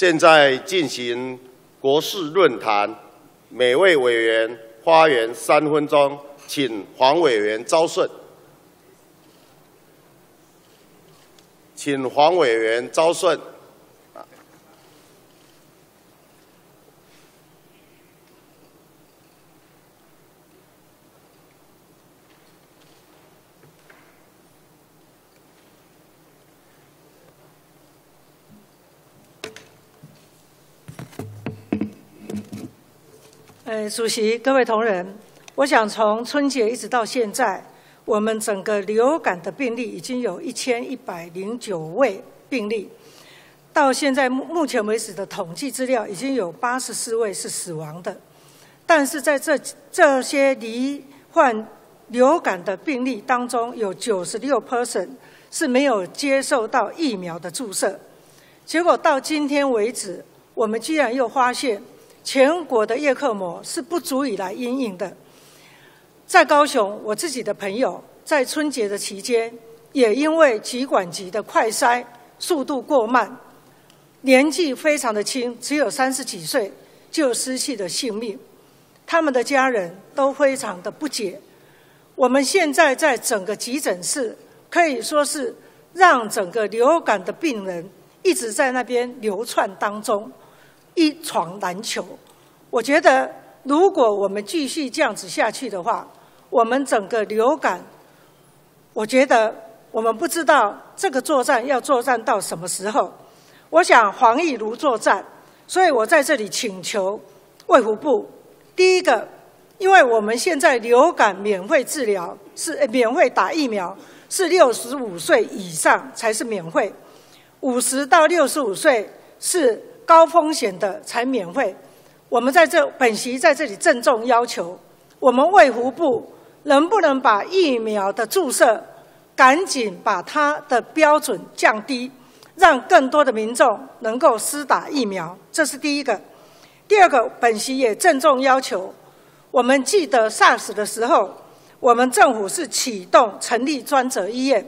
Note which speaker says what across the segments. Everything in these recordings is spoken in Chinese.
Speaker 1: 现在进行国事论坛，每位委员发言三分钟，请黄委员招顺。请黄委员招顺。
Speaker 2: 主席、各位同仁，我想从春节一直到现在，我们整个流感的病例已经有一千一百零九位病例，到现在目目前为止的统计资料已经有八十四位是死亡的，但是在这这些罹患流感的病例当中，有九十六 percent 是没有接受到疫苗的注射，结果到今天为止，我们居然又发现。全国的叶克膜是不足以来阴影的。在高雄，我自己的朋友在春节的期间，也因为疾管急的快筛速度过慢，年纪非常的轻，只有三十几岁，就失去了性命。他们的家人都非常的不解。我们现在在整个急诊室，可以说是让整个流感的病人一直在那边流窜当中。一床难求，我觉得如果我们继续这样子下去的话，我们整个流感，我觉得我们不知道这个作战要作战到什么时候。我想防疫如作战，所以我在这里请求卫福部，第一个，因为我们现在流感免费治疗是免费打疫苗，是六十五岁以上才是免费，五十到六十五岁是。高风险的才免费。我们在这本席在这里郑重要求，我们卫福部能不能把疫苗的注射赶紧把它的标准降低，让更多的民众能够施打疫苗？这是第一个。第二个，本席也郑重要求，我们记得 SARS 的时候，我们政府是启动成立专责医院，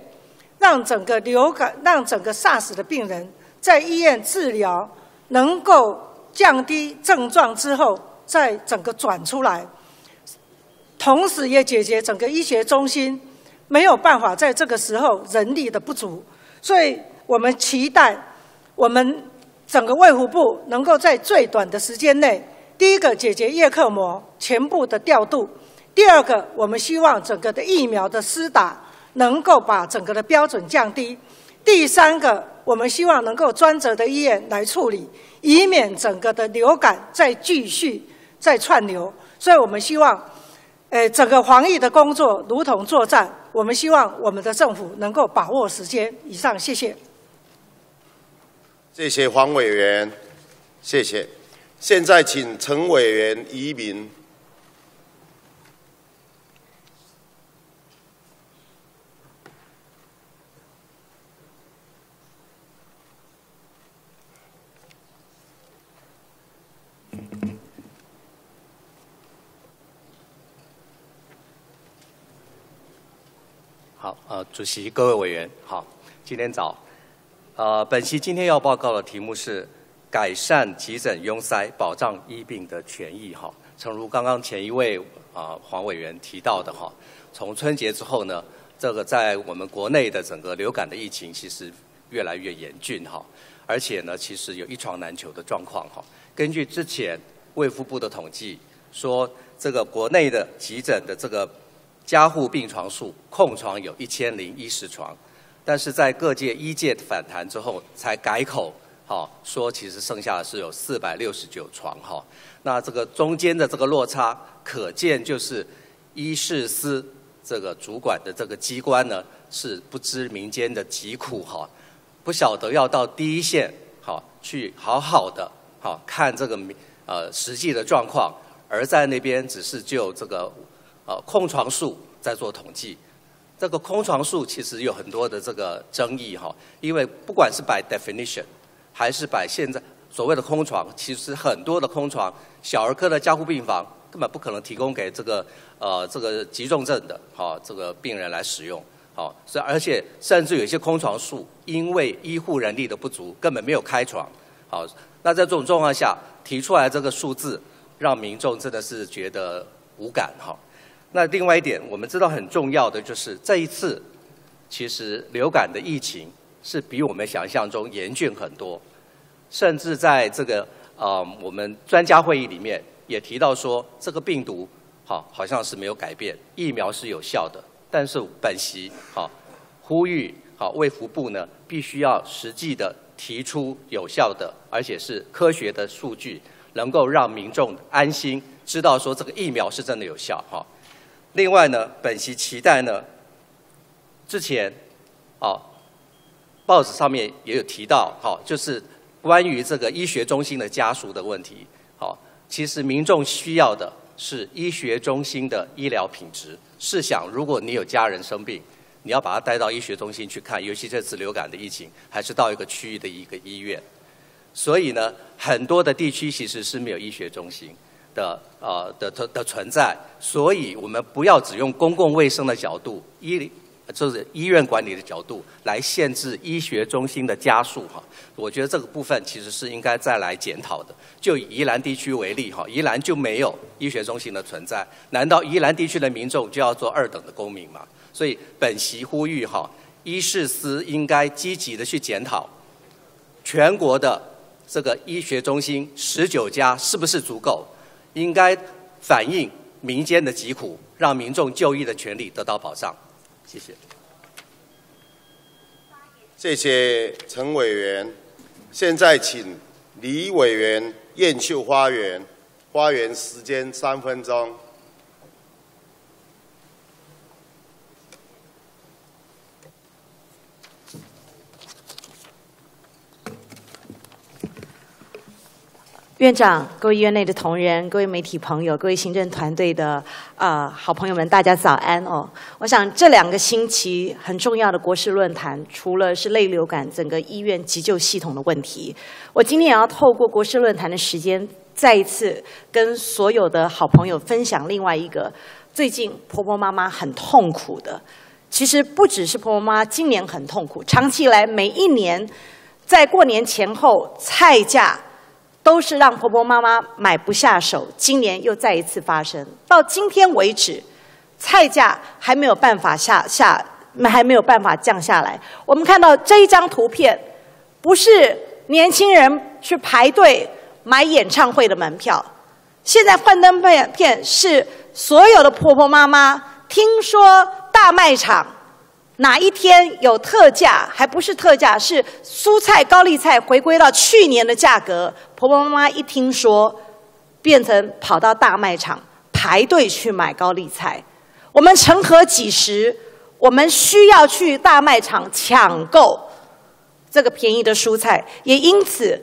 Speaker 2: 让整个流感、让整个 SARS 的病人在医院治疗。能够降低症状之后，再整个转出来，同时也解决整个医学中心没有办法在这个时候人力的不足，所以我们期待我们整个卫福部能够在最短的时间内，第一个解决叶克膜全部的调度，第二个我们希望整个的疫苗的施打能够把整个的标准降低，第三个。我们希望能够专责的医院来处理，以免整个的流感再继续再串流。所以我们希望，呃，整个防疫的工作如同作战。我们希望我们的政府能够把握时间。以上，谢谢。
Speaker 1: 谢谢黄委员，谢谢。现在请陈委员移民。
Speaker 3: 好，呃，主席、各位委员，好，今天早，呃，本席今天要报告的题目是改善急诊拥塞，保障医病的权益。哈，诚如刚刚前一位啊黄委员提到的哈，从春节之后呢，这个在我们国内的整个流感的疫情其实越来越严峻哈，而且呢，其实有一床难求的状况哈。根据之前卫福部的统计说，这个国内的急诊的这个。加护病床数空床有一千零一十床，但是在各界医界反弹之后，才改口，好说其实剩下的是有四百六十九床哈。那这个中间的这个落差，可见就是医事司这个主管的这个机关呢，是不知民间的疾苦哈，不晓得要到第一线好去好好的好看这个呃实际的状况，而在那边只是就这个。呃，空床数在做统计，这个空床数其实有很多的这个争议哈，因为不管是 by definition，还是 by 现在所谓的空床，其实很多的空床，小儿科的加护病房根本不可能提供给这个呃这个急重症的哈这个病人来使用，好，所以而且甚至有些空床数因为医护人力的不足，根本没有开床，好，那在这种状况下提出来这个数字，让民众真的是觉得无感哈。那另外一点，我们知道很重要的就是这一次，其实流感的疫情是比我们想象中严峻很多，甚至在这个呃我们专家会议里面也提到说，这个病毒好好像是没有改变，疫苗是有效的，但是本席好呼吁好卫福部呢，必须要实际的提出有效的，而且是科学的数据，能够让民众安心知道说这个疫苗是真的有效哈。另外呢，本席期待呢，之前，哦，报纸上面也有提到，好，就是关于这个医学中心的家属的问题，好，其实民众需要的是医学中心的医疗品质。试想，如果你有家人生病，你要把他带到医学中心去看，尤其这次流感的疫情，还是到一个区域的一个医院，所以呢，很多的地区其实是没有医学中心。的呃的的的存在，所以我们不要只用公共卫生的角度，医就是医院管理的角度来限制医学中心的加速哈。我觉得这个部分其实是应该再来检讨的。就以宜兰地区为例哈，宜兰就没有医学中心的存在，难道宜兰地区的民众就要做二等的公民吗？所以本席呼吁哈，医事司应该积极的去检讨全国的这个医学中心十九家是不是足够。应该反映民间的疾苦，让民众就医的权利得到保障。谢谢。
Speaker 1: 谢谢陈委员。现在请李委员燕秀花园，花园时间三分钟。
Speaker 4: 院长、各位院内的同仁、各位媒体朋友、各位行政团队的啊好朋友们，大家早安哦！我想这两个星期很重要的国事论坛，除了是类流感整个医院急救系统的问题，我今天也要透过国事论坛的时间，再一次跟所有的好朋友分享另外一个最近婆婆妈妈很痛苦的。其实不只是婆婆妈妈今年很痛苦，长期以来每一年在过年前后菜价。都是让婆婆妈妈买不下手，今年又再一次发生。到今天为止，菜价还没有办法下下，还没有办法降下来。我们看到这一张图片，不是年轻人去排队买演唱会的门票，现在幻灯片片是所有的婆婆妈妈听说大卖场。哪一天有特价？还不是特价，是蔬菜高丽菜回归到去年的价格。婆婆妈妈一听说，变成跑到大卖场排队去买高丽菜。我们成何几时？我们需要去大卖场抢购这个便宜的蔬菜。也因此，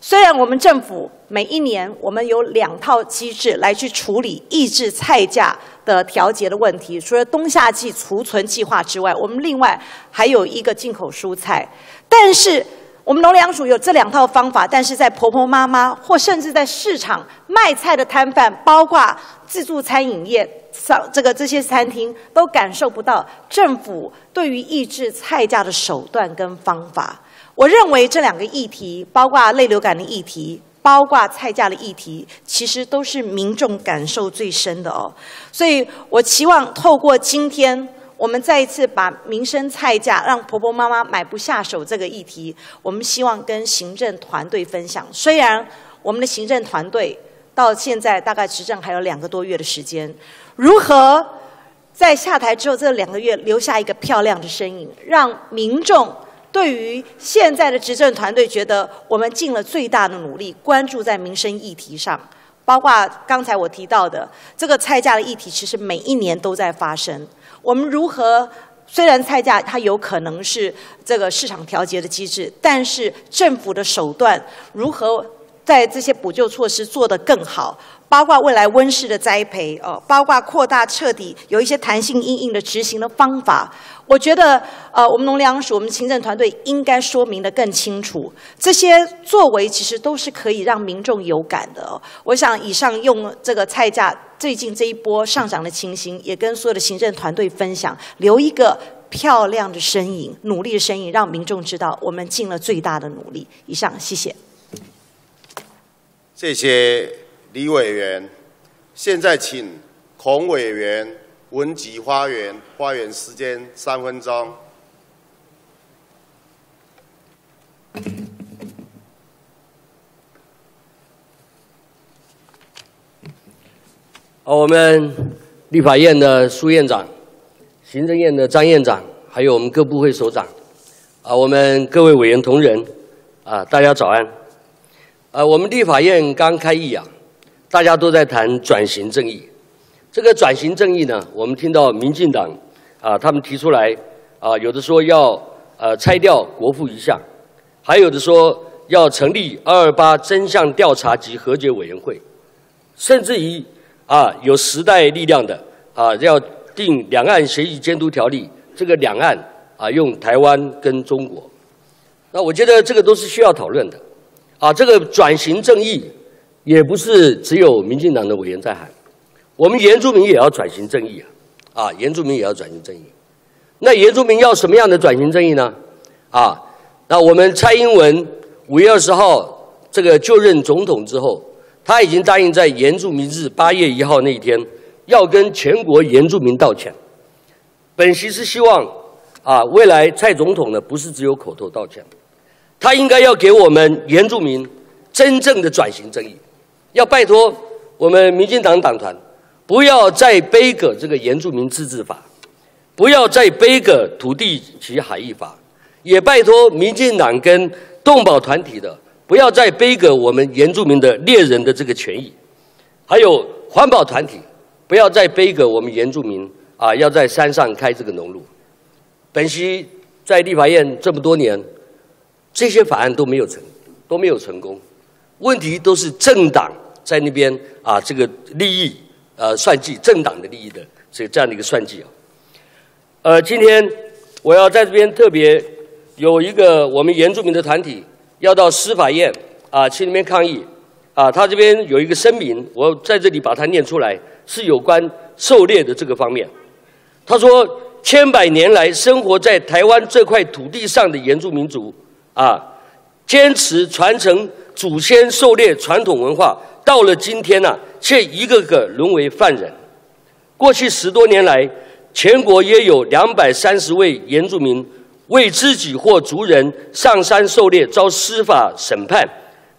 Speaker 4: 虽然我们政府每一年我们有两套机制来去处理抑制菜价。的调节的问题，除了冬夏季储存计划之外，我们另外还有一个进口蔬菜。但是我们农粮署有这两套方法，但是在婆婆妈妈或甚至在市场卖菜的摊贩，包括自助餐饮业上这个这些餐厅，都感受不到政府对于抑制菜价的手段跟方法。我认为这两个议题，包括类流感的议题。包括菜价的议题，其实都是民众感受最深的哦。所以我期望透过今天，我们再一次把民生菜价让婆婆妈妈买不下手这个议题，我们希望跟行政团队分享。虽然我们的行政团队到现在大概执政还有两个多月的时间，如何在下台之后这两个月留下一个漂亮的身影，让民众。对于现在的执政团队，觉得我们尽了最大的努力，关注在民生议题上，包括刚才我提到的这个菜价的议题，其实每一年都在发生。我们如何？虽然菜价它有可能是这个市场调节的机制，但是政府的手段如何在这些补救措施做得更好？包括未来温室的栽培，哦，包括扩大彻底有一些弹性硬硬的执行的方法，我觉得，呃，我们农粮署、我们行政团队应该说明的更清楚。这些作为其实都是可以让民众有感的。我想以上用这个菜价最近这一波上涨的情形，也跟所有的行政团队分享，留一个漂亮的身影、努力的身影，让民众知道我们尽了最大的努力。以上，谢谢。
Speaker 1: 谢谢李委员。现在请孔委员文集花园花园时间三分钟。
Speaker 5: 好，我们立法院的苏院长、行政院的张院长，还有我们各部会首长，啊，我们各位委员同仁，啊，大家早安。啊，我们立法院刚开议啊，大家都在谈转型正义。这个转型正义呢，我们听到民进党啊，他们提出来啊，有的说要呃拆掉国父遗像，还有的说要成立二二八真相调查及和解委员会，甚至于。啊，有时代力量的啊，要定两岸协议监督条例，这个两岸啊，用台湾跟中国，那我觉得这个都是需要讨论的。啊，这个转型正义也不是只有民进党的委员在喊，我们原住民也要转型正义啊，啊，原住民也要转型正义。那原住民要什么样的转型正义呢？啊，那我们蔡英文五月二十号这个就任总统之后。他已经答应在原住民日八月一号那一天，要跟全国原住民道歉。本席是希望，啊，未来蔡总统呢不是只有口头道歉，他应该要给我们原住民真正的转型正义，要拜托我们民进党党团，不要再背个这个原住民自治法，不要再背个土地及海域法，也拜托民进党跟动保团体的。不要再背个我们原住民的猎人的这个权益，还有环保团体，不要再背个我们原住民啊，要在山上开这个农路。本席在立法院这么多年，这些法案都没有成，都没有成功。问题都是政党在那边啊，这个利益呃算计政党的利益的这这样的一个算计啊。呃，今天我要在这边特别有一个我们原住民的团体。要到司法院啊去那边抗议啊，他这边有一个声明，我在这里把它念出来，是有关狩猎的这个方面。他说，千百年来生活在台湾这块土地上的原住民族啊，坚持传承祖先狩猎传统文化，到了今天呢，却一个个沦为犯人。过去十多年来，全国约有两百三十位原住民。为自己或族人上山狩猎遭司法审判，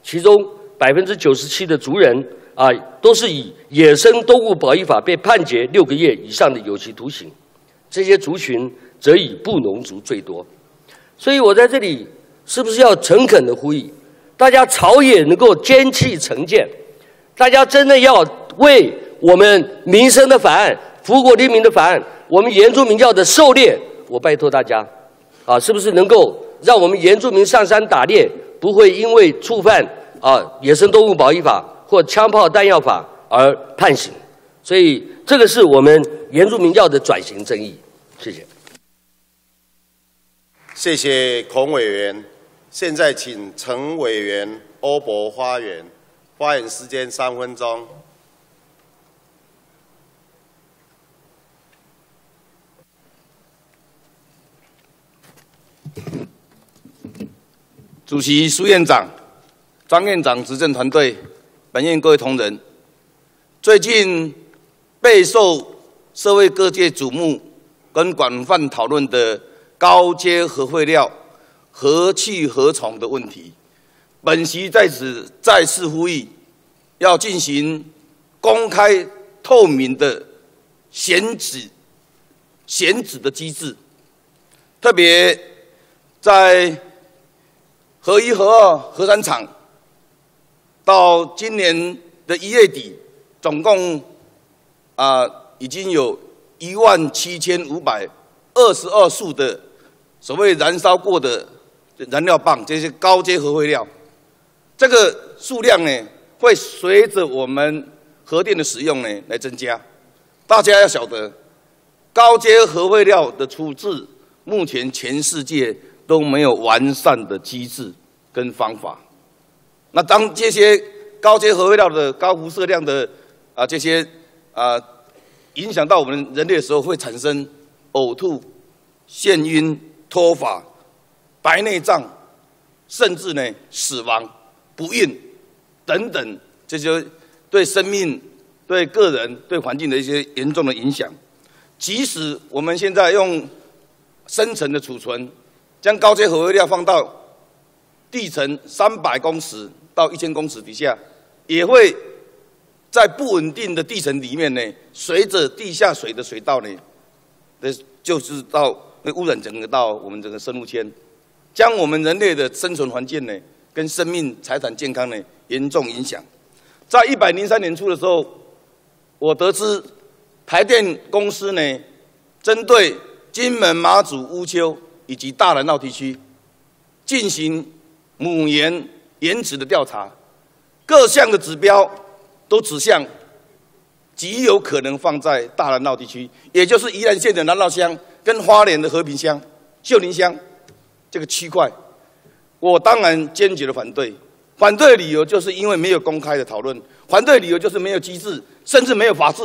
Speaker 5: 其中百分之九十七的族人啊，都是以野生动物保育法被判决六个月以上的有期徒刑。这些族群则以布农族最多。所以我在这里是不是要诚恳的呼吁大家，朝野能够坚气成见，大家真的要为我们民生的法案、福国利民的法案、我们原住民教的狩猎，我拜托大家。啊，是不是能够让我们原住民上山打猎，不会因为触犯啊野生动物保育法或枪炮弹药法而判刑？所以这个是我们原住民教的转型正义。谢谢。
Speaker 1: 谢谢孔委员。现在请陈委员欧博花园发言时间三分钟。
Speaker 6: 主席苏院长、张院长执政团队、本院各位同仁，最近备受社会各界瞩目跟广泛讨论的高阶核废料何去何从的问题，本席在此再次呼吁，要进行公开透明的选址选址的机制，特别在。核一、核二核三厂到今年的一月底，总共啊已经有一万七千五百二十二束的所谓燃烧过的燃料棒，这些高阶核废料，这个数量呢会随着我们核电的使用呢来增加。大家要晓得，高阶核废料的处置，目前全世界。都没有完善的机制跟方法。那当这些高阶核废料的高辐射量的啊这些啊影响到我们人类的时候，会产生呕吐、眩晕、脱发、白内障，甚至呢死亡、不孕等等这些对生命、对个人、对环境的一些严重的影响。即使我们现在用深层的储存，将高阶核废料放到地层三百公尺到一千公尺底下，也会在不稳定的地层里面呢，随着地下水的水道呢，的就是到会污染整个到我们整个生物圈，将我们人类的生存环境呢，跟生命财产健康呢严重影响。在一百零三年初的时候，我得知台电公司呢，针对金门、马祖、乌丘以及大南澳地区进行母岩原址的调查，各项的指标都指向极有可能放在大南澳地区，也就是宜兰县的南澳乡跟花莲的和平乡、秀林乡这个区块。我当然坚决的反对，反对的理由就是因为没有公开的讨论，反对理由就是没有机制，甚至没有法治。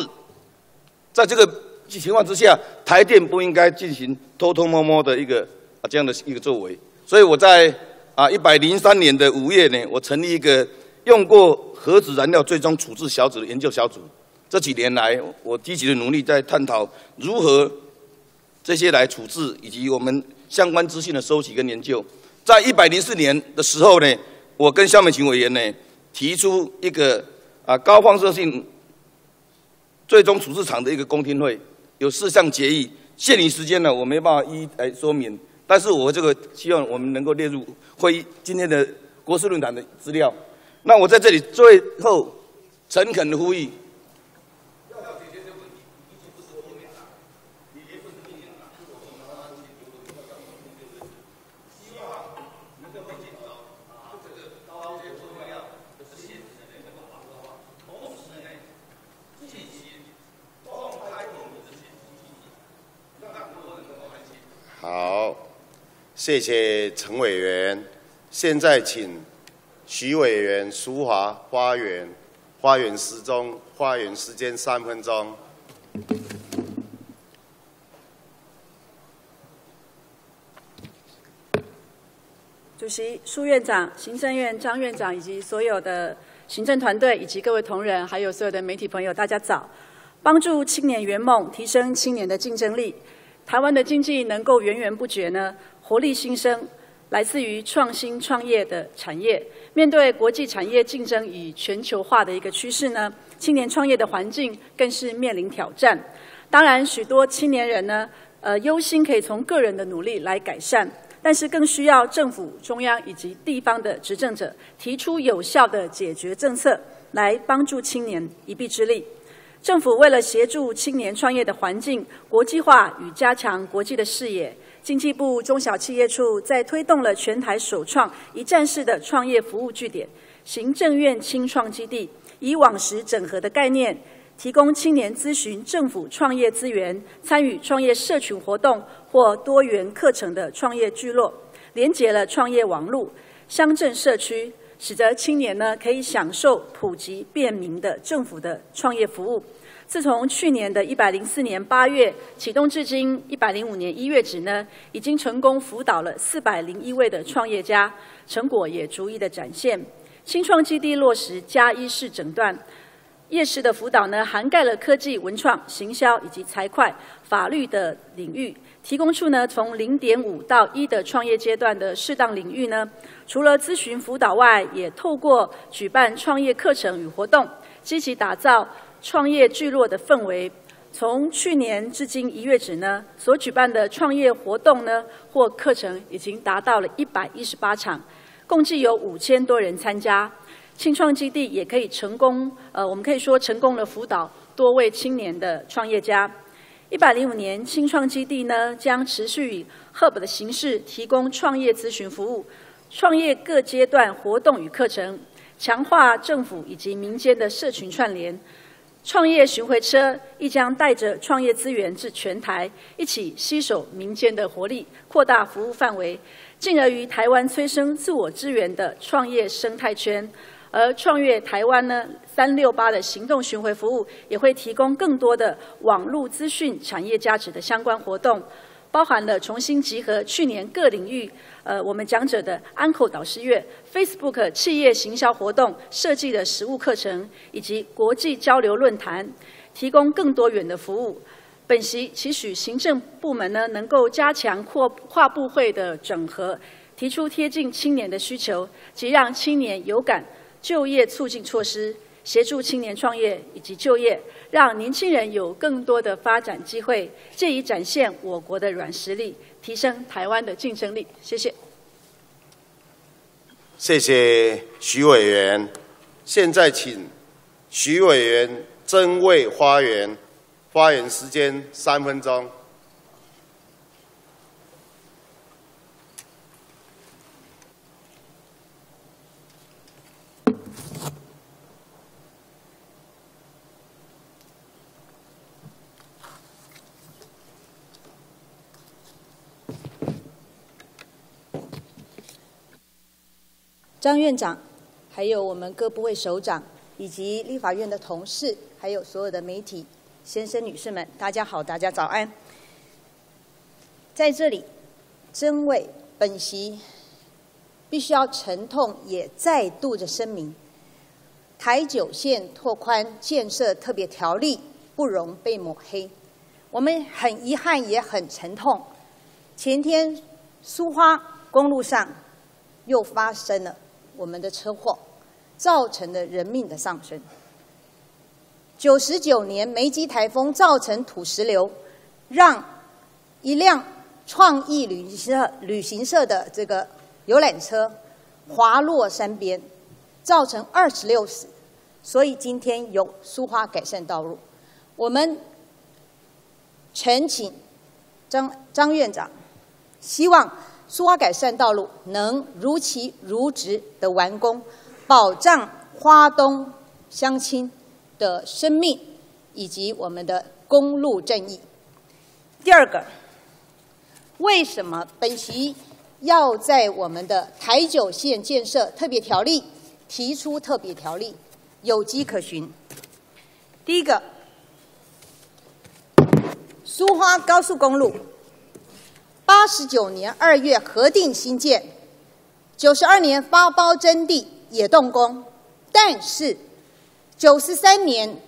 Speaker 6: 在这个情况之下，台电不应该进行偷偷摸摸的一个啊这样的一个作为。所以我在啊一百零三年的五月呢，我成立一个用过核子燃料最终处置小组的研究小组。这几年来，我积极的努力在探讨如何这些来处置，以及我们相关资讯的收集跟研究。在一百零四年的时候呢，我跟肖美琴委员呢提出一个啊高放射性最终处置场的一个公听会，有四项决议。限于时间呢，我没办法一一来说明，但是我这个希望我们能够列入会议今天的国事论坛的资料。那我在这里最后诚恳的呼吁。
Speaker 1: 好，谢谢陈委员。现在请徐委员抒华花园花园时钟花园时间三分钟。
Speaker 7: 主席、苏院长、行政院张院长以及所有的行政团队以及各位同仁，还有所有的媒体朋友，大家早！帮助青年圆梦，提升青年的竞争力。台湾的经济能够源源不绝呢，活力新生，来自于创新创业的产业。面对国际产业竞争与全球化的一个趋势呢，青年创业的环境更是面临挑战。当然，许多青年人呢，呃，忧心可以从个人的努力来改善，但是更需要政府、中央以及地方的执政者提出有效的解决政策，来帮助青年一臂之力。政府为了协助青年创业的环境国际化与加强国际的视野，经济部中小企业处在推动了全台首创一站式的创业服务据点——行政院青创基地，以网实整合的概念，提供青年咨询政府创业资源、参与创业社群活动或多元课程的创业聚落，连结了创业网路、乡镇社区。使得青年呢可以享受普及便民的政府的创业服务。自从去年的一百零四年八月启动至今一百零五年一月止呢，已经成功辅导了四百零一位的创业家，成果也逐一的展现。新创基地落实加一式诊断，夜市的辅导呢涵盖了科技、文创、行销以及财会、法律的领域。提供处呢，从零点五到一的创业阶段的适当领域呢，除了咨询辅导外，也透过举办创业课程与活动，积极打造创业聚落的氛围。从去年至今一月止呢，所举办的创业活动呢或课程已经达到了一百一十八场，共计有五千多人参加。青创基地也可以成功，呃，我们可以说成功的辅导多位青年的创业家。一百零五年，青创基地呢将持续以 Hub 的形式提供创业咨询服务、创业各阶段活动与课程，强化政府以及民间的社群串联。创业巡回车亦将带着创业资源至全台，一起吸手民间的活力，扩大服务范围，进而于台湾催生自我资源的创业生态圈。而创业台湾呢，三六八的行动巡回服务也会提供更多的网络资讯产业价值的相关活动，包含了重新集合去年各领域呃我们讲者的安口导师月、Facebook 企业行销活动设计的实务课程，以及国际交流论坛，提供更多元的服务。本席期许行政部门呢，能够加强跨跨部会的整合，提出贴近青年的需求，及让青年有感就业促进措施，协助青年创业以及就业，让年轻人有更多的发展机会，借以展现我国的软实力，提升台湾的竞争力。谢谢。
Speaker 1: 谢谢徐委员，现在请徐委员真为花园。发言时间三分钟。
Speaker 8: 张院长，还有我们各部委首长，以及立法院的同事，还有所有的媒体。先生、女士们，大家好，大家早安。在这里，真为本席必须要沉痛，也再度的声明：台九线拓宽建设特别条例不容被抹黑。我们很遗憾，也很沉痛。前天苏花公路上又发生了我们的车祸，造成的人命的丧生。九十九年梅基台风造成土石流，让一辆创意旅行社旅行社的这个游览车滑落山边，造成二十六死。所以今天有苏花改善道路，我们恳请张张院长，希望苏花改善道路能如期如职的完工，保障花东乡亲。的生命以及我们的公路正义。第二个，为什么本席要在我们的台九线建设特别条例提出特别条例？有迹可循。第一个，苏花高速公路，八十九年二月核定新建，九十二年发包征地也动工，但是。九十三年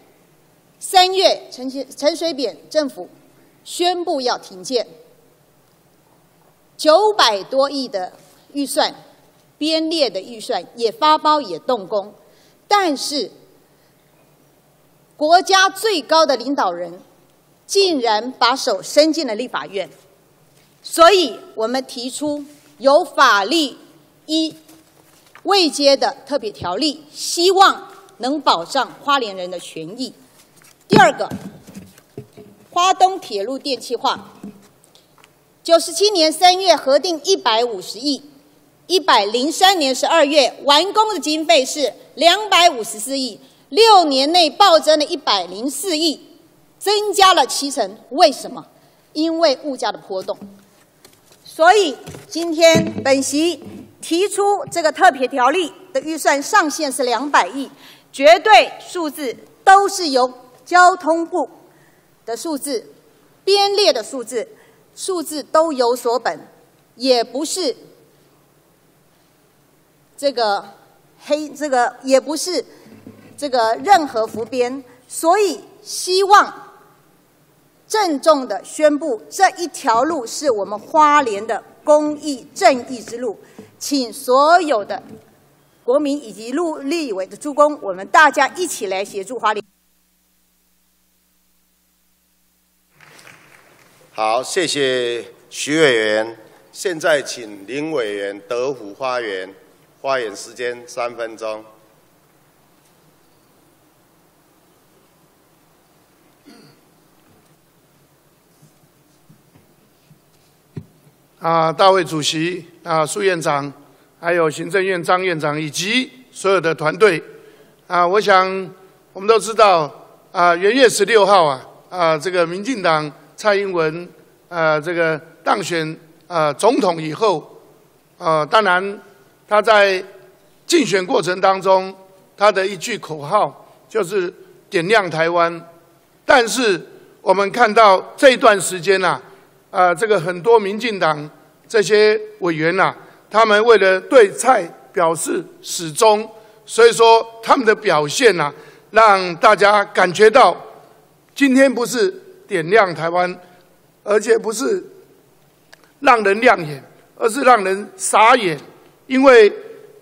Speaker 8: 三月，陈陈水扁政府宣布要停建，九百多亿的预算编列的预算也发包也动工，但是国家最高的领导人竟然把手伸进了立法院，所以我们提出有法律一未接的特别条例，希望。能保障花莲人的权益。第二个，花东铁路电气化，九十七年三月核定一百五十亿，一百零三年十二月完工的经费是两百五十四亿，六年内暴增了一百零四亿，增加了七成。为什么？因为物价的波动。所以今天本席提出这个特别条例的预算上限是两百亿。绝对数字都是由交通部的数字编列的数字，数字都有所本，也不是这个黑这个也不是这个任何浮编，所以希望郑重的宣布，这一条路是我们花莲的公益正义之路，请所有的。国民以及陆立委的助攻，我们大家一起来协助花莲。
Speaker 1: 好，谢谢徐委员。现在请林委员德福花园发言时间三分钟。
Speaker 9: 啊，大会主席啊，苏院长。还有行政院张院长以及所有的团队，啊，我想我们都知道，啊，元月十六号啊，啊，这个民进党蔡英文啊，这个当选啊总统以后，啊，当然他在竞选过程当中，他的一句口号就是点亮台湾，但是我们看到这段时间呐，啊，啊这个很多民进党这些委员呐，他们为了对蔡表示始终，所以说他们的表现呐，让大家感觉到今天不是点亮台湾，而且不是让人亮眼，而是让人傻眼，因为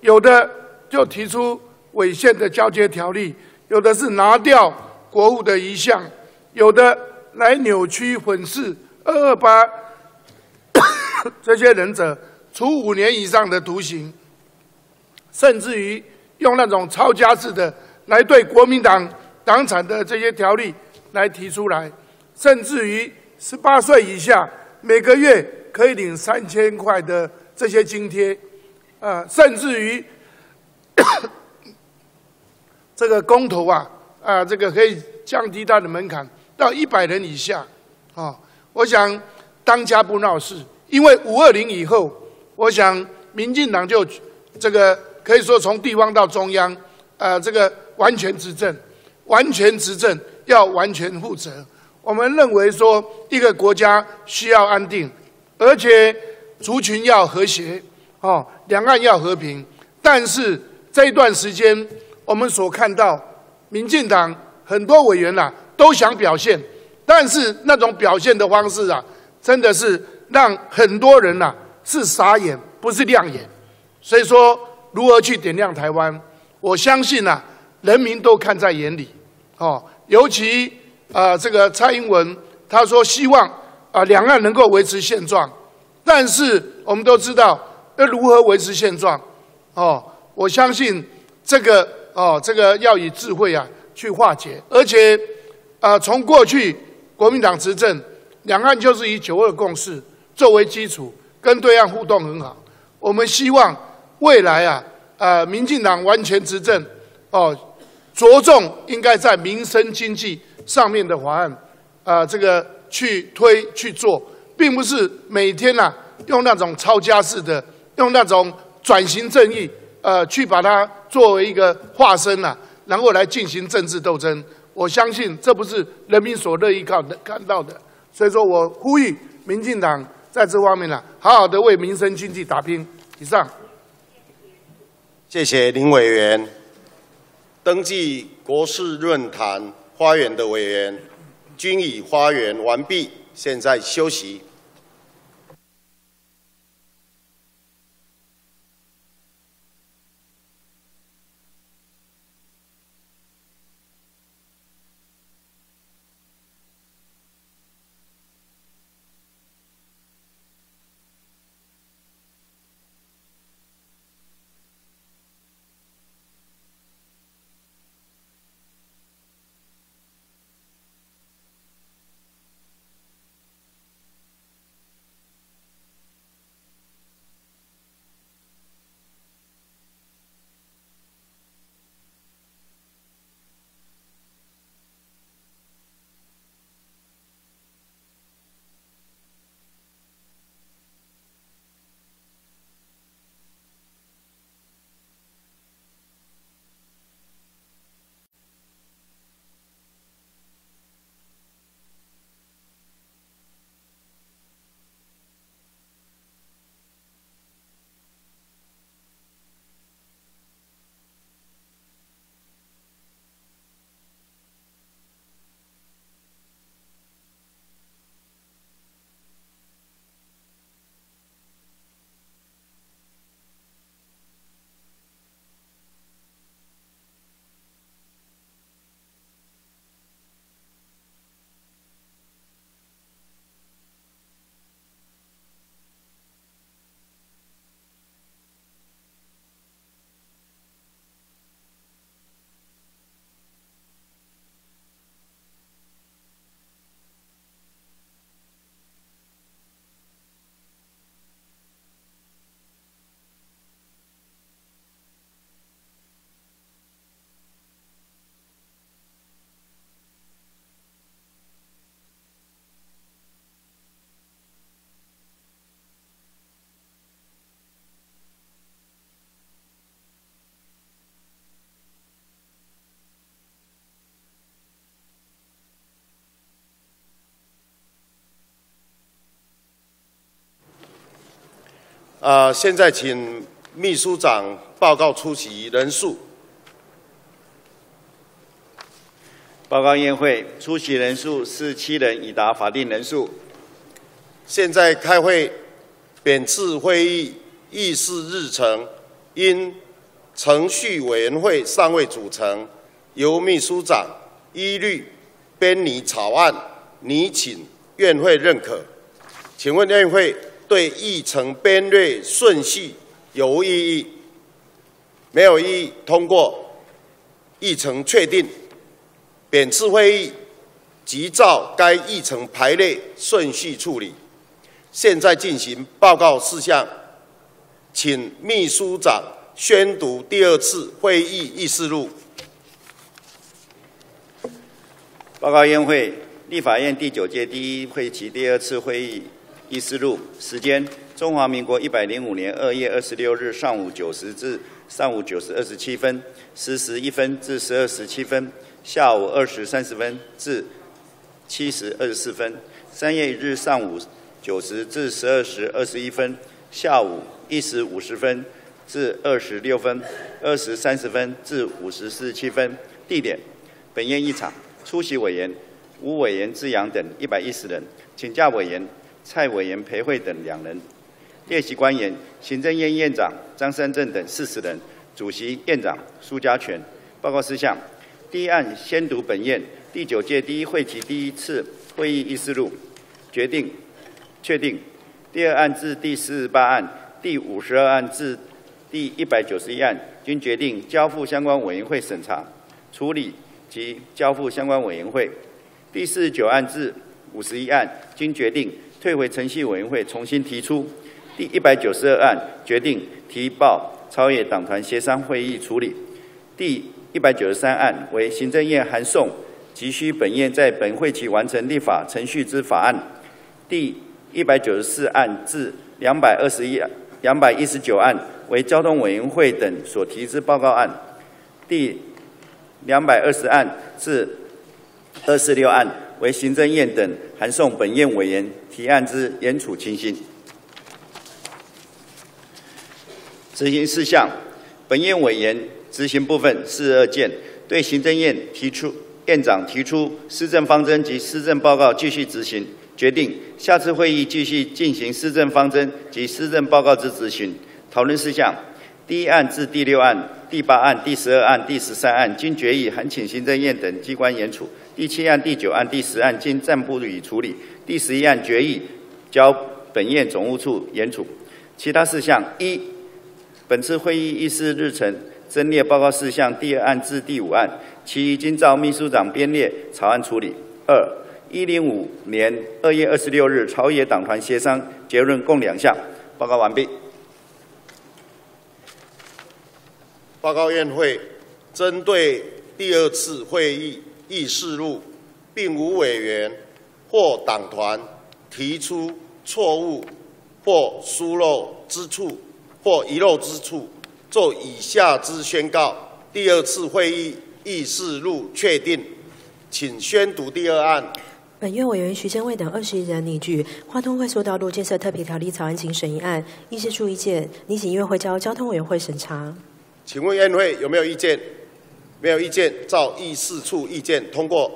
Speaker 9: 有的就提出违宪的交接条例，有的是拿掉国务的遗像，有的来扭曲粉饰二二八，这些忍者处五年以上的徒刑，甚至于用那种抄家式的来对国民党党产的这些条例来提出来，甚至于十八岁以下每个月可以领三千块的这些津贴，啊，甚至于 这个公投啊，啊，这个可以降低它的门槛到一百人以下，啊，我想当家不闹事，因为五二零以后，我想民进党就这个可以说从地方到中央，呃，这个完全执政，完全执政要完全负责。我们认为说，一个国家需要安定，而且族群要和谐，哦，两岸要和平。但是这一段时间，我们所看到，民进党很多委员呐都想表现，但是那种表现的方式啊，真的是让很多人呐是傻眼，不是亮眼。所以说，如何去点亮台湾？我相信呐，人民都看在眼里，哦，尤其。啊，这个蔡英文他说希望啊两岸能够维持现状，但是我们都知道要如何维持现状哦，我相信这个哦这个要以智慧啊去化解，而且啊从过去国民党执政，两岸就是以九二共识作为基础，跟对岸互动很好。我们希望未来啊啊民进党完全执政哦，着重应该在民生经济。上面的法案，啊，这个去推去做，并不是每天呐用那种抄家式的，用那种转型正义，呃，去把它作为一个化身呐，然后来进行政治斗争。我相信这不是人民所乐意看的看到的。所以说我呼吁民进党在这方面呢，好好的为民生经济打拼。以上，
Speaker 1: 谢谢林委员登记国事论坛。花园的委员均已花园完毕，现在休息。啊，现在请秘书长报告出席人数。
Speaker 10: 报告宴会出席人数是七人，已达法定人数。
Speaker 1: 现在开会，本次会议议事日程因程序委员会尚未组成，由秘书长一律编拟草案，拟请院会认可。请问院会？对议程编列顺序有无异议，没有异议，通过。议程确定，本次会议即照该议程排列顺序处理。现在进行报告事项，请秘书长宣读第二次会议议事录。
Speaker 10: 报告宴会，立法院第九届第一会期第二次会议。议事录时间：中华民国一百零五年二月二十六日上午九时至上午九时二十七分，十时一分至十二时七分，下午二时三十分至七时二十四分。三月一日上午九时至十二时二十一分，下午一时五十分至二十六分，二时三十分至五时四十七分。地点：本院一场。出席委员：吴委员之阳等一百一十人。请假委员。蔡委员裴慧等两人，列席官员行政院院长张三正等四十人，主席院长苏家全。报告事项：第一案先读本院第九届第一会期第一次会议议事录，决定确定。第二案至第四十八案、第五十二案至第一百九十一案均决定交付相关委员会审查处理及交付相关委员会。第四十九案至五十一案均决定。退回程序委员会重新提出第一百九十二案，决定提报超越党团协商会议处理。第一百九十三案为行政院函送急需本院在本会期完成立法程序之法案。第一百九十四案至两百二十一、两百一十九案为交通委员会等所提之报告案。第两百二十案至二十六案为行政院等函送本院委员。提案之严处情形，执行事项，本院委员执行部分四十二件，对行政院提出院长提出施政方针及施政报告继续执行，决定下次会议继续进行施政方针及施政报告之执行。讨论事项，第一案至第六案、第八案、第十二案、第十三案均决议函请行政院等机关严处。第七案、第九案、第十案经暂不予处理。第十一案决议交本院总务处严处。其他事项一，本次会议议事日程增列报告事项第二案至第五案，其余经照秘书长编列草案处理。二，一零五年二月二十六日朝野党团协商结论共两项。报告完毕。
Speaker 1: 报告院会针对第二次会议。议事录，并无委员或党团提出错误或疏漏之处或遗漏之处，做以下之宣告：第二次会议议事录确定，请宣读第二案。
Speaker 11: 本院委员徐正卫等二十一人拟具《花通快速道路建设特别条例》草案，请审议案，议事处意见，拟请院会交交通委员会审查。
Speaker 1: 请问院会有没有意见？没有意见，照议事处意见通过。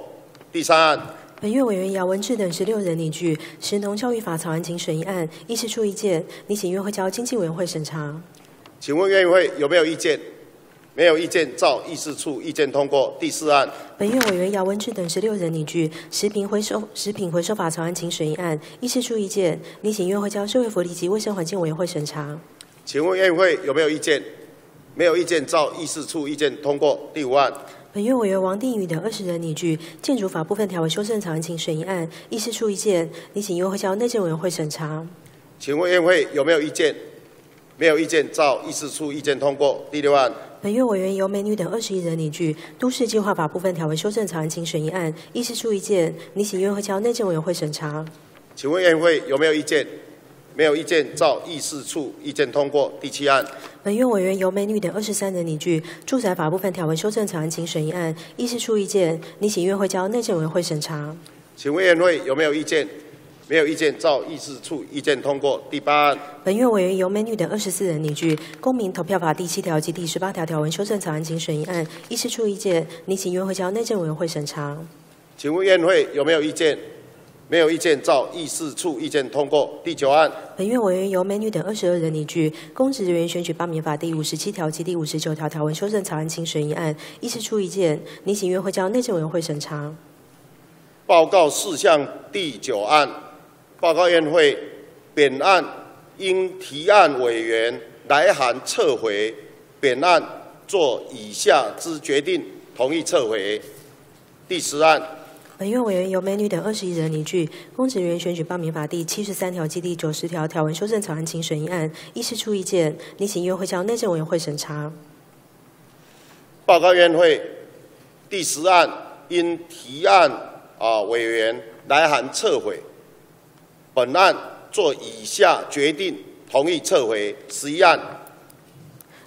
Speaker 1: 第三案，
Speaker 11: 本院委员姚文智等十六人拟具《食农教育法》草案，请审议案，议事处意见，拟请院会交经济委员会审查。
Speaker 1: 请问院会有没有意见？没有意见，照议事处意见通过。第四案，
Speaker 11: 本院委员姚文智等十六人拟具《食品回收食品回收法》草案，请审议案，议事处意见，拟请院会交社会福利及卫生环境委员会审查。
Speaker 1: 请问院会有没有意见？没有意见，照议事处意见通过。第五案，
Speaker 11: 本院委员王定宇等二十人拟具建筑法部分条文修正草案，请审议案，议事处意见，拟请院会交内政委员会审查。
Speaker 1: 请问院会有没有意见？没有意见，照议事处意见通过。第六案，
Speaker 11: 本院委员由美女等二十一人拟具都市计划法部分条文修正草案，请审议案，议事处意见，拟请院会交内政委员会审查。
Speaker 1: 请问院会有没有意见？没有意见，照议事处意见通过。第七案，
Speaker 11: 本院委员由美女等二十三人拟具住宅法部分条文修正草案，请审议案，议事处意见，拟请院会交内政委员会审查。
Speaker 1: 请问院会有没有意见？没有意见，照议事处意见通过。第八案，
Speaker 11: 本院委员由美女等二十四人拟具《公民投票法》第七条及第十八条条文修正草案，请审议案，议事处意见，拟请院会交内政委员会审查。
Speaker 1: 请问院会有没有意见？没有意见，照议事处意见通过。第九案，
Speaker 11: 本院委员由美女等二十二人拟具《公职人员选举罢免法》第五十七条及第五十九条条文修正草案，请审议案，议事处意见，拟请院会交内政委员会审查。
Speaker 1: 报告事项第九案，报告院会本案应提案委员来函撤回本案，做以下之决定：同意撤回。第十案，
Speaker 11: 本院委员由美女等二十一人拟具《公职人员选举罢免法》第七十三条及第九十条条文修正草案，请审议案，议事处意见，拟请院会交内政委员会审查。
Speaker 1: 报告院会第十案因提案啊委员来函撤回本案，做以下决定：同意撤回。十一案，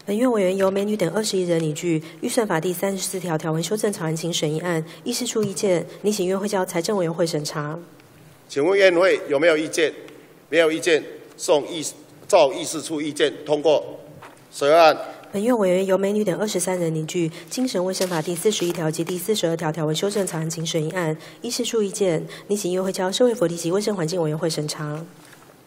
Speaker 11: 本院委员由美女等二十一人拟具《预算法》第三十四条条文修正草案，请审议案，议事处意见，拟请院会交财政委员会审查。
Speaker 1: 请问院会有没有意见？没有意见，送议照议事处意见通过。十二案，
Speaker 11: 本院委员由美女等二十三人拟具《精神卫生法》第四十一条及第四十二条条文修正草案，请审议案，议事处意见，拟请院会交社会福利及卫生环境委员会审查。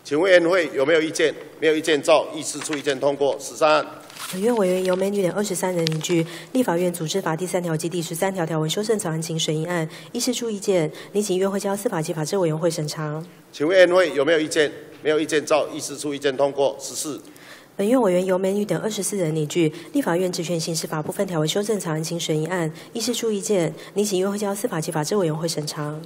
Speaker 1: 请问院会有没有意见？没有意见，照议事处意见通过。十三案，
Speaker 11: 本院委员由美女等二十三人拟具《立法院组织法》第三条及第十三条条文修正草案，请审议案，议事处意见，拟请院会交司法及法制委员会审查。
Speaker 1: 请问院会有没有意见？没有意见，照议事处意见通过。十四，
Speaker 11: 本院委员由美女等二十四人拟具《立法院职权行使法》部分条文修正草案，请审议案，议事处意见，拟请院会交司法及法制委员会审查。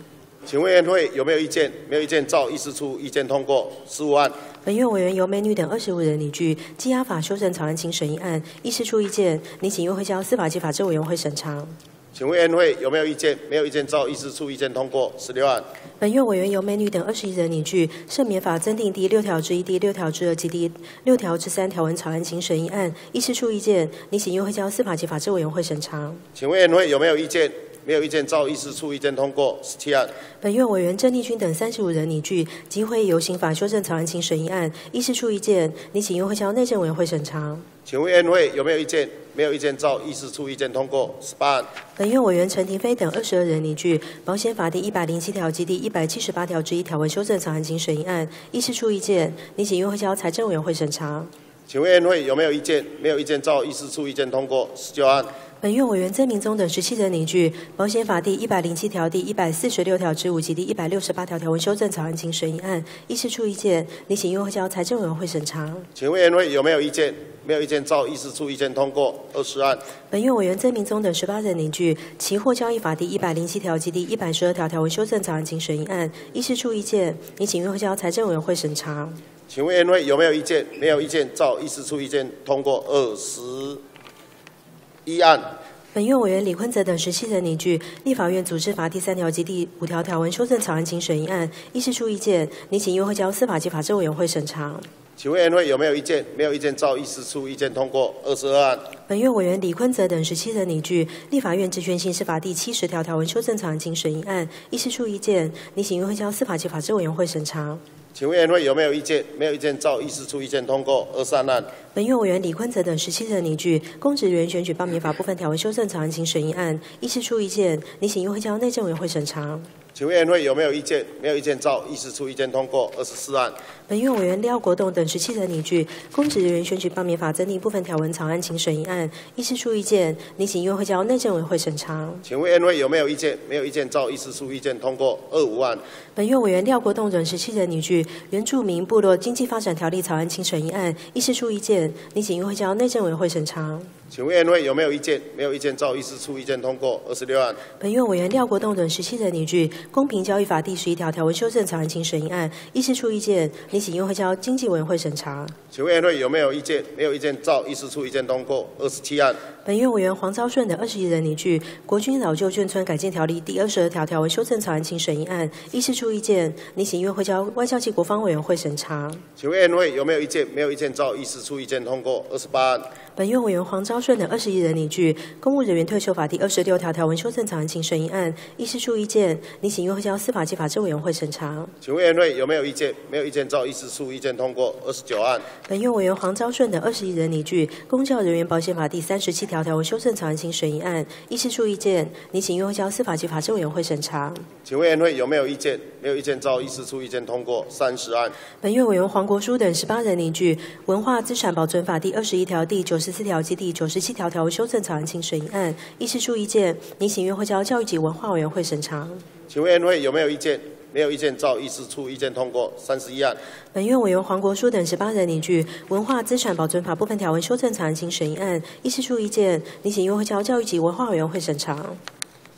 Speaker 1: 请问院会有没有意见？没有意见，照议事处意见通过。十五案，
Speaker 11: 本院委员由美女等二十五人拟具《羁押法》修正草案，请审议案，议事处意见，拟请院会交司法及法制委员会审查。
Speaker 1: 请问院会有没有意见？没有意见，照议事处意见通过。十六案，
Speaker 11: 本院委员由美女等二十一人拟具《赦免法》增订第六条之一、第六条之二及第六条之三条文草案，请审议案，议事处意见，拟请院会交司法及法制委员会审查。
Speaker 1: 请问院会有没有意见？没有意见，照议事处意见通过。十七案，
Speaker 11: 本院委员郑丽君等三十五人拟具《集会游行法》修正草案，请审议案，议事处意见，拟请院会交内政委员会审查。
Speaker 1: 请问院会有没有意见？没有意见，照议事处意见通过。十八案，
Speaker 11: 本院委员陈廷飞等二十二人拟具《保险法》第一百零七条及第一百七十八条之一条文修正草案，请审议案，议事处意见，拟请院会交财政委员会审查。
Speaker 1: 请问院会有没有意见？没有意见，照议事处意见通过。十九案，
Speaker 11: 本院委员曾明宗等十七人拟具《保险法》第一百零七条、第一百四十六条之五及第一百六十八条条文修正草案，请审议案，议事处意见，拟请院会交财政委员会审查。
Speaker 1: 请问院会有没有意见？没有意见，照议事处意见通过。二十案，
Speaker 11: 本院委员曾明宗等十八人拟具《期货交易法》第一百零七条及第一百十二条条文修正草案，请审议案，议事处意见，拟请院会交财政委员会审查。
Speaker 1: 请问院会有没有意见？没有意见，照议事处意见通过。二十一案，
Speaker 11: 本院委员李坤泽等十七人拟具《立法院组织法》第三条及第五条条文修正草案，请审议案，议事处意见，拟请院会交司法及法制委员会审查。
Speaker 1: 请问院会有没有意见？没有意见，照议事处意见通过。二十二案，
Speaker 11: 本院委员李坤泽等十七人拟具《立法院职权行使法》第七十条条文修正草案，请审议案，议事处意见，拟请院会交司法及法制委员会审查。
Speaker 1: 请问员会有没有意见？没有意见，照议事处意见通过。二三案，
Speaker 11: 本院委员李坤泽等十七人拟具《公职人员选举罢免法》部分条文修正草案，请审议案，议事处意见，你请议会交内政委员会审查。
Speaker 1: 请问员会有没有意见？没有意见，照议事处意见通过。二十四案，
Speaker 11: 本院委员廖国栋等十七人拟具《公职人员选举罢免法》增订部分条文草案，请审议案，议事处意见，拟请议会交内政委员会审查。
Speaker 1: 请问员会有没有意见？没有意见，照议事处意见通过。二五案，
Speaker 11: 本院委员廖国栋等十七人拟具《原住民部落经济发展条例》草案，请审议案，议事处意见，拟请议会交内政委员会审查。
Speaker 1: 请问院会有没有意见？没有意见，照议事处意见通过。二十六案，
Speaker 11: 本院委员廖国栋等十七人拟具《公平交易法》第十一条条文修正草案，请审议案，议事处意见，拟请议会交经济委员会审查。
Speaker 1: 请问院会有没有意见？没有意见，照议事处意见通过。二十七案，
Speaker 11: 本院委员黄昭顺等二十一人拟具《国军老旧眷村改建条例》第二十二条条文修正草案，请审议案，议事处意见，拟请院会交外交及国防委员会审查。
Speaker 1: 请问院会有没有意见？没有意见，照议事处意见通过。二十八案，
Speaker 11: 本院委员黄昭顺等二十一人拟具《公务人员退休法》第二十六条条文修正草案，请审议案，议事处意见，拟请院会交司法及法制委员会审查。
Speaker 1: 请委员会有没有意见？没有意见，照议事处意见通过。二十九案。
Speaker 11: 本院委员黄昭顺等二十一人拟具《公教人员保险法》第三十七条条文修正草案，请审议案，议事处意见，拟请院会交司法及法制委员会审查。
Speaker 1: 请委员会有没有意见？没有意见，照议事处意见通过。三十案。
Speaker 11: 本院委员黄国书等十八人拟具《文化资产保存法》第二十一条、第九十四条及第九十七条条文修正草案，请审议案，议事处意见，拟请院会交教育及文化委员会审查。
Speaker 1: 请问院会有没有意见？没有意见，照议事处意见通过。三十一案。
Speaker 11: 本院委员黄国书等十八人拟具《文化资产保存法》部分条文修正草案，请审议案，议事处意见，拟请院会交教育及文化委员会审查。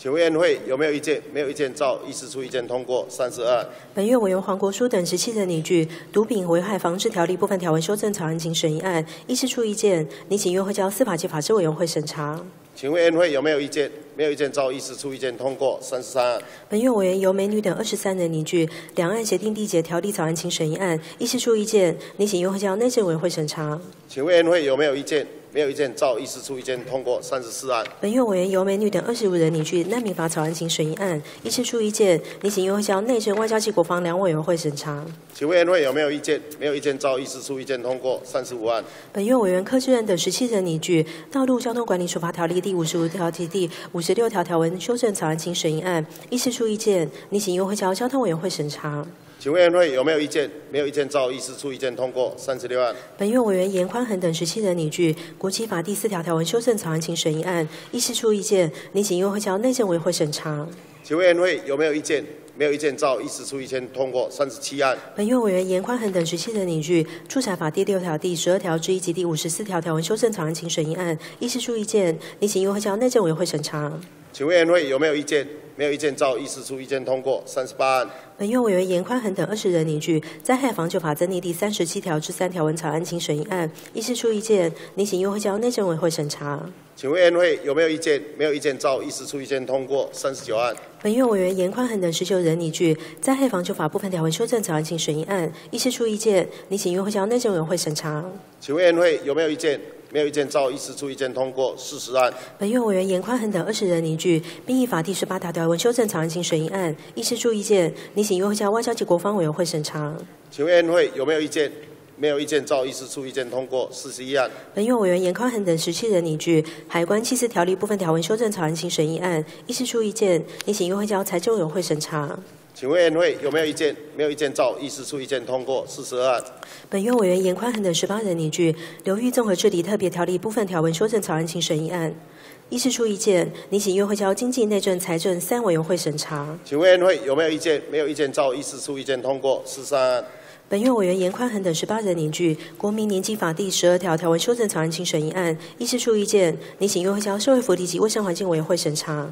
Speaker 1: 请委员会有没有意见？没有意见，照议事处意见通过。三十二。
Speaker 11: 本院委员黄国书等十七人拟具《毒品危害防治条例》部分条文修正草案，请审议案，议事处意见，拟请院会交司法及法制委员会审查。
Speaker 1: 请委员会有没有意见？没有意见，照议事处意见通过。三十三。
Speaker 11: 本院委员由美女等二十三人拟具《两岸协定缔结条例》草案，请审议案，议事处意见，拟请院会交内政委员会审查。
Speaker 1: 请委员会有没有意见？没有意见，照议事处意见通过。三十四案。
Speaker 11: 本院委员尤美女等二十五人拟具《难民法》草案，请审议案，议事处意见，拟请院会交内政、外交及国防两委员会审查。
Speaker 1: 请委员会有没有意见？没有意见，照议事处意见通过。三十五案。
Speaker 11: 本院委员柯志仁等十七人拟具《道路交通管理处罚条例》第五十五条及第五十六条条文修正草案，请审议案，议事处意见，拟请院会交交通委员会审查。
Speaker 1: 请委员会有没有意见？没有意见，照议事处意见通过。三十六案。
Speaker 11: 本院委员严宽恒等十七人拟具《国旗法》第四条条文修正草案，请审议案，议事处意见，拟请院会交内政委员会审查。
Speaker 1: 请委员会有没有意见？没有意见，照议事处意见通过。三十七案。
Speaker 11: 本院委员严宽恒等十七人拟具《住宅法》第六条、第十二条之一及第五十四条条文修正草案，请审议案，议事处意见，拟请院会交内政委员会审查。
Speaker 1: 请委员会有没有意见？没有意见，照议事处意见通过。三十八案。
Speaker 11: 本院委员严宽恒等二十人拟具《灾害防救法》增订第三十七条之三条文草案，请审议案，议事处意见，拟请议会交内政委员会审查。
Speaker 1: 请委员会有没有意见？没有意见，照议事处意见通过。三十九案。
Speaker 11: 本院委员严宽恒等十九人拟具《灾害防救法》部分条文修正草案，请审议案，议事处意见，拟请议会交内政委员会审查。
Speaker 1: 请委员会有没有意见？没有意见，照议事处意见通过。四十案。
Speaker 11: 本院委员严宽恒等二十人凝聚《兵役法》第十八条条文修正草案，请审议案，议事处意见，拟请院会交外交及国防委员会审查。
Speaker 1: 请委员会有没有意见？没有意见，照议事处意见通过。四十一案。
Speaker 11: 本院委员严宽恒等十七人拟具《海关弃司条例》部分条文修正草案，请审议案，议事处意见，拟请议会交财政委员会审查。
Speaker 1: 请问院会有没有意见？没有意见，照议事处意见通过。四十二案。
Speaker 11: 本院委员严宽恒等十八人凝聚《流域综合治理特别条例》部分条文修正草案，请审议案，议事处意见，拟请院会交经济内政财政三委员会审查。
Speaker 1: 请问院会有没有意见？没有意见，照议事处意见通过。四十三案。
Speaker 11: 本院委员严宽恒等十八人凝聚《国民年金法》第十二条条文修正草案，请审议案，议事处意见，拟请院会交社会福利及卫生环境委员会审查。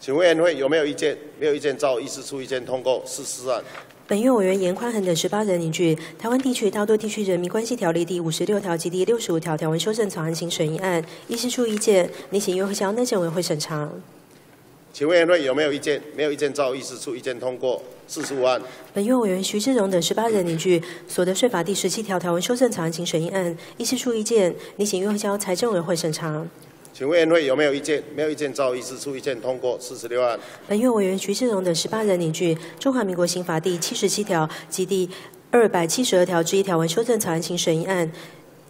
Speaker 1: 请委员会有没有意见？没有意见，照议事处意见通过。四十四案。
Speaker 11: 本院委员严宽恒等十八人拟具《台湾地区大多地区人民关系条例》第五十六条及第六十五条条文修正草案，请审议案，议事处意见，拟请院会交内政委员会审查。
Speaker 1: 请委员会有没有意见？没有意见，照议事处意见通过。四十五案。
Speaker 11: 本院委员徐志荣等十八人拟具《所得税法》第十七条条文修正草案，请审议案，议事处意见，拟请院会交财政委员会审查。
Speaker 1: 请委员会有没有意见？没有意见，照议事处意见通过。四十六案。
Speaker 11: 本院委员徐志荣等十八人拟具《中华民国刑法》第七十七条及第二百七十二条之一条文修正草案，请审议案。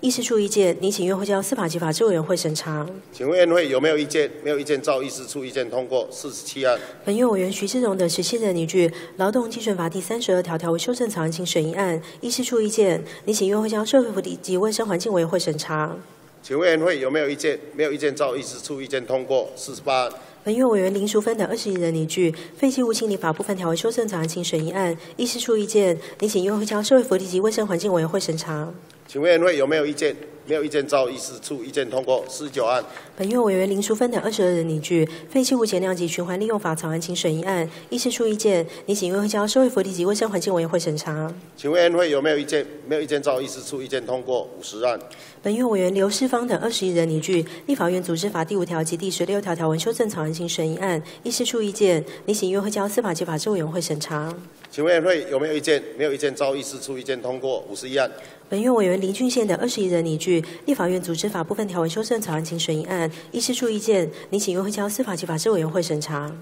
Speaker 11: 议事处意见，拟请院会交司法及法制委员会审查。
Speaker 1: 请委员会有没有意见？没有意见，照议事处意见通过。四十七案。
Speaker 11: 本院委员徐志荣等十七人拟具《劳动基准法》第三十二条条文修正草案，请审议案。议事处意见，拟请院会交社会福利及卫生环境委员会审查。
Speaker 1: 请委员会有没有意见？没有意见，照议事处意见通过。四十八。
Speaker 11: 本院委员林淑芬等二十一人拟具《废弃物清理法》部分条文修正草案，请审议案。议事处意见，您请院会交社会福利及卫生环境委员会审查。
Speaker 1: 请委员会有没有意见？没有意见，照议事处意见通过。四十九案。
Speaker 11: 本院委员林淑芬等二十二人拟具《废弃物减量及循环利用法》草案，请审议案。议事处意见，拟请院会交社会福利及卫生环境委员会审查。
Speaker 1: 请委员会有没有意见？没有意见，照议事处意见通过。五十案。
Speaker 11: 本院委员刘世芳等二十一人拟具《立法院组织法》第五条及第十六条条文修正草案，请审议案。议事处意见，拟请院会交司法及法制委员会审查。
Speaker 1: 请委员会有没有意见？没有意见，照议事处意见通过。五十一案。
Speaker 11: 本院委员林俊宪的二十一人拟具立法院组织法部分条文修正草案请审议案，议事处意见，拟请议会交司法及法制委员会审查。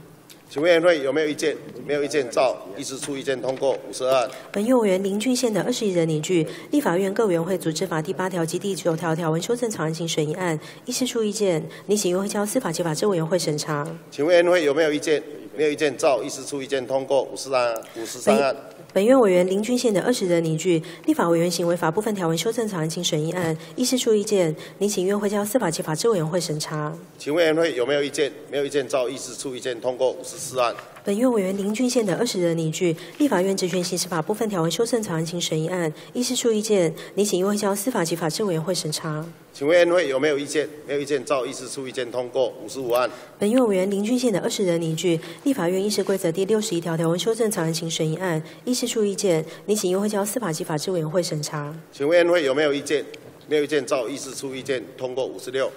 Speaker 1: 请委员会有没有意见？没有意见，照议事出意见通过。五十二案。
Speaker 11: 本院委员林俊宪的二十一人凝聚立法院各委员会组织法第八条及第九条条文修正草案请审议案，议事处意见，拟请议会交司法及法制委员会审查。
Speaker 1: 请委员会有没有意见？没有意见，照议事处意见通过。五十三五十三案。
Speaker 11: 本院委员林俊宪的二十人拟具立法委员行为法部分条文修正草案请审议案，议事处意见，拟请院会交司法及法制委员会审查。
Speaker 1: 请委员会有没有意见？没有意见，照议事处意见通过。五十四案。
Speaker 11: 本院委员林俊宪的二十人拟据立法院职权行使法部分条文修正草案请审议案，议事处意见，拟请议会交司法及法制委员会审查。
Speaker 1: 请委员会有没有意见？没有意见，照议事处意见通过。五十五案。
Speaker 11: 本院委员林俊宪的二十人拟据立法院议事规则第六十一条条文修正草案请审议案，议事处意见，拟请议会交司法及法制委员会审查。
Speaker 1: 请委员会有没有意见？没有意见，照议事处意见通过。五十六。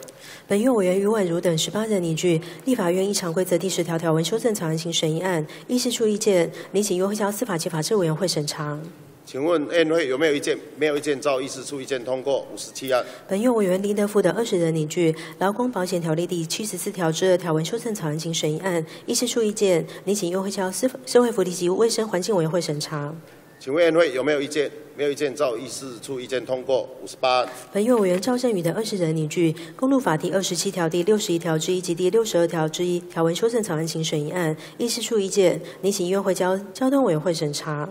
Speaker 11: 本院委员于婉如等十八人拟具立法院议常规则第十条条文修正草案请审议案，议事处意见，拟请院会交司法及法制委员会审查。
Speaker 1: 请问院会有没有意见？没有意见，照议事处意见通过。五十七案。
Speaker 11: 本院委员林德富等二十人拟具劳工保险条例第七十四条之二条文修正草案请审议案，议事处意见，拟请院会交司社会福利及卫生环境委员会审查。
Speaker 1: 请委员会有没有意见？没有意见，照议事处意见通过。五十八案。
Speaker 11: 本院委员赵振宇的二十人拟具公路法第二十七条第六十一条之一及第六十二条之一条文修正草案请审议案，议事处意见，拟请院会交交通委员会审查。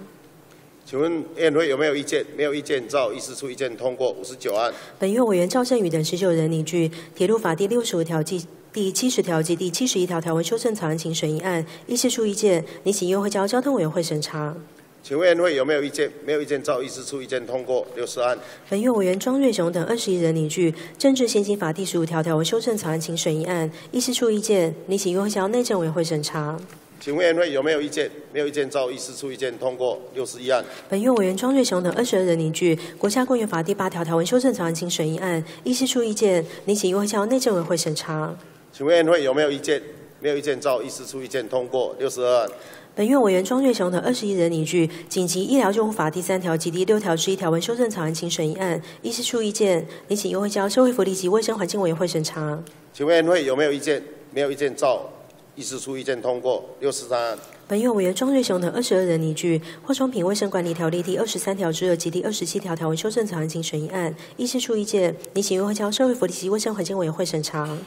Speaker 1: 请问院会有没有意见？没有意见，照议事处意见通过。五十九案。
Speaker 11: 本院委员赵振宇等十九人拟具铁路法第六十五条及第七十条及第七十一条条文修正草案请审议案，议事处意见，拟请院会交交通委员会审查。
Speaker 1: 请委员会有没有意见？没有意见，照议事处意见通过。六十案。
Speaker 11: 本院委员庄瑞雄等二十一人拟具政治献金法第十五条条文修正草案请审议案，议事处意见，拟请院会交内政委员会审查。
Speaker 1: 请委员会有没有意见？没有意见，照议事处意见通过。六十一案。
Speaker 11: 本院委员庄瑞雄等二十二人拟具国家公园法第八条条文修正草案请审议案，议事处意见，拟请院会交内政委员会审查。
Speaker 1: 请委员会有没有意见？没有意见，照议事处意见通过。六十二案。
Speaker 11: 本院委员庄瑞雄等二十一人拟具紧急医疗救护法第三条及第六条之一条文修正草案请审议案，议事处意见，拟请院会交社会福利及卫生环境委员会审查。
Speaker 1: 请委员会有没有意见？没有意见，照议事处意见通过。六十三案。
Speaker 11: 本院委员庄瑞雄等二十二人拟具化妆品卫生管理条例第二十三条之二及第二十七条条文修正草案请审议案，议事处意见，拟请院会交社会福利及卫生环境委员会审查。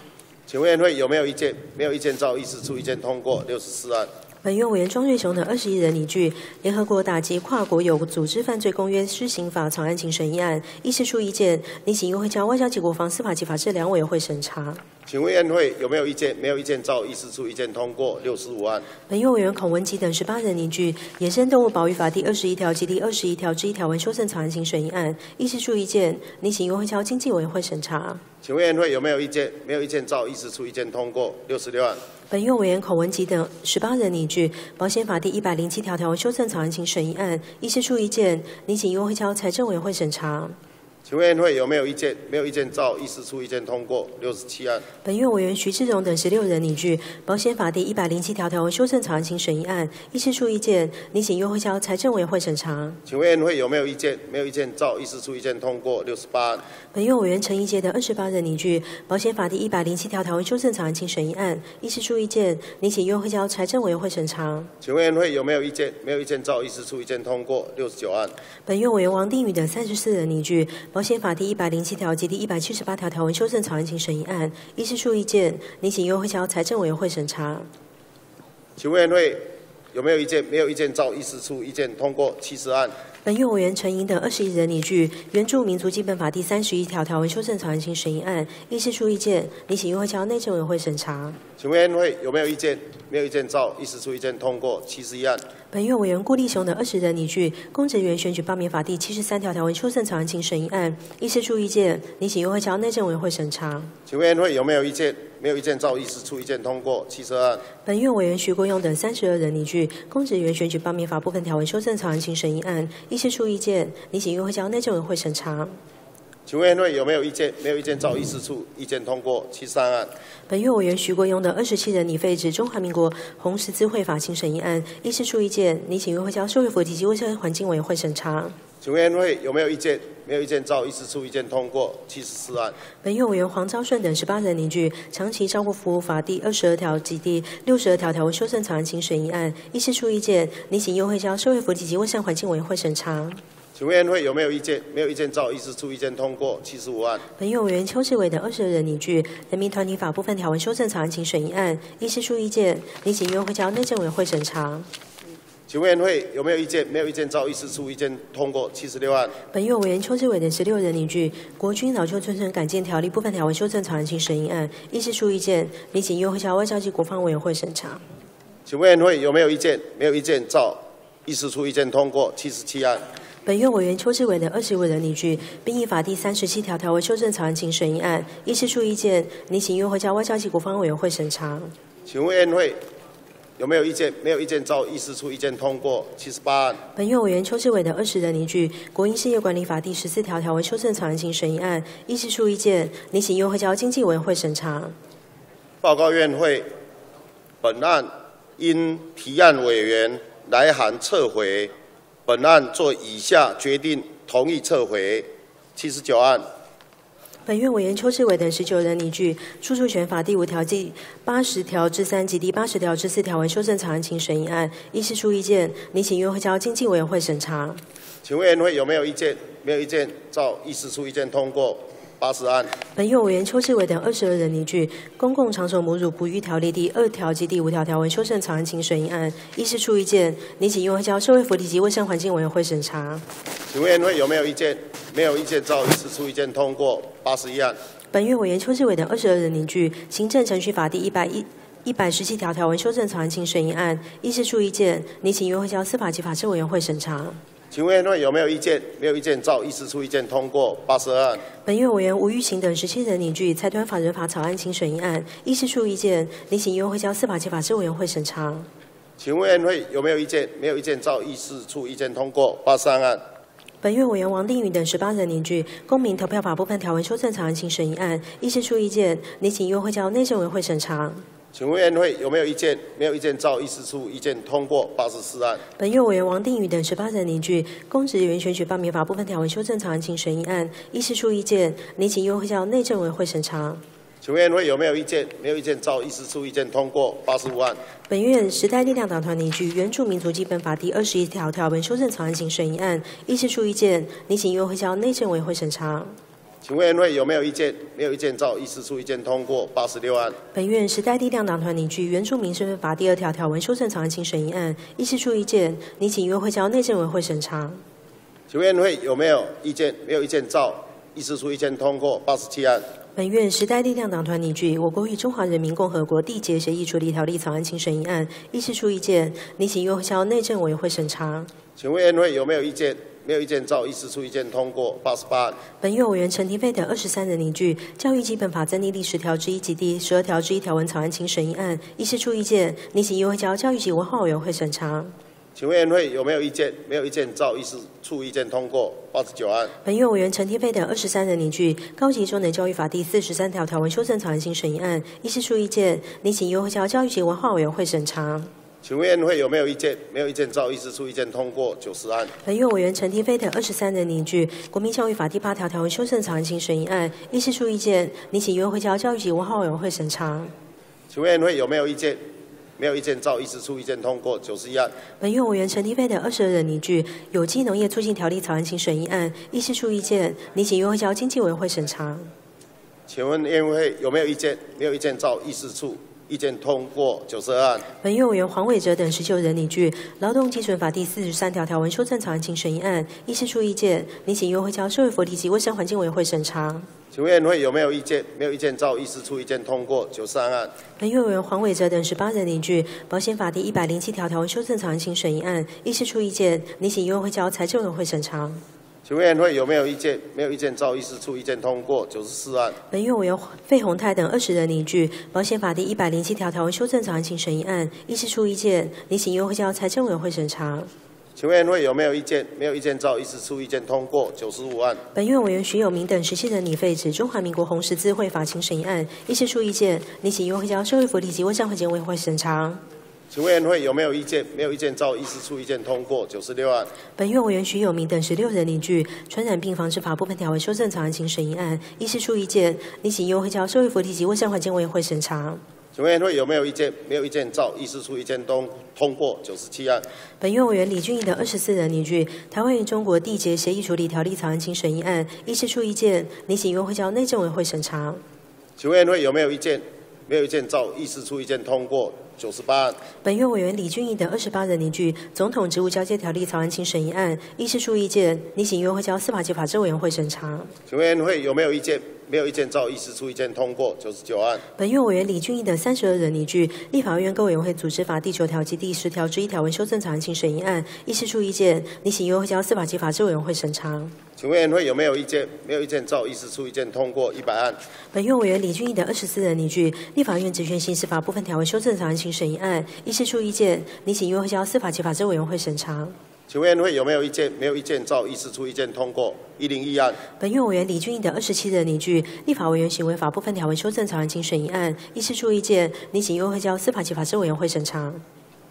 Speaker 1: 请委员会有没有意见？没有意见，照议事处意见通过。六十四案。
Speaker 11: 本院委员庄瑞雄等二十一人拟具联合国打击跨国有组织犯罪公约施行法草案请审议案，议事处意见，拟请议会交外交及国防、司法及法制两委员会审查。
Speaker 1: 请问院会有没有意见？没有意见，照议事处意见通过。六十五案。
Speaker 11: 本院委员孔文吉等十八人拟具野生动物保育法第二十一条及第二十一条之一条文修正草案请审议案，议事处意见，拟请议会交经济委员会审查。
Speaker 1: 请问院会有没有意见？没有意见，照议事处意见通过。六十六案。
Speaker 11: 本院委员孔文吉等十八人拟具保险法第一百零七条条文修正草案请审议案，议事处意见，拟请议会交财政委员会审查。
Speaker 1: 请委员会有没有意见？没有意见，照议事处意见通过。六十七案。
Speaker 11: 本院委员徐志荣等十六人拟具保险法第一百零七条条文修正草案请审议案，议事处意见，拟请院会交财政委员会审查。
Speaker 1: 请问会有没有意见？没有意见，照议事处意见通过。六十八案。
Speaker 11: 本院委员陈怡杰等二十八人拟具保险法第一百零七条条文修正草案请审议案，议事处意见，拟请院会交财政委员会审查。
Speaker 1: 请问会有没有意见？没有意见，照议事处意见通过。六十九案。
Speaker 11: 本院委员王定宇等三十四人拟具保宪法第一百零七条及第一百七十八条条文修正草案请审议案，议事处意见，拟请由会交财政委员会审查。
Speaker 1: 请委员会有没有意见？没有意见，照议事处意见通过。七十案。
Speaker 11: 本院委员陈莹等二十一人拟具原住民族基本法第三十一条条文修正草案请审议案，议事处意见，拟请议会交内政委员会审查。
Speaker 1: 请委员会有没有意见？没有意见，照议事处意见通过。七十一案。
Speaker 11: 本院委员顾立雄等二十人拟具公职员选举罢免法第七十三条条文修正草案请审议案，议事处意见，拟请议会交内政委员会审查。
Speaker 1: 请委员会有没有意见？没有意见，照议事处意见通过。七十二案。
Speaker 11: 本院委员徐国勇等三十二人拟具公职员选举罢免法部分条文修正草案请审议案，议事处意见，拟请院会交内政委员会审查。
Speaker 1: 请问会有没有意见？没有意见，照议事处意见通过七三案。
Speaker 11: 本院委员徐国勇等二十七人拟废止中华民国红十字会法庭审议案，议事处意见，拟请院会交社会福利及卫生环境委员会审查。
Speaker 1: 请问会有没有意见？没有意见，照议事处意见通过七十四案。
Speaker 11: 本院委员黄昭顺等十八人拟具长期照顾服务法第二十二条及第六十二条条文修正草案请审议案，议事处意见，拟请优惠交社会福利及卫生环境委员会审查。
Speaker 1: 请问会有没有意见？没有意见，照议事处意见通过七十五案。
Speaker 11: 本院委员邱志伟等二十二人拟具人民团体法部分条文修正草案请审议案，议事处意见，拟请优惠交内政委员会审查。
Speaker 1: 请问会有没有意见？没有意见，照议事处意见通过七十六案。
Speaker 11: 本院委员邱志伟等十六人拟具国军老旧村村改建条例部分条文修正草案请审议案，议事处意见，拟请院会交外交及国防委员会审查。
Speaker 1: 请问会有没有意见？没有意见，照议事处意见通过七十七案。
Speaker 11: 本院委员邱志伟等二十五人拟具兵役法第三十七条条文修正草案请审议案，议事处意见，拟请院会交外交及国防委员会审查。
Speaker 1: 请问会有没有意见？没有意见，照议事处意见通过七十八案。
Speaker 11: 本院委员邱志伟的二十人拟具国营事业管理法第十四条条文修正草案请审议案，议事处意见，拟请院会交经济委员会审查。
Speaker 1: 报告院会，本案因提案委员来函撤回。本案做以下决定，同意撤回七十九案。
Speaker 11: 本院委员邱志伟等十九人拟具《著作权法》第五条第八十条之三及第八十条之四条文修正草案请审议案，议事处意见，拟请院会交经济委员会审查。
Speaker 1: 请问院会有没有意见？没有意见，照议事处意见通过。八十案。
Speaker 11: 本院委员邱志伟等二十二人拟具《公共场所母乳哺育条例》第二条及第五条条文修正草案请审议案，议事处意见，拟请院会交社会福利及卫生环境委员会审查。
Speaker 1: 请问院会有没有意见？没有意见，照议事处意见通过。八十一案。
Speaker 11: 本院委员邱志伟等二十二人拟具《行政程序法》第一百一一百十七条条文修正草案请审议案，议事处意见，拟请院会交司法及法制委员会审查。
Speaker 1: 请问院有没有意见？没有意见，照议事处意见通过八十二案。
Speaker 11: 本院委员吴玉琴等十七人拟具财团法人法草案请审议案，议事处意见，拟请院会交司法及法制委员会审查。
Speaker 1: 请问院会有没有意见？没有意见，照议事处意见通过八十三案。
Speaker 11: 本院委员王定宇等十八人拟具公民投票法部分条文修正草案请审议案，议事处意见，拟请院会交内政委员会审查。
Speaker 1: 请问院会有没有意见？没有意见，照议事处意见通过八十四案。
Speaker 11: 本院委员王定宇等十八人凝聚公职人员选举罢免法部分条文修正草案请审议案，议事处意见，拟请院会交内政委员会审查。
Speaker 1: 请问院会有没有意见？没有意见，照议事处意见通过八十五案。
Speaker 11: 本院时代力量党团凝聚原住民族基本法第二十一条条文修正草案请审议案，议事处意见，拟请院会交内政委员会审查。
Speaker 1: 请问院会有没有意见？没有意见，照议事处意见通过八十六案。
Speaker 11: 本院时代力量党团拟具原住民身份法第二条条文修正草案请审议案，议事处意见，拟请院会交内政委员会审查。
Speaker 1: 请问院会有没有意见？没有意见，照议事处意见通过八十七案。
Speaker 11: 本院时代力量党团拟具我国与中华人民共和国缔结协议处理条例草案请审议案，议事处意见，拟请院会交内政委员会审查。
Speaker 1: 请问院会有没有意见？没有意见，照议事处意见通过八十八。
Speaker 11: 本院委员陈廷飞等二十三人拟具《教育基本法》增订第十条之一及第十二条之一条文草案请审议案，议事处意见，拟请院会交教育及文化委员会审查。
Speaker 1: 请问院会有没有意见？没有意见，照议事处意见通过八十九案。
Speaker 11: 本院委员陈廷飞等二十三人拟具《高级中等教育法》第四十三条条文修正草案请审议案，议事处意见，拟请院会交教育及文化委员会审查。
Speaker 1: 请问院会有没有意见？没有意见，照议事处意见通过九十案。
Speaker 11: 本院委员陈廷飞等二十三人凝聚《国民教育法》第八条条文修正草案请审议案，议事处意见，拟请院会交教育及文化委员会审查。
Speaker 1: 请问院会有没有意见？没有意见，照议事处意见通过九十一案。
Speaker 11: 本院委员陈廷飞等二十二人凝聚《有机农业促进条例》草案请审议案，议事处意见，拟请院会交经济委员会审查。
Speaker 1: 请问院会有没有意见？没有意见，照议事处意见通过九十二案。
Speaker 11: 本院委员黄伟哲等十九人拟具《劳动基准法》第四十三条条文修正草案请审议案，议事处意见，拟请院会交社会福利及卫生环境委员会审查。
Speaker 1: 请问院会有没有意见？没有意见，照议事处意见通过九十二案。
Speaker 11: 本院委员黄伟哲等十八人拟具《保险法》第一百零七条条文修正草案请审议案，议事处意见，拟请院会交财政委员会审查。
Speaker 1: 请问院会有没有意见？没有意见，照议事处意见通过九十四案。
Speaker 11: 本院委员费宏泰等二十人拟具《保险法》第一百零七条条文修正草案请审议案，议事处意见，拟请院会交财政委员会审查。
Speaker 1: 请问会有没有意见？没有意见，照议事处意见通过。九十五案。
Speaker 11: 本院委员徐有明等十七人拟废止中华民国红十字会法请审议案，议事处意见，拟请院会交社会福利及卫生环境委员会审查。
Speaker 1: 请问会有没有意见？没有意见，照议事处意见通过。九十六案。
Speaker 11: 本院委员徐有明等十六人领具传染病防治法部分条文修正草案请审议案，议事处意见，拟请院会交社会福利及卫生环境委员会审查。
Speaker 1: 请问会有没有意见？没有意见，照议事处意见通通过。九十七案。
Speaker 11: 本院委员李俊义等二十四人拟具台湾与中国缔结协议处理条例草案请审议案，议事处意见，拟请院会交内政委员会审查。
Speaker 1: 请问会有没有意见？没有意见，照议事处意见通过。九十八案。
Speaker 11: 本院委员李俊义等二十八人拟具总统职务交接条例草案请审议案，议事处意见，拟请院会交司法及法制委员会审查。
Speaker 1: 请问会有没有意见？没有意见，照议事处意见通过。九十九案。
Speaker 11: 本院委员李俊义等三十二人拟具立法院各委员会组织法第九条及第十条之一条文修正草案请审议案，议事处意见，拟请院会交司法及法制委员会审查。
Speaker 1: 请问会有没有意见？没有意见，照议事处意见通过。一百案。
Speaker 11: 本院委员李俊义等二十四人拟具立法院职权行使法部分条文修正草案请审议案，议事处意见，拟请议会交司法及法制委员会审查。
Speaker 1: 请问会有没有意见？没有意见，照议事处意见通过。一零一案。
Speaker 11: 本院委员李俊义等二十七人拟具立法委员行为法部分条文修正草案请审议案，议事处意见，拟请议会交司法及法制委员会审查。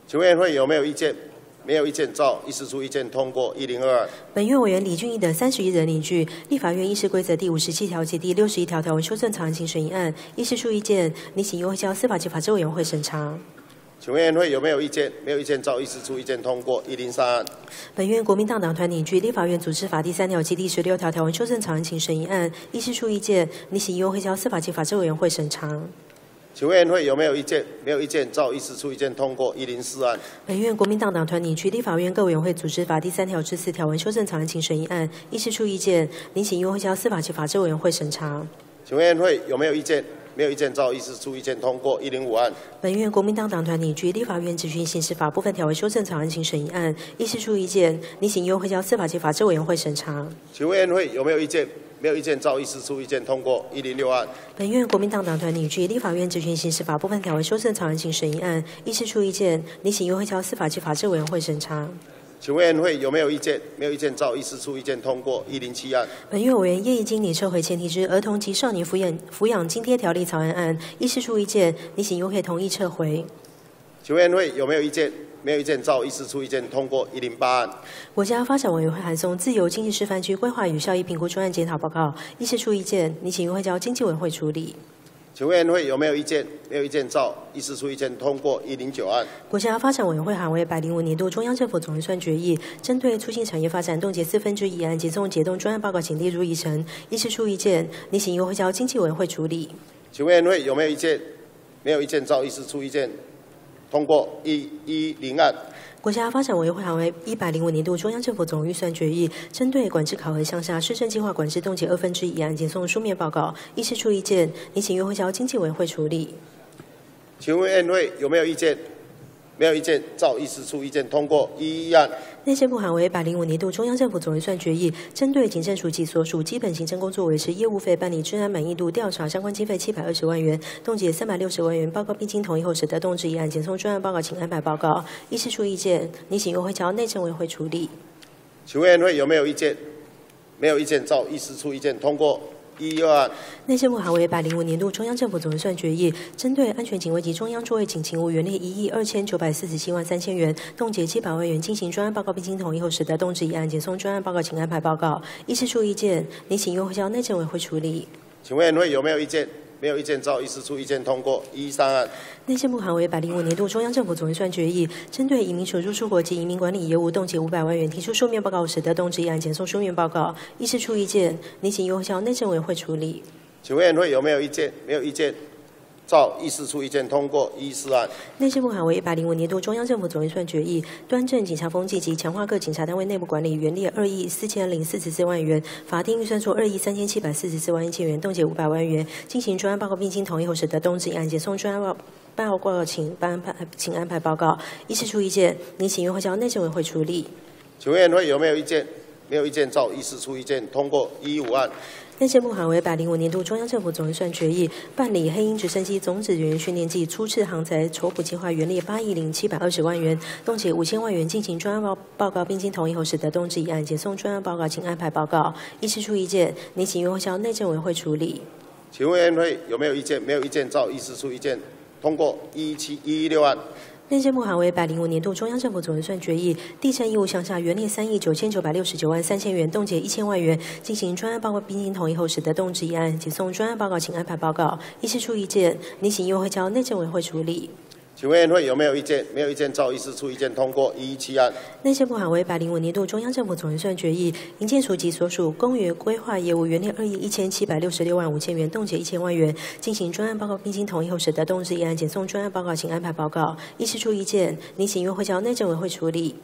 Speaker 1: 请问会有没有意见？没有意见，照议事处意见通过。一零二案。
Speaker 11: 本院委员李俊义等三十一人拟具立法院议事规则第五十七条及第六十一条条文修正草案请审议案，议事处意见，拟请院会交司法及法制委员会审查。
Speaker 1: 请问会有没有意见？没有意见，照议事处意见通过。一零三案。
Speaker 11: 本院国民党党团拟具立法院组织法第三条及第十六条条文修正草案请审议案，议事处意见，拟请院会交司法及法制委员会审查。
Speaker 1: 请问会有没有意见？没有意见，照议事处意见通过。一零四案。
Speaker 11: 本院国民党党团拟具立法院各委员会组织法第三条至四条文修正草案请审议案，议事处意见，拟请院会交司法及法制委员会审查。
Speaker 1: 请问会有没有意见？没有意见，照议事处意见通过。一零五案。
Speaker 11: 本院国民党党团拟具立法院执行刑事法部分条文修正草案请审议案，议事处意见，拟请院会交司法及法制委员会审查。
Speaker 1: 请问会有没有意见？没有意见，照议事处意见通过。一零六案。
Speaker 11: 本院国民党党团拟具立法院执行刑事法部分条文修正草案请审议案，议事处意见，拟请院会交司法及法制委员会审查。
Speaker 1: 请问会有没有意见？没有意见，照议事处意见通过。一零七案。
Speaker 11: 本院委员叶义经拟撤回前提之儿童及少年抚养抚养津贴条例草案案，议事处意见，拟请优会同意撤回。
Speaker 1: 请问会有没有意见？没有意见，照议事处意见通过。一零八案。
Speaker 11: 国家发展委员会函送自由经济示范区规划与效益评估专案检讨报告，议事处意见，你请院会交经济委员会处理。
Speaker 1: 请问会有没有意见？没有意见，照议事处意见通过。一零九案。
Speaker 11: 国家发展委员会函为百零五年度中央政府总预算决议，针对促进产业发展冻结四分之一案及送解冻专案报告，请列入议程。议事处意见，你请院会交经济委员会处理。
Speaker 1: 请问会有没有意见？没有意见，照议事处意见通过。一一零案。
Speaker 11: 国家发展委员会函为一百零五年度中央政府总预算决议，针对管制考核向下市政计划管制冻结二分之一案，件送书面报告。议事处意见，你请院会交经济委员会处理。
Speaker 1: 请问会有没有意见？没有意见，照议事处意见通过。一一案。
Speaker 11: 内政部函为百零五年度中央政府总预算决议，针对警政署及所属基本行政工作维持业务费办理治安满意度调查相关经费七百二十万元，冻结三百六十万元，报告并经同意后，使得动之一案检送专案报告，请安排报告。议事处意见，你请院会交内政委员会处理。
Speaker 1: 请问会有没有意见？没有意见，照议事处意见通过。一二案。
Speaker 11: 内政部函为百零五年度中央政府总预算决议，针对安全警卫及中央座位警勤务原列一亿二千九百四十七万三千元，冻结七百万元，进行专案报告并经同意后，使得动职一案解送专案报告，请安排报告。议事处意见，您请用会交内政委员会处理。
Speaker 1: 请问会有没有意见？没有意见，照议事处意见通过。一三案。
Speaker 11: 内政部函为百零五年度中央政府总预算决议，针对移民署入出国及移民管理业务冻结五百万元，提出书面报告，时的动之案检送书面报告。议事处意见，拟请院会交内政委员会处理。
Speaker 1: 请问会有没有意见？没有意见，照议事处意见通过。一四案。
Speaker 11: 内政部函为一百零五年度中央政府总预算决议，端正警察风气及强化各警察单位内部管理，原列二亿四千零四十四万元，法定预算数二亿三千七百四十四万一千元，冻结五百万元，进行专案报告并经同意后，使得动之一案件送专案报报告，请安排请安排报告。议事处意见，您请院会交内政委员会处理。
Speaker 1: 请问会有没有意见？没有意见，照议事处意见通过。一五案。
Speaker 11: 内政部函为百零五年度中央政府总预算决议，办理黑鹰直升机总指员训练暨初次航材筹补计划，原列八亿零七百二十万元，冻结五千万元进行专案报报告，并经同意后，使得动之议案解送专案报告，请安排报告。议事出意见，拟请院会内政委会处理。
Speaker 1: 请问委员会有没有意见？没有意见，照议事出意见通过一七一一六案。
Speaker 11: 内政部函为百零五年度中央政府总预算决议，地震义务向下原列三亿九千九百六十九万三千元，冻结一千万元，进行专案报告，并经同意后，使得动之议案解送专案报告，请安排报告。议事出意见，拟请议会交内政委会处理。
Speaker 1: 请委员会有没有意见？没有意见，照议事处意见通过一一七案。
Speaker 11: 内政部函为百零五年度中央政府总预算决议，营建署及所属公园规划业务原列二亿一千七百六十六万五千元，冻结一千万元，进行专案报告，并经同意后，使得动之议案解送专案报告，请安排报告。议事处意见，您请议会交内政委会处理。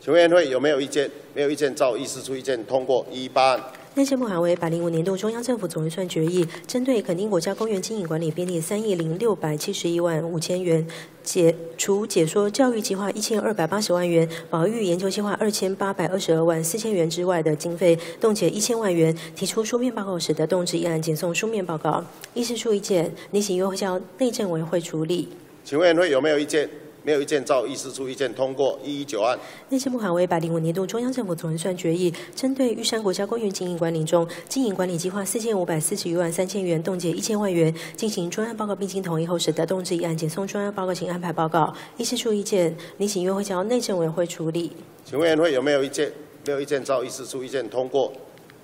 Speaker 1: 请委员会有没有意见？没有意见，照议事处意见通过一一八案。
Speaker 11: 内政部函为百零五年度中央政府总预算决议，针对垦丁国家公园经营管理编列三亿零六百七十一万五千元，解除解说教育计划一千二百八十万元，保育研究计划二千八百二十二万四千元之外的经费，冻结一千万元，提出书面报告，使得动之议案简送书面报告。议事处意见，拟请院会交内政委员会处理。
Speaker 1: 请委员会有没有意见？没有意见，照议事处意见通过一一九案。
Speaker 11: 内政部函为百零五年度中央政府总预算决议，针对玉山国家公园经营管理中经营管理计划四千五百四十余万三千元，冻结一千万元，进行专案报告，并经同意后，使得动之议案简送专案报告，请安排报告。议事处意见，拟请院会交内政委员会处理。
Speaker 1: 请委员会有没有意见？没有意见，照议事处意见通过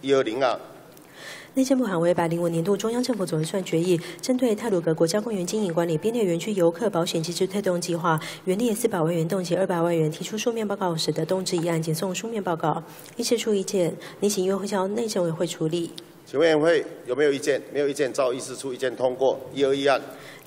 Speaker 1: 一二零案。
Speaker 11: 内政部函为百零五年度中央政府总预算决议，针对泰鲁阁国家公园经营管理边内园区游客保险机制推动计划，原列四百万元，冻结二百万元，提出书面报告，使得动之一案仅送书面报告。议事出意见，拟请议会交内政委会处理。
Speaker 1: 请委员会有没有意见？没有意见，照议事出意见通过一二一案。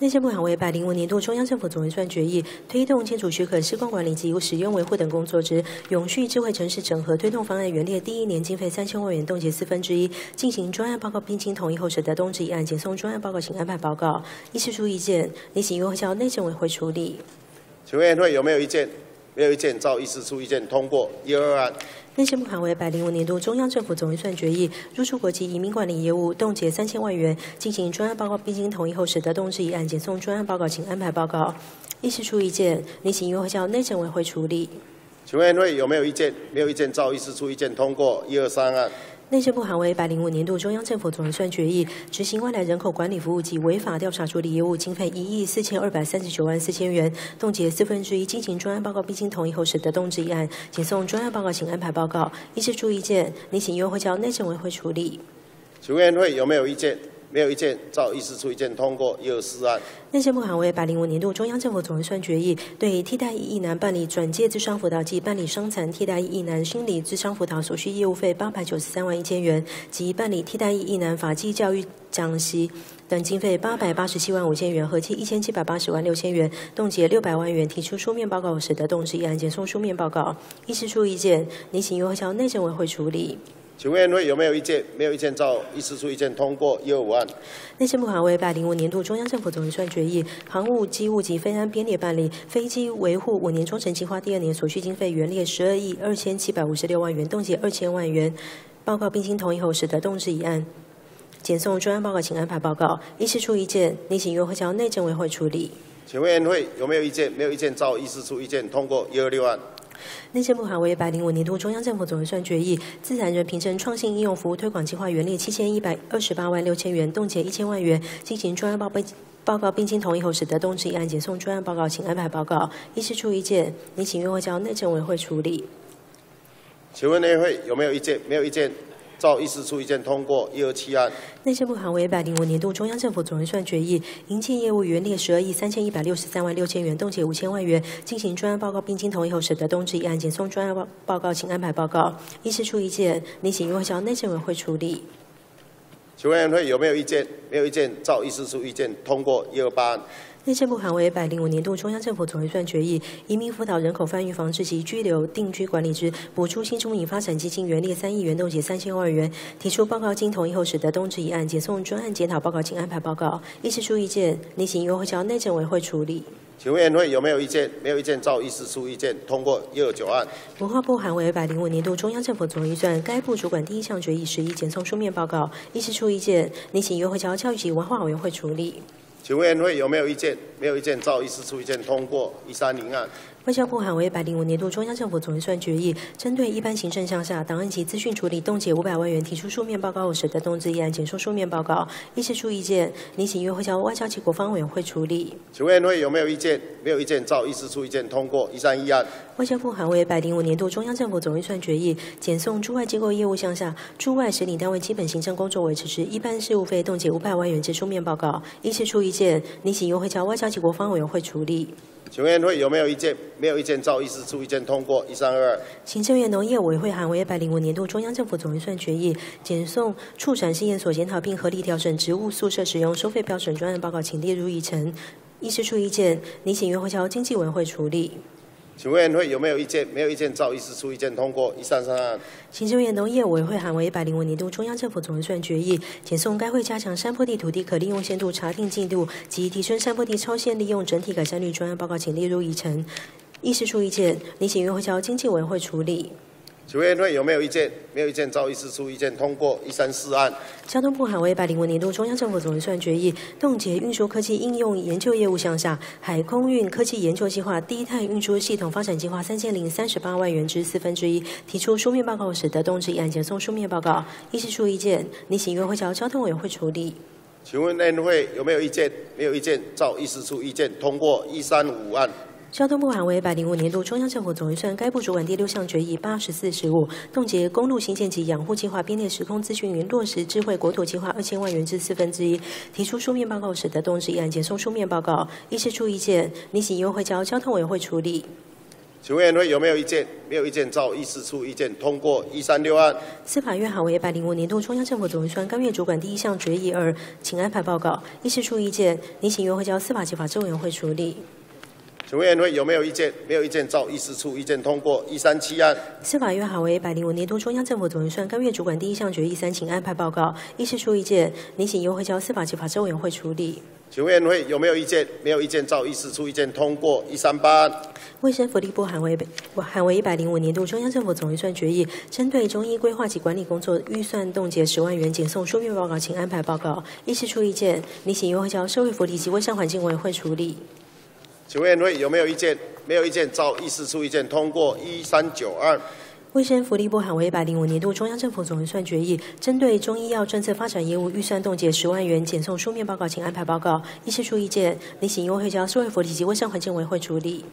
Speaker 11: 内政部函为百零五年度中央政府总预算决议，推动建筑许可、施工管理及使用维护等工作之永续智慧城市整合推动方案原列第一年经费三千万元，冻结四分之一，进行专案报告，并经同意后，使得东之议案简送专案报告，请安排报告。议事出意见，你请院会交内政委会处理。
Speaker 1: 请委员会有没有意见？没有意见，照议事出意见通过一二案。
Speaker 11: 内政部函为百零五年度中央政府总预算决议，入出国及移民管理业务冻结三千万元，进行专案报告，并经同意后，使得动之以案简送专案报告，请安排报告。议事处意见，你请议会交内政委会处理。
Speaker 1: 请委员会有没有意见？没有意见，照议事处意见通过一二三案。
Speaker 11: 内政部函为百零五年度中央政府总预算决议，执行外来人口管理服务及违法调查处理业务经费一亿四千二百三十九万四千元，冻结四分之一，进行专案报告，并经同意后，使得动之议案请送专案报告，请安排报告。议事出意见，你请院会交内政委会处理。
Speaker 1: 请委员会有没有意见？没有意见，照议事处意见通过一二四案。
Speaker 11: 内政部函为百零五年度中央政府总预算决议，对替代役役男办理转介智商辅导及办理伤残替代役役男心理智商辅导所需业务费八百九十三万一千元，及办理替代役役男法纪教育讲习等经费八百八十七万五千元，合计一千七百八十万六千元，冻结六百万元，提出书面报告，使得动之议案件送书面报告。议事处意见，拟请院会交内政委会处理。
Speaker 1: 请委员会有没有意见？没有意见，照议事处意见通过一二五案。
Speaker 11: 内政部函为百零五年度中央政府总预算决议，航务机务及飞安编列办理飞机维护五年中程计划第二年所需经费原列十二亿二千七百五十六万元，冻结二千万元。报告并经同意后，使得动之议案简送中央报告，请安排报告。议事出意见，拟请院会交内政委会处理。
Speaker 1: 请委员会有没有意见？没有意见，照议事处意见通过一二六案。
Speaker 11: 内政部函为百零五年度中央政府总预算决议，自然人凭证创新应用服务推广计划原列七千一百二十八万六千元，冻结一千万元，进行专案报备报告，并经同意后，使得动之一案简送专案报告，请安排报告。一是出意见，你请院会交内政委会处理。
Speaker 1: 请问内会有没有意见？没有意见，照议事处意见通过一二七案。
Speaker 11: 内政部函为一百零五年度中央政府总预算决议，营建业务原列十二亿三千一百六十三万六千元，冻结五千万元，进行专案报告，并经同意后，使得东芝一案简送专案报报告，请安排报告。议事处意见，你请院会交内政委会处理。
Speaker 1: 请问委员会有没有意见？没有意见，照议事处意见通过一二八案。
Speaker 11: 内政部函为百零五年度中央政府总预算决议，移民辅导人口贩运防治及居留定居管理之补助新中营发展基金原列三亿元，冻结三千万元，提出报告经同意后，使得东之议案简送专案检讨报告，请安排报告。议事出意见，拟请院会交内政委会处理。
Speaker 1: 请问委员会有没有意见？没有意见，照议事出意见通过一二九案。
Speaker 11: 文化部函为百零五年度中央政府总预算，该部主管第一项决议十一简送书面报告，议事出意见，拟请约会交教育及文化委员会处理。
Speaker 1: 请问委员会有没有意见？没有意见，照议事出意见通过一三零案。
Speaker 11: 外交部函为百零五年度中央政府总预算决议，针对一般行政项下档案及资讯处理冻结五百万元提出书面报告后，使得动之议案简送书面报告，议事出意见，拟请约会交外交及国防委员会处理。
Speaker 1: 请问委员会有没有意见？没有意见，照议事出意见通过一三一案。
Speaker 11: 外交部函为百零五年度中央政府总预算决议，简送驻外机构业务项下驻外使领单位基本行政工作维持之一般事务费冻结五百万元之书面报告，议事出意见，拟请约会交外交及国防委员会处理。
Speaker 1: 请问会有没有意见？没有意见，照议事出意见通过一三二二。
Speaker 11: 行政院农业委员会函为百零五年度中央政府总预算决议，简送畜产试验所检讨并合理调整植物宿舍使用收费标准专案报告，请列入议程。议事出意见，拟请约会交经济委员会处理。
Speaker 1: 请问委员会有没有意见？没有意见，照议事处意见通过一三三案。
Speaker 11: 行政院农业委员会函为一百零五年度中央政府总预算决议，简送该会加强山坡地土地可利用限度查定进度及提升山坡地超限利用整体改善率专案报告，请列入议程。议事处意见，拟请约会交经济委员会处理。
Speaker 1: 请问委员会有没有意见？没有意见，照议事处意见通过一三四案。
Speaker 11: 交通部海为百零五年度中央政府总预算决议，冻结运输科技应用研究业务项下海空运科技研究计划低碳运输系统发展计划三千零三十八万元之四分之一，提出书面报告，使得动之议案件送书面报告。议事处意见，拟请约会交交通委员会处理。
Speaker 1: 请问委员会有没有意见？没有意见，照议事处意见通过一三五案。
Speaker 11: 交通部函为百零五年度中央政府总预算，该部主管第六项决议八十四十五，冻结公路新建及养护计划编列时空资讯云落实智慧国土计划二千万元至四分之一，提出书面报告，时得动之议案简送书面报告。议事出意见，拟请优惠交交通委员会处理。
Speaker 1: 请问委员会有没有意见？没有意见，照议事处意见通过一三六案。
Speaker 11: 司法院函为百零五年度中央政府总预算，该院主管第一项决议二，请安排报告。议事出意见，拟请优惠交司法及法制委员会处理。
Speaker 1: 请问委员会有没有意见？没有意见，照议事处意见通过一三七案。
Speaker 11: 司法院函为百零五年度中央政府总预算，该院主管第一项决议三，请安排报告。议事出意见，拟请优惠交司法及法制委员会处理。
Speaker 1: 请问委员会有没有意见？没有意见，照议事处意见通过一三八案。
Speaker 11: 卫生福利部函为函为一百零五年度中央政府总预算决议，针对中医规划及管理工作预算冻结十万元，简送书面报告，请安排报告。议事出意见，拟请优惠交社会福利及卫生环境委员会处理。
Speaker 1: 请问委员会有没有意见？没有意见，照议事处意见通过一三九二。
Speaker 11: 卫生福利部函为一百零五年度中央政府总预算决议，针对中医药政策发展业务预算冻结十万元，简送书面报告，请安排报告。议事出意见，另请议会交社会福利及卫生环境委员会处理。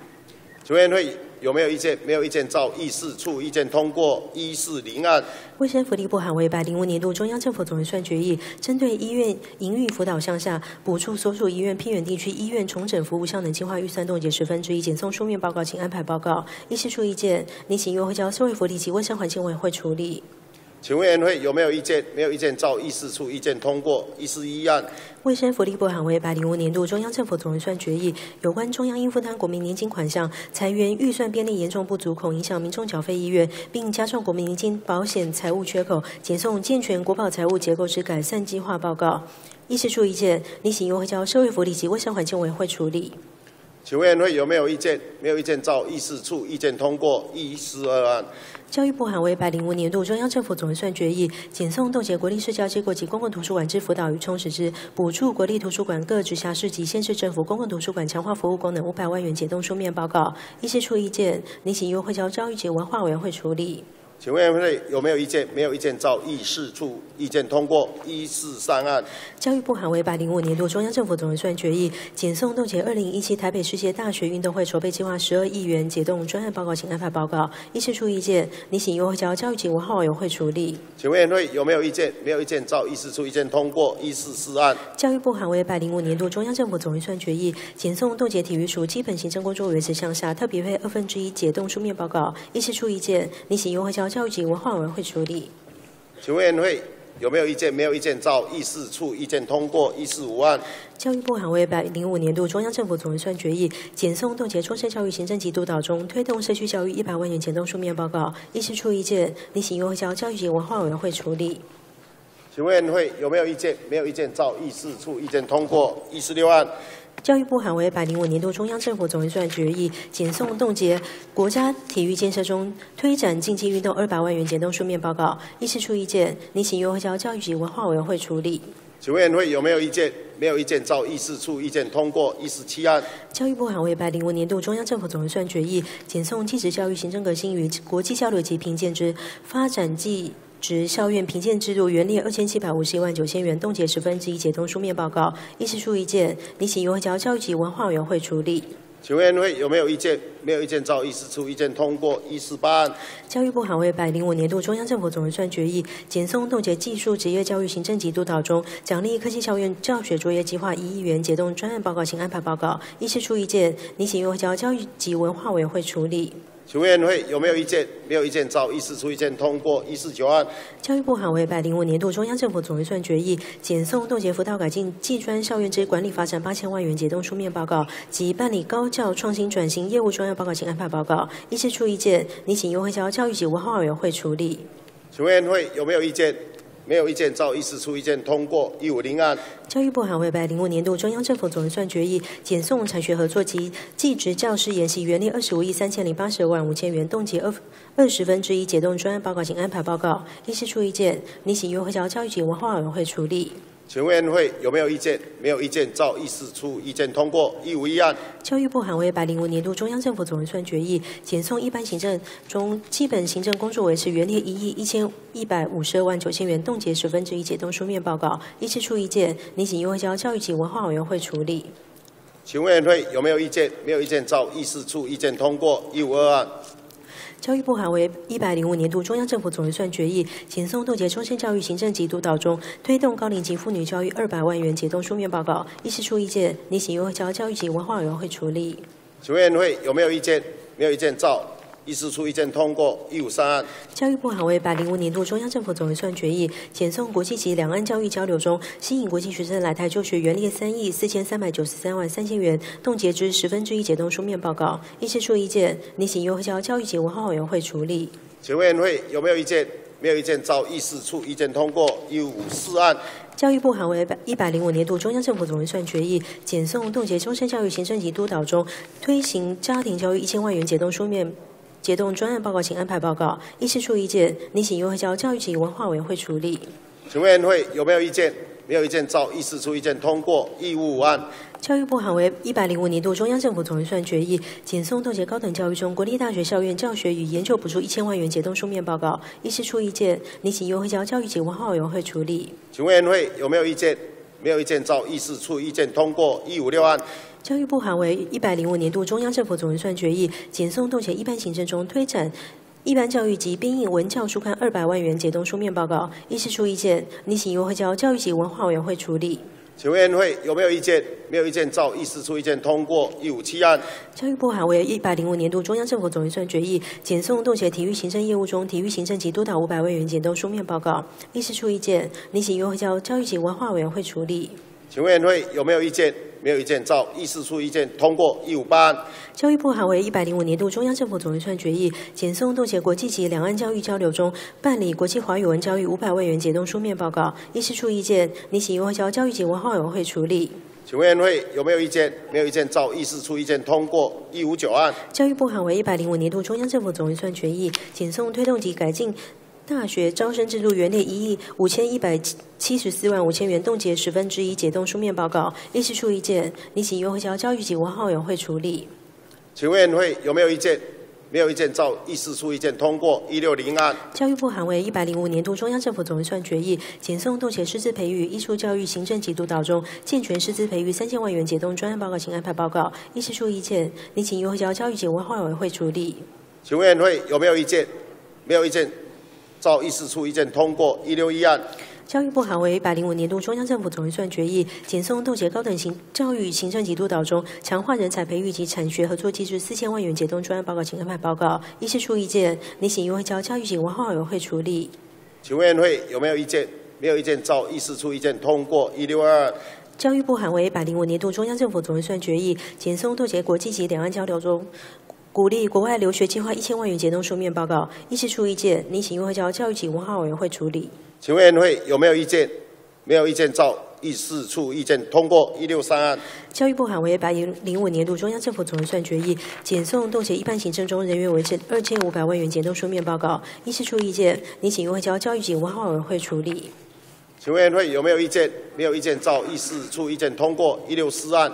Speaker 1: 请问委员会有没有意见？没有意见，照议事处意见通过一四零案。
Speaker 11: 卫生福利部函为百零五年度中央政府总预算决议，针对医院营运辅导向下补助所属医院偏远地区医院重整服务效能计划预算冻结十分之一，简送书面报告，请安排报告。议事处意见，拟请优惠交社会福利及卫生环境委员会处理。
Speaker 1: 请问委员会有没有意见？没有意见，照议事处意见通过一事一案。
Speaker 11: 卫生福利部函为百零五年度中央政府总预算决议，有关中央应负担国民年金款项裁员预算编列严重不足，恐影响民众缴费意愿，并加重国民年金保险财务缺口，简送健全国保财务结构之改善计划报告。议事处意见，拟请优惠交社会福利及卫生环境委员会处理。
Speaker 1: 请问委员会有没有意见？没有意见，照议事处意见通过一事二案。
Speaker 11: 教育部函为百零五年度中央政府总预算决议，减送冻结国立社教机构及公共图书馆之辅导与充实之补助国立图书馆各直辖市及县市政府公共图书馆强化服务功能五百万元解冻书面报告。议事处意见，拟请优惠交教育及文化委员会处理。
Speaker 1: 请问委员会有没有意见？没有意见，照议事处意见通过一四三案。
Speaker 11: 教育部函为百零五年度中央政府总预算决议，简送冻结二零一七台北世界大学运动会筹备计划十二亿元解冻专案报告，请安排报告。议事处意见，拟请优惠交教育及文化委员会处理。
Speaker 1: 请问委员会有没有意见？没有意见，照议事处意见通过一四四案。
Speaker 11: 教育部函为百零五年度中央政府总预算决议，简送冻结体育署基本行政工作维持项下特别费二分之一解冻书面报告。议事处意见，拟请优惠交教育及文化委员会处理。
Speaker 1: 请问委员会有没有意见？没有意见，照议事处意见通过一四五案。
Speaker 11: 教育部函为百零五年度中央政府总预算决议，简送冻结终身教育行政及督导中推动社区教育一百万元简动书面报告。议事处意见，另请优惠交教育及文化委员会处理。
Speaker 1: 请问委员会有没有意见？没有意见，照议事处意见通过一四六案。
Speaker 11: 教育部函为百零五年度中央政府总预算决议，减送冻结国家体育建设中推展竞技运动二百万元减动书面报告，议事处意见，拟请优惠交教育局文化委员会处理。
Speaker 1: 请委员会有没有意见？没有意见，照议事处意见通过一十七案。
Speaker 11: 教育部函为百零五年度中央政府总预算决议，减送技职教育行政革新与国际交流及评鉴之发展技。职校院评鉴制度原列二千七百五十一万九千元，冻结十分之一解冻书面报告，议事处意见，你请优惠交教育局文化委员会处理。
Speaker 1: 请委员会有没有意见？没有意见，照议事处意见通过一四八案。
Speaker 11: 教育部函为百零五年度中央政府总预算决议，减送冻结技术职业教育行政级督导中奖励科技校院教学作业计划一亿元，解冻专案报告请安排报告，议事处意见，你请优惠交教育及文化委员会处理。
Speaker 1: 请委员会有没有意见？没有意见，照议事处意见通过一四九案。
Speaker 11: 教育部函为百零五年度中央政府总预算决议，减送冻结辅导改进技专校院之管理发展八千万元，解冻书面报告及办理高教创新转型业务专案报告，请安排报告，议事处意见，你请优惠交教育及文化委员会处理。
Speaker 1: 请委员会有没有意见？没有意见，照议事处意见通过一五零案。
Speaker 11: 教育部还会百零五年度中央政府总预算决议，减送产学合作及技职教师研习原力二十五亿三千零八十万五千元，冻结二二十分之一，解冻专案报告请安排报告，议事处意见，拟请优惠交教育局文化委员会处理。
Speaker 1: 请委员会有没有意见？没有意见，照议事处意见通过一五一案。
Speaker 11: 教育部函为百零五年度中央政府总预算决议，减送一般行政中基本行政工作维持原列一亿一千一百五十二万九千元，冻结十分之一，解冻书面报告，议事处意见，拟请优惠交教育局文化委员会处理。
Speaker 1: 请委员会有没有意见？没有意见，照议事处意见通过一五二案。
Speaker 11: 教育部函为一百零五年度中央政府总预算决议，减送冻结终身教育行政级督导中推动高龄及妇女教育二百万元，解冻书面报告，议事处意见，拟请优惠交教育及文化委员会处理。
Speaker 1: 请委员会有没有意见？没有意见，照议事处意见通过一五三案。
Speaker 11: 教育部函为百零五年度中央政府总预算决议，减送国际级两岸教育交流中吸引国际学生来台就学原列三亿四千三百九十三万三千元，冻结之十分之一，解冻书面报告，议事处意见，拟请优惠交教育及文化委员会处理。
Speaker 1: 请委员会有没有意见？没有意见，照议事处意见通过一五四案。
Speaker 11: 教育部函为一百零五年度中央政府总预算决议，减送冻结终身教育行政及督导中推行家庭教育一千万元，解冻书面。解冻专案报告，请安排报告。议事处意见，你请优惠交教育及文化委员会处理。
Speaker 1: 请委员会有没有意见？没有意见，照议事处意见通过一五五案。
Speaker 11: 教育部函为一百零五年度中央政府总预算决议，减送冻结高等教育中国立大学校院教学与研究补助一千万元，解冻书面报告。议事处意见，拟请优惠交教育及文化委员会处理。
Speaker 1: 请委员会有没有意见？没有意见，照议事处意见通过一五六案。
Speaker 11: 教育部函为一百零五年度中央政府总预算决议，减送冻结一般行政中推展一般教育及编印文教书刊二百万元，解冻书面报告。议事处意见，拟请优惠交教育及文化委员会处理。
Speaker 1: 请委员会有没有意见？没有意见，照议事处意见通过一五七案。
Speaker 11: 教育部函为一百零五年度中央政府总预算决议，减送冻结体育行政业务中体育行政及督导五百万元，解冻书面报告。议事处意见，拟请优惠交教育及文化委员会处理。
Speaker 1: 请委员会有没有意见？没有意见，照议事处意见通过一五八案。
Speaker 11: 教育部函为一百零五年度中央政府总预算决议，减送冻结国际级两岸教育交流中办理国际华语文教育五百万元，解冻书面报告。议事处意见，拟请优惠交教育及文化委员会处理。
Speaker 1: 请委员会有没有意见？没有意见，照议事处意见通过一五九案。
Speaker 11: 教育部函为一百零五年度中央政府总预算决议，减送推动及改进。大学招生制度原列一亿五千一百七十四万五千元，冻结十分之一，解冻书面报告。议事处意见，你请优惠交教育及文化委员会处理。
Speaker 1: 请委员会有没有意见？没有意见，照议事处意见通过一六零案。
Speaker 11: 教育部函为一百零五年度中央政府总预算决议，减送冻结师资培育、艺术教育行政及督导中健全师资培育三千万元，解冻专案报告，请安排报告。议事处意见，你请优惠交教育及文化委员会处理。
Speaker 1: 请委员会有没有意见？没有意见。照议事处意见通过一六一案。
Speaker 11: 教育部函为一百零五年度中央政府总预算决议，减送冻结高等行教育行政级督导中强化人才培育及产学合作机制四千万元，解冻专案报告，请安排报告。议事处意见，拟请议会交教育及文化委员会处理。
Speaker 1: 请委员会有没有意见？没有意见，照议事处意见通过一六二。
Speaker 11: 教育部函为一百零五年度中央政府总预算决议，减送冻结国际级两岸交流中。鼓励国外留学计划一千万元，解冻书面报告。议事处意见，您请优惠交教育及文化委员会处理。
Speaker 1: 请委员会有没有意见？没有意见，照议事处意见通过。一六三案。
Speaker 11: 教育部函为百零五年度中央政府总预算决议，减送冻结一般行政中人员维持二千五百万元减动书面报告，议事处意见，您请议会交教育及文化委员会处理。
Speaker 1: 请委员会有没有意见？没有意见，照议事处意见通过。一六四案。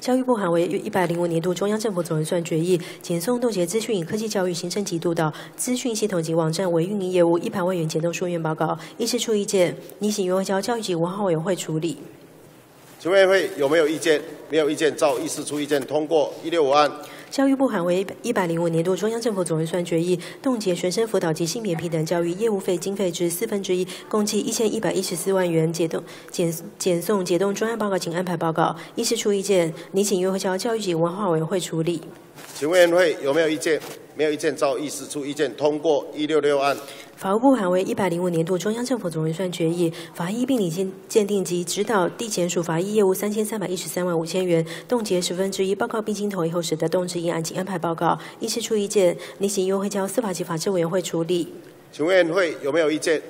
Speaker 11: 教育部函为一百零五年度中央政府总预算决议，减送冻结资讯科技教育行政级督导资讯系统及网站为运营业务一百万元减动书面报告，议事处意见，拟请议会交教育局文化委员会处理。
Speaker 1: 请委会有没有意见？没有意见，照议事处意见通过。一六五案。
Speaker 11: 教育部函为一百零五年度中央政府总预算决议，冻结学生辅导及性别平等教育业务费经费之四分之一，共计一千一百一十四万元，解冻减减送解冻专案报告请安排报告。议事处意见，拟请议会交教育及文化委员会处理。
Speaker 1: 请委员会有没有意见？没有意见，照议事处意见通过。一六六案。
Speaker 11: 法务部函为一百零五年度中央政府总预算决议，法医病理鉴鉴定及指导地检署法医业务三千三百一十三万五千元，冻结十分之一，报告并经同意后使得动之一案请安排报告。议事处意见，另行优会交司法及法制委员会处理。
Speaker 1: 请问会有没有意见？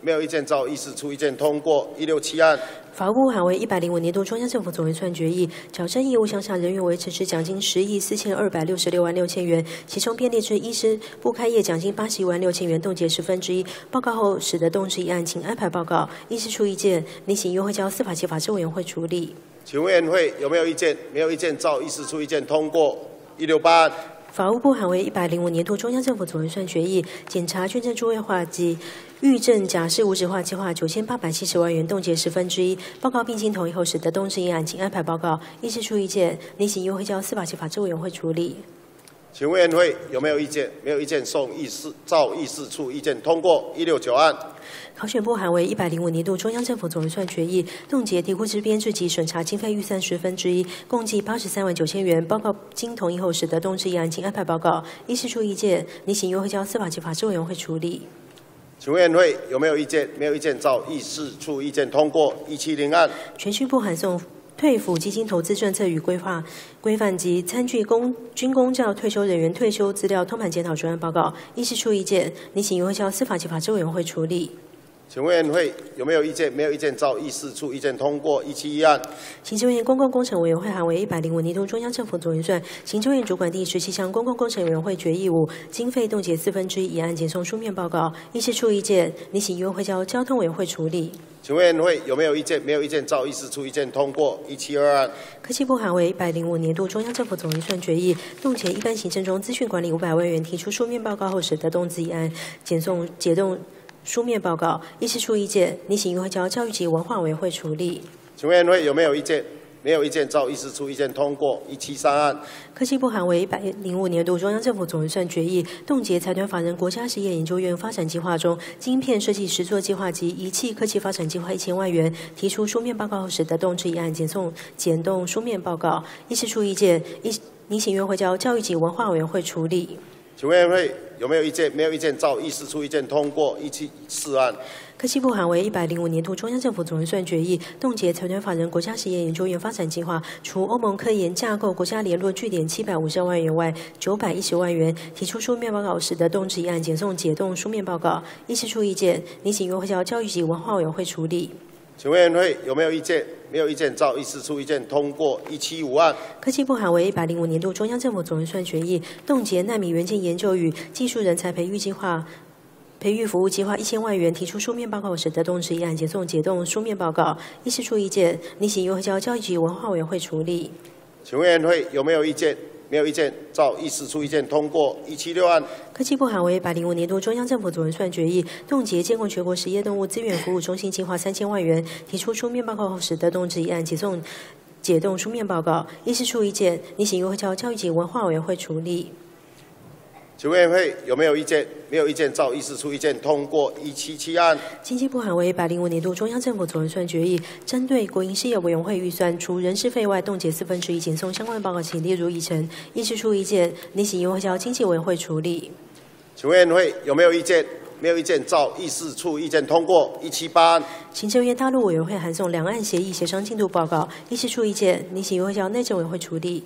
Speaker 1: 没有意见，照议事处意见通过。一六七案。
Speaker 11: 法务部函为一百零五年度中央政府总预算决议，矫正业务向下人员维持之奖金十亿四千二百六十六万六千元，其中编列之医师不开业奖金八十一万六千元，冻结十分之一。报告后使得动之一案，请安排报告。医师出意见，拟请议会交司法及法制委员会处理。
Speaker 1: 请问委员会有没有意见？没有意见，照医师出意见通过。一六八。
Speaker 11: 法务部函为一百零五年度中央政府总预算决议，检查捐赠诸位化及预证假释无纸化计划九千八百七十万元，冻结十分之一。报告并经同意后，使得动之一案，请安排报告。议事处意见，拟请议会交司法及法制委员会处理。
Speaker 1: 请委员会有没有意见？没有意见，送议事照议事处意见通过。一六九案。
Speaker 11: 考选部函为一百零五年度中央政府总预算决议，冻结题库之编制及审查经费预算十分之一，共计八十三万九千元。报告经同意后，使得动之一案，请安排报告。议事处意见，拟请议会交司法及法制委员会处理。
Speaker 1: 请委员会有没有意见？没有意见，照议事处意见通过。一七零案。
Speaker 11: 全序部函送退抚基金投资政策与规划规范及参据公军公教退休人员退休资料通盘检讨专案报告。议事处意见，拟请议会交司法及法制委员会处理。
Speaker 1: 请委员会有没有意见？没有意见，照议事处意见通过。一七一案。
Speaker 11: 行政院公共工程委员会函为一百零五年度中央政府总预算，行政院主管第十七项公共工程委员会决议五经费冻结四分之一议案，简送书面报告。议事处意见，拟请议会交交通委员会处理。
Speaker 1: 请委员会有没有意见？没有意见，照议事处意见通过。一七二案。
Speaker 11: 科技部函为一百零五年度中央政府总预算决议，冻结一般行政中资讯管理五百万元，提出书面报告后，使得动资一案，简送解冻。书面报告，议事处意见，拟请议会交教育及文化委员会处理。
Speaker 1: 请委员会有没有意见？没有意见，照议事处意见通过。一七三案。
Speaker 11: 科技部函为一百零五年度中央政府总预算决议，冻结财团法人国家实验研究院发展计划中晶片设计实作计划及仪器科技发展计划一千万元，提出书面报告后，使得动这一案，简送简动书面报告。议事处意见，议拟请议会交教育及文化委员会处理。
Speaker 1: 请委员会有没有意见？没有意见，照议事处意见通过。一七四案。
Speaker 11: 科技部函为一百零五年度中央政府总预算决议，冻结财团法人国家实验研究院发展计划，除欧盟科研架构国家联络据点七百五十万元外，九百一十万元提出书面报告，时的动之一案简送解冻书面报告。议事处意见，拟请议会交教育及文化委员会处理。
Speaker 1: 请委员会有没有意见？没有意见，照议事处意见通过。一七五案。
Speaker 11: 科技部函为一百零五年度中央政府总预算决议，冻结纳米元件研究与技术人才培育计划、培育服务计划一千万元，提出书面报告，使得动之一案解送解冻书面报告。议事处意见，另请议会交教育局文化委员会处理。
Speaker 1: 请问委员会有没有意见？没有意见，照议事处意见通过。一七六案。
Speaker 11: 科技部函为一百零五年度中央政府总预算决议，冻结监控全国实业动物资源服务中心计划三千万元，提出书面报告后，使得动植一案解冻解冻书面报告。议事处意见，拟请会交教育及文化委员会处理。
Speaker 1: 请委员会有没有意见？没有意见，照议事处意见通过。一七七案。
Speaker 11: 经济部函为一百零五年度中央政府总预算决议，针对国营事业委员会预算，除人事费外，冻结四分之一，减送相关报告，请列入议程。议事处意见，拟请议会交经济委员会处理。
Speaker 1: 请委员会有没有意见？没有意见，照议事处意见通过。一七八案。
Speaker 11: 行政院大陆委员会函送两岸协议协商进度报告，议事处意见，拟请议会交内政委员会处理。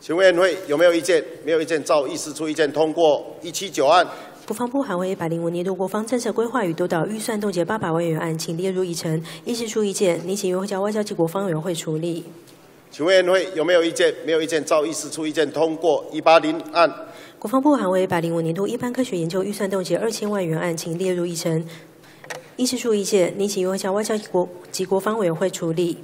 Speaker 1: 请委员会有没有意见？没有意见，照议事处意见通过。一七九案。
Speaker 11: 国防部函为一百零五年度国防政策规划与督导预算冻结八百万元案，请列入议程。议事处意见，拟请议会交外交及国防委员会处理。
Speaker 1: 请委员会有没有意见？没有意见，照议事处意见通过一八零案。
Speaker 11: 国防部函为一百零五年度一般科学研究预算冻结二千万元案，请列入议程。议事处意见，拟请议会交外交及国及国防委员会处理。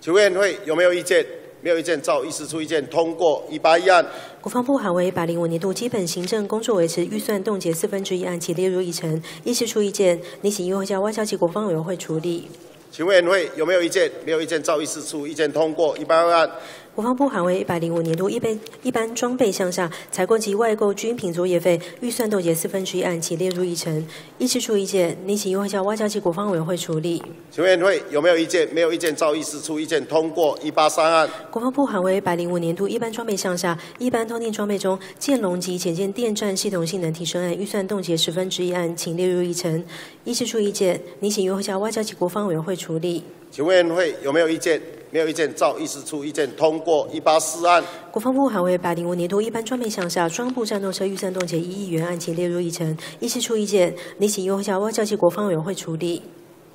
Speaker 1: 请委员会有没有意见？没有意见，照议事出意见通过一八一案。
Speaker 11: 国防部函为一百零五年度基本行政工作维持预算冻结四分之一案，其列入议程。议事出意见，拟请议会交外交及国防委员会处理。
Speaker 1: 请委员会有没有意见？没有意见，照议事出意见通过一八二案。
Speaker 11: 国防部函为一百零五年度一般一般装备项下采购及外购军品作业费预算冻结四分之一案，请列入议程。议事出意见，拟请议会交外交及国防委员会处理。
Speaker 1: 请委员会有没有意见？没有意见，照议事出意见通过一八三案。
Speaker 11: 国防部函为一百零五年度一般装备项下一般通电装备中建龙级潜舰电站系统性能提升案预算冻结十分之一案，请列入议程。议事出意见，拟请议会交外交及国防委员会处理。
Speaker 1: 请委员会有没有意见？没有意见，照议事处意见通过一八四案。
Speaker 11: 国防部还为百零五年度一般装备项下装部战斗车预算冻结一亿元案，情列入议程。议事处意见，拟请议会交外交及国防委员会处理。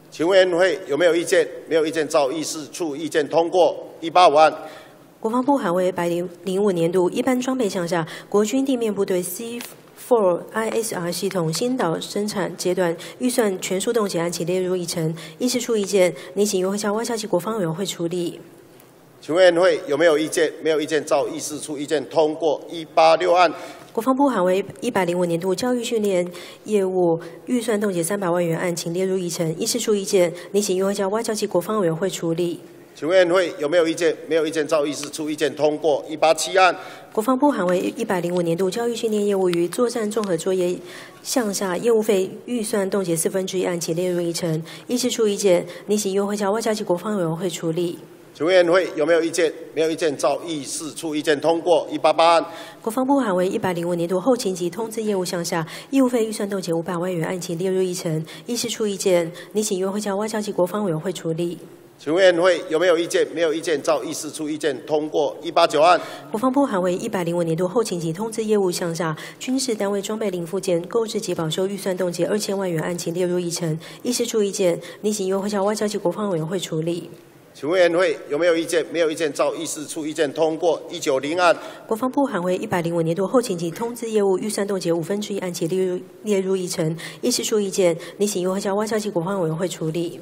Speaker 1: 请委员会有没有意见？没有意见，照议事处意见通过一八五案。
Speaker 11: 国防部还为百零零五年度一般装备项下国军地面部队 C。For ISR 系统先导生产阶段预算全数冻结案，请列入议程。议事出意见，拟请议会交外交及国防委员会处理。
Speaker 1: 请委员会有没有意见？没有意见，照议事处意见通过一八六案。
Speaker 11: 国防部函为一百零五年度教育训练业务预算冻结三百万元案，请列入议程。议事出意见，拟请议会交外交及国防委员会处理。
Speaker 1: 请委员会有没有意见？没有意见，照议事处意见通过一八七案。
Speaker 11: 国防部函为一百零五年度教育训练业务与作战综合作业项下业务费预算冻结四分之一案，请列入议程。议事处意见，拟请议会交外交及国防委员会处理。
Speaker 1: 请问委员会有没有意见？没有意见，照议事处意见通过一八八案。
Speaker 11: 国防部函为一百零五年度后勤及通知业务项下业务费预算冻结五百万元案，请列入议程。议事处意见，拟请议会交外交及国防委员会处理。
Speaker 1: 请委员会有没有意见？没有意见，照议事处意见通过一八九案。
Speaker 11: 国防部函为一百零五年度后勤及通知业务向下军事单位装备零附件购置及保修预算冻结二千万元案，情列入议程。议事处意见，拟请议会交外交及国防委员会处理。
Speaker 1: 请委员会有没有意见？没有意见，照议事处意见通过一九零案。
Speaker 11: 国防部函为一百零五年度后勤及通知业务预算冻结五分之一案，情列入列入议程。议事处意见，拟请议会交外交及国防委员会处理。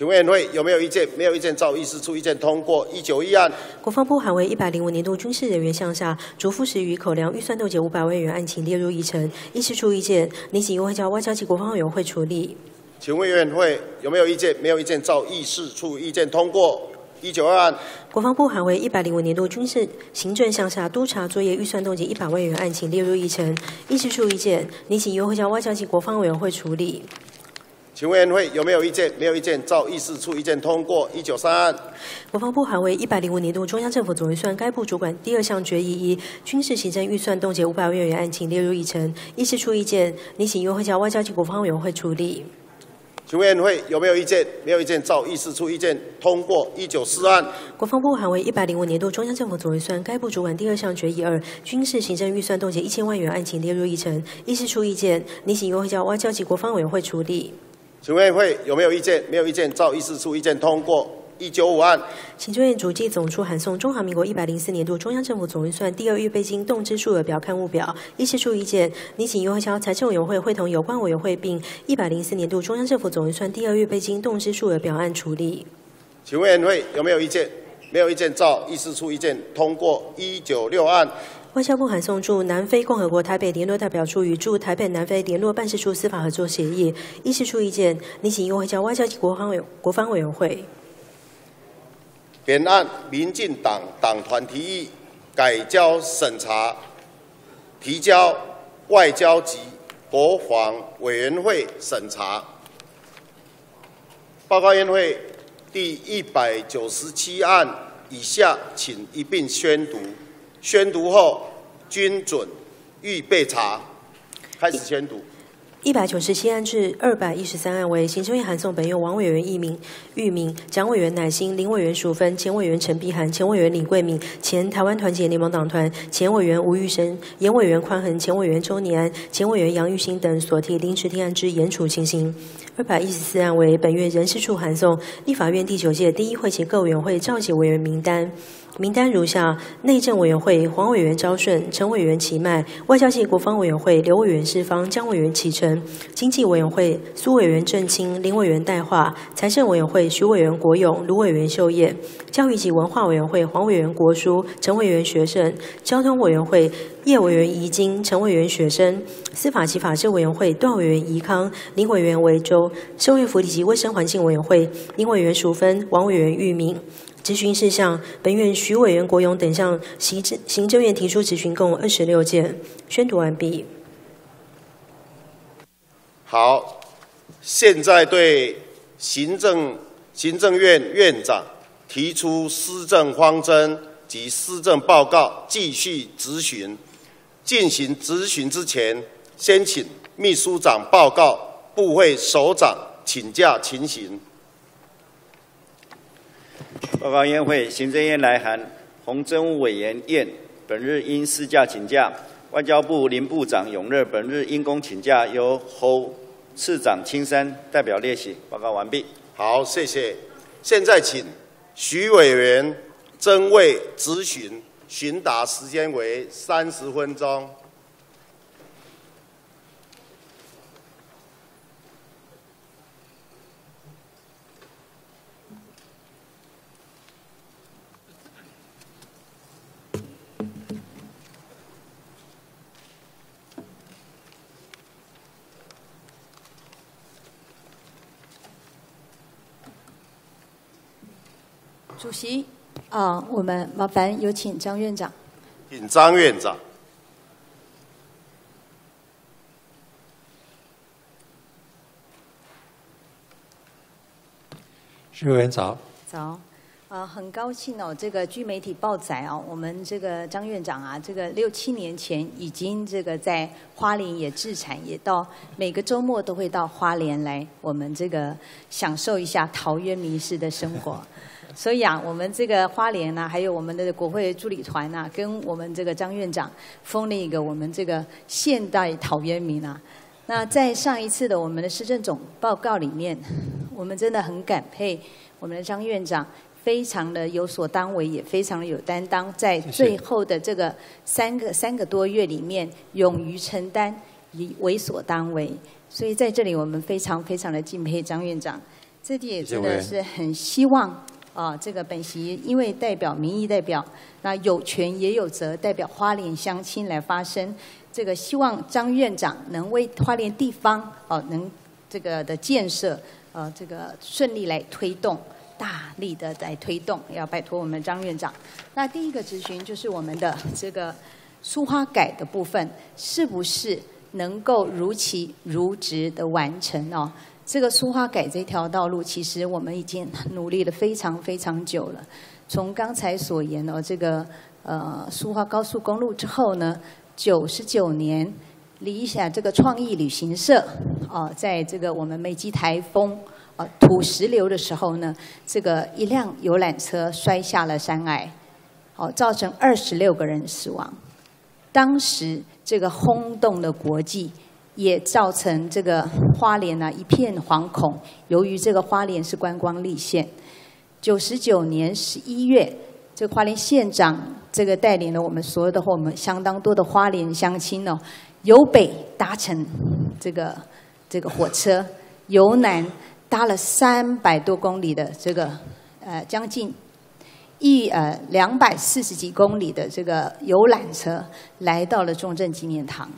Speaker 1: 请委员会有没有意见？没有意见，照议事出意见通过一九一案。
Speaker 11: 国防部函为一百零五年度军事人员向下逐副食与口粮预算冻结五百万元案，情列入议程。议事出意见，拟请议会交外交及国防委员会处理。
Speaker 1: 请委员会有没有意见？没有意见，照议事出意见通过一九二案。
Speaker 11: 国防部函为一百零五年度军事行政向下督察作业预算冻结一百万元案，情列入议程。议事出意见，拟请议会交外交及国防委员会处理。
Speaker 1: 请委员会有没有意见？没有意见，照议事处意见通过一九三案。
Speaker 11: 国防部函为一百零五年度中央政府总预算该部主管第二项决议一军事行政预算冻结五百万元案，请列入议程。议事出意见，拟请议会交外交及国防委员会处理。
Speaker 1: 请委员会有没有意见？没有意见，照议事处意见通过一九四案。
Speaker 11: 国防部函为一百零五年度中央政府总预算该部主管第二项决议二军事行政预算冻结一千万元案，请列入议程。议事出意见，拟请议会交外交及国防委员会处理。
Speaker 1: 请委员会有没有意见？没有意见，照议事处意见通过一九五案。
Speaker 11: 行政院主计总处函送中华民国一百零四年度中央政府总预算第二预备金动支数额表刊物表，议事处意见，拟请议会交财政委员会会同有关委员会，并一百零四年度中央政府总预算第二预备金动支数额表案处理。
Speaker 1: 请委员会有没有意见？没有意见，照议事处意见通过一九六案。
Speaker 11: 外交部函送驻南非共和国台北联络代表处与驻台北南非联络办事处司法合作协议，议事处意见，拟请议会交外交及国防委国防委员会。
Speaker 1: 本案民进党党团提议改交审查，提交外交及国防委员会审查。报告院会第一百九十七案以下，请一并宣读。宣读后均准预备查。开始宣读。
Speaker 11: 一百九十七案至二百一十三案为行政院函送本院王委员易名、玉名、蒋委员乃新、林委员淑芬、前委员陈碧涵、前委员李桂敏、前台湾团结联盟党团、前委员吴玉生、严委员宽恒、前委员周年安、前委员杨玉兴等所提临时提案之严处情形。二百一十四案为本院人事处函送立法院第九届第一会期各委员会召集委员名单。名单如下：内政委员会黄委员昭顺、陈委员齐迈；外交系国防委员会刘委员释方、江委员启程；经济委员会苏委员郑清、林委员代化；财政委员会徐委员国勇、卢委员秀叶；教育及文化委员会黄委员国书、陈委员学生；交通委员会叶委员怡金、陈委员学生；司法及法制委员会段委员怡康、林委员维州；社会福利及卫生环境委员会林委员淑芬、王委员玉明。咨询事项，本院徐委员国勇等向行政行政院提出咨询共二十六件，宣读完毕。
Speaker 1: 好，现在对行政行政院院长提出施政方针及施政报告继续质询。进行质询之前，先请秘书长报告部会首长请假情形。
Speaker 10: 报告院会，行政院来函，洪政务委员晏本日因事假请假，外交部林部长永乐本日因公请假，由侯次长青山代表列席。报告完毕。
Speaker 1: 好，谢谢。现在请徐委员增位咨询，询答时间为三十分钟。
Speaker 8: 主席，啊，我们麻烦有请张院长。
Speaker 1: 请张院长。
Speaker 12: 徐委员早。
Speaker 8: 早，啊，很高兴哦，这个据媒体报载哦，我们这个张院长啊，这个六七年前已经这个在花莲也置产，也到每个周末都会到花莲来，我们这个享受一下陶渊明式的生活。所以啊，我们这个花莲呢，还有我们的国会助理团呐，跟我们这个张院长封了一个我们这个现代陶渊明啊。那在上一次的我们的施政总报告里面，我们真的很感佩我们的张院长，非常的有所当为，也非常的有担当，在最后的这个三个三个多月里面，勇于承担，以为所当为。所以在这里，我们非常非常的敬佩张院长，这里也真的是很希望。啊，这个本席因为代表民意代表，那有权也有责，代表花莲乡亲来发声。这个希望张院长能为花莲地方哦，能这个的建设，呃，这个顺利来推动，大力的来推动，要拜托我们张院长。那第一个咨询就是我们的这个书花改的部分，是不是能够如期如职的完成哦？这个苏花改这条道路，其实我们已经努力了非常非常久了。从刚才所言哦，这个呃苏花高速公路之后呢，九十九年理想这个创意旅行社哦，在这个我们美基台风呃土石流的时候呢，这个一辆游览车摔下了山崖，哦，造成二十六个人死亡。当时这个轰动的国际。也造成这个花莲呢一片惶恐。由于这个花莲是观光立县，九十九年十一月，这个花莲县长这个带领了我们所有的和我们相当多的花莲乡亲呢，由北搭乘这个这个火车，由南搭了三百多公里的这个呃将近一呃两百四十几公里的这个游览车，来到了重症纪念堂。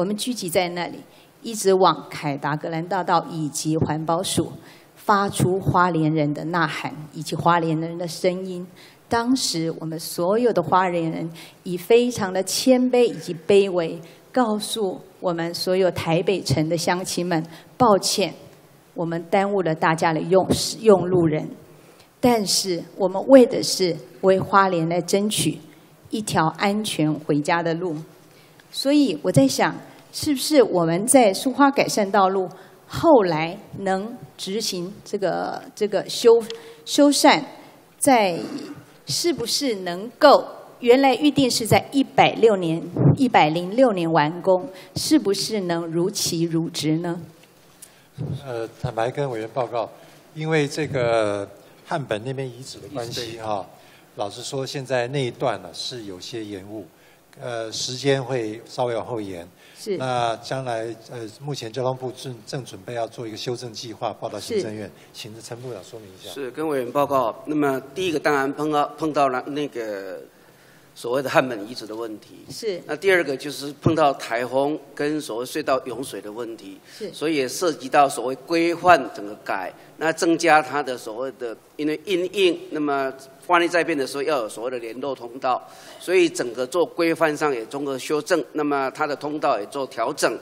Speaker 8: 我们聚集在那里，一直往凯达格兰大道以及环保署发出花莲人的呐喊以及花莲人的声音。当时我们所有的花莲人以非常的谦卑以及卑微，告诉我们所有台北城的乡亲们：抱歉，我们耽误了大家的用用路人。但是我们为的是为花莲来争取一条安全回家的路。所以我在想，是不是我们在苏花改善道路后来能执行这个这个修修缮，在是不是能够原来预定是在一百六年一百零六年完工，是不是能如期如职呢？
Speaker 12: 呃，坦白跟委员报告，因为这个汉本那边遗址的关系哈，老实说，现在那一段呢是有些延误，呃，时间会稍微往后延。
Speaker 8: 是。
Speaker 12: 那将来呃，目前交通部正正准备要做一个修正计划，报到行政院，请陈部长说明一下。
Speaker 13: 是跟委员报告。那么第一个当然碰到碰到了那个。所谓的汉本遗址的问题。
Speaker 8: 是，
Speaker 13: 那第二个就是碰到台风跟所谓隧道涌水的问题，
Speaker 8: 是，
Speaker 13: 所以也涉及到所谓规范整个改，那增加它的所谓的因为因应，那么发力在变的时候要有所谓的联络通道，所以整个做规范上也综合修正，那么它的通道也做调整，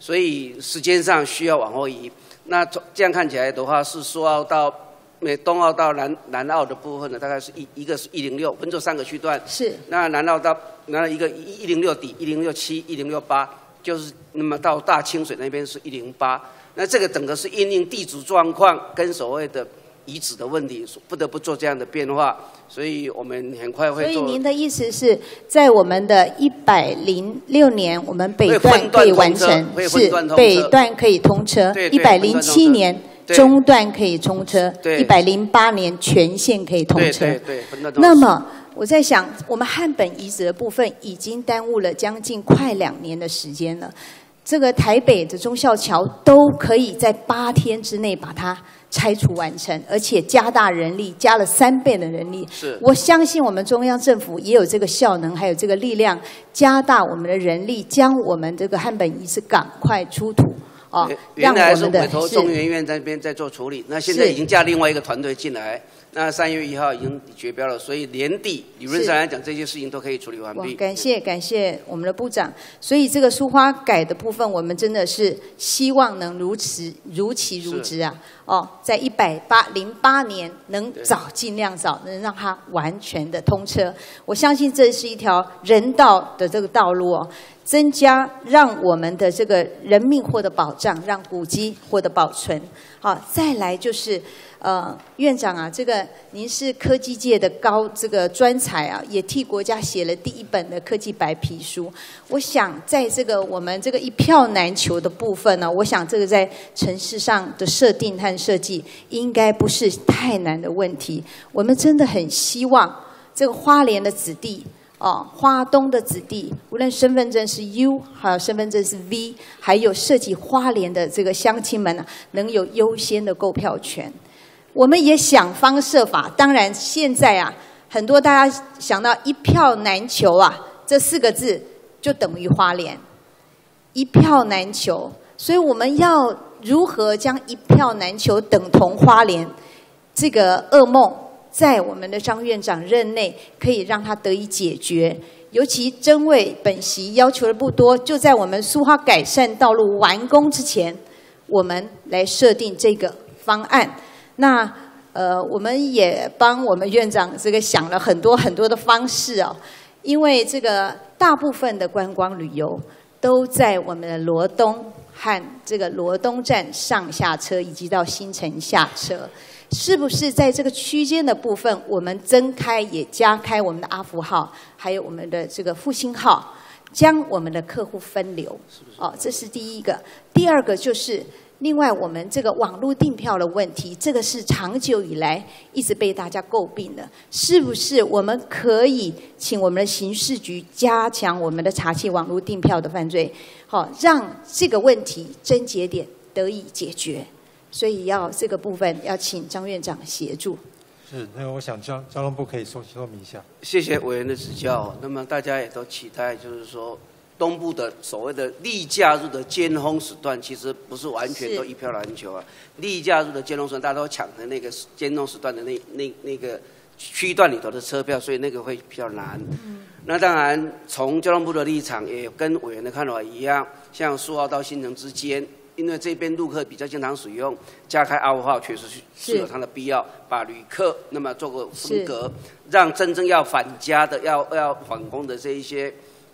Speaker 13: 所以时间上需要往后移，那这样看起来的话是说要到。美东澳到南南澳的部分呢，大概是一一个是一零六，分作三个区段。
Speaker 8: 是。
Speaker 13: 那南澳到南澳一个一一零六底，一零六七，一零六八，就是那么到大清水那边是一零八。那这个整个是因应地质状况跟所谓的遗址的问题，不得不做这样的变化。所以我们很快会。
Speaker 8: 所以您的意思是在我们的一百零六年，我们北段可以完成，是北段可以通车。一百零七年。中段可以通车，一百零八年全线可以通车。
Speaker 13: 对对
Speaker 8: 对，那么我在想，我们汉本遗址的部分已经耽误了将近快两年的时间了。这个台北的忠孝桥都可以在八天之内把它拆除完成，而且加大人力，加了三倍的人力。
Speaker 13: 是，
Speaker 8: 我相信我们中央政府也有这个效能，还有这个力量，加大我们的人力，将我们这个汉本遗址赶快出土。哦，
Speaker 13: 原来是委托中研院那边在做处理，那现在已经加另外一个团队进来。那三月一号已经绝标了，所以年底理论上来讲，这些事情都可以处理完毕。
Speaker 8: 感谢感谢我们的部长。所以这个书花改的部分，我们真的是希望能如此如期如职啊！哦，在一百八零八年能早尽量早能让它完全的通车。我相信这是一条人道的这个道路哦。增加让我们的这个人命获得保障，让古迹获得保存。好，再来就是呃，院长啊，这个您是科技界的高这个专才啊，也替国家写了第一本的科技白皮书。我想在这个我们这个一票难求的部分呢，我想这个在城市上的设定和设计应该不是太难的问题。我们真的很希望这个花莲的子弟。哦，花东的子弟，无论身份证是 U，还有身份证是 V，还有涉及花莲的这个乡亲们呢，能有优先的购票权。我们也想方设法，当然现在啊，很多大家想到一票难求啊，这四个字就等于花莲，一票难求。所以我们要如何将一票难求等同花莲这个噩梦？在我们的张院长任内，可以让他得以解决。尤其真为本席要求的不多，就在我们苏花改善道路完工之前，我们来设定这个方案。那呃，我们也帮我们院长这个想了很多很多的方式哦。因为这个大部分的观光旅游都在我们的罗东和这个罗东站上下车，以及到新城下车。是不是在这个区间的部分，我们增开也加开我们的阿福号，还有我们的这个复兴号，将我们的客户分流？哦，这是第一个。第二个就是，另外我们这个网络订票的问题，这个是长久以来一直被大家诟病的。是不是我们可以请我们的刑事局加强我们的查缉网络订票的犯罪？好，让这个问题症结点得以解决。所以要这个部分要请张院长协助。
Speaker 12: 是，那我想交交通部可以说说明一下。
Speaker 13: 谢谢委员的指教。那么大家也都期待，就是说东部的所谓的例假日的尖峰时段，其实不是完全都一票难求啊。例假日的尖峰时段，大家都抢的那个尖峰时段的那那那个区段里头的车票，所以那个会比较难。那当然，从交通部的立场，也跟委员的看法一样，像苏澳到新城之间。因为这边陆客比较经常使用，加开二号确实是是有它的必要，把旅客那么做个分隔，让真正要返家的、要要返工的这一些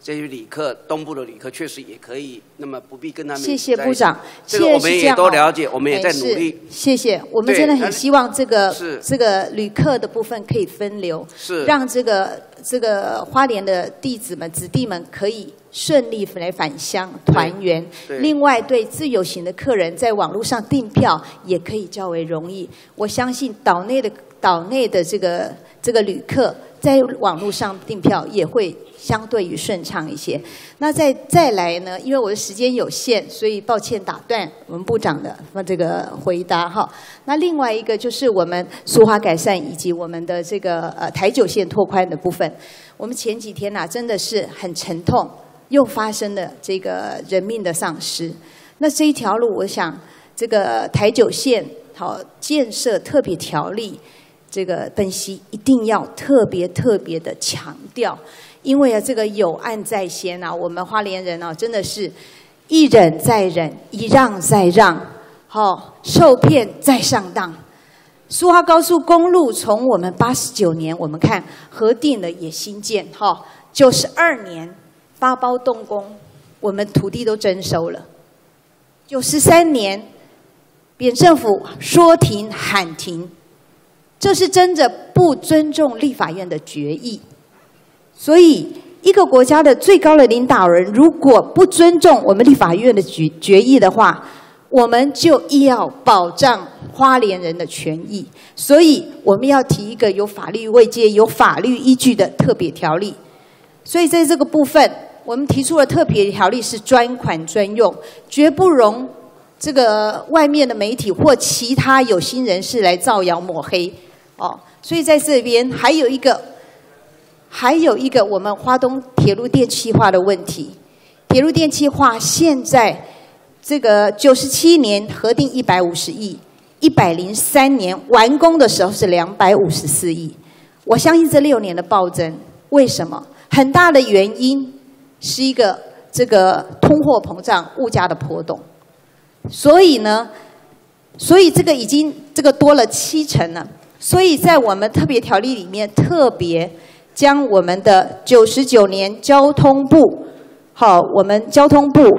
Speaker 13: 这些旅客，东部的旅客确实也可以，那么不必跟他们
Speaker 8: 谢谢部长
Speaker 13: 这个我们也都了解，我们也
Speaker 8: 哎
Speaker 13: 在努力。
Speaker 8: 谢谢，我们真的很希望这个
Speaker 13: 是
Speaker 8: 这个旅客的部分可以分流，
Speaker 13: 是
Speaker 8: 让这个这个花莲的弟子们、子弟们可以顺利来返乡团圆。另外，对自由行的客人在网络上订票也可以较为容易。我相信岛内的岛内的这个这个旅客在网络上订票也会相对于顺畅一些。那再再来呢，因为我的时间有限，所以抱歉打断我们部长的这个回答哈。那另外一个就是我们疏花改善以及我们的这个呃台九线拓宽的部分，我们前几天呐、真的是很沉痛，又发生了这个人命的丧失。那这一条路，我想这个台九线好建设特别条例。这个分析一定要特别特别的强调，因为啊，这个有案在先啊，我们花莲人啊，真的是一忍再忍，一让再让，好、受骗再上当。苏花高速公路从我们八十九年，我们看核定了也新建，哈、九十二年发包动工，我们土地都征收了。九十三年，扁政府说停喊停，这是真的不尊重立法院的决议。所以，一个国家的最高的领导人如果不尊重我们立法院的决决议的话，我们就要保障花莲人的权益。所以，我们要提一个有法律慰藉、有法律依据的特别条例。所以，在这个部分，我们提出的特别条例是专款专用，绝不容这个外面的媒体或其他有心人士来造谣抹黑。哦，所以在这边还有一个，还有一个我们华东铁路电气化的问题。铁路电气化现在这个九十七年核定一百五十亿，一百零三年完工的时候是两百五十四亿。我相信这六年的暴增，为什么？很大的原因是一个这个通货膨胀、物价的波动。所以呢，所以这个已经这个多了七成了。所以在我们特别条例里面，特别将我们的九十九年交通部，好，我们交通部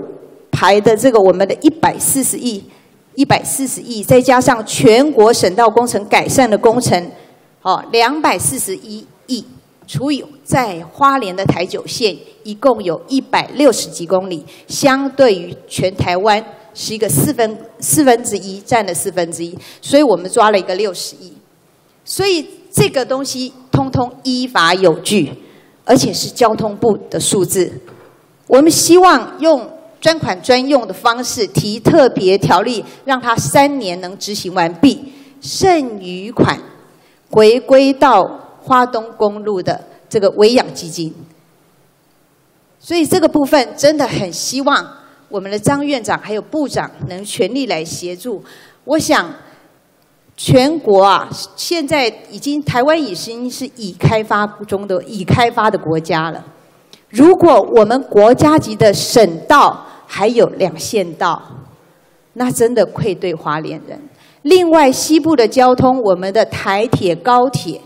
Speaker 8: 排的这个我们的一百四十亿，一百四十亿，再加上全国省道工程改善的工程，好，两百四十一亿，除以在花莲的台九线，一共有一百六十几公里，相对于全台湾是一个四分四分之一，占了四分之一，所以我们抓了一个六十亿。所以这个东西通通依法有据，而且是交通部的数字。我们希望用专款专用的方式提特别条例，让它三年能执行完毕，剩余款回归到花东公路的这个维养基金。所以这个部分真的很希望我们的张院长还有部长能全力来协助。我想。全国啊，现在已经台湾已经是已开发中的已开发的国家了。如果我们国家级的省道还有两线道，那真的愧对花莲人。另外，西部的交通，我们的台铁、高铁，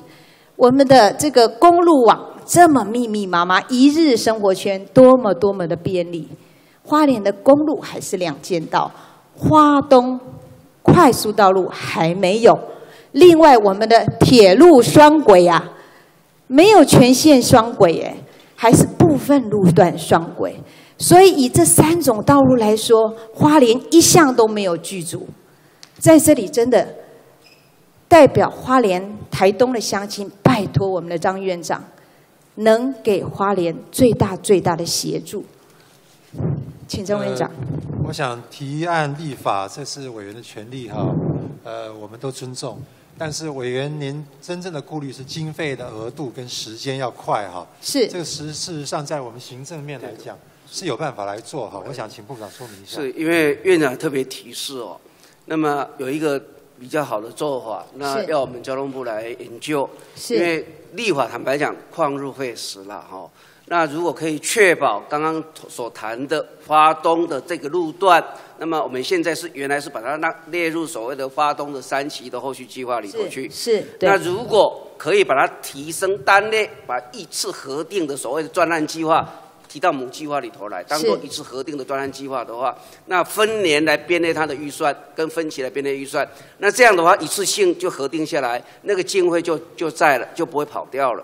Speaker 8: 我们的这个公路网这么密密麻麻，一日生活圈多么多么的便利。花莲的公路还是两线道，花东。快速道路还没有，另外我们的铁路双轨啊，没有全线双轨耶，还是部分路段双轨。所以以这三种道路来说，花莲一项都没有剧组，在这里真的代表花莲台东的乡亲，拜托我们的张院长，能给花莲最大最大的协助，请张院长。
Speaker 12: 呃我想提案立法，这是委员的权利哈，呃，我们都尊重。但是委员您真正的顾虑是经费的额度跟时间要快哈。
Speaker 8: 是。
Speaker 12: 这个实事实上在我们行政面来讲是有办法来做哈。我想请部长说明一下。
Speaker 13: 是因为院长特别提示哦，那么有一个比较好的做法，那要我们交通部来研究。
Speaker 8: 是。
Speaker 13: 因为立法坦白讲，旷入费时了哈。那如果可以确保刚刚所谈的花东的这个路段，那么我们现在是原来是把它纳列入所谓的花东的三期的后续计划里头去。
Speaker 8: 是。是
Speaker 13: 那如果可以把它提升单列，把一次核定的所谓的专案计划提到母计划里头来，当做一次核定的专案计划的话，那分年来编列它的预算，跟分期来编列预算，那这样的话一次性就核定下来，那个经费就就在了，就不会跑掉了。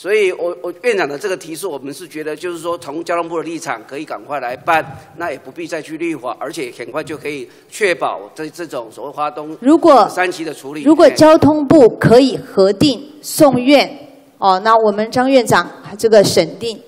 Speaker 13: 所以，我我院长的这个提示，我们是觉得，就是说，从交通部的立场，可以赶快来办，那也不必再去立法，而且很快就可以确保这这种所谓花东
Speaker 8: 如果
Speaker 13: 三期的处理。
Speaker 8: 如果交通部可以核定送院，哦，那我们张院长这个审定，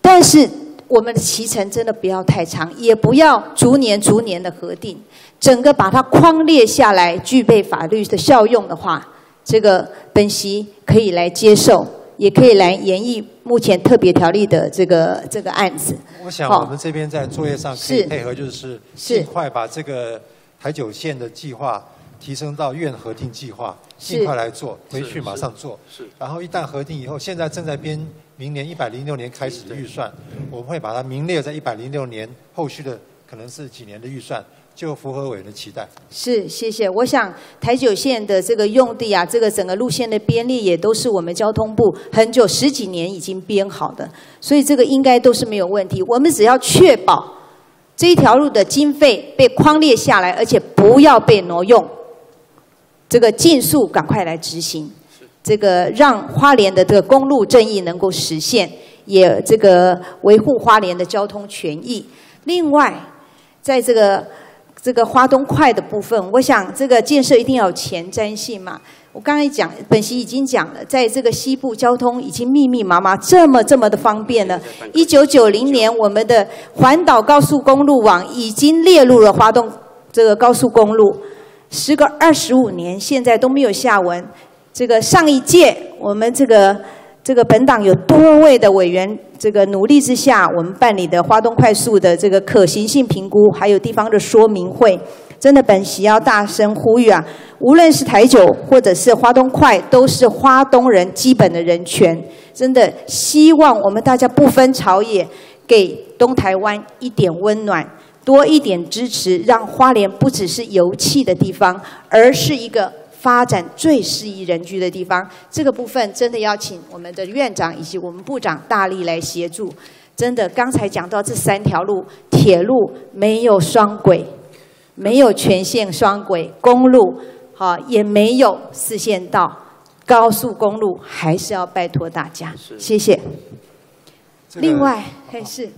Speaker 8: 但是我们的期程真的不要太长，也不要逐年逐年的核定，整个把它框列下来，具备法律的效用的话，这个本席可以来接受。也可以来研议目前特别条例的这个这个案子。
Speaker 12: 我想我们这边在作业上可以配合，就是尽快把这个台九线的计划提升到院核定计划，尽快来做，回去马上做。
Speaker 13: 是。
Speaker 12: 然后一旦核定以后，现在正在编明年一百零六年开始的预算，我们会把它名列在一百零六年后续的可能是几年的预算。就符合委的期待。
Speaker 8: 是，谢谢。我想台九线的这个用地啊，这个整个路线的编列也都是我们交通部很久十几年已经编好的，所以这个应该都是没有问题。我们只要确保这一条路的经费被框列下来，而且不要被挪用，这个尽速赶快来执行，这个让花莲的这个公路正义能够实现，也这个维护花莲的交通权益。另外，在这个这个花东快的部分，我想这个建设一定要有前瞻性嘛。我刚才讲，本席已经讲了，在这个西部交通已经密密麻麻，这么这么的方便了。一九九零年，我们的环岛高速公路网已经列入了花东这个高速公路，时隔二十五年，现在都没有下文。这个上一届我们这个这个本党有多位的委员。这个努力之下，我们办理的花东快速的这个可行性评估，还有地方的说明会，真的本席要大声呼吁啊！无论是台九或者是花东快，都是花东人基本的人权。真的希望我们大家不分朝野，给东台湾一点温暖，多一点支持，让花莲不只是油气的地方，而是一个。发展最适宜人居的地方，这个部分真的要请我们的院长以及我们部长大力来协助。真的，刚才讲到这三条路，铁路没有双轨，没有全线双轨，公路好也没有四线道，高速公路还是要拜托大家，谢谢。另外还是。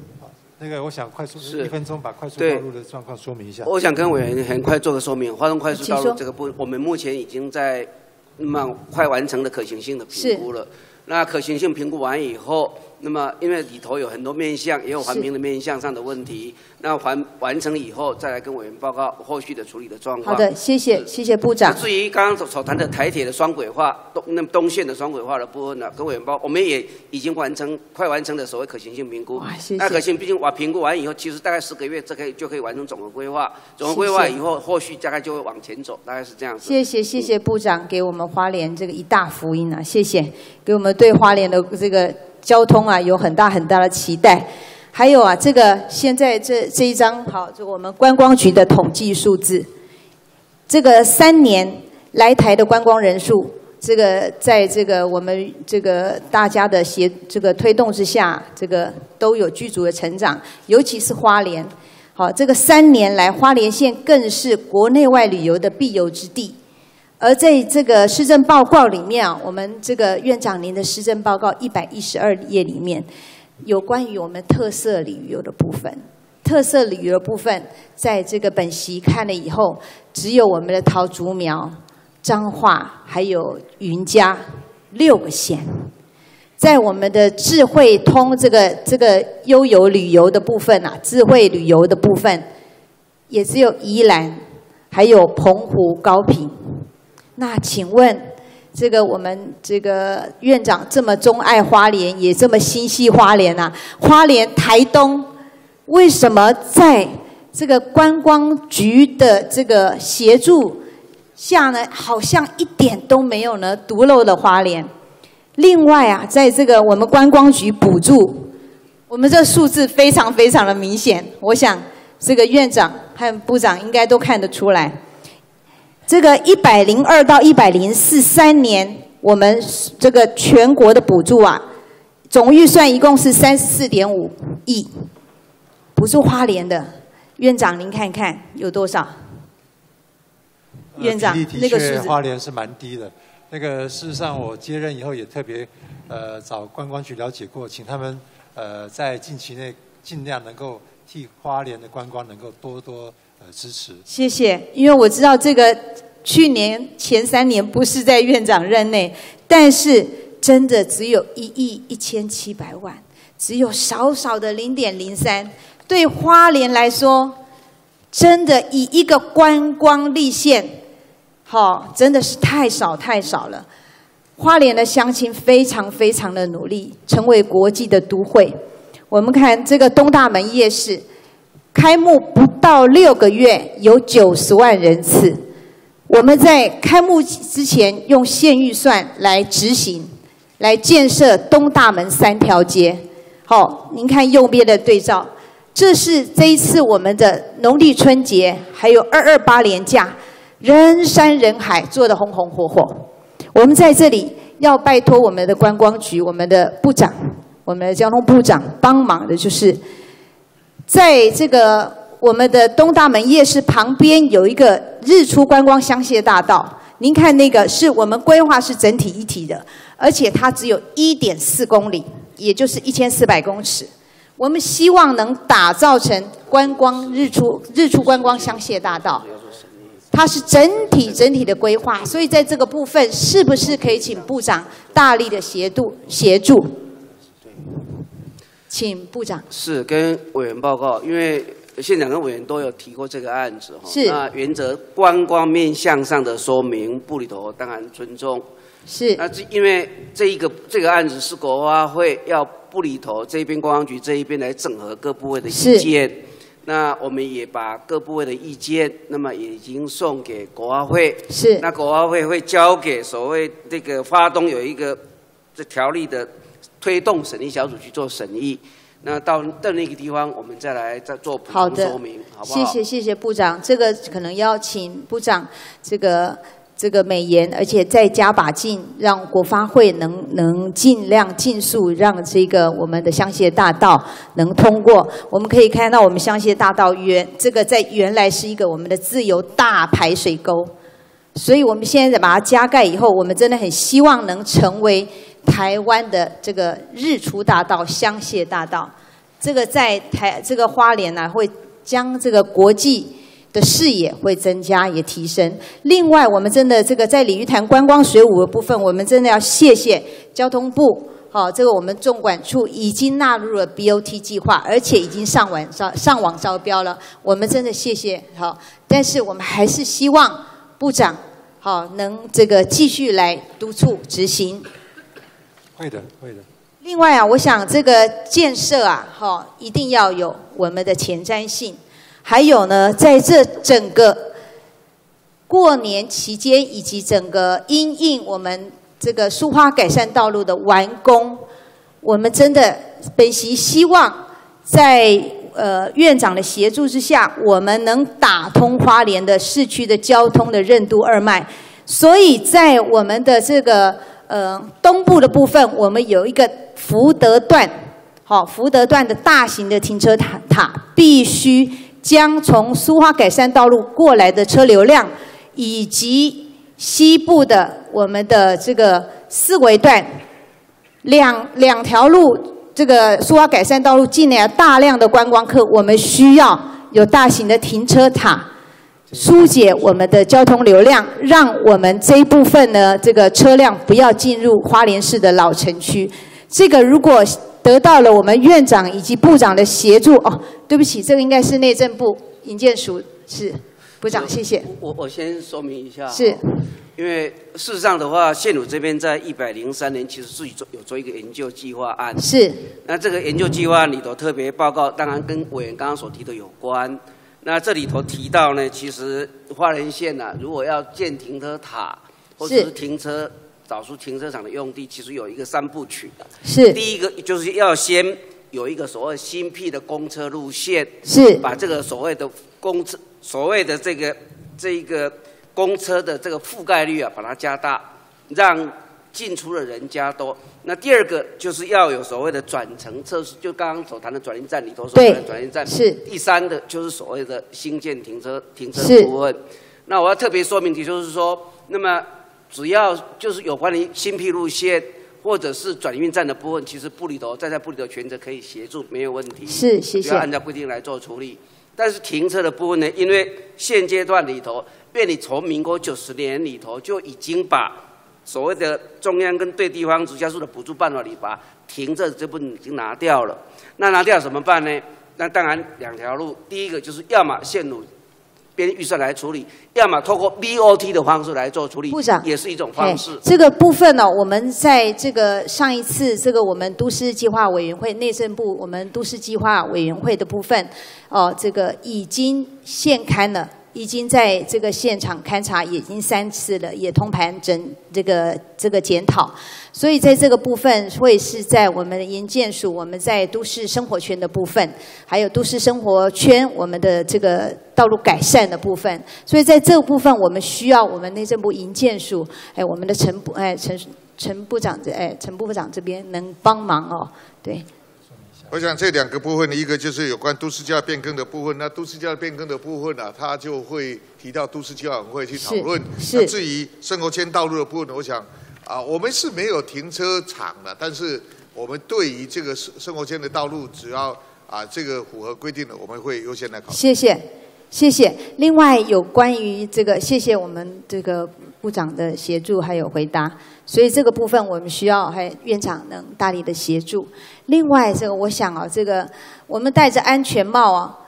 Speaker 12: 那个，我想快速一分钟把快速道路的状况说明一下。
Speaker 13: 我想跟委员很快做个说明。华东快速道路这个部，我们目前已经在那么快完成了可行性的评估了。那可行性评估完以后。那么，因为里头有很多面向，也有环评的面向上的问题。那完完成以后，再来跟委员报告后续的处理的状况。
Speaker 8: 好的，谢谢，谢谢部长。
Speaker 13: 至于刚刚所所谈的台铁的双轨化东那东线的双轨化的部分呢，跟委员报，我们也已经完成快完成的所谓可行性评估。
Speaker 8: 谢谢。
Speaker 13: 那可行，毕竟我评估完以后，其实大概十个月，这可以就可以完成总的规划。总的规划以后，后续大概就会往前走，大概是这样子。
Speaker 8: 谢谢，谢谢部长给我们花莲这个一大福音啊！谢谢，给我们对花莲的这个。交通啊，有很大很大的期待。还有啊，这个现在这这一张好，就我们观光局的统计数字。这个三年来台的观光人数，这个在这个我们这个大家的协这个推动之下，这个都有居足的成长。尤其是花莲，好，这个三年来花莲县更是国内外旅游的必游之地。而在这个施政报告里面啊，我们这个院长您的施政报告一百一十二页里面，有关于我们特色旅游的部分。特色旅游的部分，在这个本席看了以后，只有我们的桃竹苗、彰化还有云嘉六个县。在我们的智慧通这个这个悠游旅游的部分啊，智慧旅游的部分，也只有宜兰，还有澎湖、高平。那请问，这个我们这个院长这么钟爱花莲，也这么心系花莲啊？花莲台东为什么在这个观光局的这个协助下呢？好像一点都没有呢，独漏了花莲。另外啊，在这个我们观光局补助，我们这数字非常非常的明显。我想这个院长和部长应该都看得出来。这个一百零二到一百零四三年，我们这个全国的补助啊，总预算一共是三十四点五亿，不是花莲的。院长您看看有多少？院长那个
Speaker 12: 的确
Speaker 8: 数字
Speaker 12: 花莲是蛮低的。那个事实上，我接任以后也特别呃找观光局了解过，请他们呃在近期内尽量能够替花莲的观光能够多多呃支持。
Speaker 8: 谢谢，因为我知道这个去年前三年不是在院长任内，但是真的只有一亿一千七百万，只有少少的零点零三，对花莲来说，真的以一个观光立县，好、真的是太少太少了。花莲的乡亲非常非常的努力，成为国际的都会。我们看这个东大门夜市，开幕不到六个月，有九十万人次。我们在开幕之前用县预算来执行，来建设东大门三条街。好，您看右边的对照，这是这一次我们的农历春节，还有二二八连假，人山人海，做得红红火火。我们在这里要拜托我们的观光局、我们的部长、我们的交通部长帮忙的，就是在这个我们的东大门夜市旁边有一个日出观光香榭大道。您看那个是我们规划是整体一体的，而且它只有一点四公里，也就是一千四百公尺。我们希望能打造成观光日出日出观光香榭大道。它是整体整体的规划，所以在这个部分，是不是可以请部长大力的协助协助？请部长。
Speaker 13: 是跟委员报告，因为县长跟委员都有提过这个案子哈。
Speaker 8: 是
Speaker 13: 那原则观光面向上的说明，部里头当然尊重。
Speaker 8: 是。
Speaker 13: 那这因为这一个这个案子是国发会要部里头这边观光局这一边来整合各部位的意
Speaker 8: 是
Speaker 13: 见。那我们也把各部位的意见，那么也已经送给国发会。
Speaker 8: 是。
Speaker 13: 那国发会会交给所谓这个发东有一个这条例的推动审议小组去做审议。那到到那个地方，我们再来再做补充说明，好不好？
Speaker 8: 谢谢谢谢部长，这个可能要请部长这个这个美言，而且再加把劲，让国发会能能尽量尽速让这个我们的香榭大道能通过。我们可以看到，我们香榭大道原这个在原来是一个我们的自由大排水沟，所以我们现在把它加盖以后，我们真的很希望能成为台湾的这个日出大道、香榭大道。这个在台这个花莲呢、会将这个国际的视野会增加也提升。另外，我们真的这个在鲤鱼潭观光水舞的部分，我们真的要谢谢交通部。好、这个我们纵管处已经纳入了 BOT 计划，而且已经上网招上网招标了。我们真的谢谢好，但是我们还是希望部长好能这个继续来督促执行。
Speaker 12: 会的，会的。
Speaker 8: 另外啊，我想这个建设啊，哈、一定要有我们的前瞻性。还有呢，在这整个过年期间，以及整个因应我们这个疏花改善道路的完工，我们真的本席希望在呃院长的协助之下，我们能打通花莲的市区的交通的任督二脉。所以在我们的这个呃东部的部分，我们有一个福德段，好、福德段的大型的停车塔塔必须将从苏花改善道路过来的车流量，以及西部的我们的这个四维段两两条路，这个苏花改善道路进来大量的观光客，我们需要有大型的停车塔。疏解我们的交通流量，让我们这一部分呢，这个车辆不要进入花莲市的老城区。这个如果得到了我们院长以及部长的协助，哦，对不起，这个应该是内政部营建署是部长，谢谢。
Speaker 13: 我我先说明一下，
Speaker 8: 是，
Speaker 13: 因为事实上的话，县府这边在一百零三年其实自己做有做一个研究计划案，
Speaker 8: 是。
Speaker 13: 那这个研究计划里头特别报告，当然跟委员刚刚所提的有关。那这里头提到呢，其实花莲县呐、如果要建停车塔或者
Speaker 8: 是
Speaker 13: 是停车找出停车场的用地，其实有一个三部曲的。
Speaker 8: 是
Speaker 13: 第一个就是要先有一个所谓新辟的公车路线，
Speaker 8: 是
Speaker 13: 把这个所谓的公车所谓的这个这一个公车的这个覆盖率啊，把它加大，让进出的人家多。那第二个就是要有所谓的转乘测试，就刚刚所谈的转运站里头所谈的转运站。
Speaker 14: 是。
Speaker 13: 第三的就是所谓的新建停车停车
Speaker 14: 是
Speaker 13: 部分。那我要特别说明的就是说，那么只要就是有关于新辟路线或者是转运站的部分，其实部里头站在部里头全责可以协助，没有问题。
Speaker 14: 是谢谢
Speaker 13: 要按照规定来做处理。但是停车的部分呢，因为现阶段里头，因为你从民国九十年里头就已经把所谓的中央跟对地方直辖市的补助办法里，把停车这部分已经拿掉了。那拿掉怎么办呢？那当然两条路，第一个就是要么线路编预算来处理，要么透过 BOT 的方式来做处理，
Speaker 8: 部长
Speaker 13: 也是一种方式
Speaker 8: 哎。这个部分呢、我们在这个上一次这个我们都市计划委员会内政部我们都市计划委员会的部分，哦，这个已经现刊了。已经在这个现场勘察，已经三次了，也通盘整这个这个检讨，所以在这个部分会是在我们的营建署，我们在都市生活圈的部分，还有都市生活圈我们的这个道路改善的部分，所以在这个部分我们需要我们内政部营建署，哎，我们的陈部哎陈陈部长这哎陈部长这边能帮忙哦，对。
Speaker 15: 我想这两个部分，一个就是有关都市计划变更的部分，那都市计划变更的部分呢、啊，它就会提到都市计划委员会去讨论。
Speaker 8: 是
Speaker 15: 那至于生活圈道路的部分，我想啊，我们是没有停车场的，但是我们对于这个生生活圈的道路，只要啊这个符合规定的，我们会优先来考虑。
Speaker 8: 谢谢，谢谢。另外有关于这个，谢谢我们这个部长的协助还有回答，所以这个部分我们需要还院长能大力的协助。另外这个我想啊，这个我们戴着安全帽啊，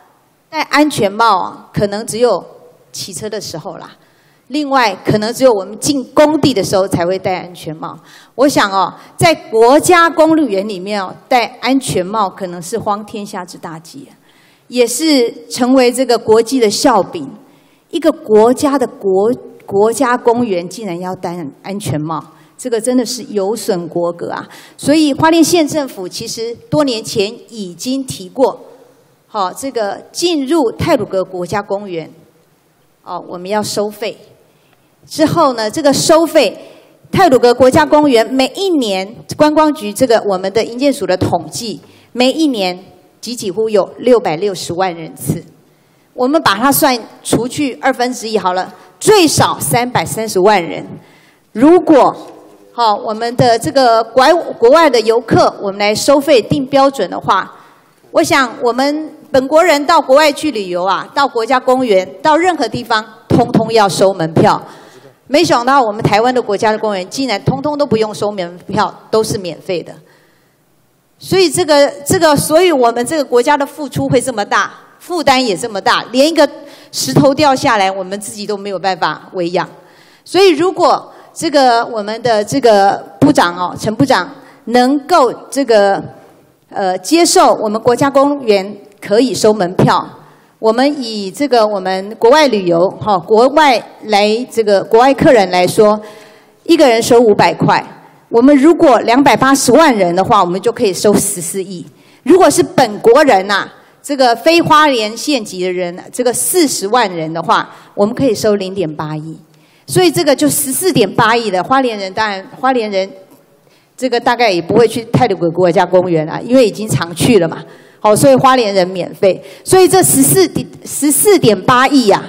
Speaker 8: 戴安全帽啊，可能只有骑车的时候啦。另外，可能只有我们进工地的时候才会戴安全帽。我想哦，在国家公路园里面哦，戴安全帽可能是荒天下之大忌、也是成为这个国际的笑柄。一个国家的国国家公园竟然要戴安全帽，这个真的是有损国格啊！所以花莲县政府其实多年前已经提过，好、这个进入泰鲁格国家公园，哦，我们要收费。之后呢，这个收费，泰鲁格国家公园每一年观光局这个我们的营建署的统计，每一年几几乎有六百六十万人次。我们把它算除去二分之一好了，最少三百三十万人。如果好，我们的这个国国外的游客，我们来收费定标准的话，我想我们本国人到国外去旅游啊，到国家公园，到任何地方，通通要收门票。没想到我们台湾的国家的公园竟然通通都不用收门票，都是免费的。所以这个这个，所以我们这个国家的付出会这么大，负担也这么大，连一个石头掉下来，我们自己都没有办法喂养。所以如果这个我们的这个部长哦，陈部长能够这个呃接受我们国家公园可以收门票，我们以这个我们国外旅游哈、国外来这个国外客人来说，一个人收五百块。我们如果两百八十万人的话，我们就可以收十四亿。如果是本国人呐、这个非花莲县级的人，这个四十万人的话，我们可以收零点八亿。所以这个就十四点八亿的花莲人，当然花莲人这个大概也不会去泰鲁格国家公园啊，因为已经常去了嘛。好，所以花莲人免费。所以这十四点十四点八亿呀、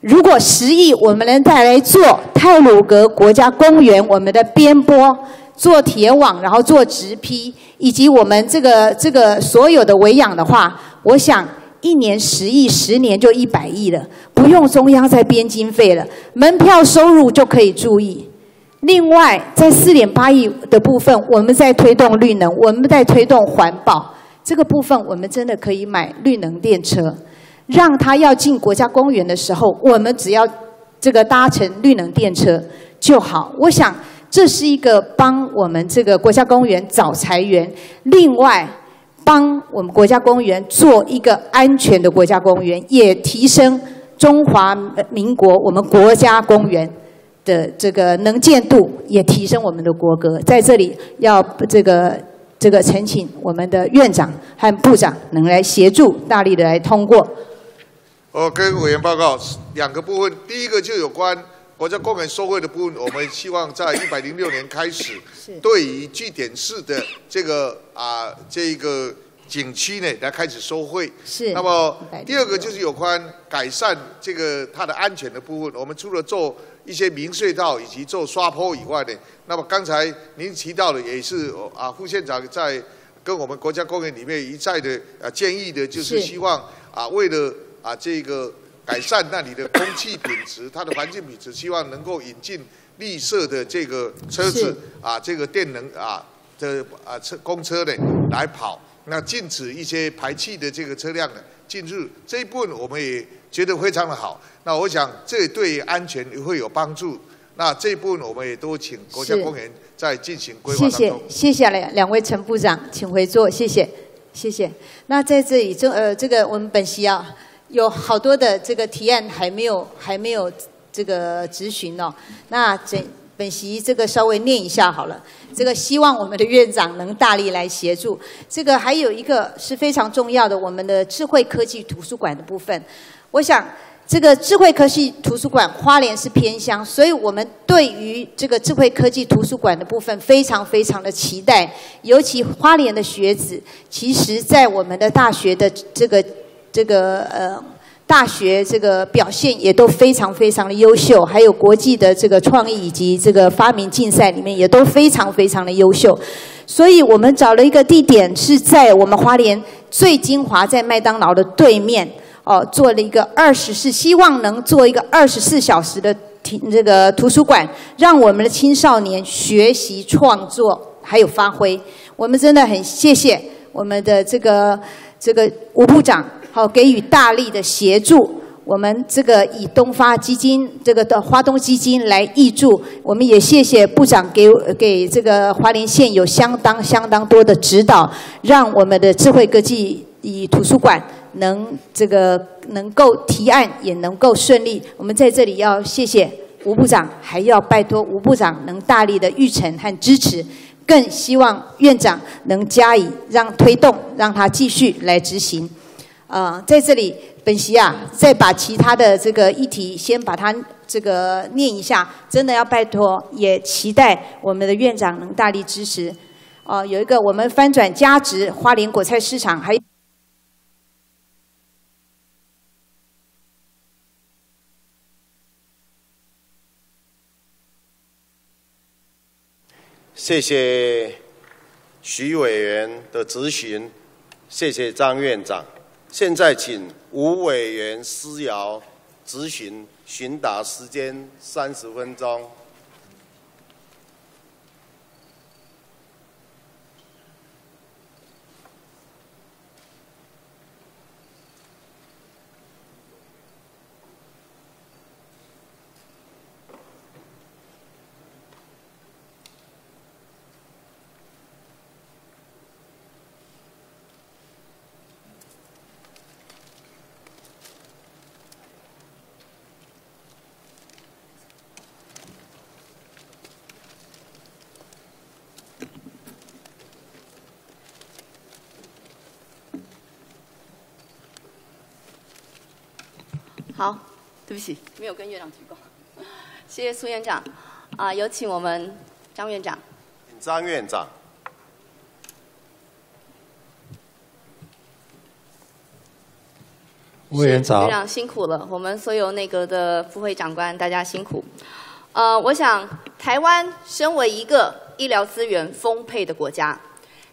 Speaker 8: 如果十亿我们能再来做泰鲁格国家公园我们的边坡，做铁网，然后做直批，以及我们这个这个所有的维养的话，我想一年十亿，十年就一百亿了，不用中央再编经费了，门票收入就可以注意。另外，在四点八亿的部分，我们在推动绿能，我们在推动环保这个部分，我们真的可以买绿能电车，让他要进国家公园的时候，我们只要这个搭乘绿能电车就好。我想这是一个帮我们这个国家公园找财源，另外帮我们国家公园做一个安全的国家公园，也提升中华民国我们国家公园。的这个能见度也提升我们的国格，在这里要这个这个恳请我们的院长和部长能来协助，大力的来通过。
Speaker 15: 我跟委员报告两个部分，第一个就有关国家公园收费的部分，我们希望在 一百零六年开始，对于据点式的这个啊这个景区呢来开始收费。
Speaker 8: 是
Speaker 15: 那么第二个就是有关改善这个它的安全的部分，我们除了做一些明隧道以及做刷坡以外呢，那么刚才您提到的也是啊副县长在跟我们国家公园里面一再的啊建议的，就是
Speaker 8: 是。
Speaker 15: 希望啊为了啊这个改善那里的空气品质，它的环境品质，希望能够引进绿色的这个车子啊，这个电能啊的啊车公车呢来跑，那禁止一些排气的这个车辆呢进入这一部分，我们也觉得非常的好。那我想这对安全也会有帮助。那这一部分我们也都请国家公园在进行规划
Speaker 8: 谢谢。谢谢两两位陈部长，请回座，谢谢谢谢。那在这里，这呃这个我们本席啊有好多的这个提案还没有还没有这个执行哦。那整本席这个稍微念一下好了。这个希望我们的院长能大力来协助。这个还有一个是非常重要的，我们的智慧科技图书馆的部分，我想。这个智慧科技图书馆花莲是偏乡，所以我们对于这个智慧科技图书馆的部分非常非常的期待。尤其花莲的学子，其实在我们的大学的这个这个呃大学这个表现也都非常非常的优秀，还有国际的这个创意以及这个发明竞赛里面也都非常非常的优秀。所以我们找了一个地点是在我们花莲最精华，在麦当劳的对面。哦，做了一个二十四，希望能做一个二十四小时的听这个图书馆，让我们的青少年学习创作还有发挥。我们真的很谢谢我们的这个这个吴部长，好给予大力的协助。我们这个以东发基金这个的华东基金来挹助，我们也谢谢部长给给这个华林县有相当相当多的指导，让我们的智慧科技以图书馆。能这个能够提案也能够顺利，我们在这里要谢谢吴部长，还要拜托吴部长能大力的预陈和支持，更希望院长能加以让推动，让他继续来执行。呃，在这里本席啊，再把其他的这个议题先把它这个念一下，真的要拜托，也期待我们的院长能大力支持。哦，有一个我们翻转价值花莲果菜市场，还。
Speaker 1: 谢谢徐委员的咨询，谢谢张院长。现在请吴委员施瑶执行，询答时间三十分钟。
Speaker 14: 好，对不起，没有跟院长鞠躬。谢谢苏院长，啊，有请我们张院长。
Speaker 1: 张院长，
Speaker 12: 委员长
Speaker 14: 院长辛苦了，我们所有内阁的副会长官大家辛苦。呃，我想台湾身为一个医疗资源丰沛的国家，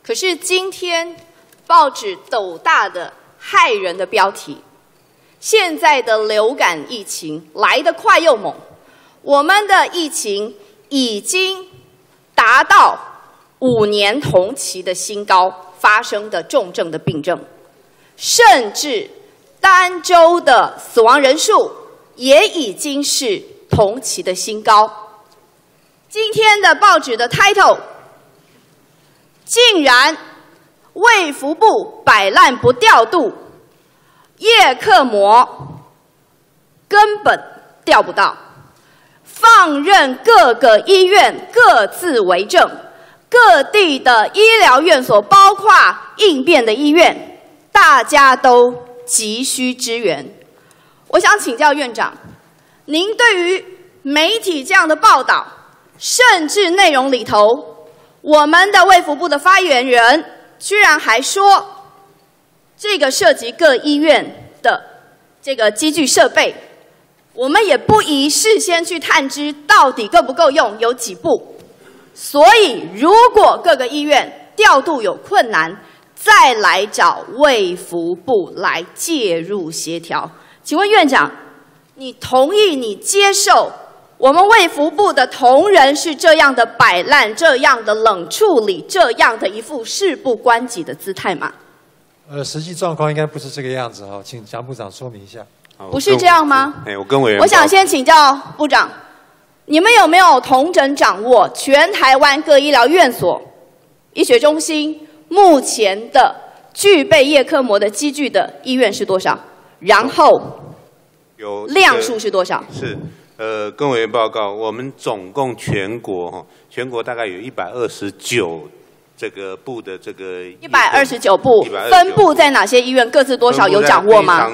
Speaker 14: 可是今天报纸斗大的害人的标题。现在的流感疫情来得快又猛，我们的疫情已经达到五年同期的新高，发生的重症的病症，甚至单周的死亡人数也已经是同期的新高。今天的报纸的 title 竟然卫福部摆烂不调度。叶克膜根本调不到，放任各个医院各自为政，各地的医疗院所，包括应变的医院，大家都急需支援。我想请教院长，您对于媒体这样的报道，甚至内容里头，我们的卫福部的发言人居然还说，这个涉及各医院的这个机具设备，我们也不宜事先去探知到底够不够用，有几部。所以，如果各个医院调度有困难，再来找卫福部来介入协调。请问院长，你同意、你接受我们卫福部的同仁是这样的摆烂、这样的冷处理、这样的一副事不关己的姿态吗？
Speaker 12: 呃，实际状况应该不是这个样子哈，请蒋部长说明一下。
Speaker 14: 不是这样吗？
Speaker 16: 哎，我跟委员，
Speaker 14: 我想先请教部长，你们有没有同整掌握全台湾各医疗院所、医学中心目前的具备叶克膜的机具的医院是多少？然后
Speaker 16: 有
Speaker 14: 量数是多少？
Speaker 16: 是，呃，跟委员报告，我们总共全国哈，全国大概有一百二十九这个部的这个
Speaker 14: 一百二十九部分布在哪些医院？各自多少有掌握吗？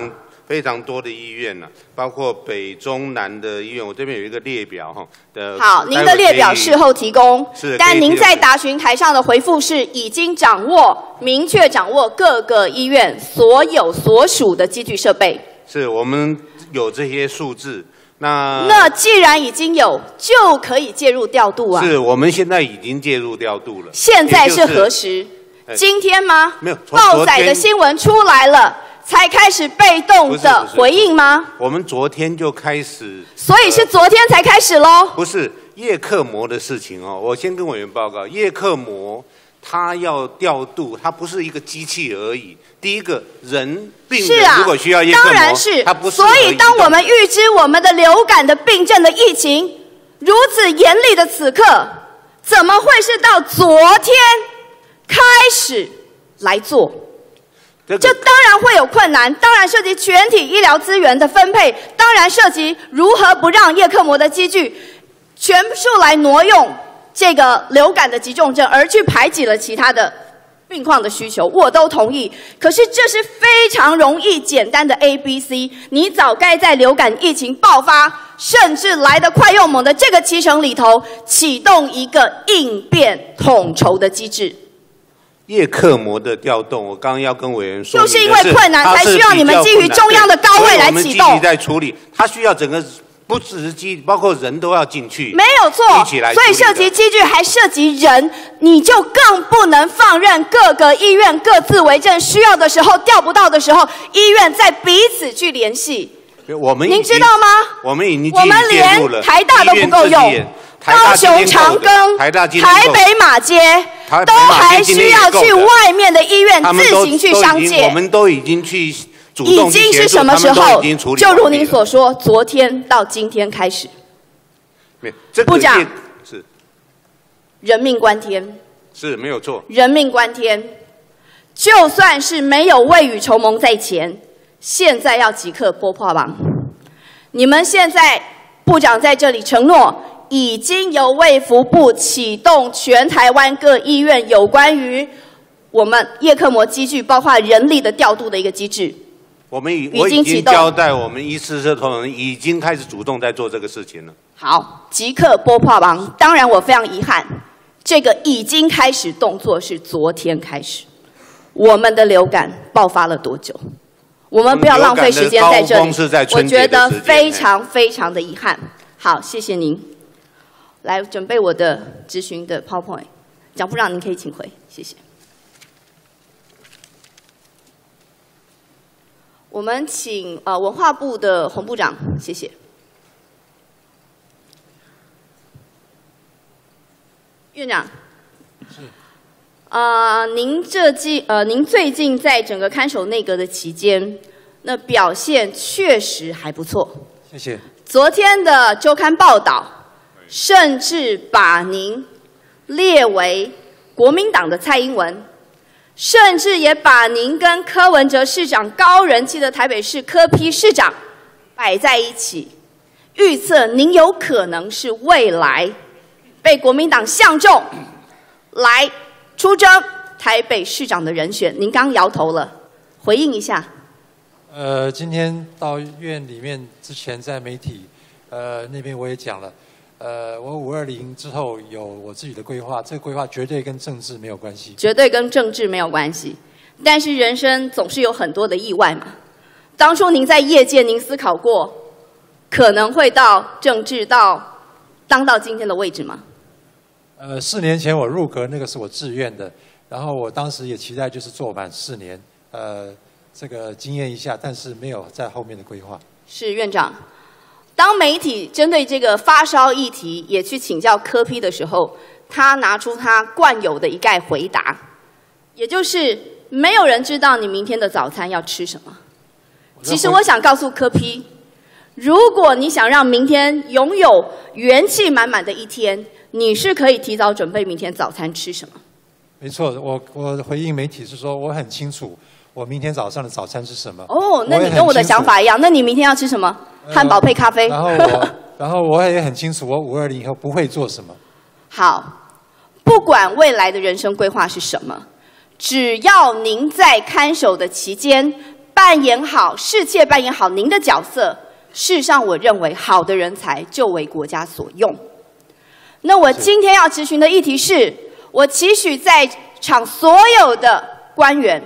Speaker 16: 非常多的医院呢、包括北中南的医院，我这边有一个列表哈的。
Speaker 14: 好，您的列表事后提供，
Speaker 16: 是
Speaker 14: 但您在答询台上的回复是已经掌握、明确掌握各个医院所有所属的机具设备。
Speaker 16: 是我们有这些数字。那
Speaker 14: 那既然已经有，就可以介入调度啊。
Speaker 16: 是我们现在已经介入调度了。
Speaker 14: 现在是
Speaker 16: 也就是
Speaker 14: 何时？
Speaker 16: 哎
Speaker 14: 今天吗？
Speaker 16: 没有从
Speaker 14: 报载的新闻出来了，才开始被动的回应吗？
Speaker 16: 我们昨天就开始，
Speaker 14: 所以是昨天才开始喽。
Speaker 16: 不是叶克膜的事情哦。我先跟委员报告，叶克膜它要调度，它不是一个机器而已。第一个人病
Speaker 14: 是啊，
Speaker 16: 人如果需要叶克膜，
Speaker 14: 当然是
Speaker 16: 它不。适
Speaker 14: 所以，当我们预知我们的流感的病症的疫情如此严厉的此刻，怎么会是到昨天开始来做？
Speaker 16: 这
Speaker 14: 这当然会有困难，当然涉及全体医疗资源的分配，当然涉及如何不让叶克膜的机具全数来挪用这个流感的急重症，而去排挤了其他的病况的需求，我都同意。可是这是非常容易简单的 A、B、C，你早该在流感疫情爆发，甚至来得快又猛的这个期程里头，启动一个应变统筹的机制。
Speaker 16: 叶克膜的调动，我刚刚要跟委员说，
Speaker 14: 就是因为困难才需要你们基于中央的高位
Speaker 16: 对
Speaker 14: 来启动
Speaker 16: 在处理，它需要整个不只是机，包括人都要进去，
Speaker 14: 没有错
Speaker 16: 一起来，
Speaker 14: 所以涉及机具还涉及人，你就更不能放任各个医院各自为政，需要的时候调不到的时候，医院再彼此去联系。
Speaker 16: 我们
Speaker 14: 您知道吗？
Speaker 16: 我们已经
Speaker 14: 我们连台大都不够用高雄长庚、
Speaker 16: 台
Speaker 14: 北马街都还需要去外面的医院自行去
Speaker 16: 都已经
Speaker 14: 商界
Speaker 16: 我。们都已经去主
Speaker 14: 已经是什么时候就如您所说，昨天到今天开始，
Speaker 16: 没有这个
Speaker 14: 部长
Speaker 16: 是
Speaker 14: 人命关天。
Speaker 16: 是没有错，
Speaker 14: 人命关天，就算是没有未雨绸缪在前，现在要即刻拨破网。你们现在部长在这里承诺，已经由卫福部启动全台湾各医院有关于我们叶克膜机具，包括人力的调度的一个机制。
Speaker 16: 我们已
Speaker 14: 已
Speaker 16: 我已经
Speaker 14: 经启动
Speaker 16: 交代我们医师社同仁已经开始主动在做这个事情了。
Speaker 14: 好，即刻拨破网。当然，我非常遗憾，这个已经开始动作是昨天开始。我们的流感爆发了多久？我们不要浪费时间在这里。我觉得非常非常的遗憾。好，谢谢您。来准备我的咨询的 PowerPoint，蒋部长您可以请回，谢谢。我们请呃文化部的洪部长，谢谢。院长，呃，您这季呃，您最近在整个看守内阁的期间，那表现确实还不错。
Speaker 12: 谢谢。
Speaker 14: 昨天的周刊报道，甚至把您列为国民党的蔡英文，甚至也把您跟柯文哲市长高人气的台北市柯批市长摆在一起，预测您有可能是未来被国民党相中来出征台北市长的人选。您刚摇头了，回应一下。
Speaker 12: 呃，今天到院里面之前，在媒体呃，那边我也讲了，呃，我五二零之后有我自己的规划，这个规划绝对跟政治没有关系。
Speaker 14: 绝对跟政治没有关系，但是人生总是有很多的意外嘛。当初您在业界，您思考过可能会到政治到当到今天的位置吗？
Speaker 12: 呃，四年前我入阁，那个是我自愿的，然后我当时也期待就是做满四年，呃，这个经验一下，但是没有在后面的规划。
Speaker 14: 是院长。当媒体针对这个发烧议题也去请教柯批的时候，他拿出他惯有的一概回答，也就是没有人知道你明天的早餐要吃什么。其实我想告诉柯批，如果你想让明天拥有元气满满的一天，你是可以提早准备明天早餐吃什么。
Speaker 12: 没错，我我回应媒体是说我很清楚我明天早上的早餐是什么。
Speaker 14: 哦，那你跟我的想法一样，那你明天要吃什么？汉堡配咖啡。
Speaker 12: 然后我，然后我也很清楚，我五二零以后不会做什么。
Speaker 14: 好，不管未来的人生规划是什么，只要您在看守的期间扮演好、世界扮演好您的角色，事实上，我认为好的人才就为国家所用。那我今天要咨询的议题是，我期许在场所有的官员，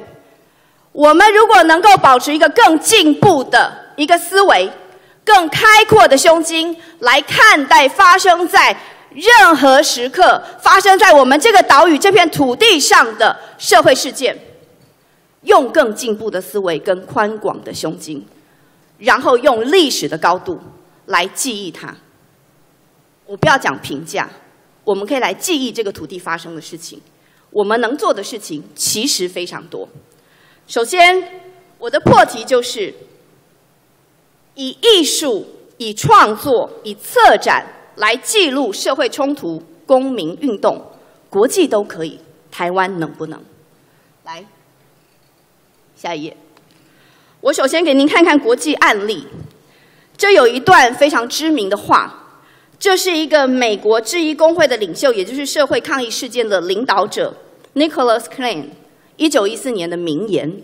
Speaker 14: 我们如果能够保持一个更进步的一个思维，更开阔的胸襟来看待发生在任何时刻、发生在我们这个岛屿这片土地上的社会事件，用更进步的思维跟宽广的胸襟，然后用历史的高度来记忆它。我不要讲评价，我们可以来记忆这个土地发生的事情。我们能做的事情其实非常多。首先，我的破题就是以艺术、以创作、以策展来记录社会冲突、公民运动，国际都可以，台湾能不能？来，下一页。我首先给您看看国际案例。这有一段非常知名的话，这是一个美国制衣工会的领袖，也就是社会抗议事件的领导者 Nicholas Klein，一九一四年的名言。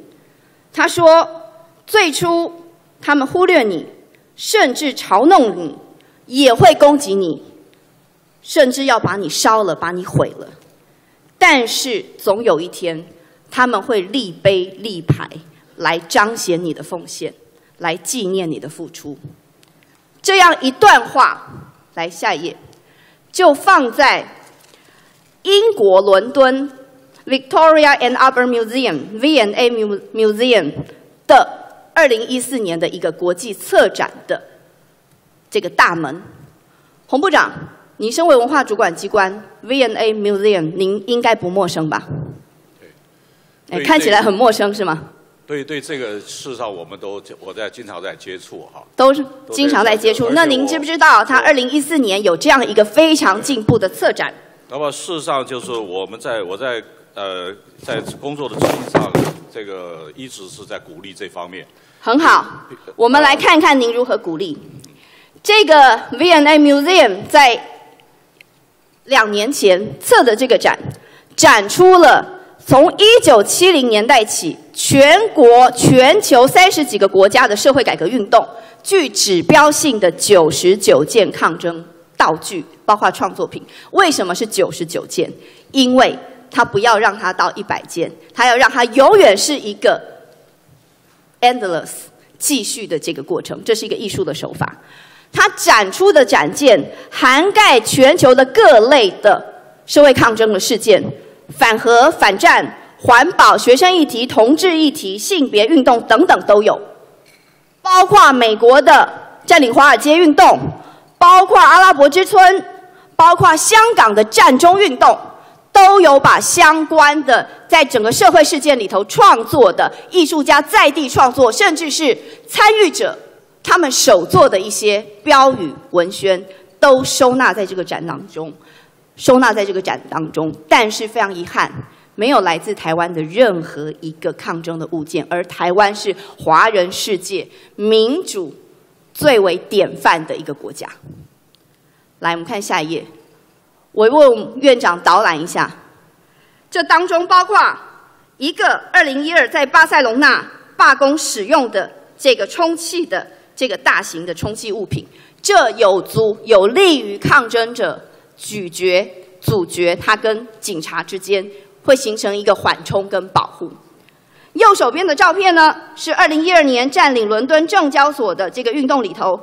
Speaker 14: 他说：“最初他们忽略你，甚至嘲弄你，也会攻击你，甚至要把你烧了，把你毁了。但是总有一天，他们会立碑立牌来彰显你的奉献，来纪念你的付出。”这样一段话，来下一页，就放在英国伦敦 Victoria and Albert Museum V&A Mu- Museum 的二零一四年的一个国际策展的这个大门。洪部长，你身为文化主管机关 V&A Museum，您应该不陌生吧？哎，
Speaker 17: 对
Speaker 14: 看起来很陌生是吗？
Speaker 17: 对对，这个事实上我们都我在经常在接触哈。
Speaker 14: 都是经常在接触。那您知不知道，他二零一四年有这样一个非常进步的策展？
Speaker 17: 那么事实上就是我们在我在呃在工作的执行上，这个一直是在鼓励这方面。
Speaker 14: 很好，我们来看看您如何鼓励。这个 V&A Museum 在两年前策的这个展，展出了从一九七零年代起，全国、全球三十几个国家的社会改革运动，具指标性的九十九件抗争道具，包括创作品。为什么是九十九件？因为他不要让它到一百件，他要让它永远是一个 endless 继续的这个过程，这是一个艺术的手法。他展出的展件涵盖全球的各类的社会抗争的事件，反核、反战、环保、学生议题、同志议题、性别运动等等都有，包括美国的占领华尔街运动，包括阿拉伯之春，包括香港的战中运动。都有把相关的在整个社会事件里头创作的艺术家在地创作，甚至是参与者他们手做的一些标语文宣，都收纳在这个展当中，收纳在这个展当中。但是非常遗憾，没有来自台湾的任何一个抗争的物件，而台湾是华人世界民主最为典范的一个国家。来，我们看下一页。我问院长导览一下，这当中包括一个二零一二在巴塞隆纳罢工使用的这个充气的这个大型的充气物品，这有足有利于抗争者咀嚼、阻绝他跟警察之间会形成一个缓冲跟保护。右手边的照片呢，是二零一二年占领伦敦证交所的这个运动里头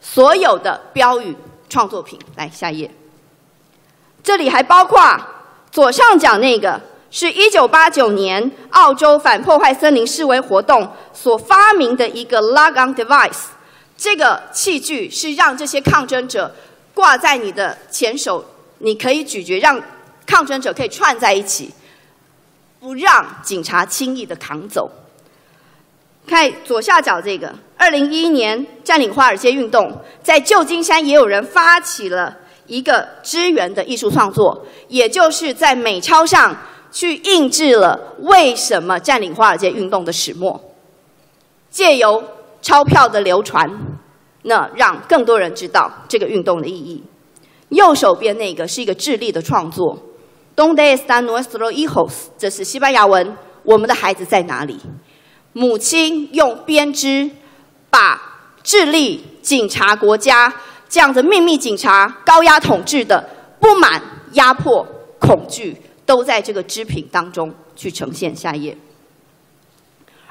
Speaker 14: 所有的标语创作品。来下一页，这里还包括左上角那个，是一九八九年澳洲反破坏森林示威活动所发明的一个 log-on device。这个器具是让这些抗争者挂在你的前手，你可以咀嚼，让抗争者可以串在一起。不让警察轻易的扛走。看左下角这个，二零一一年占领华尔街运动，在旧金山也有人发起了一个支援的艺术创作，也就是在美钞上去印制了为什么占领华尔街运动的始末，借由钞票的流传，那让更多人知道这个运动的意义。右手边那个是一个智利的创作。，Donde esta nuestro hijos？这是西班牙文，我们的孩子在哪里？母亲用编织把智利警察国家这样的秘密警察高压统治的不满、压迫、恐惧，都在这个织品当中去呈现。下一页。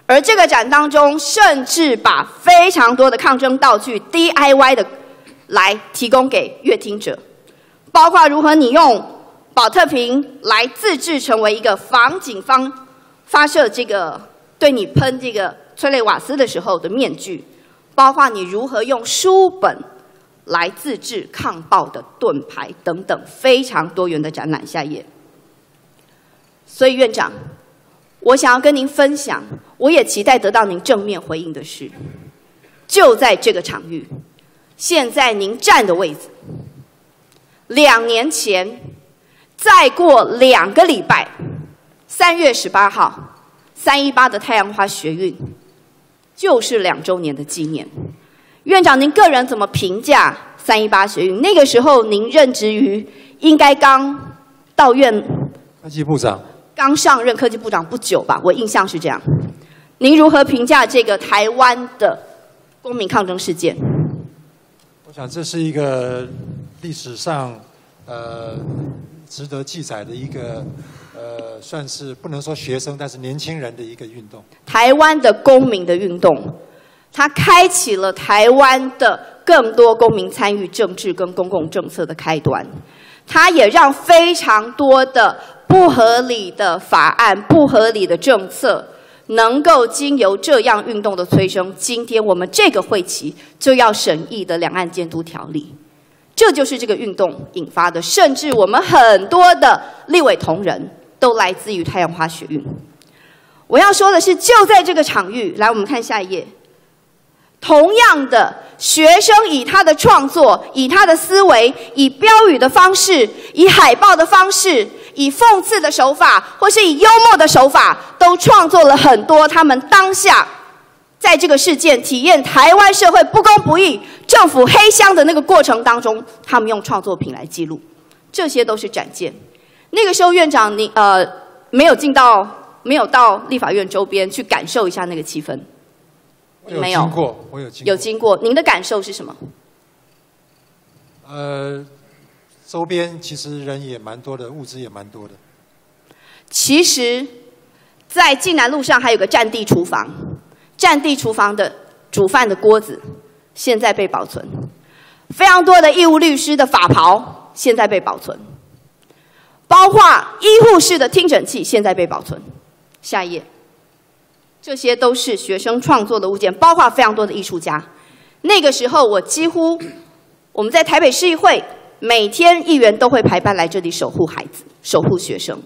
Speaker 14: 而这个展当中，甚至把非常多的抗争道具 DIY 的来提供给乐听者，包括如何你用。保特瓶来自制成为一个防警方发射这个对你喷这个催泪瓦斯的时候的面具，包括你如何用书本来自制抗爆的盾牌等等非常多元的展览。下页。所以院长，我想要跟您分享，我也期待得到您正面回应的是，就在这个场域，现在您站的位置，两年前。再过两个礼拜，三月十八号，三一八的太阳花学运就是两周年的纪念。院长，您个人怎么评价三一八学运？那个时候您任职于应该刚到院
Speaker 12: 科技部长，
Speaker 14: 刚上任科技部长不久吧？我印象是这样。您如何评价这个台湾的公民抗争事件？
Speaker 12: 我想这是一个历史上呃。值得记载的一个，呃，算是不能说学生，但是年轻人的一个运动。
Speaker 14: 台湾的公民的运动，它开启了台湾的更多公民参与政治跟公共政策的开端。它也让非常多的不合理的法案、不合理的政策，能够经由这样运动的催生，今天我们这个会期就要审议的两岸监督条例。这就是这个运动引发的，甚至我们很多的立委同仁都来自于太阳花学运。我要说的是，就在这个场域，来，我们看下一页。同样的，学生以他的创作、以他的思维、以标语的方式、以海报的方式、以讽刺的手法，或是以幽默的手法，都创作了很多他们当下。在这个事件体验台湾社会不公不义、政府黑箱的那个过程当中，他们用创作品来记录，这些都是展件。那个时候，院长你呃没有进到，没有到立法院周边去感受一下那个气氛，
Speaker 12: 没有经过，我有经
Speaker 14: 有经过，您的感受是什么？
Speaker 12: 呃，周边其实人也蛮多的，物资也蛮多的。
Speaker 14: 其实，在济南路上还有个战地厨房。战地厨房的煮饭的锅子现在被保存，非常多的义务律师的法袍现在被保存，包括医护室的听诊器现在被保存。下一页，这些都是学生创作的物件，包括非常多的艺术家。那个时候，我几乎我们在台北市议会，每天议员都会排班来这里守护孩子、守护学生。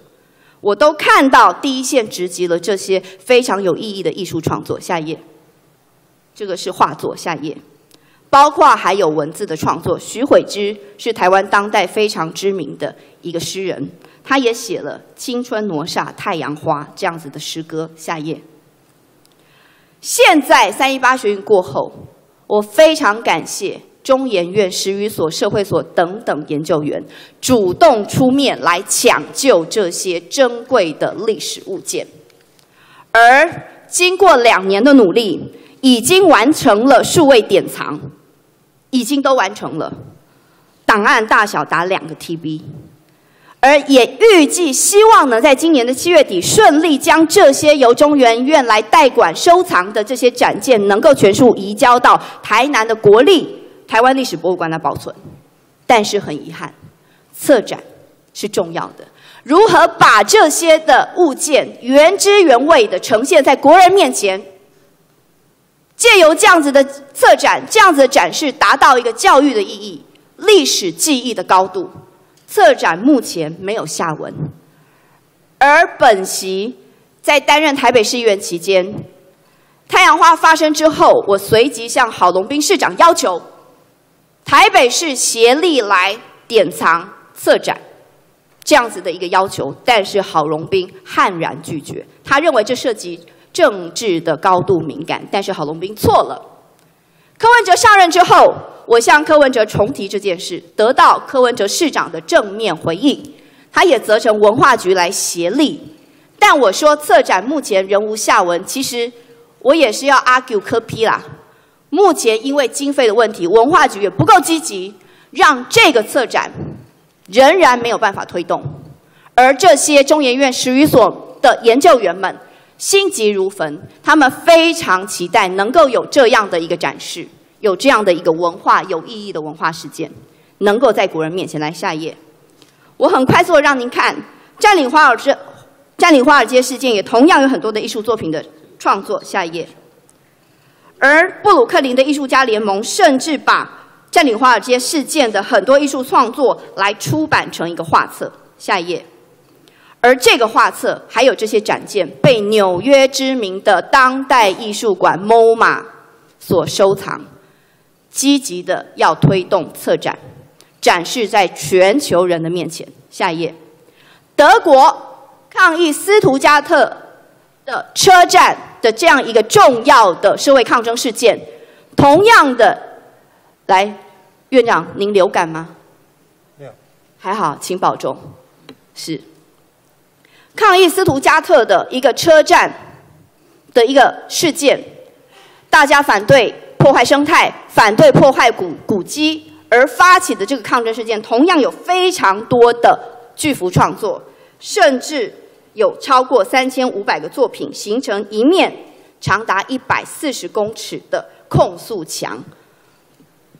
Speaker 14: 我都看到第一线直击了这些非常有意义的艺术创作。下一页，这个是画作。下一页，包括还有文字的创作。徐悔之是台湾当代非常知名的一个诗人，他也写了《青春挪煞太阳花》这样子的诗歌。下一页，现在三一八学运过后，我非常感谢。中研院、史语所、社会所等等研究员主动出面来抢救这些珍贵的历史物件，而经过两年的努力，已经完成了数位典藏，已经都完成了，档案大小达两个 TB，而也预计希望呢，在今年的七月底顺利将这些由中研院来代管收藏的这些展件，能够全数移交到台南的国立台湾历史博物馆来保存。但是很遗憾，策展是重要的，如何把这些的物件原汁原味的呈现在国人面前？借由这样子的策展、这样子的展示，达到一个教育的意义、历史记忆的高度。策展目前没有下文，而本席在担任台北市议员期间，太阳花发生之后，我随即向郝龙斌市长要求，台北市协力来典藏策展，这样子的一个要求，但是郝龙斌悍然拒绝，他认为这涉及。政治的高度敏感，但是郝龙斌错了。柯文哲上任之后，我向柯文哲重提这件事，得到柯文哲市长的正面回应，他也责成文化局来协力。但我说策展目前仍无下文，其实我也是要 argue 柯批啦。目前因为经费的问题，文化局也不够积极，让这个策展仍然没有办法推动。而这些中研院十余所的研究员们。心急如焚，他们非常期待能够有这样的一个展示，有这样的一个文化有意义的文化事件，能够在国人面前来下一页。我很快速的让您看占领华尔街，占领华尔街事件也同样有很多的艺术作品的创作下一页。而布鲁克林的艺术家联盟甚至把占领华尔街事件的很多艺术创作来出版成一个画册，下一页。而这个画册还有这些展件，被纽约知名的当代艺术馆 MoMA 所收藏，积极的要推动策展，展示在全球人的面前。下一页，德国抗议斯图加特的车站的这样一个重要的社会抗争事件，同样的，来，院长您流感吗？
Speaker 12: 没有，
Speaker 14: 还好，请保重。是。抗议斯图加特的一个车站的一个事件，大家反对破坏生态，反对破坏古古迹，而发起的这个抗争事件，同样有非常多的巨幅创作，甚至有超过三千五百个作品，形成一面长达一百四十公尺的控诉墙。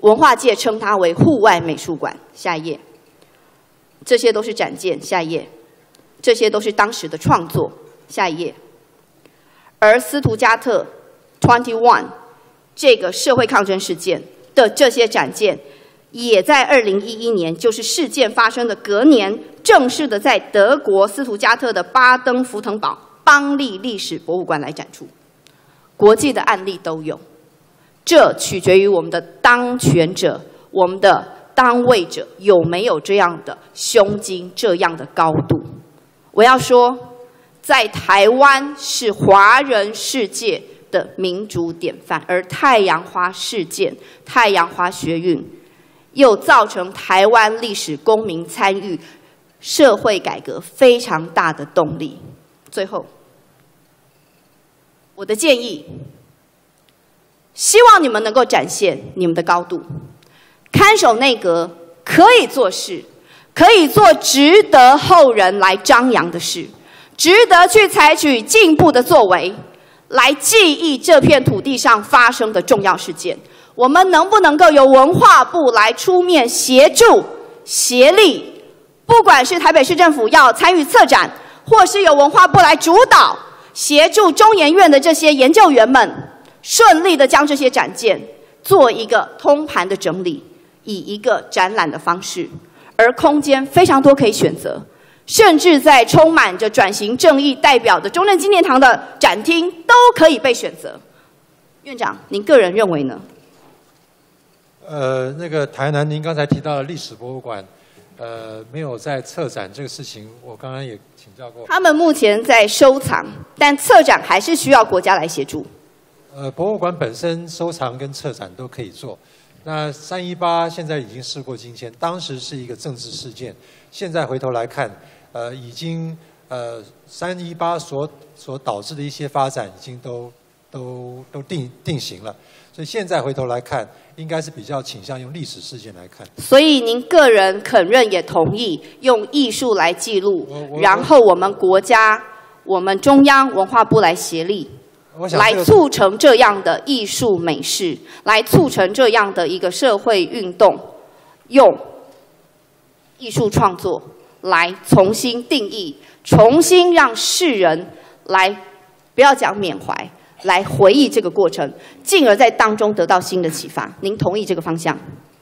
Speaker 14: 文化界称它为户外美术馆。下一页，这些都是展件。下一页。这些都是当时的创作。下一页，而斯图加特 Twenty One 这个社会抗争事件的这些展件，也在二零一一年，就是事件发生的隔年，正式的在德国斯图加特的巴登福腾堡邦利历史博物馆来展出。国际的案例都有，这取决于我们的当权者，我们的当位者有没有这样的胸襟，这样的高度。我要说，在台湾是华人世界的民主典范，而太阳花事件、太阳花学运，又造成台湾历史公民参与社会改革非常大的动力。最后，我的建议，希望你们能够展现你们的高度，看守内阁可以做事。可以做值得后人来张扬的事，值得去采取进步的作为，来记忆这片土地上发生的重要事件。我们能不能够由文化部来出面协助、协力？不管是台北市政府要参与策展，或是由文化部来主导协助中研院的这些研究员们，顺利的将这些展件做一个通盘的整理，以一个展览的方式。而空间非常多可以选择，甚至在充满着转型正义代表的中正纪念堂的展厅都可以被选择。院长，您个人认为呢？
Speaker 12: 呃，那个台南，您刚才提到的历史博物馆，呃，没有在策展这个事情，我刚刚也请教过。
Speaker 14: 他们目前在收藏，但策展还是需要国家来协助。
Speaker 12: 呃，博物馆本身收藏跟策展都可以做。那三一八现在已经事过境迁，当时是一个政治事件，现在回头来看，呃，已经呃三一八所所导致的一些发展已经都都都定定型了。所以现在回头来看，应该是比较倾向用历史事件来看。
Speaker 14: 所以您个人肯认也同意用艺术来记录，然后我们国家、我们中央文化部来协力，来促成这样的艺术美事，来促成这样的一个社会运动，用艺术创作来重新定义，重新让世人来不要讲缅怀，来回忆这个过程，进而在当中得到新的启发。您同意这个方向？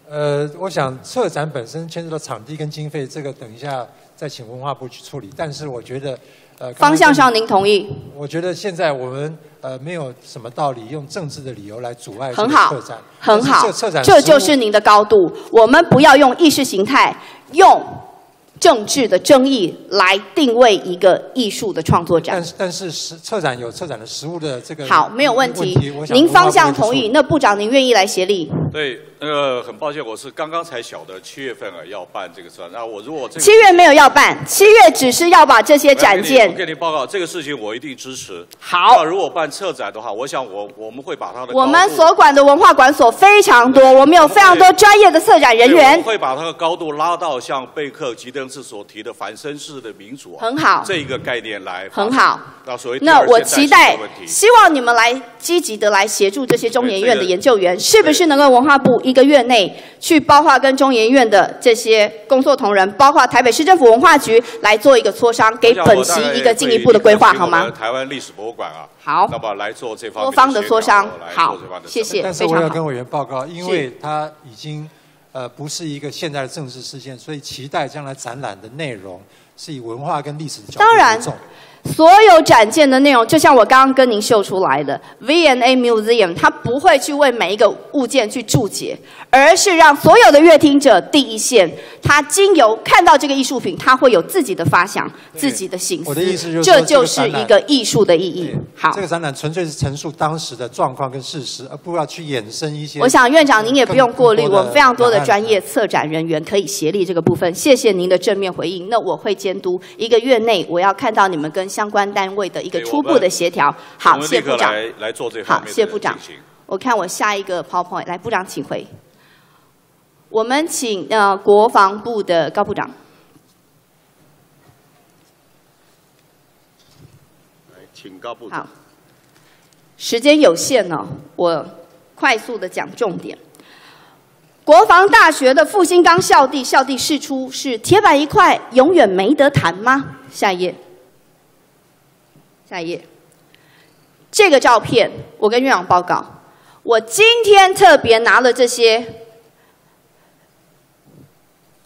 Speaker 12: 呃，我想策展本身牵涉到场地跟经费，这个等一下再请文化部去处理。但是我觉得，
Speaker 14: 方向上您同意？
Speaker 12: 我觉得现在我们呃没有什么道理用政治的理由来阻碍这
Speaker 14: 很好
Speaker 12: 个策展，
Speaker 14: 很好
Speaker 12: 但是这策展，
Speaker 14: 这就是您的高度。我们不要用意识形态，用政治的争议来定位一个艺术的创作展
Speaker 12: 但。是但是实策展有策展的实物的这个
Speaker 14: 好，没有问题
Speaker 12: 问题
Speaker 14: 您方向同意，那部长您愿意来协力？
Speaker 17: 对，那个很抱歉，我是刚刚才晓得七月份啊要办这个事，那我如果这个
Speaker 14: 七月没有要办，七月只是要把这些展
Speaker 17: 我
Speaker 14: 件。
Speaker 17: 跟你报告，这个事情我一定支持。
Speaker 14: 好
Speaker 17: 那如果办策展的话，我想我我们会把它的
Speaker 14: 我们所管的文化馆所非常多，我们有非常多专业的策展人员。
Speaker 17: 会把它的高度拉到像贝克吉登斯所提的反绅士的民主啊，
Speaker 14: 很好
Speaker 17: 这一个概念来
Speaker 14: 很好。
Speaker 17: 那所以
Speaker 14: 那我期待希望你们来积极的来协助这些中研院的研究员，是不是能够文化部一个月内去包括跟中研院的这些工作同仁，包括台北市政府文化局来做一个磋商，给本席一个进一步的规划，好吗？？
Speaker 17: 台湾历史博物馆啊，
Speaker 14: 好
Speaker 17: 那么来做这方面
Speaker 14: 多方的磋商好谢谢
Speaker 12: 但是我要跟委员报告，因为它已经呃不是一个现在的政治事件，所以期待将来展览的内容是以文化跟历史的角度
Speaker 14: 当然。所有展件的内容，就像我刚刚跟您秀出来的 V&A Museum，它不会去为每一个物件去注解，而是让所有的乐听者第一线，他经由看到这个艺术品，他会有自己的发想、自己的心思。
Speaker 12: 我的意思就是说
Speaker 14: 这就是一个艺术的意义。好
Speaker 12: 这，个展览纯粹是陈述当时的状况跟事实，而不要去衍生一些。
Speaker 14: 我想院长您也不用过虑，
Speaker 12: 更多的
Speaker 14: 我们非常多的专业策展人员可以协力这个部分。谢谢您的正面回应，那我会监督一个月内，我要看到你们跟相关单位的一个初步的协调。好，
Speaker 17: 们
Speaker 14: 谢部长。
Speaker 17: 来来做这方
Speaker 14: 好，谢部长。我看我下一个 PowerPoint，来部长请回。我们请呃国防部的高部长。
Speaker 1: 来请高部长
Speaker 14: 好。时间有限呢、我快速的讲重点。国防大学的复兴岗校地，校地释出是铁板一块，永远没得谈吗？下一页。下一页。这个照片，我跟院长报告，我今天特别拿了这些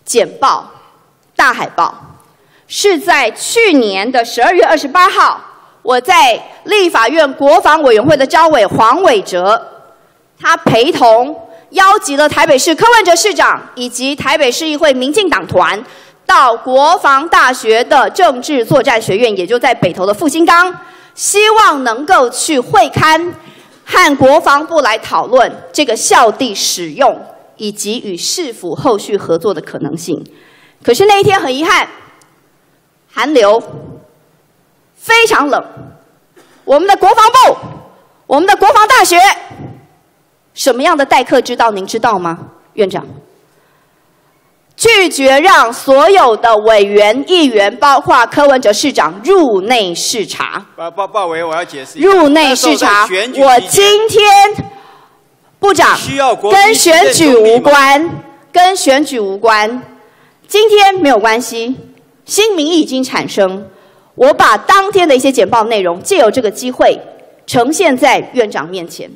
Speaker 14: 简报、大海报，是在去年的十二月二十八号，我在立法院国防委员会的招委黄伟哲，他陪同邀集了台北市柯文哲市长以及台北市议会民进党团到国防大学的政治作战学院，也就在北投的复兴岗，希望能够去会刊和国防部来讨论这个校地使用以及与市府后续合作的可能性。可是那一天很遗憾，寒流非常冷，我们的国防部，我们的国防大学，什么样的待客之道，您知道吗，院长？拒绝让所有的委员、议员，包括柯文哲市长入内视察。
Speaker 18: 报报报委，我要解释。
Speaker 14: 入内视察我今天部长跟选举无关，跟选举无关。今天没有关系，新民意已经产生。我把当天的一些简报内容，借由这个机会呈现在院长面前，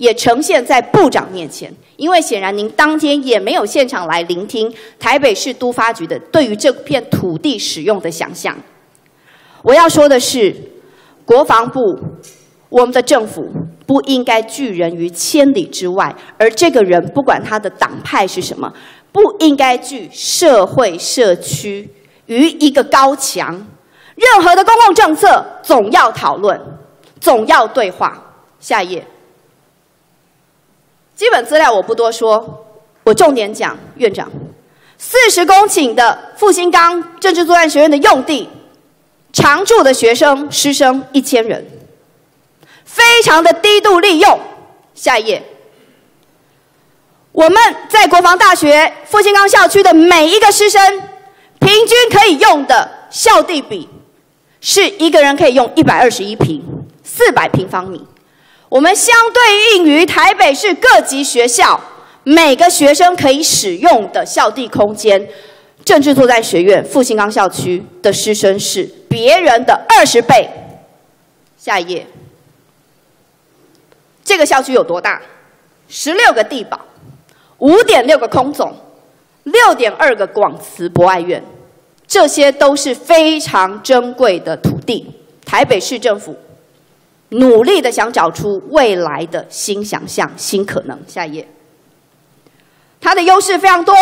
Speaker 14: 也呈现在部长面前。因为显然您当天也没有现场来聆听台北市都发局的对于这片土地使用的想象。我要说的是，国防部我们的政府不应该拒人于千里之外，而这个人不管他的党派是什么，不应该拒社会社区于一个高墙。任何的公共政策总要讨论，总要对话。下一页，基本资料我不多说，我重点讲院长，四十公顷的复兴岗政治作战学院的用地，常住的学生师生一千人。非常的低度利用。下一页，我们在国防大学复兴岗校区的每一个师生，平均可以用的校地比，是一个人可以用一百二十一平，四百平方米。我们相对应于台北市各级学校每个学生可以使用的校地空间，政治作战学院复兴岗校区的师生是别人的二十倍。下一页。这个校区有多大？十六个地堡，五点六个空总，六点二个广慈博爱院，这些都是非常珍贵的土地。台北市政府努力的想找出未来的新想象、新可能。下一页，它的优势非常多：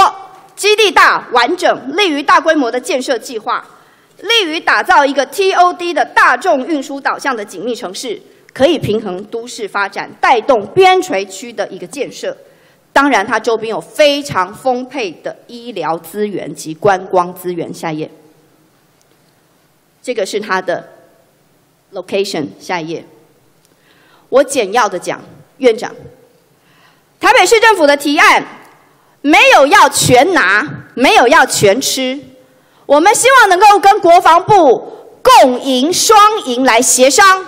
Speaker 14: 基地大、完整，利于大规模的建设计划，利于打造一个 TOD 的大众运输导向的紧密城市。可以平衡都市发展，带动边陲区的一个建设。当然，它周边有非常丰沛的医疗资源及观光资源。下一页，这个是它的 location。下一页，我简要的讲，院长，台北市政府的提案没有要全拿，没有要全吃，我们希望能够跟国防部共赢、双赢来协商。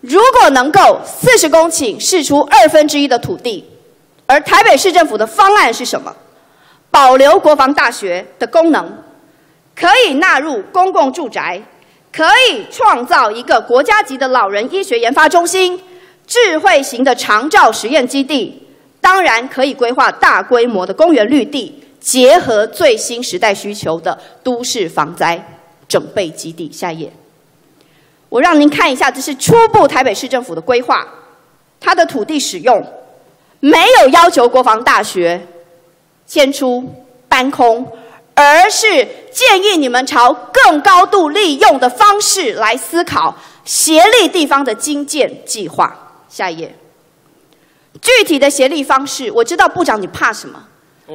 Speaker 14: 如果能够四十公顷释出二分之一的土地，而台北市政府的方案是什么？保留国防大学的功能，可以纳入公共住宅，可以创造一个国家级的老人医学研发中心、智慧型的长照实验基地，当然可以规划大规模的公园绿地，结合最新时代需求的都市防灾整备基地。下一页。我让您看一下，这是初步台北市政府的规划，它的土地使用没有要求国防大学迁出搬空，而是建议你们朝更高度利用的方式来思考，协力地方的精建计划。下一页，具体的协力方式，我知道部长你怕什么？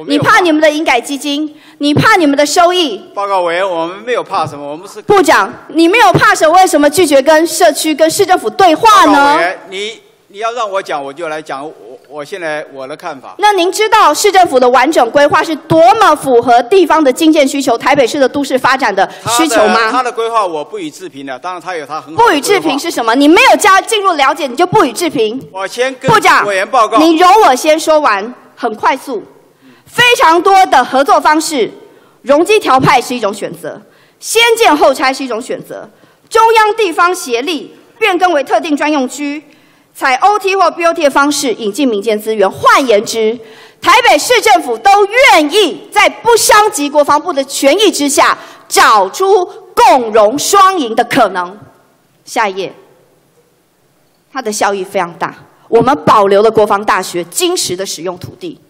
Speaker 14: 你怕你们的营改基金？你怕你们的收益？
Speaker 18: 报告委员，我们没有怕什么，我们是
Speaker 14: 部长，你没有怕什么？为什么拒绝跟社区、跟市政府对话呢？
Speaker 18: 委员，你你要让我讲，我就来讲我我现在我的看法。
Speaker 14: 那您知道市政府的完整规划是多么符合地方的经建需求、台北市的都市发展的需求吗？
Speaker 18: 他的规划我不予置评的，当然他有他很好。
Speaker 14: 不予置评是什么？你没有加进入了解，你就不予置评？
Speaker 18: 我先跟
Speaker 14: 部长
Speaker 18: 委员报告。
Speaker 14: 你容我先说完，很快速。非常多的合作方式，容积调派是一种选择，先建后拆是一种选择，中央地方协力变更为特定专用区，采 OT 或 BOT 的方式引进民间资源。换言之，台北市政府都愿意在不伤及国防部的权益之下，找出共荣双赢的可能。下一页，它的效益非常大。我们保留了国防大学金石的使用土地。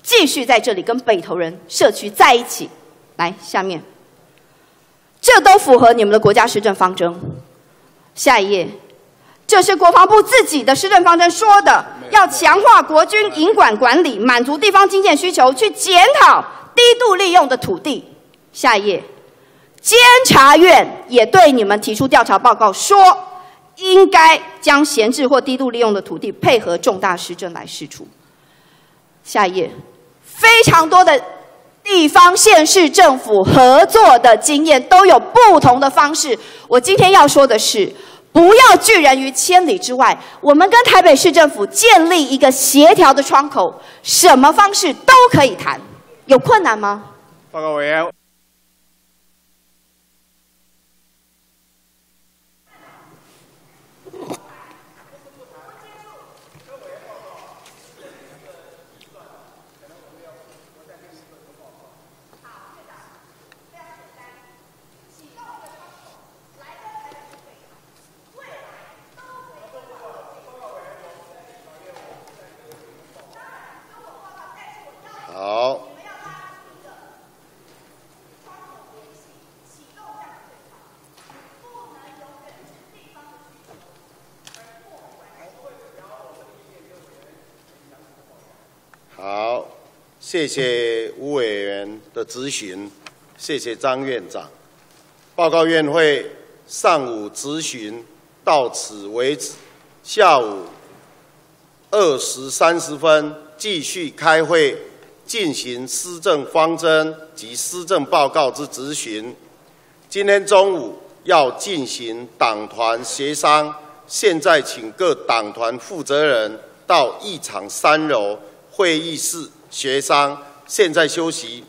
Speaker 14: 继续在这里跟北投人社区在一起，来下面，这都符合你们的国家施政方针。下一页，这是国防部自己的施政方针说的，要强化国军营管管理，满足地方经建需求，去检讨低度利用的土地。下一页，监察院也对你们提出调查报告，说应该将闲置或低度利用的土地配合重大施政来释出。下一页。非常多的地方县市政府合作的经验都有不同的方式。我今天要说的是，不要拒人于千里之外。我们跟台北市政府建立一个协调的窗口，什么方式都可以谈。有困难吗？
Speaker 18: 报告委员。
Speaker 1: 谢谢吴委员的咨询，谢谢张院长。报告院会上午咨询到此为止。下午二时三十分继续开会，进行施政方针及施政报告之咨询。今天中午要进行党团协商，现在请各党团负责人到议场三楼会议室学生。现在休息。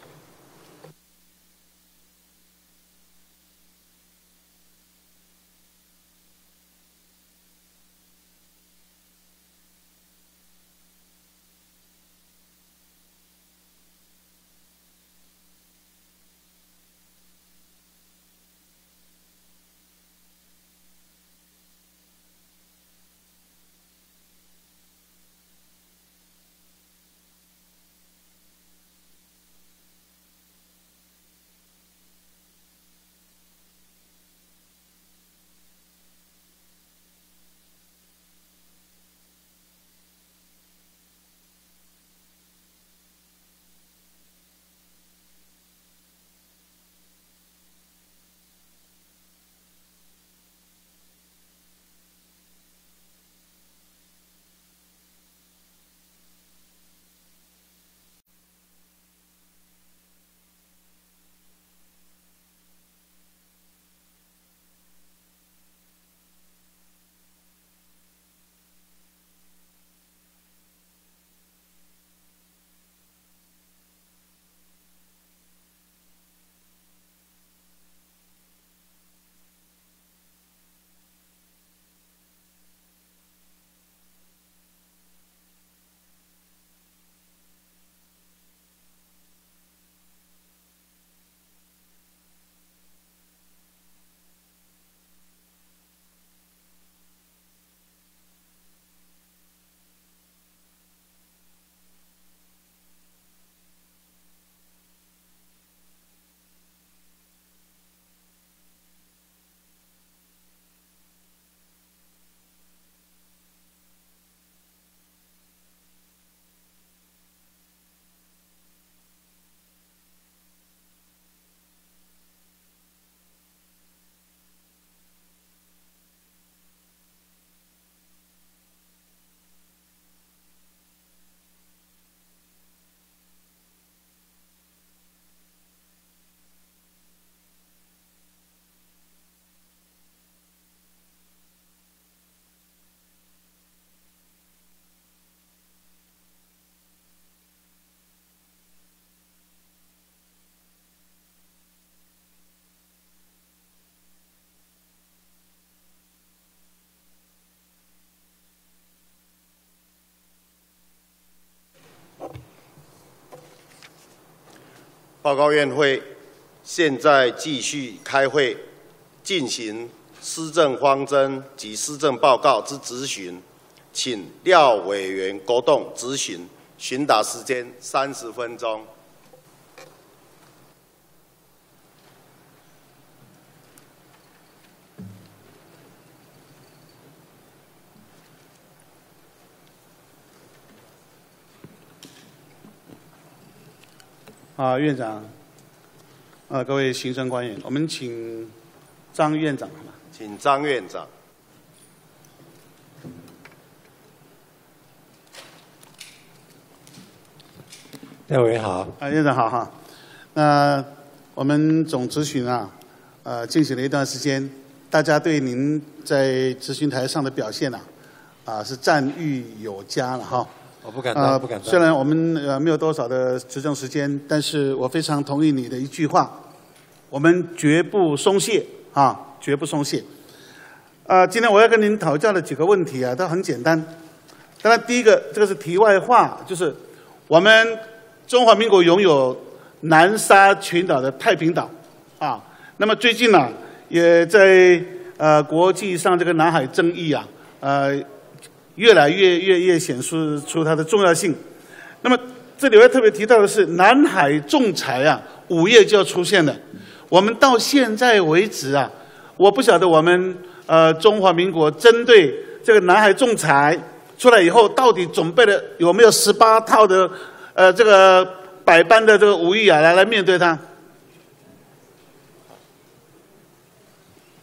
Speaker 1: 报告院会现在继续开会，进行施政方针及施政报告之咨询，请廖委员沟通咨询，询答时间三十分钟。
Speaker 19: 啊，院长，啊，各位行政官员，我们请张院长好吗？
Speaker 1: 请张院长。
Speaker 12: 廖委员好。
Speaker 19: 啊，院长好哈。那我们总咨询啊，呃，进行了一段时间，大家对您在咨询台上的表现呢，啊，是赞誉有加了哈。
Speaker 12: 我不敢当，不敢当。
Speaker 19: 虽然我们呃没有多少的执政时间，但是我非常同意你的一句话，我们绝不松懈啊，绝不松懈。啊，今天我要跟您讨教的几个问题啊，都很简单。当然，第一个这个是题外话，就是我们中华民国拥有南沙群岛的太平岛啊。那么最近呢，也在呃国际上这个南海争议啊，呃。越来越越越显示出它的重要性。那么这里我要特别提到的是，南海仲裁啊，五月就要出现了。我们到现在为止啊，我不晓得我们呃中华民国针对这个南海仲裁出来以后，到底准备了有没有十八套的呃这个百般的这个武艺啊来来面对它。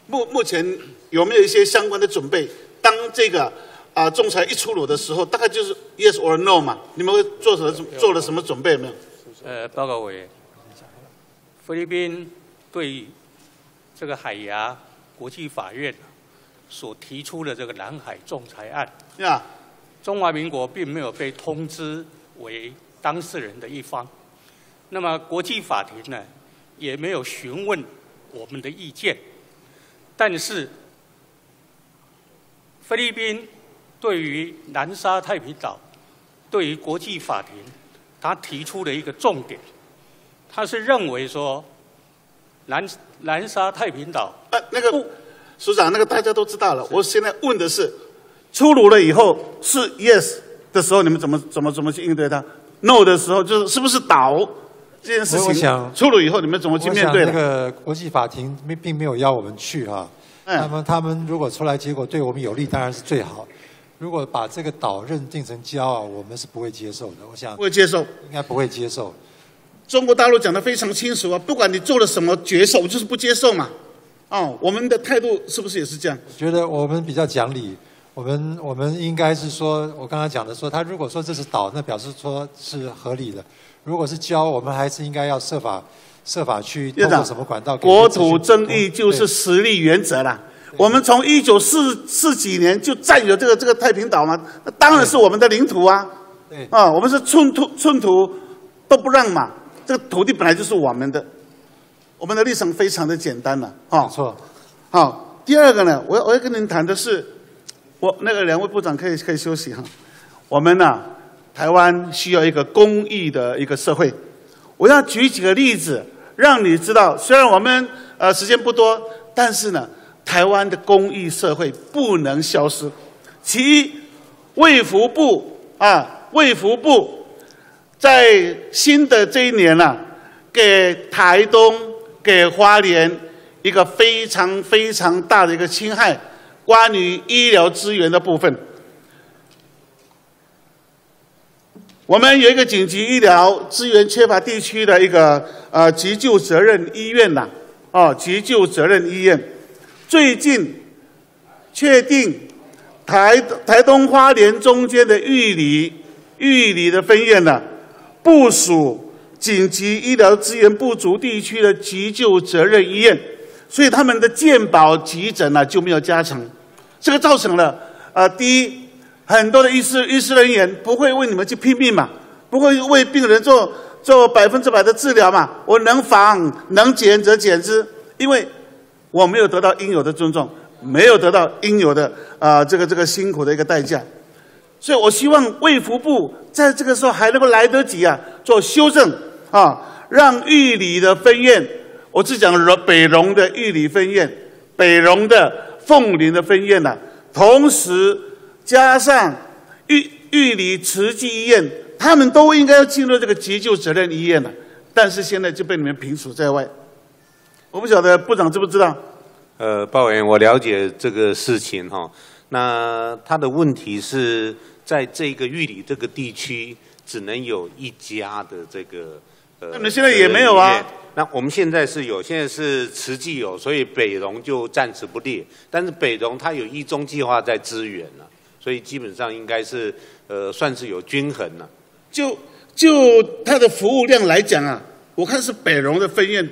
Speaker 19: 目目前有没有一些相关的准备？当这个。啊仲裁一出炉的时候，大概就是 yes or no 嘛？你们会做什么做了什么准备没有？
Speaker 20: 呃，报告委员，菲律宾对这个海牙国际法院所提出的这个南海仲裁案，
Speaker 19: 呀，
Speaker 20: 中华民国并没有被通知为当事人的一方，那么国际法庭呢也没有询问我们的意见，但是菲律宾对于南沙太平岛，对于国际法庭，他提出了一个重点，他是认为说南南沙太平岛
Speaker 19: 呃，那个署长，那个大家都知道了。我现在问的是，出炉了以后是 yes 的时候，你们怎么怎么怎么去应对它？no 的时候，就是是不是岛这件事情
Speaker 12: 我想
Speaker 19: 出炉以后，你们怎么去面对
Speaker 12: 我想那？个国际法庭并并没有要我们去哈、
Speaker 19: 嗯
Speaker 12: 那么他们如果出来结果对我们有利，当然是最好。如果把这个岛认定成骄傲，我们是不会接受的。我想
Speaker 19: 不会接受，
Speaker 12: 应该不会接受。
Speaker 19: 中国大陆讲的非常清楚啊，不管你做了什么决策，我就是不接受嘛。哦，我们的态度是不是也是这样？
Speaker 12: 觉得我们比较讲理，我们我们应该是说，我刚才讲的说，他如果说这是岛，那表示说是合理的；如果是礁，我们还是应该要设法设法去通过什么管道。
Speaker 19: 国土争议就是实力原则啦。我们从一九四四几年就占有这个这个太平岛嘛，那当然是我们的领土啊。
Speaker 12: 对
Speaker 19: 啊，我们是寸土寸土都不让嘛，这个土地本来就是我们的。我们的立场非常的简单了，啊。
Speaker 12: 没错。
Speaker 19: 好，第二个呢，我要我要跟您谈的是，我那个两位部长可以可以休息哈。我们呢、台湾需要一个公益的一个社会。我要举几个例子，让你知道，虽然我们呃时间不多，但是呢，台湾的公益社会不能消失。其一，卫福部啊，卫福部在新的这一年呢、给台东、给花莲一个非常非常大的一个侵害，关于医疗资源的部分。我们有一个紧急医疗资源缺乏地区的一个呃急救责任医院呐、哦，急救责任医院，最近确定台台东花莲中间的玉里玉里的分院呢，部署紧急医疗资源不足地区的急救责任医院，所以他们的健保急诊呢就没有加成，这个造成了呃第一。很多的医师医师人员不会为你们去拼命嘛，不会为病人做做百分之百的治疗嘛。我能防能减则减之，因为我没有得到应有的尊重，没有得到应有的啊、这个这个辛苦的一个代价。所以我希望卫福部在这个时候还能够来得及啊，做修正啊，让玉里的分院，我是讲荣北荣的玉里分院，北荣的凤林的分院呢、同时加上玉玉里慈济医院，他们都应该要进入这个急救责任医院了，但是现在就被你们平处在外。我不晓得部长知不知道？
Speaker 16: 呃，鲍委员，我了解这个事情哈。那他的问题是在这个玉里这个地区，只能有一家的这个呃。
Speaker 19: 那你们现在也没有啊？
Speaker 16: 那我们现在是有，现在是慈济有，所以北荣就暂时不列。但是北荣它有一中计划在支援了，所以基本上应该是呃算是有均衡了。
Speaker 19: 就就它的服务量来讲啊，我看是北荣的分院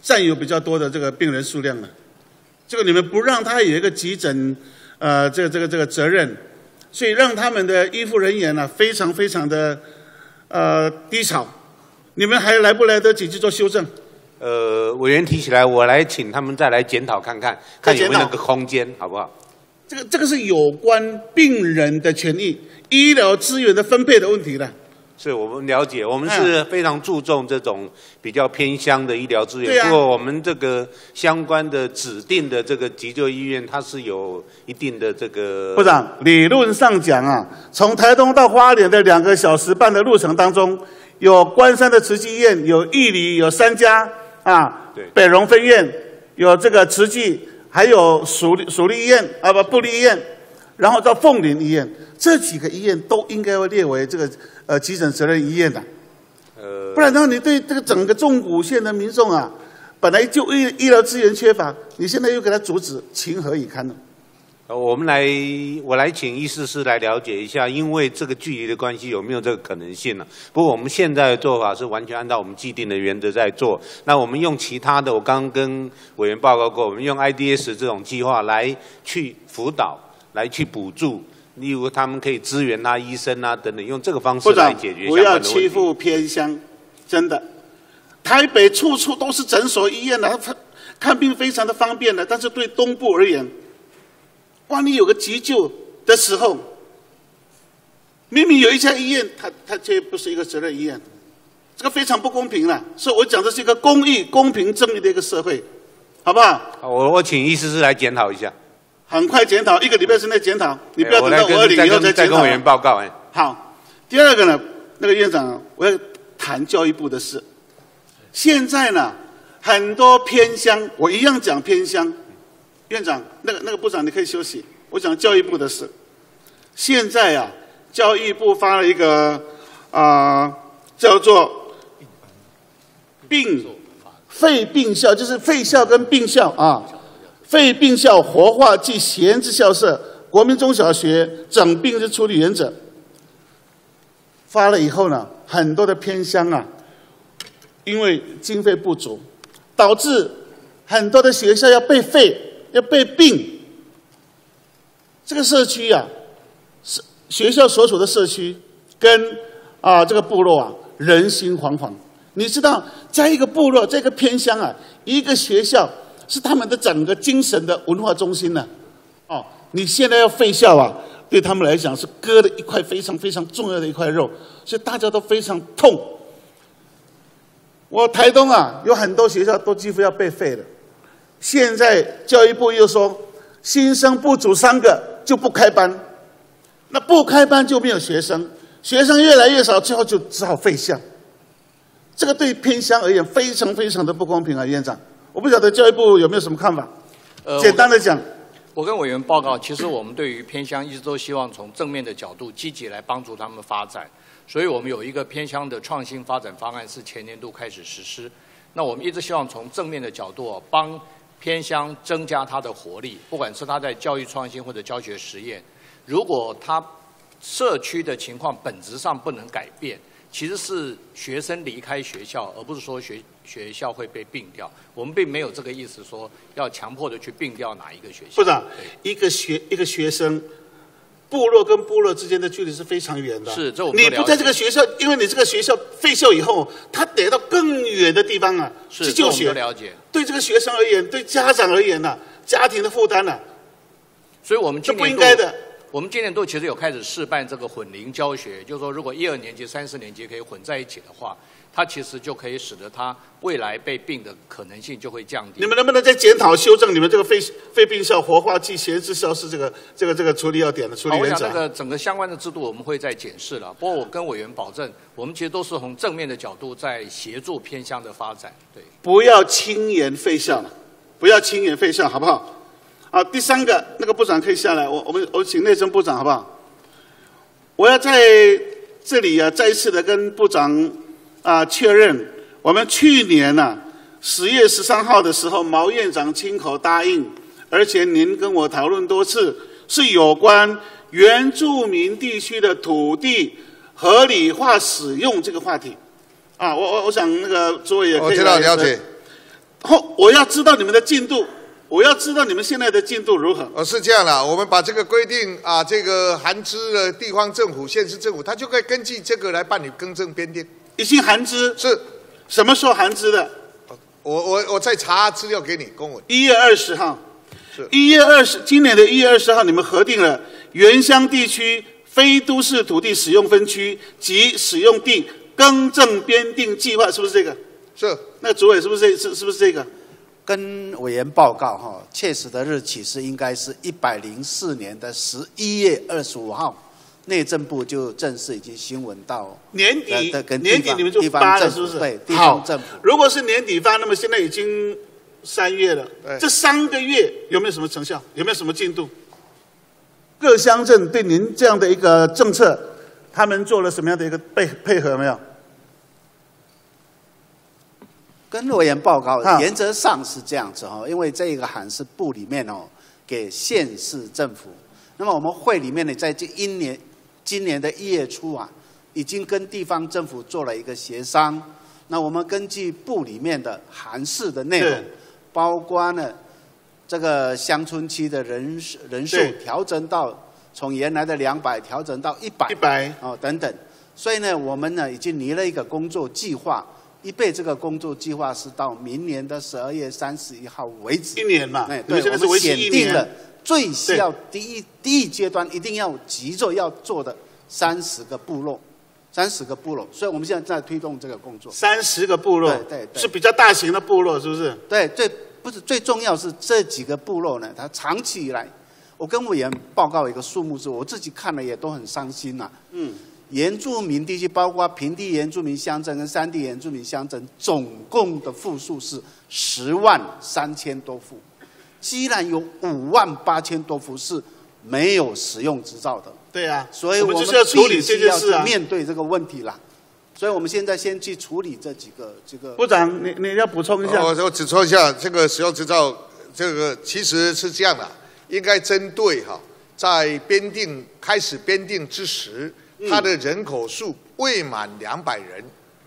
Speaker 19: 占有比较多的这个病人数量了。这个你们不让他有一个急诊，呃，这个这个这个责任，所以让他们的医护人员呢、非常非常的呃低潮。你们还来不来得及去做修正？
Speaker 16: 呃，委员提起来，我来请他们再来检讨看看，看有没有那个空间，好不好？
Speaker 19: 这个这个是有关病人的权益、医疗资源的分配的问题的。
Speaker 16: 是我们了解，我们是非常注重这种比较偏乡的医疗资源。不过我们这个相关的指定的这个急救医院，它是有一定的这个。
Speaker 19: 部长，理论上讲啊，从台东到花莲的两个小时半的路程当中，有关山的慈济医院，有义里，有三家啊，北荣分院，有这个慈济，还有蜀蜀立医院啊不布立医院，然后到凤林医院，这几个医院都应该会列为这个呃急诊责任医院的。
Speaker 16: 呃，
Speaker 19: 不然的话，你对这个整个中古县的民众啊，本来就医医疗资源缺乏，你现在又给他阻止，情何以堪呢？
Speaker 16: 呃我们来，我来请医师师来了解一下，因为这个距离的关系，有没有这个可能性呢、不过我们现在的做法是完全按照我们既定的原则在做。那我们用其他的，我刚刚跟委员报告过，我们用 IDS 这种计划来去辅导，来去补助，例如他们可以支援啊、医生啊等等，用这个方式来解决
Speaker 19: 不要。欺负偏乡，真的，台北处处都是诊所医院的，看看病非常的方便的，但是对东部而言，万一有个急救的时候，明明有一家医院，它它却不是一个责任医院，这个非常不公平了。所以我讲的是一个公益、公平、正义的一个社会，好不好？
Speaker 16: 好我我请医师师来检讨一下。
Speaker 19: 很快检讨，一个礼拜之内检讨，你不要等到五二零
Speaker 16: 再
Speaker 19: 以后再检讨
Speaker 16: 再跟委。员报告。哎，
Speaker 19: 好，第二个呢，那个院长，我要谈教育部的事。现在呢，很多偏乡，我一样讲偏乡。院长，那个那个部长，你可以休息。我讲教育部的事。现在啊，教育部发了一个啊、叫做病废病校，就是废校跟病校啊，废病校活化暨闲置校舍，国民中小学整病之处理原则。发了以后呢，很多的偏乡啊，因为经费不足，导致很多的学校要被废，要被并。这个社区啊，是学校所属的社区跟啊这个部落啊人心惶惶。你知道，在一个部落，这个偏乡啊，一个学校是他们的整个精神的文化中心呢、哦，你现在要废校啊，对他们来讲是割了一块非常非常重要的一块肉，所以大家都非常痛。我台东啊，有很多学校都几乎要被废了。现在教育部又说，新生不足三个就不开班，那不开班就没有学生，学生越来越少，最后就只好废校。这个对偏乡而言非常非常的不公平啊，院长。我不晓得教育部有没有什么看法？
Speaker 21: 呃
Speaker 19: 简单的讲，
Speaker 21: 我跟委员报告，其实我们对于偏乡一直都希望从正面的角度积极来帮助他们发展，所以我们有一个偏乡的创新发展方案是前年度开始实施。那我们一直希望从正面的角度哦帮偏乡增加它的活力，不管是它在教育创新或者教学实验，如果它社区的情况本质上不能改变，其实是学生离开学校，而不是说学学校会被并掉。我们并没有这个意思，说要强迫的去并掉哪一个学校。
Speaker 19: 部长，一个学一个学生，部落跟部落之间的距离是非常远的。
Speaker 21: 是这我们
Speaker 19: 你不在这个学校，因为你这个学校废校以后，他得到更远的地方啊去就学。
Speaker 21: 了解。
Speaker 19: 对这个学生而言，对家长而言呢、家庭的负担呢、
Speaker 21: 所以我们今
Speaker 19: 这不应该的。
Speaker 21: 我们今年度其实有开始试办这个混龄教学，就是说，如果一二年级、三四年级可以混在一起的话，它其实就可以使得它未来被病的可能性就会降低。
Speaker 19: 你们能不能再检讨修正你们这个肺肺病校活化剂闲置消失这个这个这个处理要点的处理原则啊？
Speaker 21: 想那个整个相关的制度我们会再检视了。不过我跟委员保证，我们其实都是从正面的角度在协助偏向的发展。对。
Speaker 19: 不要轻言废校，不要轻言废校，好不好？好，第三个，那个部长可以下来，我我们我请内政部长，好不好？我要在这里啊，再一次的跟部长啊确认，我们去年呐、十月十三号的时候，毛院长亲口答应，而且您跟我讨论多次，是有关原住民地区的土地合理化使用这个话题。啊，我我我想那个诸位也可以
Speaker 15: 我知道了解。
Speaker 19: 后我要知道你们的进度，我要知道你们现在的进度如何。
Speaker 15: 哦，是这样的，我们把这个规定啊，这个含资的地方政府、县市政府，他就可以根据这个来办理更正编定。
Speaker 19: 已经含资
Speaker 15: 是
Speaker 19: 什么时候含资的？
Speaker 15: 我我我再查资料给你，公文。
Speaker 19: 一月二十号。
Speaker 15: 是
Speaker 19: 一月二十，今年的一月二十号，你们核定了原乡地区非都市土地使用分区及使用地更正编定计划，是不是这个？
Speaker 15: 是。
Speaker 19: 那主委是不是这是是不是这个？
Speaker 22: 跟委员报告哈，确实的日期是应该是一百零四年的十一月二十五号，内政部就正式已经新闻到
Speaker 19: 年底年底你们就发了，是不是？
Speaker 22: 对，地
Speaker 19: 好
Speaker 22: 方政府。
Speaker 19: 如果是年底发，那么现在已经三月了，这三个月有没有什么成效？有没有什么进度？各乡镇对您这样的一个政策，他们做了什么样的一个配配合没有？
Speaker 22: 跟委员报告
Speaker 19: 啊，
Speaker 22: 原则上是这样子哈，因为这个函是部里面哦给县市政府。那么我们会里面呢，在这一年今年的一月初啊，已经跟地方政府做了一个协商。那我们根据部里面的函释的内容，包括呢这个乡村区的人人数调整到从原来的两百调整到一百，
Speaker 19: 一百
Speaker 22: 哦等等。所以呢，我们呢已经拟了一个工作计划。一倍这个工作计划是到明年的十二月三十一号为止。
Speaker 19: 一年嘛，
Speaker 22: 哎，
Speaker 19: 对，
Speaker 22: 我们选定了最需要第一第一阶段一定要急着要做的三十个部落，三十个部落，所以我们现在在推动这个工作。
Speaker 19: 三十个部落，
Speaker 22: 对对对。
Speaker 19: 是比较大型的部落，是不是？
Speaker 22: 对，最不是最重要是这几个部落呢，它长期以来，我跟委员报告一个数目是，我自己看了也都很伤心呐、
Speaker 19: 嗯，
Speaker 22: 原住民地区，包括平地原住民乡镇跟山地原住民乡镇，总共的户数是十万三千多户，居然有五万八千多幅是没有使用执照的。
Speaker 19: 对啊，
Speaker 22: 所以
Speaker 19: 我们
Speaker 22: 们
Speaker 19: 就是要处理这件事啊
Speaker 22: 面对这个问题啦。所以我们现在先去处理这几个这个。
Speaker 19: 部长，你你要补充一下。
Speaker 15: 我我指出一下，这个使用执照，这个其实是这样的，应该针对哈，在编定开始编定之时，它的人口数未满两百人，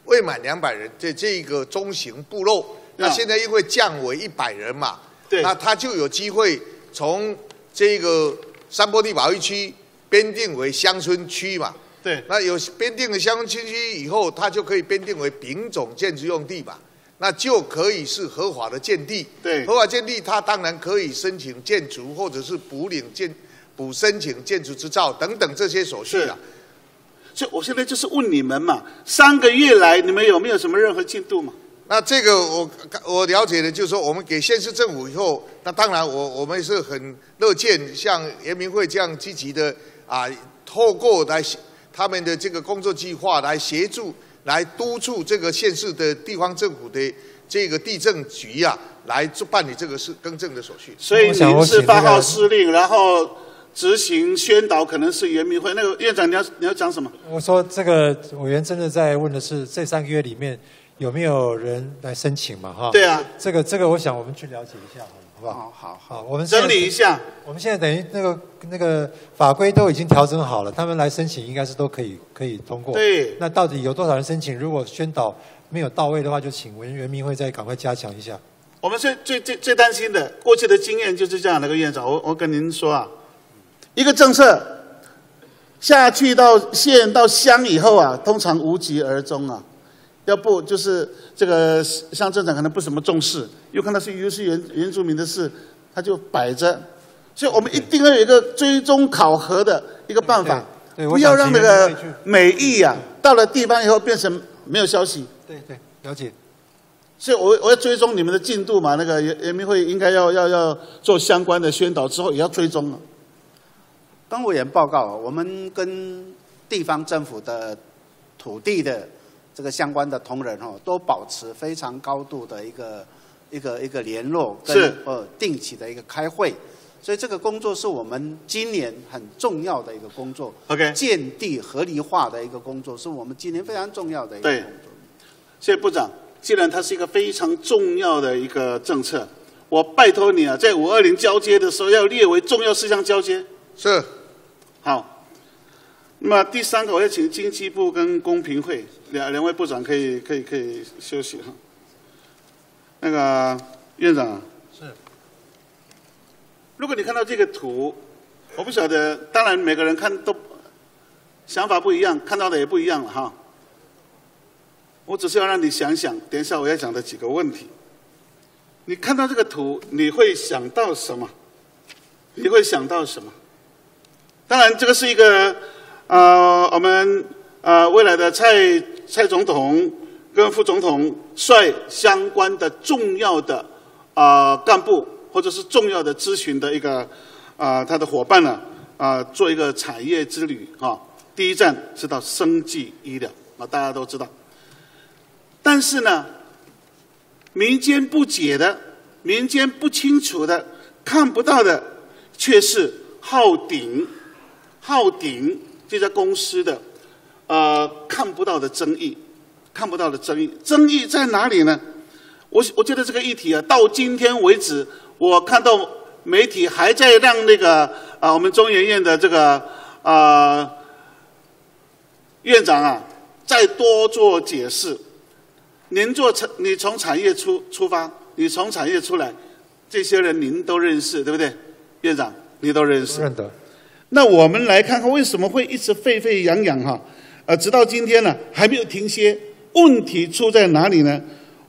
Speaker 15: 未满两百人这这一个中型部落，那现在因为降为一百人嘛，
Speaker 19: 对，
Speaker 15: 那他就有机会从这个山坡地保育区编定为乡村区嘛。
Speaker 19: 对，
Speaker 15: 那有编定的乡村区以后，它就可以编定为丙种建筑用地吧，那就可以是合法的建地。
Speaker 19: 对，
Speaker 15: 合法建地，它当然可以申请建筑，或者是补领建、补申请建筑执照等等这些手续啊。
Speaker 19: 所以我现在就是问你们嘛，三个月来你们有没有什么任何进度嘛？
Speaker 15: 那这个我我了解的就是说，我们给县市政府以后，那当然我我们是很乐见像联民会这样积极的啊，透过来他们的这个工作计划来协助、来督促这个县市的地方政府的这个地政局啊，来做办理这个事更正的手续。
Speaker 19: 所以您是发号施令，然后执行宣导，可能是原民会。那个院长，你要你要讲什么？
Speaker 12: 我说这个委员真的在问的是这三个月里面有没有人来申请嘛？哈，
Speaker 19: 对啊，
Speaker 12: 这个这个我想我们去了解一下，好不好？
Speaker 22: 好
Speaker 12: 好，我们
Speaker 19: 整理一下。
Speaker 12: 我们现在等于那个那个法规都已经调整好了，他们来申请应该是都可以可以通过。
Speaker 19: 对。
Speaker 12: 那到底有多少人申请？如果宣导没有到位的话，就请文人民会再赶快加强一下。
Speaker 19: 我们最最最最担心的，过去的经验就是这样的。个院长，我我跟您说啊，一个政策下去到县到乡以后啊，通常无疾而终啊。要不就是这个乡镇长可能不怎么重视，又看到是又是原原住民的事，他就摆着。所以我们一定要有一个追踪考核的一个办法，
Speaker 12: 对，
Speaker 19: 不要让那个美意啊，到了地方以后变成没有消息。
Speaker 12: 对对，了解。
Speaker 19: 所以我我要追踪你们的进度嘛，那个人人民会应该要要要做相关的宣导之后，也要追踪了。
Speaker 22: 当委员报告，我们跟地方政府的土地的这个相关的同仁哦，都保持非常高度的一个一个一个联络，跟
Speaker 19: 是
Speaker 22: 呃定期的一个开会。所以这个工作是我们今年很重要的一个工作。
Speaker 19: OK
Speaker 22: 建地合理化的一个工作，是我们今年非常重要的一个
Speaker 19: 对
Speaker 22: 工作。
Speaker 19: 谢谢部长，既然它是一个非常重要的一个政策，我拜托你啊，在五二零交接的时候要列为重要事项交接。
Speaker 15: 是。
Speaker 19: 好。那么第三个，我要请经济部跟公平会两两位部长可以可以可以休息哈。那个院长啊，
Speaker 12: 是。
Speaker 19: 如果你看到这个图，我不晓得，当然每个人看都想法不一样，看到的也不一样了哈。我只是要让你想想，等一下我要讲的几个问题。你看到这个图，你会想到什么？你会想到什么？当然，这个是一个呃，我们呃未来的蔡蔡总统跟副总统率相关的重要的啊、干部或者是重要的咨询的一个啊、他的伙伴呢啊、做一个产业之旅啊、第一站是到生技医疗啊，大家都知道。但是呢，民间不解的、民间不清楚的、看不到的，却是浩鼎、浩鼎这家公司的呃看不到的争议，看不到的争议，争议在哪里呢？我我觉得这个议题啊，到今天为止，我看到媒体还在让那个啊我们中研院的这个啊院长啊再多做解释。您做产，你从产业出出发，你从产业出来，这些人您都认识，对不对？院长，你都认识。
Speaker 12: 认得。
Speaker 19: 那我们来看看为什么会一直沸沸扬扬哈？呃，直到今天呢还没有停歇，问题出在哪里呢？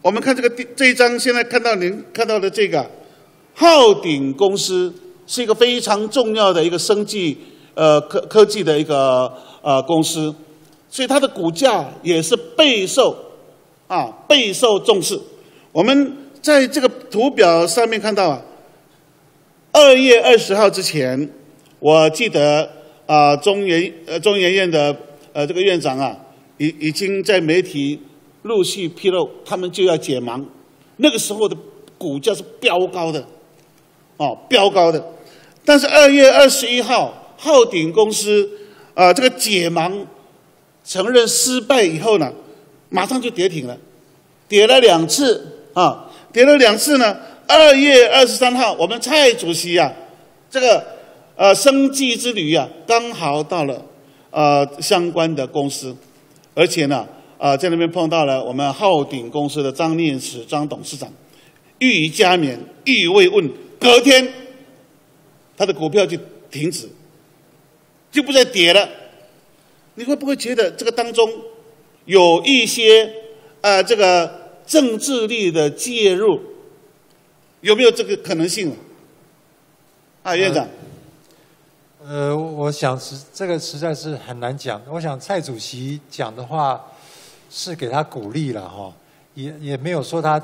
Speaker 19: 我们看这个第这一章，现在看到您看到的这个浩鼎公司是一个非常重要的一个生技呃科科技的一个呃公司，所以它的股价也是备受啊备受重视。我们在这个图表上面看到啊，二月二十号之前，我记得啊中研呃中研院的呃这个院长啊，已已经在媒体。陆续披露，他们就要解盲。那个时候的股价是飙高的，哦，飙高的。但是二月二十一号，浩鼎公司啊，这个解盲承认失败以后呢，马上就跌停了，跌了两次啊，跌了两次呢。二月二十三号，我们蔡主席啊，这个呃生计之旅啊，刚好到了呃相关的公司，而且呢。啊，在那边碰到了我们浩鼎公司的张念慈张董事长，欲以加冕，欲慰问，隔天，他的股票就停止，就不再跌了。你会不会觉得这个当中有一些啊，这个政治力的介入，有没有这个可能性？啊，院长。
Speaker 12: 呃我想实这个实在是很难讲。我想蔡主席讲的话。是给他鼓励了哈，也也没有说他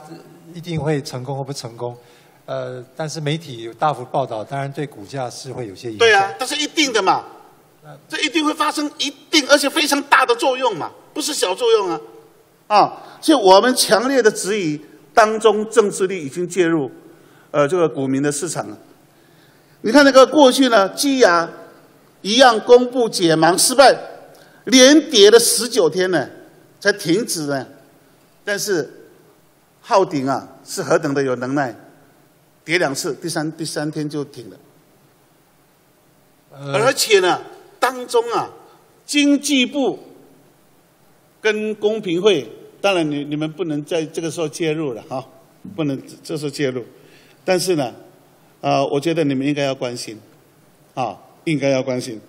Speaker 12: 一定会成功或不成功，呃，但是媒体有大幅报道，当然对股价是会有些影响。
Speaker 19: 对啊，这是一定的嘛，这一定会发生一定而且非常大的作用嘛，不是小作用啊，啊，所以我们强烈的质疑当中政治力已经介入，呃，这个股民的市场了。你看那个过去呢，基亚一样公布解盲失败，连跌了十九天呢。才停止呢，但是浩鼎啊是何等的有能耐，跌两次，第三第三天就停了，而且呢当中啊经济部跟公平会，当然你你们不能在这个时候介入了哈，不能这时候介入，但是呢，啊我觉得你们应该要关心，啊应该要关心。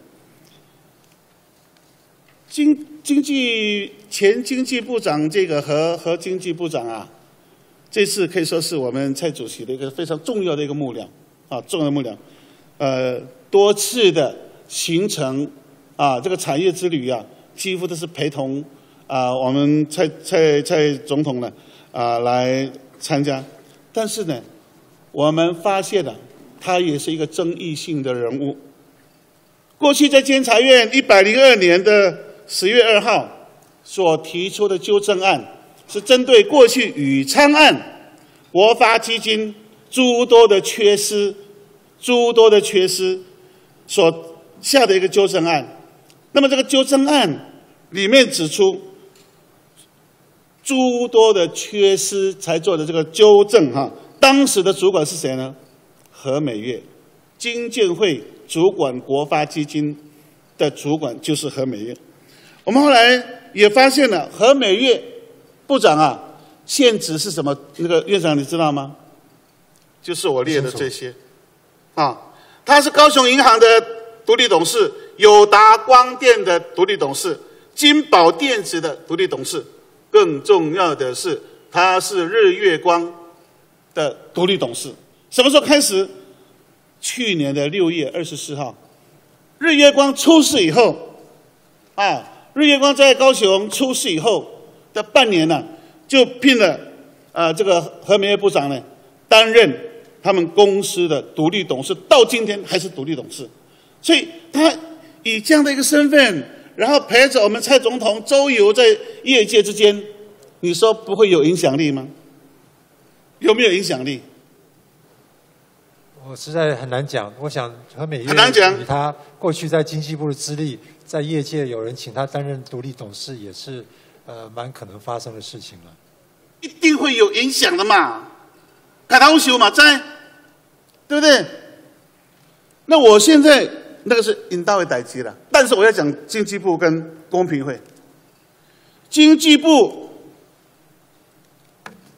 Speaker 19: 经经济前经济部长这个和和经济部长啊，这次可以说是我们蔡主席的一个非常重要的一个幕僚啊，重要幕僚，呃，多次的行程啊，这个产业之旅啊，几乎都是陪同啊我们蔡蔡蔡总统呢啊来参加，但是呢，我们发现了他也是一个争议性的人物，过去在监察院一百零二年的。十月二号所提出的纠正案，是针对过去宇昌案国发基金诸多的缺失、诸多的缺失所下的一个纠正案。那么这个纠正案里面指出，诸多的缺失才做的这个纠正哈。当时的主管是谁呢？何美月，金建会主管国发基金的主管就是何美月。我们后来也发现了何美月部长啊，现职是什么？那个院长你知道吗？就是我列的这些，啊，他是高雄银行的独立董事，友达光电的独立董事，金宝电子的独立董事，更重要的是，他是日月光的独立董事。什么时候开始？去年的六月二十四号，日月光出事以后，啊。日月光在高雄出事以后的半年呢，就聘了啊这个何美业部长呢担任他们公司的独立董事，到今天还是独立董事。所以他以这样的一个身份，然后陪着我们蔡总统周游在业界之间，你说不会有影响力吗？有没有影响力？
Speaker 12: 我实在很难讲。我想何美
Speaker 19: 很难讲，
Speaker 12: 以他过去在经济部的资历。在业界有人请他担任独立董事，也是呃蛮可能发生的事情了。
Speaker 19: 一定会有影响的嘛，卡他修嘛在，对不对？那我现在那个是引导为代机了，但是我要讲经济部跟公平会。经济部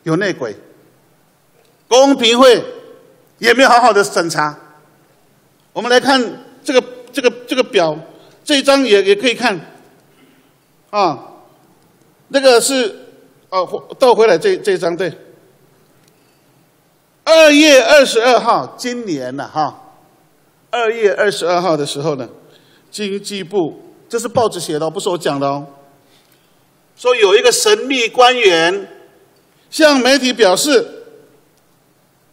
Speaker 19: 有内鬼，公平会也没有好好的审查。我们来看这个这个这个表，这一张也也可以看，啊，那个是哦倒回来这这一张对。二月二十二号，今年呢哈，二月二十二号的时候呢，经济部这是报纸写的，不是我讲的哦。说有一个神秘官员向媒体表示，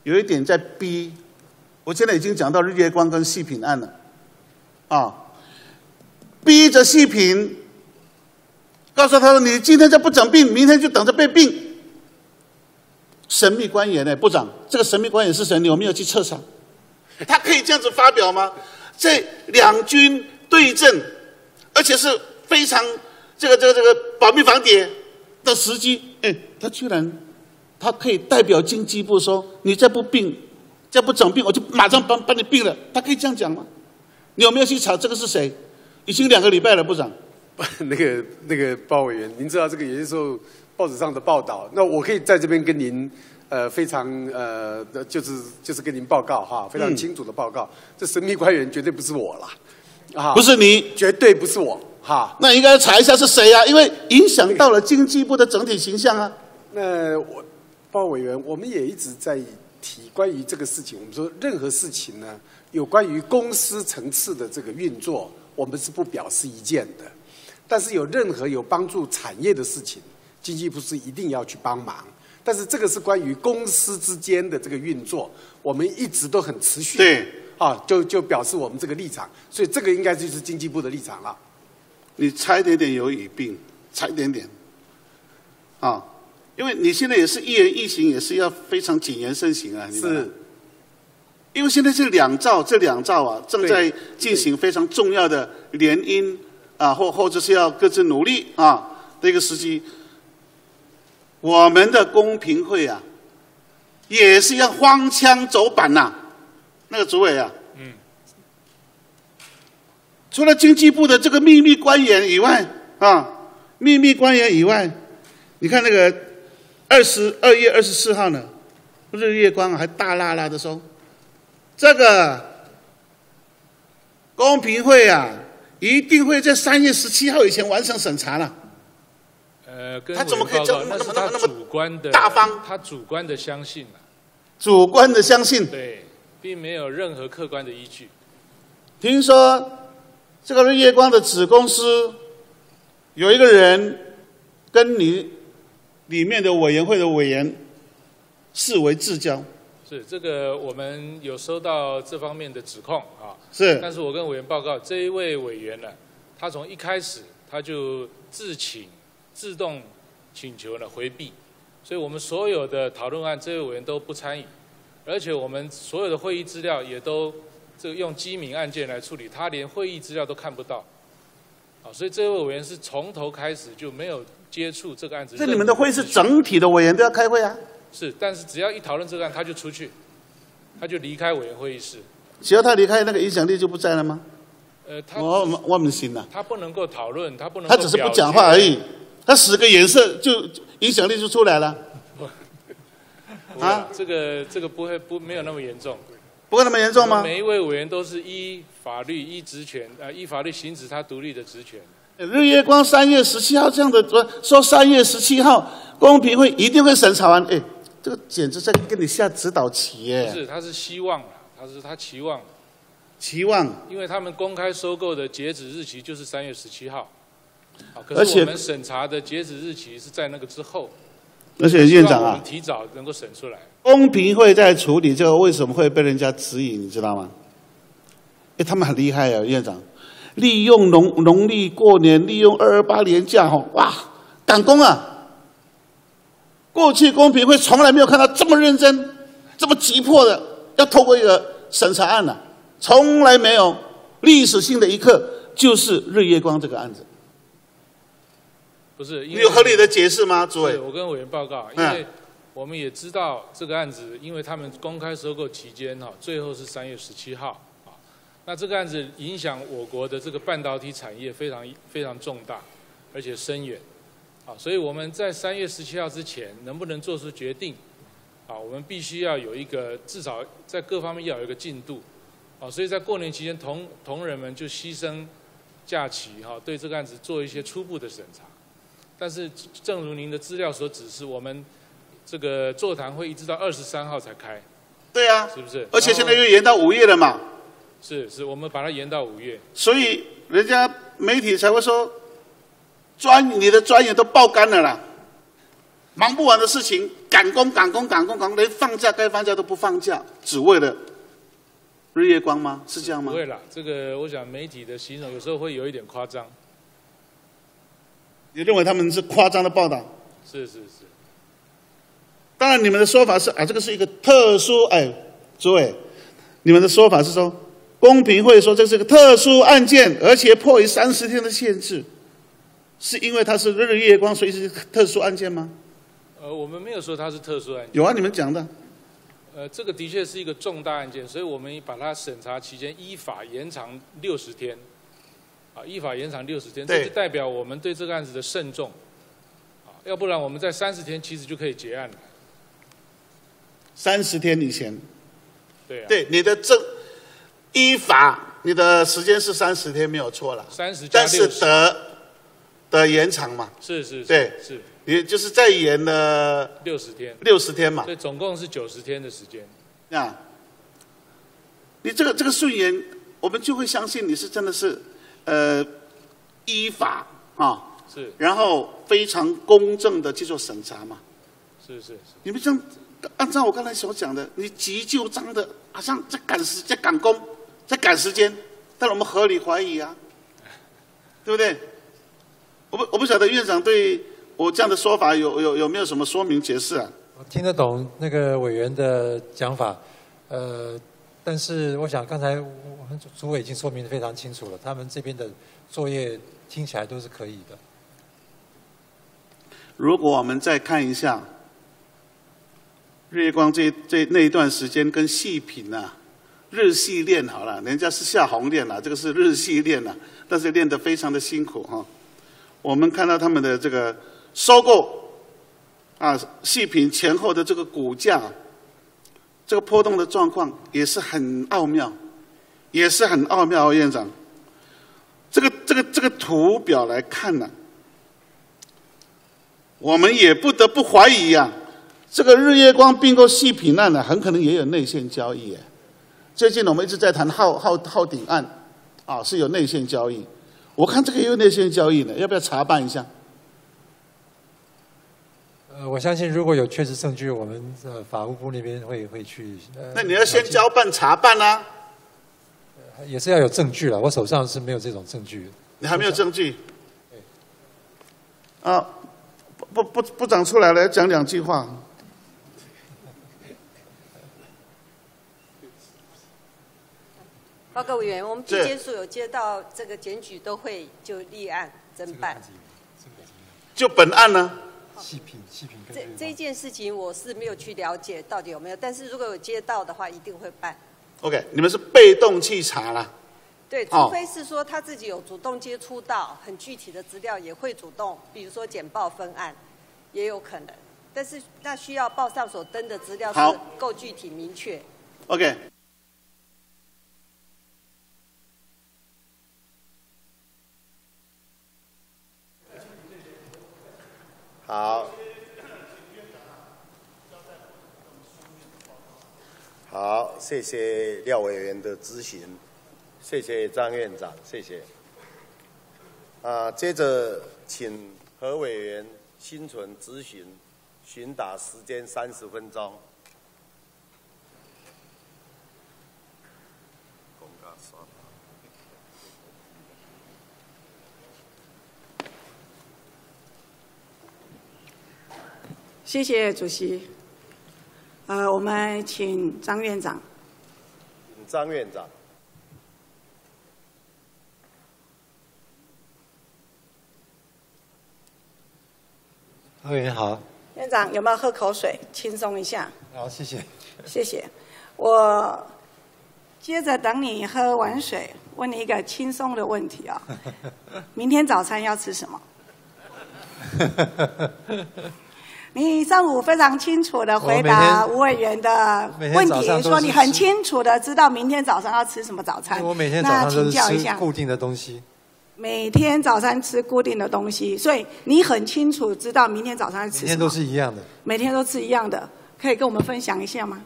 Speaker 19: 有一点在逼。我现在已经讲到日月光跟细品案了，啊，逼着细品，告诉他说：“你今天再不整病，明天就等着被病。”神秘官员呢，部长，这个神秘官员是谁？你有没有去彻查？他可以这样子发表吗？在两军对阵，而且是非常这个这个这个保密防谍的时机，哎，他居然他可以代表经济部说：“你再不病，再不整病，我就马上把把你病了。”他可以这样讲吗？你有没有去查这个是谁？已经两个礼拜了，部长。
Speaker 23: 那个那个包委员，您知道这个有些时候报纸上的报道。那我可以在这边跟您，呃，非常呃，就是就是跟您报告哈，非常清楚的报告。这神秘官员绝对不是我啦，啊，
Speaker 19: 不是你，
Speaker 23: 绝对不是我，哈。
Speaker 19: 那应该查一下是谁啊？因为影响到了经济部的整体形象啊。
Speaker 23: 那我包委员，我们也一直在提关于这个事情。我们说任何事情呢，有关于公司层次的这个运作，我们是不表示意见的。但是有任何有帮助产业的事情，经济部是一定要去帮忙。但是这个是关于公司之间的这个运作，我们一直都很持续。
Speaker 19: 对，
Speaker 23: 啊，就就表示我们这个立场，所以这个应该就是经济部的立场了。
Speaker 19: 你差一点点有语病，差一点点。啊，因为你现在也是一言一行也是要非常谨言慎行啊。
Speaker 23: 是。
Speaker 19: 因为现在是两兆，这两兆啊，正在进行非常重要的联姻。啊，或或者是要各自努力啊的一个时机，我们的公平会啊，也是要荒腔走板呐。那个主委啊，嗯，除了经济部的这个秘密官员以外啊，秘密官员以外，你看那个二十二月二十四号呢，日月光还大拉拉的说，这个公平会啊。一定会在三月十七号以前完成审查了。
Speaker 24: 呃，
Speaker 19: 他怎么可以这么那么那么那么
Speaker 24: 主观的
Speaker 19: 大方？
Speaker 24: 他主观的相信了。
Speaker 19: 主观的相信。
Speaker 24: 对，并没有任何客观的依据。
Speaker 19: 听说这个日月光的子公司有一个人跟你里面的委员会的委员视为至交。
Speaker 24: 是这个，我们有收到这方面的指控啊。
Speaker 19: 是。
Speaker 24: 但是我跟委员报告，这一位委员呢，他从一开始他就自请、自动请求了回避，所以我们所有的讨论案，这位委员都不参与，而且我们所有的会议资料也都这个用机敏案件来处理，他连会议资料都看不到。啊，所以这位委员是从头开始就没有接触这个案子。
Speaker 19: 这你们的会是整体的委员都要开会啊？
Speaker 24: 是，但是只要一讨论这个案，他就出去，他就离开委员会议室。
Speaker 19: 只要他离开，那个影响力就不在了吗？
Speaker 24: 呃，他
Speaker 19: 我我我们行了。
Speaker 24: 他不能够讨论，他不能。
Speaker 19: 他只是不讲话而已，他使个颜色，就影响力就出来了。
Speaker 24: 啊，这个这个不会不没有那么严重。
Speaker 19: 不会那么严重吗？
Speaker 24: 每一位委员都是依法律依职权啊，依法律行使他独立的职权。
Speaker 19: 日月光三月十七号这样的说，说三月十七号公平会一定会审查完，哎。这个简直在跟你下指导棋耶！
Speaker 24: 不是，他是希望他是他期望，
Speaker 19: 期望。
Speaker 24: 因为他们公开收购的截止日期就是三月十七号，可是我们审查的截止日期是在那个之后。
Speaker 19: 而且院长啊，
Speaker 24: 提早能够审出来。
Speaker 19: 公平会在处理这个，为什么会被人家质疑？你知道吗？哎，他们很厉害啊，院长，利用农农历过年，利用二二八年假，哈，哇，赶工啊！过去公平会从来没有看到这么认真、这么急迫的要透过一个审查案呢，从来没有历史性的一刻，就是日月光这个案子。
Speaker 24: 不是，
Speaker 19: 你有合理的解释吗，主委？
Speaker 24: 我跟委员报告，因为我们也知道这个案子，因为他们公开收购期间哈，最后是三月十七号啊，那这个案子影响我国的这个半导体产业非常非常重大，而且深远。啊，所以我们在三月十七号之前能不能做出决定？啊，我们必须要有一个至少在各方面要有一个进度。啊，所以在过年期间，同同仁们就牺牲假期哈，对这个案子做一些初步的审查。但是正如您的资料所指示，我们这个座谈会一直到二十三号才开。
Speaker 19: 对啊，
Speaker 24: 是不是？
Speaker 19: 而且现在又延到五月了嘛。
Speaker 24: 是是，我们把它延到五月。
Speaker 19: 所以人家媒体才会说，专你的专业都爆肝了啦，忙不完的事情，赶工赶工赶工赶工，连放假该放假都不放假，只为了日月光吗？是这样吗？
Speaker 24: 不会啦，这个我想媒体的形容有时候会有一点夸张。
Speaker 19: 你认为他们是夸张的报道？
Speaker 24: 是是是。
Speaker 19: 当然，你们的说法是啊，这个是一个特殊哎，诸位，你们的说法是说，公平会说这是个特殊案件，而且迫于三十天的限制，是因为它是日月光，所以是特殊案件吗？
Speaker 24: 呃，我们没有说它是特殊案件。
Speaker 19: 有啊，你们讲的。
Speaker 24: 呃，这个的确是一个重大案件，所以我们把它审查期间依法延长六十天，啊，依法延长六十天，这就代表我们对这个案子的慎重，啊，要不然我们在三十天其实就可以结案了。
Speaker 19: 三十天以前，
Speaker 24: 对啊，
Speaker 19: 对你的证依法，你的时间是三十天没有错了，
Speaker 24: 三十
Speaker 19: 但是得的延长嘛，
Speaker 24: 是是，
Speaker 19: 对。
Speaker 24: 是，
Speaker 19: 也就是再延了
Speaker 24: 六十天，
Speaker 19: 六十天嘛，
Speaker 24: 对，总共是九十天的时间。
Speaker 19: 啊，你这个这个顺延，我们就会相信你是真的是呃依法啊，
Speaker 24: 是，
Speaker 19: 然后非常公正的去做审查嘛，
Speaker 24: 是是是，
Speaker 19: 你们这样。按照我刚才所讲的，你急就章的，好像在赶时、在赶工、在赶时间，但我们合理怀疑啊，对不对？我不我不晓得院长对我这样的说法有有有没有什么说明解释啊？
Speaker 12: 我听得懂那个委员的讲法，呃，但是我想刚才我们主委已经说明的非常清楚了，他们这边的作业听起来都是可以的。
Speaker 19: 如果我们再看一下。日月光这这那一段时间跟细品啊，日系练好了，人家是夏红练了，这个是日系练了，但是练得非常的辛苦哈。我们看到他们的这个收购啊，细品前后的这个股价，这个波动的状况也是很奥妙，也是很奥妙，哦院长。这个这个这个图表来看呢，我们也不得不怀疑呀。这个日月光并购细品案呢，很可能也有内线交易。哎，最近我们一直在谈浩浩浩鼎案，啊，是有内线交易。我看这个也有内线交易呢，要不要查办一下？
Speaker 12: 呃，我相信如果有确实证据，我们呃法务部那边会会去。
Speaker 19: 那你要先交办查办啊。
Speaker 12: 也是要有证据了，我手上是没有这种证据。
Speaker 19: 你还没有证据？啊，不不不长出来了，要讲两句话。
Speaker 25: 报告委员，我们地检署有接到这个检举，都会就立案侦办。
Speaker 19: 就本案呢？
Speaker 12: 细品细品
Speaker 25: 这这件事情我是没有去了解到底有没有，但是如果有接到的话，一定会办。
Speaker 19: OK，你们是被动去查啦。
Speaker 25: 对，除非是说他自己有主动接触到很具体的资料，也会主动，比如说简报分案，也有可能。但是那需要报上所登的资料是够具体明确。
Speaker 19: OK。
Speaker 1: 好，好，谢谢廖委员的咨询，谢谢张院长，谢谢。啊，接着请何委员心存咨询，询答时间三十分钟。
Speaker 26: 谢谢主席。呃，我们请张院长。
Speaker 1: 张院长。
Speaker 12: 委员好。
Speaker 26: 院长有没有喝口水，轻松一下？
Speaker 12: 好，谢谢。
Speaker 26: 谢谢。我接着等你喝完水，问你一个轻松的问题啊、明天早餐要吃什么？你上午非常清楚的回答吴委员的问题，说你很清楚的知道明天早上要吃什么早餐。
Speaker 12: 我每天早
Speaker 26: 那
Speaker 12: 上都是吃固定的东西。
Speaker 26: 每天早餐吃固定的东西，所以你很清楚知道明天早上要吃什么。
Speaker 12: 每天都是一样的。
Speaker 26: 每天都吃一样的，可以跟我们分享一下吗？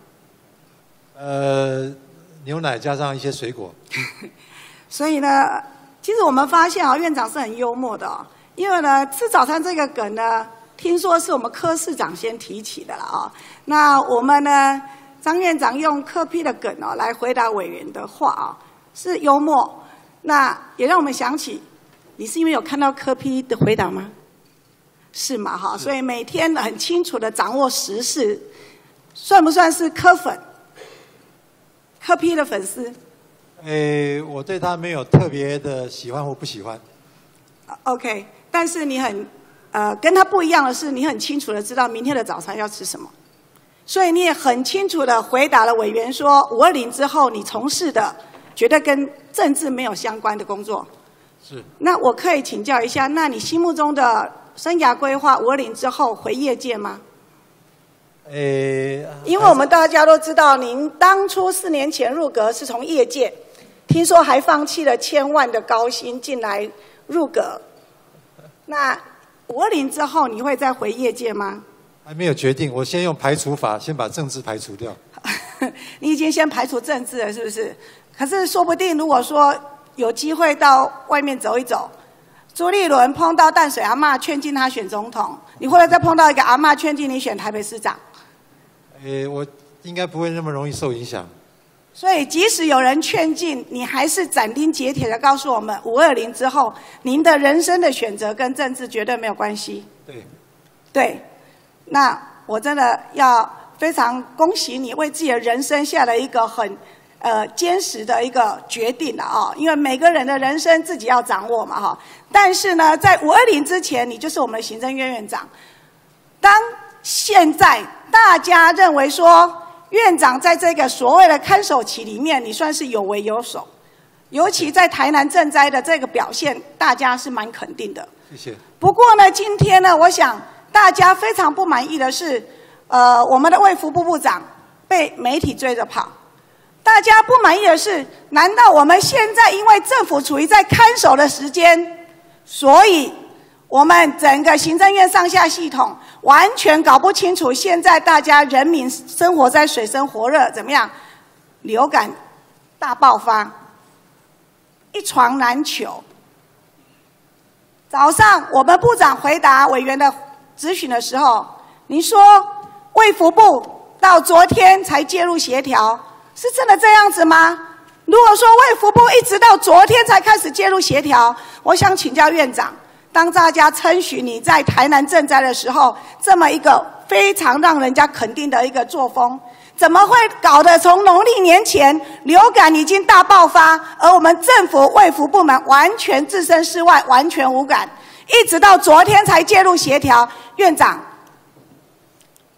Speaker 12: 呃，牛奶加上一些水果。
Speaker 26: 所以呢，其实我们发现啊，院长是很幽默的哦，因为呢，吃早餐这个梗呢，听说是我们柯市长先提起的了啊、那我们呢，张院长用柯批的梗哦来回答委员的话啊、是幽默。那也让我们想起，你是因为有看到柯批的回答吗？是嘛哈？所以每天很清楚的掌握时事，算不算是柯粉？柯批的粉丝？
Speaker 12: 诶，我对他没有特别的喜欢或不喜欢。
Speaker 26: OK，但是你很呃跟他不一样的是，你很清楚的知道明天的早餐要吃什么，所以你也很清楚的回答了委员说，五二零之后你从事的绝对跟政治没有相关的工作。
Speaker 12: 是。
Speaker 26: 那我可以请教一下，那你心目中的生涯规划五二零之后回业界吗？
Speaker 12: 诶，
Speaker 26: 因为我们大家都知道，您当初四年前入阁是从业界，听说还放弃了千万的高薪进来入阁。那五二零之后，你会再回业界吗？
Speaker 12: 还没有决定，我先用排除法，先把政治排除掉。
Speaker 26: 你已经先排除政治了，是不是？可是说不定，如果说有机会到外面走一走，朱立伦碰到淡水阿嬷劝进他选总统，你会不会再碰到一个阿嬷劝进你选台北市长？
Speaker 12: 诶，我应该不会那么容易受影响。
Speaker 26: 所以，即使有人劝进，你还是斩钉截铁的告诉我们，五二零之后，您的人生的选择跟政治绝对没有关系。
Speaker 12: 对。
Speaker 26: 对，那我真的要非常恭喜你，为自己的人生下了一个很呃坚实的一个决定了啊、因为每个人的人生自己要掌握嘛哈。但是呢，在五二零之前，你就是我们的行政院院长。当现在大家认为说，院长在这个所谓的看守期里面，你算是有为有守，尤其在台南赈灾的这个表现，大家是蛮肯定的。
Speaker 12: 谢谢。
Speaker 26: 不过呢，今天呢，我想大家非常不满意的是，呃，我们的卫福部部长被媒体追着跑。大家不满意的是，难道我们现在因为政府处于在看守的时间，所以我们整个行政院上下系统完全搞不清楚现在大家人民生活在水深火热，怎么样？流感大爆发，一床难求。早上我们部长回答委员的质询的时候，您说卫福部到昨天才介入协调，是真的这样子吗？如果说卫福部一直到昨天才开始介入协调，我想请教院长，当大家称许你在台南赈灾的时候，这么一个非常让人家肯定的一个作风，怎么会搞得从农历年前流感已经大爆发，而我们政府卫福部门完全置身事外，完全无感，一直到昨天才介入协调？院长，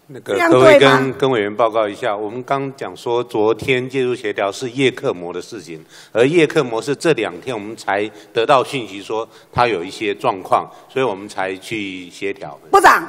Speaker 16: 那个各位跟跟委员报告一下，我们刚讲说昨天介入协调是叶克膜的事情，而叶克膜是这两天我们才得到讯息说他有一些状况，所以我们才去协调。
Speaker 26: 部长，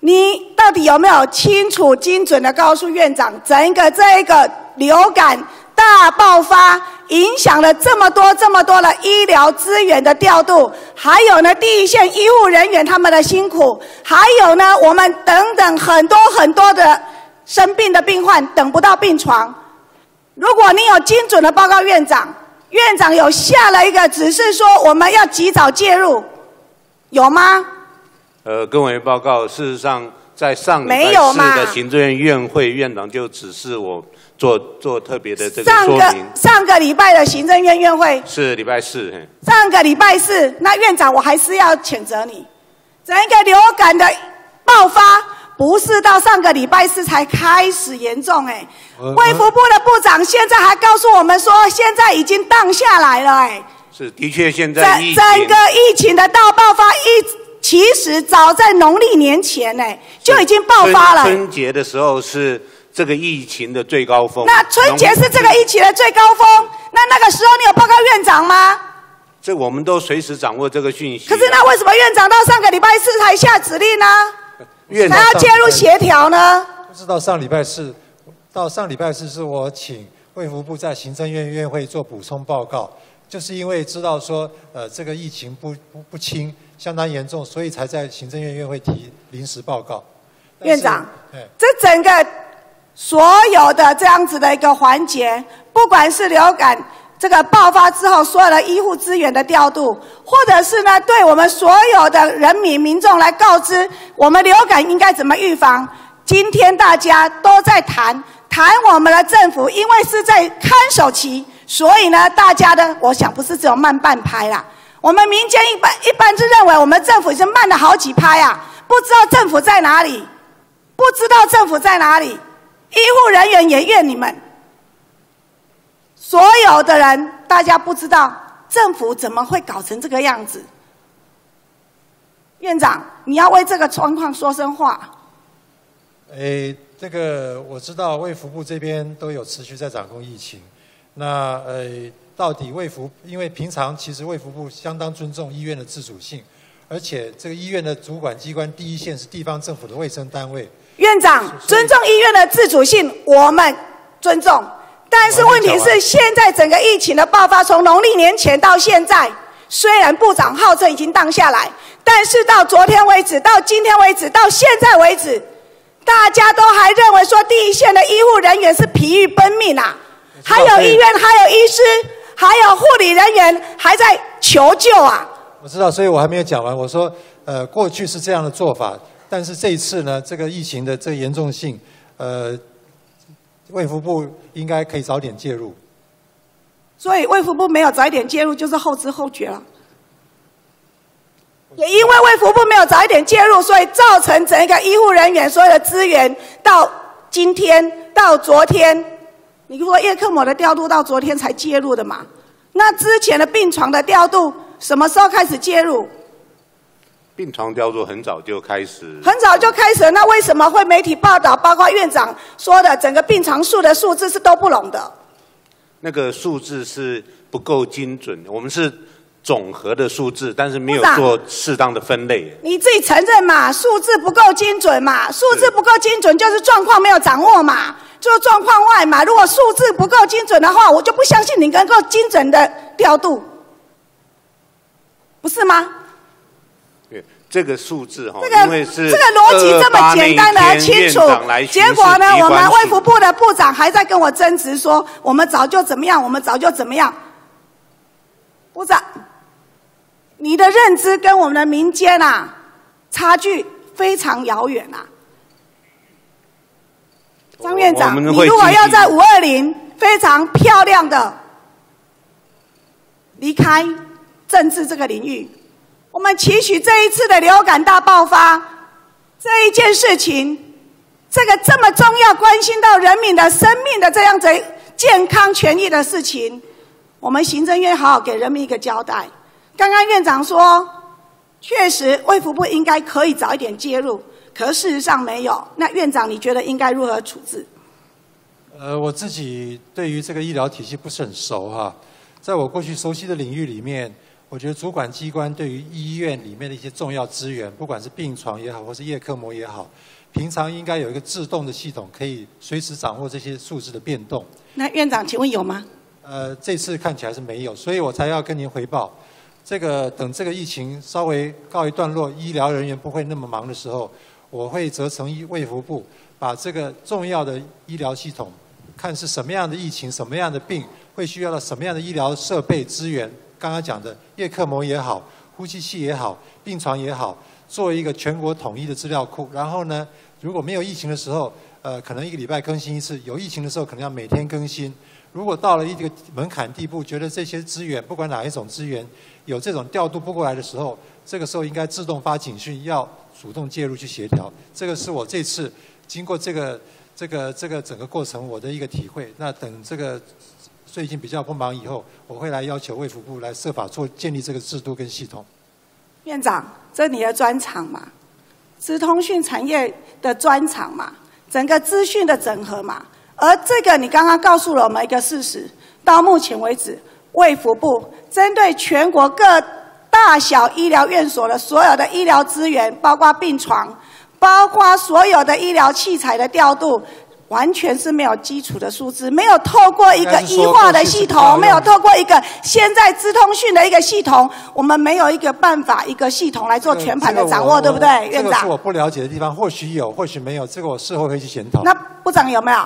Speaker 26: 你到底有没有清楚、精准的告诉院长，整个这个流感大爆发，影响了这么多、这么多的医疗资源的调度，还有呢，第一线医护人员他们的辛苦，还有呢，我们等等很多很多的生病的病患等不到病床。如果你有精准的报告院长，院长有下了一个指示说我们要及早介入，有吗？
Speaker 16: 呃，跟委员报告，事实上在上礼拜
Speaker 26: 没有嘛
Speaker 16: 四的行政院院会院长就指示我做做特别的这个
Speaker 26: 上个
Speaker 16: 说明，
Speaker 26: 上个礼拜的行政院院会，
Speaker 16: 是礼拜四。
Speaker 26: 上个礼拜四，那院长我还是要谴责你，整个流感的爆发不是到上个礼拜四才开始严重哎、
Speaker 16: 我
Speaker 26: 卫福部的部长现在还告诉我们说，现在已经荡下来了哎、
Speaker 16: 是的确现
Speaker 26: 整
Speaker 16: 在整
Speaker 26: 整个疫情的大爆发一其实早在农历年前呢就已经爆发了。
Speaker 16: 春春节的时候是这个疫情的最高峰。
Speaker 26: 那春节是这个疫情的最高峰，那那个时候你有报告院长吗？
Speaker 16: 这我们都随时掌握这个讯息。
Speaker 26: 可是那为什么院长到上个礼拜四才下指令呢？
Speaker 12: 院长
Speaker 26: 还要介入协调呢？
Speaker 12: 不知道上礼拜四，到上礼拜四是我请卫福部在行政院院会做补充报告，就是因为知道说呃这个疫情不不不轻，相当严重，所以才在行政院院会提临时报告。
Speaker 26: 院长
Speaker 12: 哎，
Speaker 26: 这整个所有的这样子的一个环节，不管是流感这个爆发之后，所有的医护资源的调度，或者是呢，对我们所有的人民民众来告知我们流感应该怎么预防。今天大家都在谈谈我们的政府，因为是在看守期，所以呢，大家的我想不是只有慢半拍啦。我们民间一般一般是认为我们政府已经慢了好几拍啊，不知道政府在哪里。不知道政府在哪里，医护人员也怨你们。所有的人，大家不知道政府怎么会搞成这个样子。院长，你要为这个状况说声话。
Speaker 12: 诶，这个我知道卫福部这边都有持续在掌控疫情。那呃，到底卫福，因为平常其实卫福部相当尊重医院的自主性，而且这个医院的主管机关第一线是地方政府的卫生单位。
Speaker 26: 院长，尊重医院的自主性，我们尊重。但是问题是，现在整个疫情的爆发，从农历年前到现在，虽然部长号称已经荡下来，但是到昨天为止，到今天为止，到现在为止，大家都还认为说第一线的医护人员是疲于奔命啊，还有医院，还有医师，还有护理人员还在求救啊。
Speaker 12: 我知道，所以我还没有讲完。我说，呃，过去是这样的做法，但是这一次呢，这个疫情的这严重性，呃，卫福部应该可以早点介入。
Speaker 26: 所以卫福部没有早一点介入，就是后知后觉了。也因为卫福部没有早一点介入，所以造成整个医护人员所有的资源到今天到昨天，你说叶克膜的调度到昨天才介入的嘛？那之前的病床的调度什么时候开始介入？
Speaker 16: 病床调度很早就开始，
Speaker 26: 很早就开始，那为什么会媒体报道，包括院长说的整个病床数的数字是都不拢的？
Speaker 16: 那个数字是不够精准，我们是总和的数字，但是没有做适当的分类。
Speaker 26: 你自己承认嘛，数字不够精准嘛，数字不够精准就是状况没有掌握嘛，就是状况外嘛。如果数字不够精准的话，我就不相信你能够精准的调度，不是吗？
Speaker 16: 对，这个数字哈，
Speaker 26: 这个这个逻辑这么简单的
Speaker 16: 228那一天
Speaker 26: 清楚结果呢，我们卫福部的部长还在跟我争执说，我们早就怎么样，我们早就怎么样。部长，你的认知跟我们的民间啊差距非常遥远啊。张院长，你如果要在五二零非常漂亮的离开政治这个领域，我们期许这一次的流感大爆发这一件事情，这个这么重要、关心到人民的生命的这样子健康权益的事情，我们行政院好好给人民一个交代。刚刚院长说，确实卫福部应该可以早一点介入，可事实上没有。那院长，你觉得应该如何处置？
Speaker 12: 呃，我自己对于这个医疗体系不是很熟哈，在我过去熟悉的领域里面，我觉得主管机关对于医院里面的一些重要资源，不管是病床也好，或是夜克膜也好，平常应该有一个自动的系统，可以随时掌握这些数字的变动。
Speaker 26: 那院长，请问有吗？
Speaker 12: 呃，这次看起来是没有，所以我才要跟您回报。这个等这个疫情稍微告一段落，医疗人员不会那么忙的时候，我会责成医卫福部把这个重要的医疗系统，看是什么样的疫情、什么样的病会需要到什么样的医疗设备资源。刚刚讲的叶克膜也好，呼吸器也好，病床也好，做一个全国统一的资料库。然后呢，如果没有疫情的时候，呃，可能一个礼拜更新一次；有疫情的时候，可能要每天更新。如果到了一个门槛地步，觉得这些资源不管哪一种资源有这种调度不过来的时候，这个时候应该自动发警讯，要主动介入去协调。这个是我这次经过这个这个这个整个过程我的一个体会。那等这个最近比较不忙以后，我会来要求卫福部来设法做建立这个制度跟系统。
Speaker 26: 院长，这你的专长嘛？是通讯产业的专长嘛？整个资讯的整合嘛？而这个你刚刚告诉了我们一个事实，到目前为止，卫福部针对全国各大小医疗院所的所有的医疗资源，包括病床，包括所有的医疗器材的调度。完全是没有基础的数字，没有透过一个医化的系统，没有透过一个现在资通讯的一个系统，我们没有一个办法、一个系统来做全盘的掌握，对不对，院长？
Speaker 12: 这个是我不了解的地方，或许有，或许没有，这个我事后会去检讨。
Speaker 26: 那部长有没有？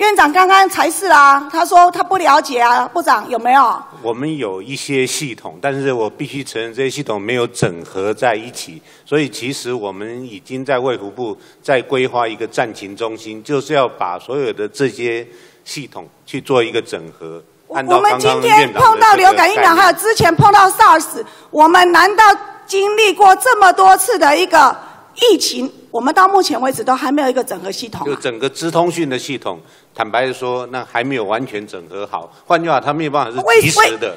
Speaker 26: 院长刚刚才是啊，他说他不了解啊，部长有没有？
Speaker 16: 我们有一些系统，但是我必须承认这些系统没有整合在一起，所以其实我们已经在卫福部在规划一个战情中心，就是要把所有的这些系统去做一个整合。
Speaker 26: 我们今天碰到流感疫苗，还有之前碰到 SARS，我们难道经历过这么多次的一个疫情？我们到目前为止都还没有一个整合系统。
Speaker 16: 就整个资通讯的系统，坦白说，那还没有完全整合好。换句话，它没有办法是及时的。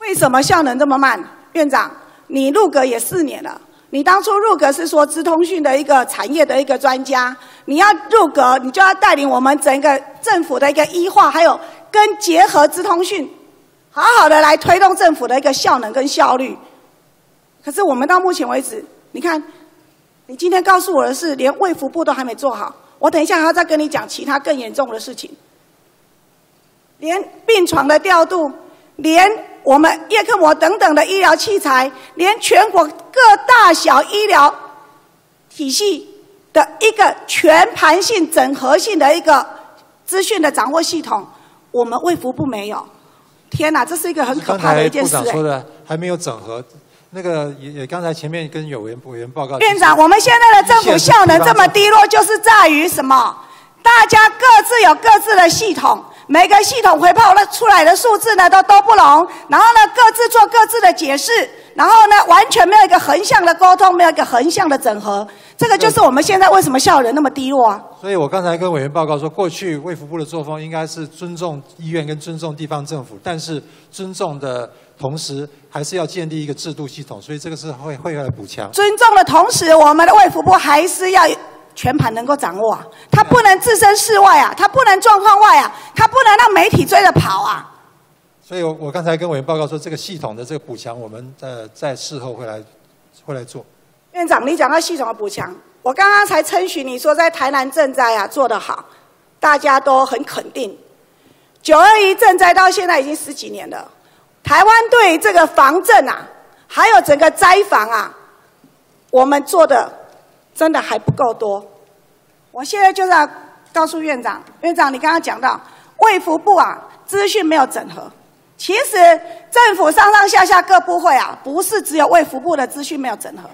Speaker 26: 为什么效能这么慢？院长，你入阁也四年了，你当初入阁是说资通讯的一个产业的一个专家，你要入阁，你就要带领我们整个政府的一个医化，还有跟结合资通讯，好好的来推动政府的一个效能跟效率。可是我们到目前为止，你看。你今天告诉我的是，连卫福部都还没做好。我等一下还要再跟你讲其他更严重的事情。连病床的调度，连我们叶克膜等等的医疗器材，连全国各大小医疗体系的一个全盘性、整合性的一个资讯的掌握系统，我们卫福部没有。天哪，这是一个很可怕的一件事。
Speaker 12: 刚才部长说的还没有整合。那个也也刚才前面跟有员委员报告，
Speaker 26: 院长，我们现在的政府效能这么低落，就是在于什么？大家各自有各自的系统，每个系统回报了出来的数字呢都都不同，然后呢各自做各自的解释，然后呢完全没有一个横向的沟通，没有一个横向的整合，这个就是我们现在为什么效能那么低落啊？
Speaker 12: 所以我刚才跟委员报告说，过去卫福部的作风应该是尊重医院跟尊重地方政府，但是尊重的。同时，还是要建立一个制度系统，所以这个是会会来补强。
Speaker 26: 尊重的同时，我们的卫福部还是要全盘能够掌握，啊，他不能置身事外啊，他不能状况外啊，他不能让媒体追着跑啊。
Speaker 12: 所以我我刚才跟委员报告说，这个系统的这个补强，我们在在事后会来会来做。
Speaker 26: 院长，你讲到系统的补强，我刚刚才称许你说在台南赈灾啊做得好，大家都很肯定。九二一赈灾到现在已经十几年了。台湾对这个防震啊，还有整个灾防啊，我们做的真的还不够多。我现在就是要告诉院长，院长，你刚刚讲到卫福部啊，资讯没有整合。其实政府上上下下各部会啊，不是只有卫福部的资讯没有整合。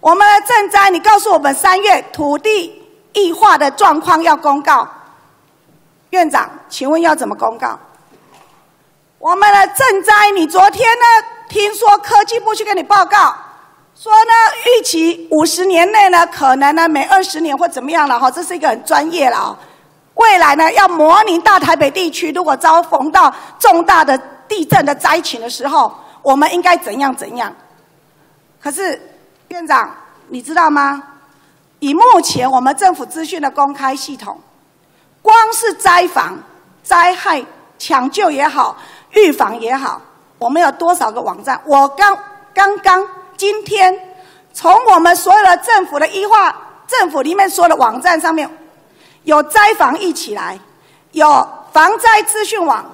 Speaker 26: 我们的赈灾，你告诉我们三月土地异化的状况要公告，院长，请问要怎么公告？我们的赈灾，你昨天呢？听说科技部去跟你报告，说呢，预期五十年内呢，可能呢每二十年或怎么样了哈，这是一个很专业了啊。未来呢，要模拟大台北地区如果遭逢到重大的地震的灾情的时候，我们应该怎样怎样？可是院长，你知道吗？以目前我们政府资讯的公开系统，光是灾防、灾害抢救也好。预防也好，我们有多少个网站？我刚刚刚今天从我们所有的政府的医化政府里面所有的网站上面，有灾防一起来，有防灾资讯网，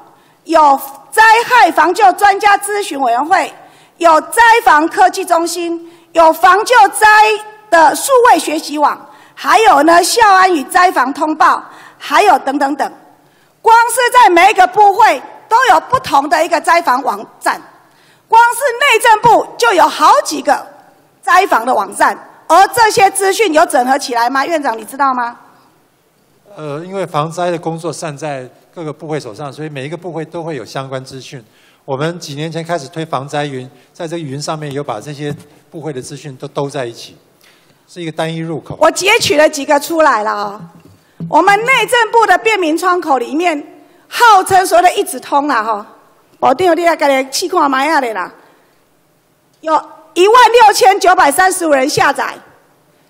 Speaker 26: 有灾害防救专家咨询委员会，有灾防科技中心，有防救灾的数位学习网，还有呢校安与灾防通报，还有等等等，光是在每一个部会。都有不同的一个灾防网站，光是内政部就有好几个灾防的网站，而这些资讯有整合起来吗？院长，你知道吗？
Speaker 12: 呃，因为防灾的工作散在各个部会手上，所以每一个部会都会有相关资讯。我们几年前开始推防灾云，在这个云上面有把这些部会的资讯都兜在一起，是一个单一入口。
Speaker 26: 我截取了几个出来了啊，我们内政部的便民窗口里面。号称所谓的一直通啦，哈，保定有你来家己试看卖下的啦。有一万六千九百三十五人下载。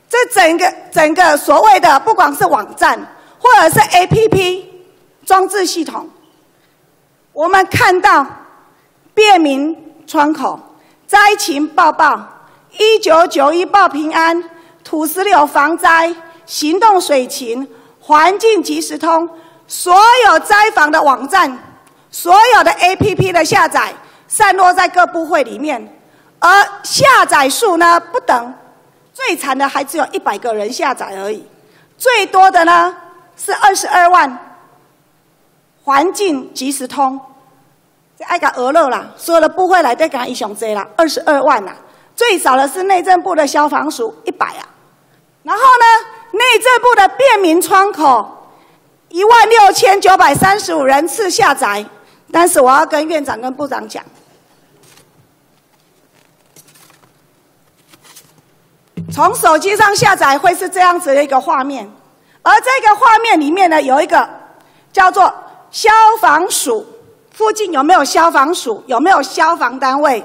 Speaker 26: 这整个整个所谓的，不管是网站或者是 APP 装置系统，我们看到便民窗口、灾情报报、一九九一报平安、土石流防灾、行动水情、环境即时通，所有灾防的网站、所有的 APP 的下载，散落在各部会里面，而下载数呢不等。最惨的还只有一百个人下载而已，最多的呢是二十二万。环境即时通，这爱个鹅肉啦，所有的部会来对讲一雄这啦，二十二万啦。最少的是内政部的消防署一百啊，然后呢，内政部的便民窗口一万六千九百三十五人次下载，但是我要跟院长跟部长讲。从手机上下载会是这样子的一个画面，而这个画面里面呢，有一个叫做消防署，附近有没有消防署？有没有消防单位？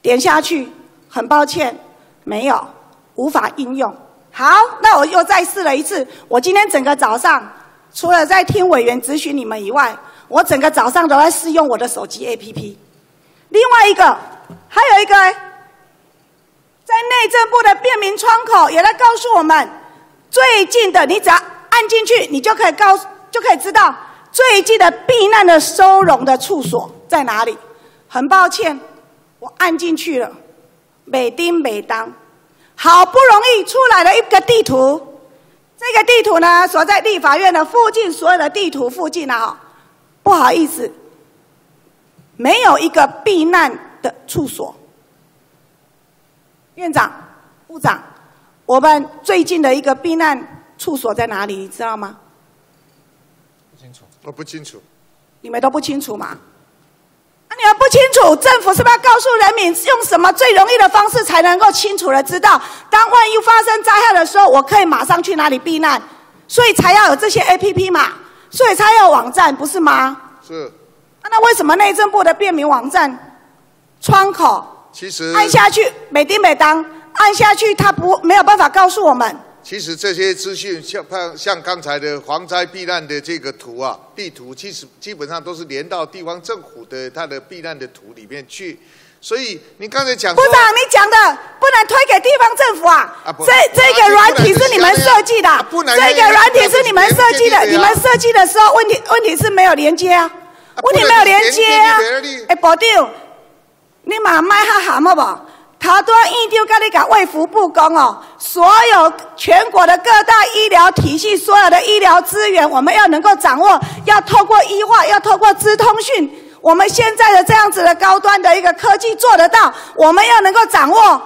Speaker 26: 点下去，很抱歉，没有，无法应用。好，那我又再试了一次。我今天整个早上，除了在听委员咨询你们以外，我整个早上都在试用我的手机 APP。另外一个，还有一个。在内政部的便民窗口也来告诉我们，最近的你只要按进去，你就可以告就可以知道最近的避难的收容的处所在哪里。很抱歉，我按进去了，每丁每当，好不容易出来了一个地图，这个地图呢所在立法院的附近所有的地图附近啊，不好意思，没有一个避难的处所。院长、部长，我们最近的一个避难处所在哪里？你知道吗？
Speaker 15: 不清楚。我不清楚。
Speaker 26: 你们都不清楚吗？啊，你们不清楚，政府是不是要告诉人民用什么最容易的方式才能够清楚的知道，当万一发生灾害的时候，我可以马上去哪里避难？所以才要有这些 A P P 嘛，所以才要有网站，不是吗？
Speaker 15: 是。
Speaker 26: 那为什么内政部的便民网站窗口？
Speaker 15: 其实
Speaker 26: 按下去，每叮每当按下去，它不没有办法告诉我们。
Speaker 15: 其实这些资讯像像刚才的防灾避难的这个图啊，地图其实基本上都是连到地方政府的它的避难的图里面去。所以你刚才讲，
Speaker 26: 部长，你讲的不能推给地方政府啊！这这个软体是你们设计的，这个软体是你们设计的，你们设计的时候问题问题是没有连接啊，问题没有连接啊！哎，保定。你嘛卖哈喊好不？头端一丢跟你讲卫福部公哦，所有全国的各大医疗体系，所有的医疗资源，我们要能够掌握，要透过医化，要透过资通讯，我们现在的这样子的高端的一个科技做得到，我们要能够掌握。啊，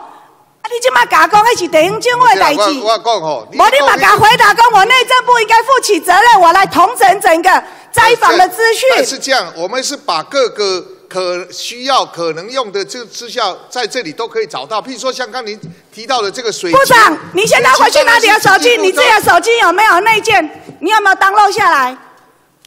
Speaker 26: 你今嘛讲讲那是地方政府的代志，
Speaker 15: 我讲吼，
Speaker 26: 我你嘛讲回答讲，我内政部应该负起责任，我来统整整个灾防的资讯。
Speaker 15: 但是这样，我们是把各个。可需要可能用的这个资料在这里都可以找到，譬如说像刚您提到的这个水。
Speaker 26: 部长，你现在回去拿你的手机，你自己的手机有没有内建？你有没有登录下来？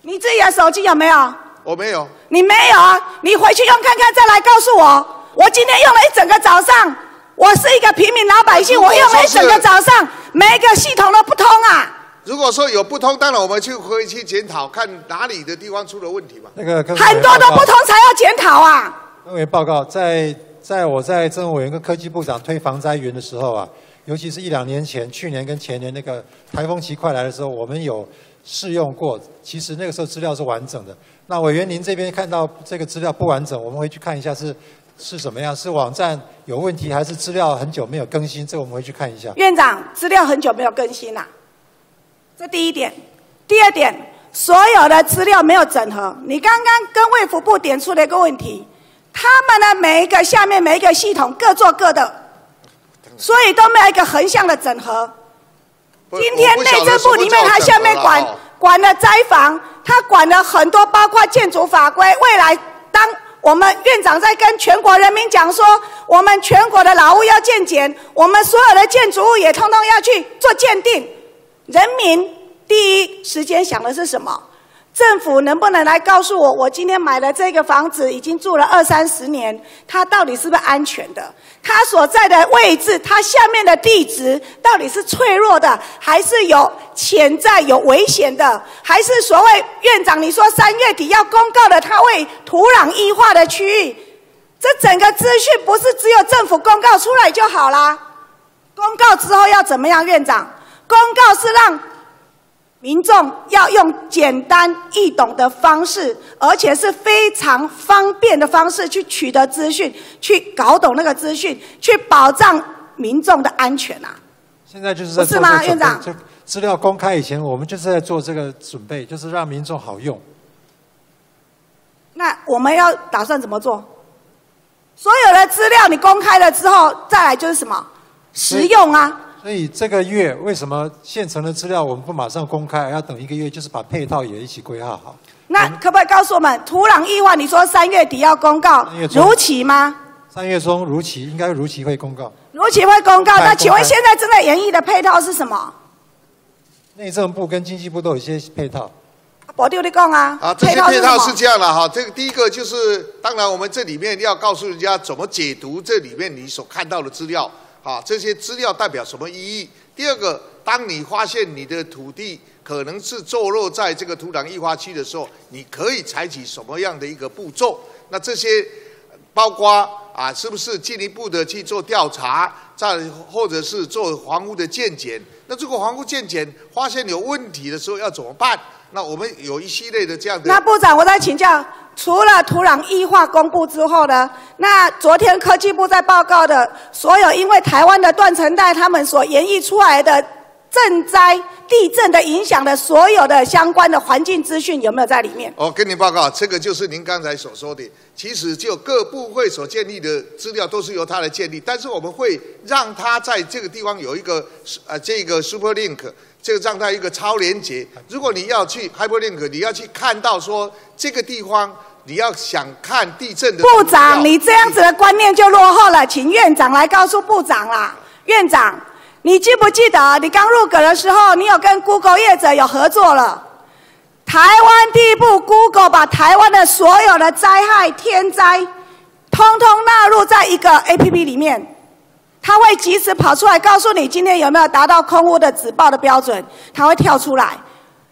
Speaker 26: 你自己的手机有没有？
Speaker 15: 我没有。
Speaker 26: 你没有啊？你回去用看看，再来告诉我。我今天用了一整个早上，我是一个平民老百姓，我用了一整个早上，每一个系统都不通啊。
Speaker 15: 如果说有不通，当然我们就回去检讨，看哪里的地方出了问题嘛。
Speaker 12: 那个
Speaker 26: 很多都不通才要检讨啊。
Speaker 12: 委员报告，在在我在政务委员跟科技部长推防灾云的时候啊，尤其是一两年前，去年跟前年那个台风期快来的时候，我们有试用过。其实那个时候资料是完整的。那委员您这边看到这个资料不完整，我们回去看一下是是什么样，是网站有问题，还是资料很久没有更新？这我们回去看一下。
Speaker 26: 院长，资料很久没有更新了。这第一点，第二点，所有的资料没有整合。你刚刚跟卫福部点出了一个问题，他们的每一个下面每一个系统各做各的，所以都没有一个横向的整合。今天内政部里面他下面管管了灾防，他管了很多，包括建筑法规。未来当我们院长在跟全国人民讲说，我们全国的老屋要建检，我们所有的建筑物也通通要去做鉴定。人民第一时间想的是什么？政府能不能来告诉我，我今天买的这个房子已经住了二三十年，它到底是不是安全的？它所在的位置，它下面的地质到底是脆弱的，还是有潜在有危险的？还是所谓院长你说三月底要公告的，它为土壤异化的区域，这整个资讯不是只有政府公告出来就好啦？公告之后要怎么样，院长？公告是让。民众要用简单易懂的方式，而且是非常方便的方式去取得资讯，去搞懂那个资讯，去保障民众的安全啊！
Speaker 12: 现在就是在
Speaker 26: 是吗，院长？
Speaker 12: 就资料公开以前，我们就是在做这个准备，就是让民众好用。
Speaker 26: 那我们要打算怎么做？所有的资料你公开了之后，再来就是什么？实用啊！
Speaker 12: 所以这个月为什么现成的资料我们不马上公开，要等一个月？就是把配套也一起规划好。
Speaker 26: 那可不可以告诉我们，土壤异化？你说三月底要公告，如期吗？
Speaker 12: 三月中如期，应该如期会公告。
Speaker 26: 如期会公告。那请问现在正在演绎的配套是什么？
Speaker 12: 内政部跟经济部都有一些配套。
Speaker 26: 我丢你讲啊！
Speaker 15: 啊，这些配套是这样的哈。这个第一个就是，当然我们这里面要告诉人家怎么解读这里面你所看到的资料。啊，这些资料代表什么意义？第二个，当你发现你的土地可能是坐落在这个土壤异化区的时候，你可以采取什么样的一个步骤？那这些包括啊，是不是进一步的去做调查，再或者是做房屋的鉴检？那这个房屋鉴检发现有问题的时候要怎么办？那我们有一系列的这样的。
Speaker 26: 那部长，我再请教。除了土壤异化公布之后呢，那昨天科技部在报告的所有因为台湾的断层带他们所演绎出来的震灾、地震的影响的所有的相关的环境资讯有没有在里面？
Speaker 15: 我跟你报告，这个就是您刚才所说的，其实就各部会所建立的资料都是由他来建立，但是我们会让他在这个地方有一个呃这个 super link，这个让他一个超连接。如果你要去 hyperlink，你要去看到说这个地方。你要想看地震的
Speaker 26: 部长，你这样子的观念就落后了，请院长来告诉部长啦。院长，你记不记得你刚入阁的时候，你有跟 Google 业者有合作了？台湾第一步，Google 把台湾的所有的灾害天灾，通通纳入在一个 APP 里面，它会及时跑出来告诉你今天有没有达到空屋的止报的标准，它会跳出来，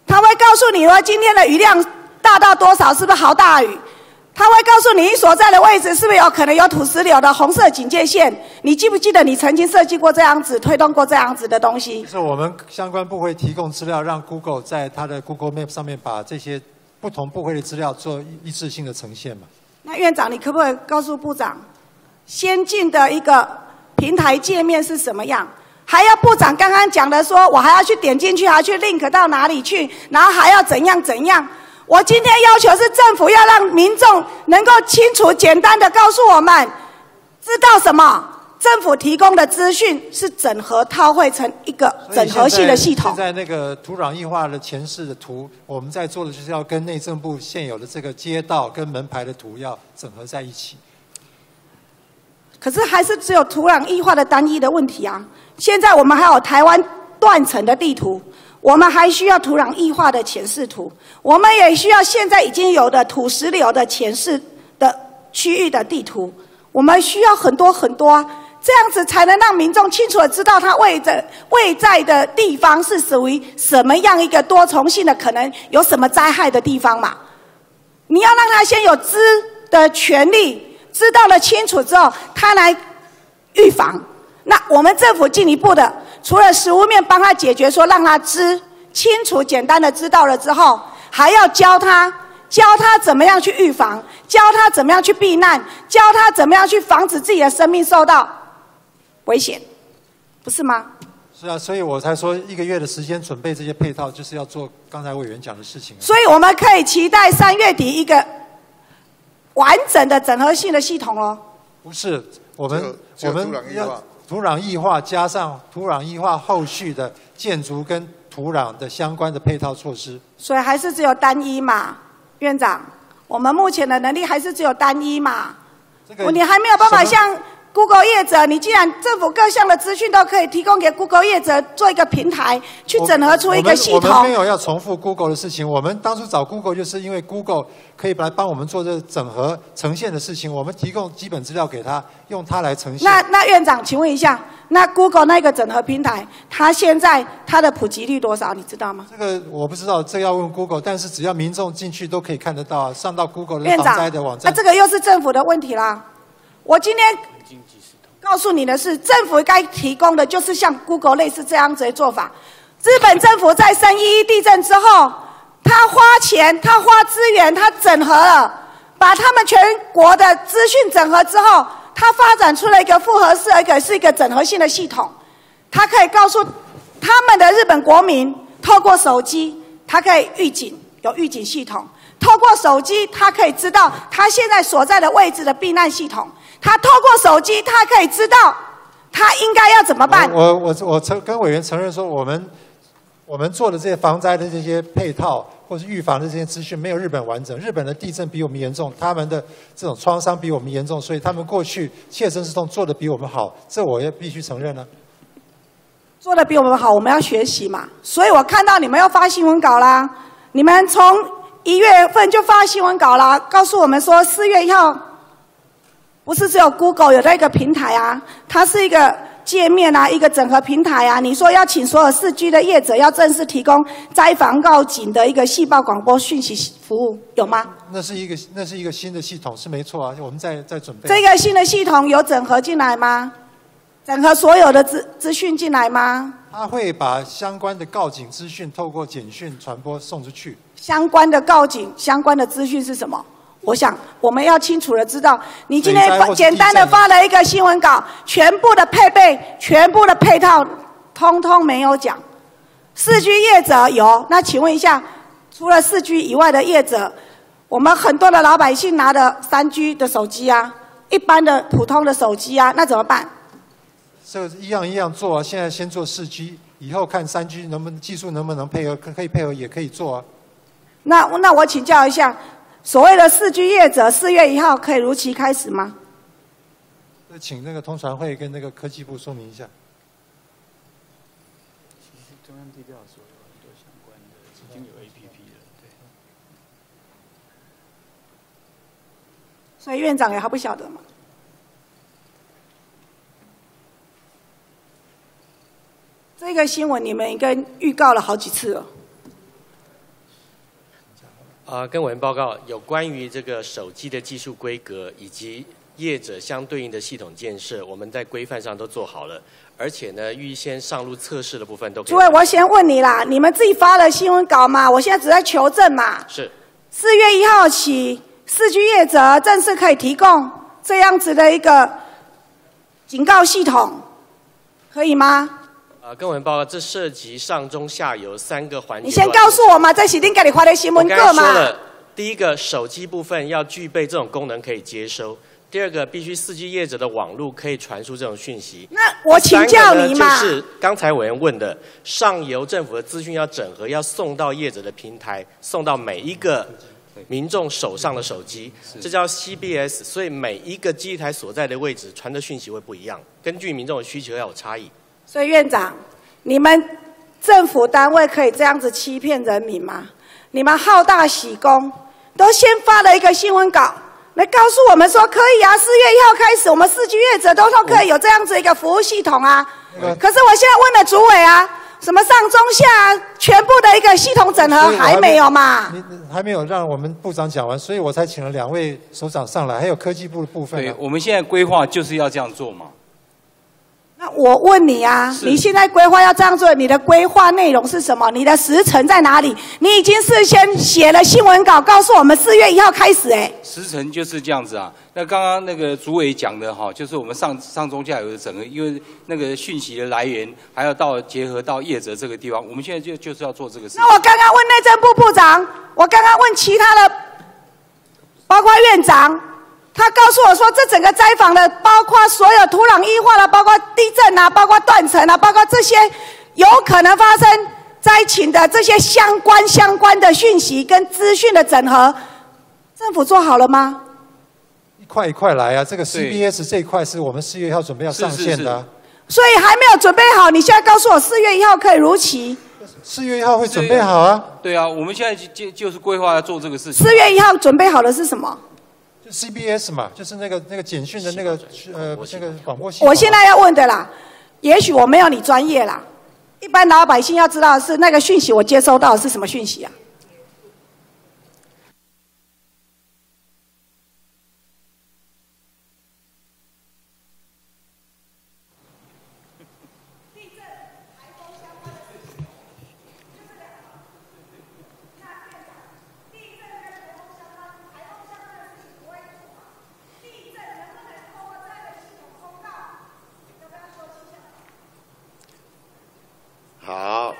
Speaker 26: 它会告诉你说今天的雨量。大到多少？是不是好大雨？他会告诉你你所在的位置是不是有可能有土石流的红色警戒线？你记不记得你曾经设计过这样子、推动过这样子的东西？
Speaker 12: 是我们相关部会提供资料，让 Google 在它的 Google Map 上面把这些不同部会的资料做一致性的呈现嘛？
Speaker 26: 那院长，你可不可以告诉部长，先进的一个平台界面是什么样？还要部长刚刚讲的说，我还要去点进去，还要去 link 到哪里去？然后还要怎样怎样？我今天要求是政府要让民众能够清楚、简单的告诉我们，知道什么？政府提供的资讯是整合套汇成一个整合性的系统。
Speaker 12: 现在那个土壤异化的前世的图，我们在做的就是要跟内政部现有的这个街道跟门牌的图要整合在一起。
Speaker 26: 可是还是只有土壤异化的单一的问题啊！现在我们还有台湾断层的地图。我们还需要土壤异化的前视图，我们也需要现在已经有的土石流的前视的区域的地图，我们需要很多很多，这样子才能让民众清楚的知道它位在位在的地方是属于什么样一个多重性的可能有什么灾害的地方嘛？你要让他先有知的权利，知道了清楚之后，他来预防。那我们政府进一步的。除了食物面帮他解决，说让他知清楚、简单的知道了之后，还要教他教他怎么样去预防，教他怎么样去避难，教他怎么样去防止自己的生命受到危险，不是吗？
Speaker 12: 是啊，所以我才说一个月的时间准备这些配套，就是要做刚才委员讲的事情。
Speaker 26: 所以我们可以期待三月底一个完整的整合性的系统哦。
Speaker 12: 不是，我们我们要。土壤异化加上土壤异化后续的建筑跟土壤的相关的配套措施，
Speaker 26: 所以还是只有单一嘛，院长，我们目前的能力还是只有单一嘛。这个你还没有办法像 Google 业者，你既然政府各项的资讯都可以提供给 Google 业者做一个平台，去整合出一个系
Speaker 12: 我们我们没。有要重复 Google 的事情。我们当初找 Google 就是因为 Google 可以来帮我们做这整合呈现的事情，我们提供基本资料给他，用它来呈现。
Speaker 26: 那那院长，请问一下，那 Google 那个整合平台，它现在它的普及率多少？你知道吗？
Speaker 12: 这个我不知道，这要问 Google，但是只要民众进去都可以看得到啊，上到 Google 的网站。
Speaker 26: 这个又是政府的问题啦。我今天告诉你的是，政府该提供的就是像 Google 类似这样子的做法。日本政府在三一一地震之后，他花钱，他花资源，他整合了，把他们全国的资讯整合之后，他发展出了一个复合式，而且是一个整合性的系统。他可以告诉他们的日本国民，透过手机，他可以预警，有预警系统。透过手机，他可以知道他现在所在的位置的避难系统。他透过手机，他可以知道他应该要怎么办。
Speaker 12: 我我我承跟委员承认说，我们我们做的这些防灾的这些配套或是预防的这些资讯，没有日本完整。日本的地震比我们严重，他们的这种创伤比我们严重，所以他们过去切身之痛做的比我们好，这我也必须承认呢、
Speaker 26: 做的比我们好，我们要学习嘛。所以我看到你们要发新闻稿啦，你们从一月份就发新闻稿啦，告诉我们说四月一号不是只有 Google 有那个平台啊，它是一个界面啊，一个整合平台啊。你说要请所有四 G 的业者要正式提供灾防告警的一个细胞广播讯息服务，有吗？
Speaker 12: 那是一个那是一个新的系统是没错啊，我们在在准备。
Speaker 26: 这个新的系统有整合进来吗？整合所有的资资讯进来吗？
Speaker 12: 他会把相关的告警资讯透过简讯传播送出去。
Speaker 26: 相关的告警、相关的资讯是什么？我想我们要清楚的知道，你今天简单的发了一个新闻稿，全部的配备、全部的配套，通通没有讲。四 G 业者有，那请问一下，除了四 G 以外的业者，我们很多的老百姓拿的三 G 的手机啊，一般的普通的手机啊，那怎么办？
Speaker 12: 这一样一样做啊，现在先做四 G，以后看三 G 能不能技术能不能配合，可可以配合也可以做啊。
Speaker 26: 那那我请教一下，所谓的四居业者，四月一号可以如期开始吗？
Speaker 12: 那请那个通传会跟那个科技部说明一下。
Speaker 20: 其实中央地调所有很多相关的已经有 APP 了，对。
Speaker 26: 所以院长也还不晓得嘛。这个新闻你们应该预告了好几次了。
Speaker 27: 啊，跟委员报告有关于这个手机的技术规格以及业者相对应的系统建设，我们在规范上都做好了，而且呢，预先上路测试的部分都
Speaker 26: 诸位，我先问你啦，你们自己发了新闻稿嘛？我现在只在求证嘛。
Speaker 27: 是
Speaker 26: 四月一号起，四 G 业者正式可以提供这样子的一个警告系统，可以吗？
Speaker 27: 啊，跟我们报告，这涉及上中下游三个环节。
Speaker 26: 你先告诉我嘛，这是恁给你发的新闻稿嘛？
Speaker 27: 说了，第一个手机部分要具备这种功能可以接收。第二个，必须四 G 业者的网络可以传输这种讯息。
Speaker 26: 那我请教你嘛
Speaker 27: 第三个呢就是刚才委员问的，上游政府的资讯要整合，要送到业者的平台，送到每一个民众手上的手机，这叫 CBS。所以每一个机台所在的位置传的讯息会不一样，根据民众的需求要有差异。
Speaker 26: 所以院长，你们政府单位可以这样子欺骗人民吗？你们好大喜功，都先发了一个新闻稿来告诉我们说可以啊，四月一号开始，我们四 G 业者都都可以有这样子一个服务系统啊。可是我现在问了主委啊，什么上中下啊全部的一个系统整合还没有嘛？
Speaker 12: 你你还没有让我们部长讲完，所以我才请了两位首长上来，还有科技部的部分、啊。
Speaker 18: 对，我们现在规划就是要这样做嘛。
Speaker 26: 那我问你啊，你现在规划要这样做，你的规划内容是什么？你的时程在哪里？你已经事先写了新闻稿，告诉我们四月一号开始、哎，
Speaker 18: 时程就是这样子啊。那刚刚那个主委讲的哈，就是我们上上中下游的整个，因为那个讯息的来源还要到结合到业者这个地方，我们现在就就是要做这个事情。
Speaker 26: 那我刚刚问内政部部长，我刚刚问其他的，包括院长，他告诉我说，这整个灾防的，包括所有土壤异化了，包括地震啊，包括断层啊，包括这些有可能发生灾情的这些相关相关的讯息跟资讯的整合，政府做好了吗？
Speaker 12: 一块一块来啊。这个 CBS 这一块是我们四月一号准备要上线的啊。
Speaker 26: 所以还没有准备好，你现在告诉我四月一号可以如期？
Speaker 12: 四月一号会准备好啊。
Speaker 18: 对啊，我们现在就就就是规划要做这个事情。
Speaker 26: 四月一号准备好的是什么？
Speaker 12: 就 CBS 嘛，就是那个那个简讯的那个呃那个广播系统。
Speaker 26: 我现在要问的啦，也许我没有你专业啦。一般老百姓要知道的是那个讯息，我接收到的是什么讯息啊？
Speaker 1: 好，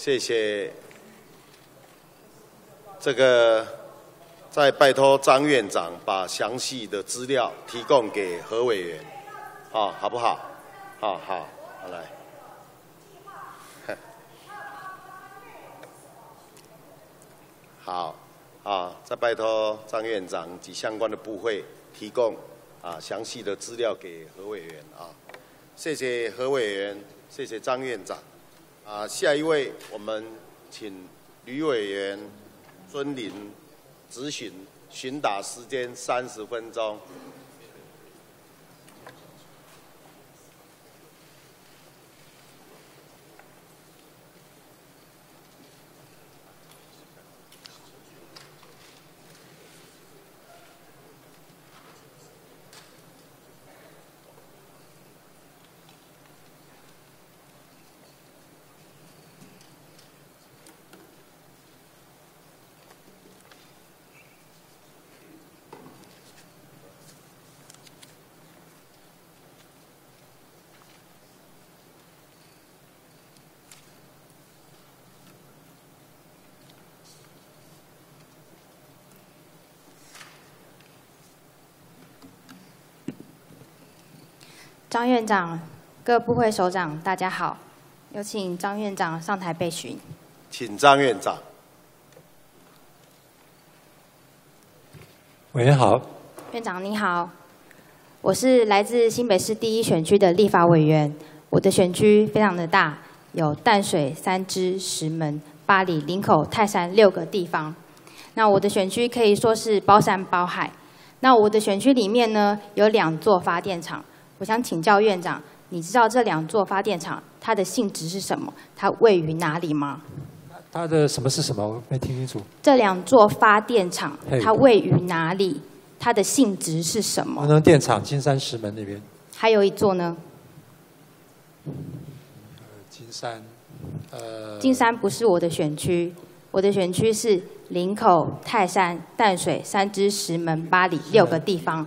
Speaker 1: 谢谢。这个再拜托张院长把详细的资料提供给何委员，啊，好不好？好好好来。哼 好，啊，再拜托张院长及相关的部会提供啊详细的资料给何委员啊。谢谢何委员，谢谢张院长。啊，下一位我们请吕委员尊临执行，询答时间三十分钟。
Speaker 28: 张院长、各部会首长，大家好，有请张院长上台备询。
Speaker 1: 请张院长。
Speaker 12: 委员好，
Speaker 28: 院长你好，我是来自新北市第一选区的立法委员，我的选区非常的大，有淡水、三支、石门、八里、林口、泰山六个地方。那我的选区可以说是包山包海。那我的选区里面呢，有两座发电厂。我想请教院长，你知道这两座发电厂它的性质是什么？它位于哪里吗？
Speaker 12: 它的什么是什么？我没听清楚。
Speaker 28: 这两座发电厂它位于哪里？它的性质是什么？
Speaker 12: 华能电厂金山石门那边，
Speaker 28: 还有一座呢？
Speaker 12: 金山，呃，
Speaker 28: 金山不是我的选区，我的选区是林口、泰山、淡水、三支、石门、八里六个地方。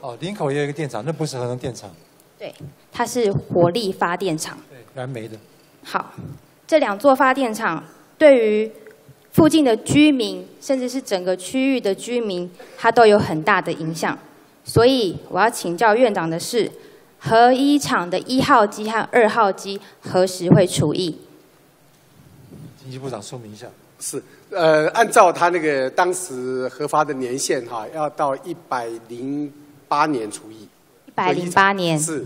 Speaker 12: 哦，林口也有一个电厂，那不是核能电厂，
Speaker 28: 对，它是火力发电厂。
Speaker 12: 对燃煤的。
Speaker 28: 好，这两座发电厂对于附近的居民，甚至是整个区域的居民，它都有很大的影响。所以我要请教院长的是，核一厂的一号机和二号机何时会除役？
Speaker 12: 经济部长说明一下。
Speaker 23: 是，呃，按照他那个当时核发的年限哈，要到一百零八年除以。
Speaker 28: 一百零八年。
Speaker 23: 是。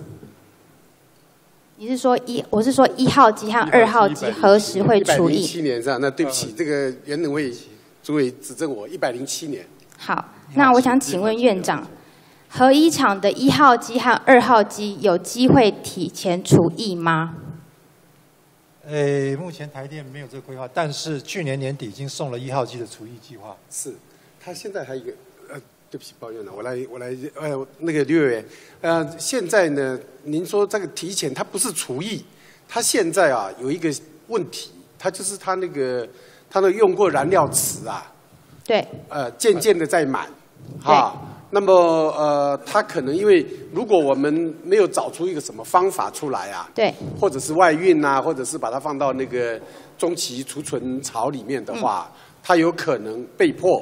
Speaker 28: 你是说一？我是说一号机和二号机何时会除役？
Speaker 23: 七年这样，那对不起，这个原能会主委指正我，一百零七年。
Speaker 28: 好，那我想请问院长，核一厂的一号机和二号机有机会提前除役吗？
Speaker 12: 呃，目前台电没有这个规划，但是去年年底已经送了一号机的除役计划。
Speaker 23: 是，他现在还有一个，呃，对不起，抱怨了，我来，我来，呃，那个刘委员，呃，现在呢，您说这个提前，它不是厨艺，它现在啊有一个问题，它就是它那个它的用过燃料池啊，
Speaker 28: 对，
Speaker 23: 呃，渐渐的在满，哈。那么呃，它可能因为如果我们没有找出一个什么方法出来啊，
Speaker 28: 对，
Speaker 23: 或者是外运啊、或者是把它放到那个中期储存槽里面的话，它有可能被迫，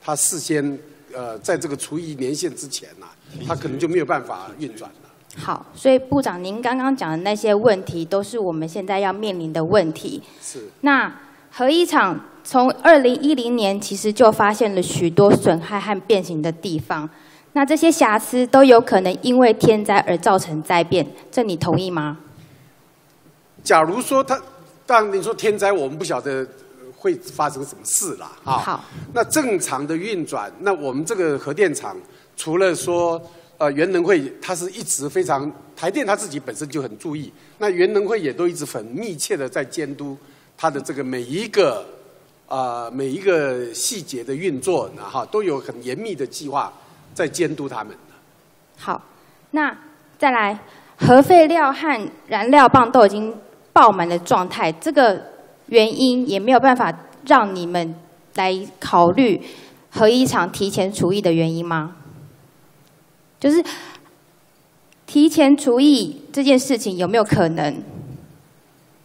Speaker 23: 它事先呃在这个除役年限之前呐、它可能就没有办法运转了。
Speaker 28: 好，所以部长您刚刚讲的那些问题，都是我们现在要面临的问题。
Speaker 23: 是。
Speaker 28: 那核一厂从二零一零年其实就发现了许多损害和变形的地方，那这些瑕疵都有可能因为天灾而造成灾变，这你同意吗？
Speaker 23: 假如说他，当然你说天灾，我们不晓得会发生什么事啦，啊。
Speaker 28: 好。
Speaker 23: 那正常的运转，那我们这个核电厂除了说，呃，原能会它是一直非常台电它自己本身就很注意，那原能会也都一直很密切的在监督它的这个每一个啊、每一个细节的运作，然后都有很严密的计划在监督他们。
Speaker 28: 好，那再来，核废料和燃料棒都已经爆满的状态，这个原因也没有办法让你们来考虑核一厂提前除役的原因吗？就是提前除役这件事情有没有可能？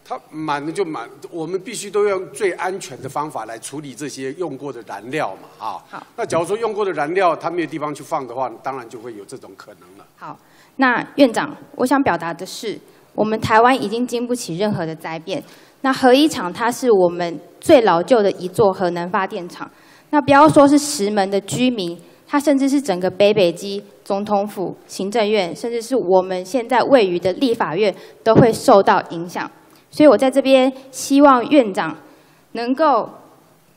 Speaker 23: 它满了就满，我们必须都要用最安全的方法来处理这些用过的燃料嘛，啊。
Speaker 28: 好。
Speaker 23: 那假如说用过的燃料它没有地方去放的话，当然就会有这种可能了。
Speaker 28: 好，那院长，我想表达的是，我们台湾已经经不起任何的灾变。那核一厂它是我们最老旧的一座核能发电厂，那不要说是石门的居民，它甚至是整个北北基、总统府、行政院，甚至是我们现在位于的立法院，都会受到影响。所以我在这边希望院长能够，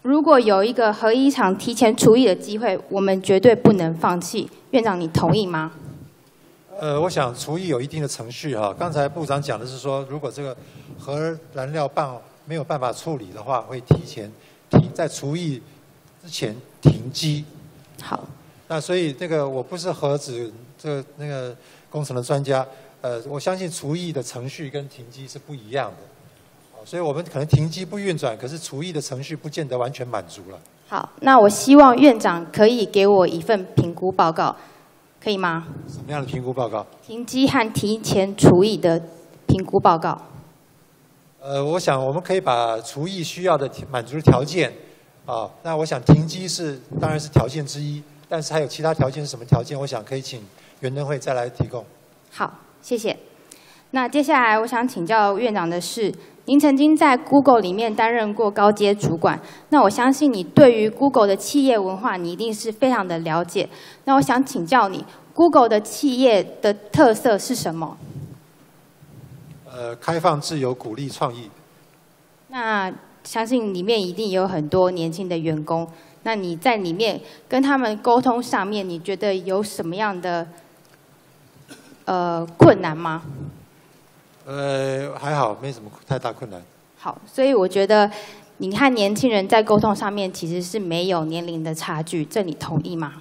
Speaker 28: 如果有一个核一厂提前除役的机会，我们绝对不能放弃。院长，你同意吗？
Speaker 12: 呃，我想厨艺有一定的程序哈。刚才部长讲的是说，如果这个核燃料棒没有办法处理的话，会提前停在厨艺之前停机。
Speaker 28: 好。
Speaker 12: 那所以这个我不是核子这个那个工程的专家，呃，我相信厨艺的程序跟停机是不一样的。哦所以我们可能停机不运转，可是厨艺的程序不见得完全满足了。
Speaker 28: 好，那我希望院长可以给我一份评估报告，可以吗？
Speaker 12: 什么样的评估报告？
Speaker 28: 停机和提前除役的评估报告。
Speaker 12: 呃，我想我们可以把除役需要的满足的条件，啊，那我想停机是当然是条件之一，但是还有其他条件是什么条件？我想可以请袁登会再来提供。
Speaker 28: 好，谢谢。那接下来我想请教院长的是，您曾经在 Google 里面担任过高阶主管，那我相信你对于 Google 的企业文化，你一定是非常的了解。那我想请教你，Google 的企业的特色是什么？
Speaker 12: 呃，开放、自由、鼓励创意。
Speaker 28: 那相信里面一定有很多年轻的员工。那你在里面跟他们沟通上面，你觉得有什么样的呃困难吗？
Speaker 12: 呃，还好，没什么太大困难。
Speaker 28: 好，所以我觉得你和年轻人在沟通上面其实是没有年龄的差距，这你同意吗？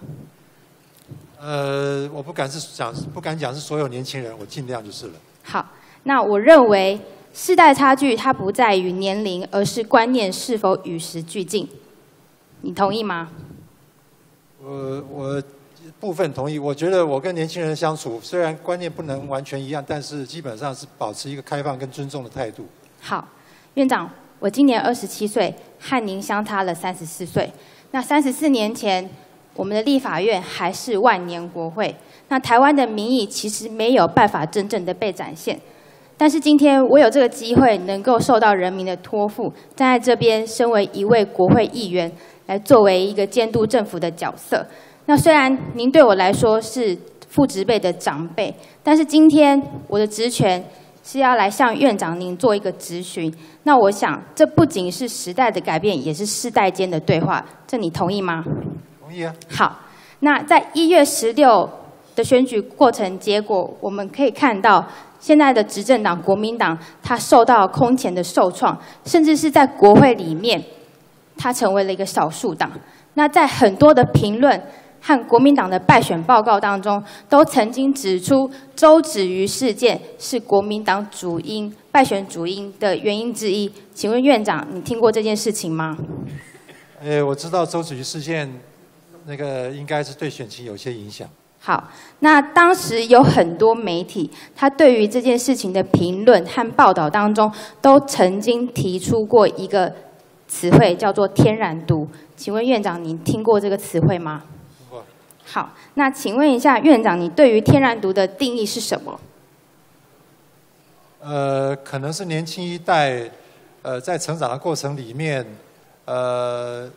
Speaker 12: 呃，我不敢是讲，不敢讲是所有年轻人，我尽量就是了。
Speaker 28: 好，那我认为世代差距它不在于年龄，而是观念是否与时俱进。你同意吗？
Speaker 12: 我我部分同意。我觉得我跟年轻人相处，虽然观念不能完全一样，但是基本上是保持一个开放跟尊重的态度。
Speaker 28: 好，院长，我今年二十七岁，和您相差了三十四岁。那三十四年前，我们的立法院还是万年国会，那台湾的民意其实没有办法真正的被展现。但是今天我有这个机会，能够受到人民的托付，站在这边，身为一位国会议员，来作为一个监督政府的角色。那虽然您对我来说是副职辈的长辈，但是今天我的职权是要来向院长您做一个质询。那我想，这不仅是时代的改变，也是世代间的对话。这你同意吗？
Speaker 12: 同意啊。
Speaker 28: 好，那在一月十六的选举过程结果，我们可以看到，现在的执政党国民党，它受到空前的受创，甚至是在国会里面，它成为了一个少数党。那在很多的评论和国民党的败选报告当中，都曾经指出周子瑜事件是国民党主因败选主因的原因之一。请问院长，你听过这件事情吗？
Speaker 12: 呃，我知道周子瑜事件，那个应该是对选情有些影响。
Speaker 28: 好，那当时有很多媒体，他对于这件事情的评论和报道当中，都曾经提出过一个词汇，叫做“天然毒”。请问院长，您听过这个词汇吗？好，那请问一下院长，你对于天然毒的定义是什么？
Speaker 12: 呃，可能是年轻一代呃，在成长的过程里面，呃，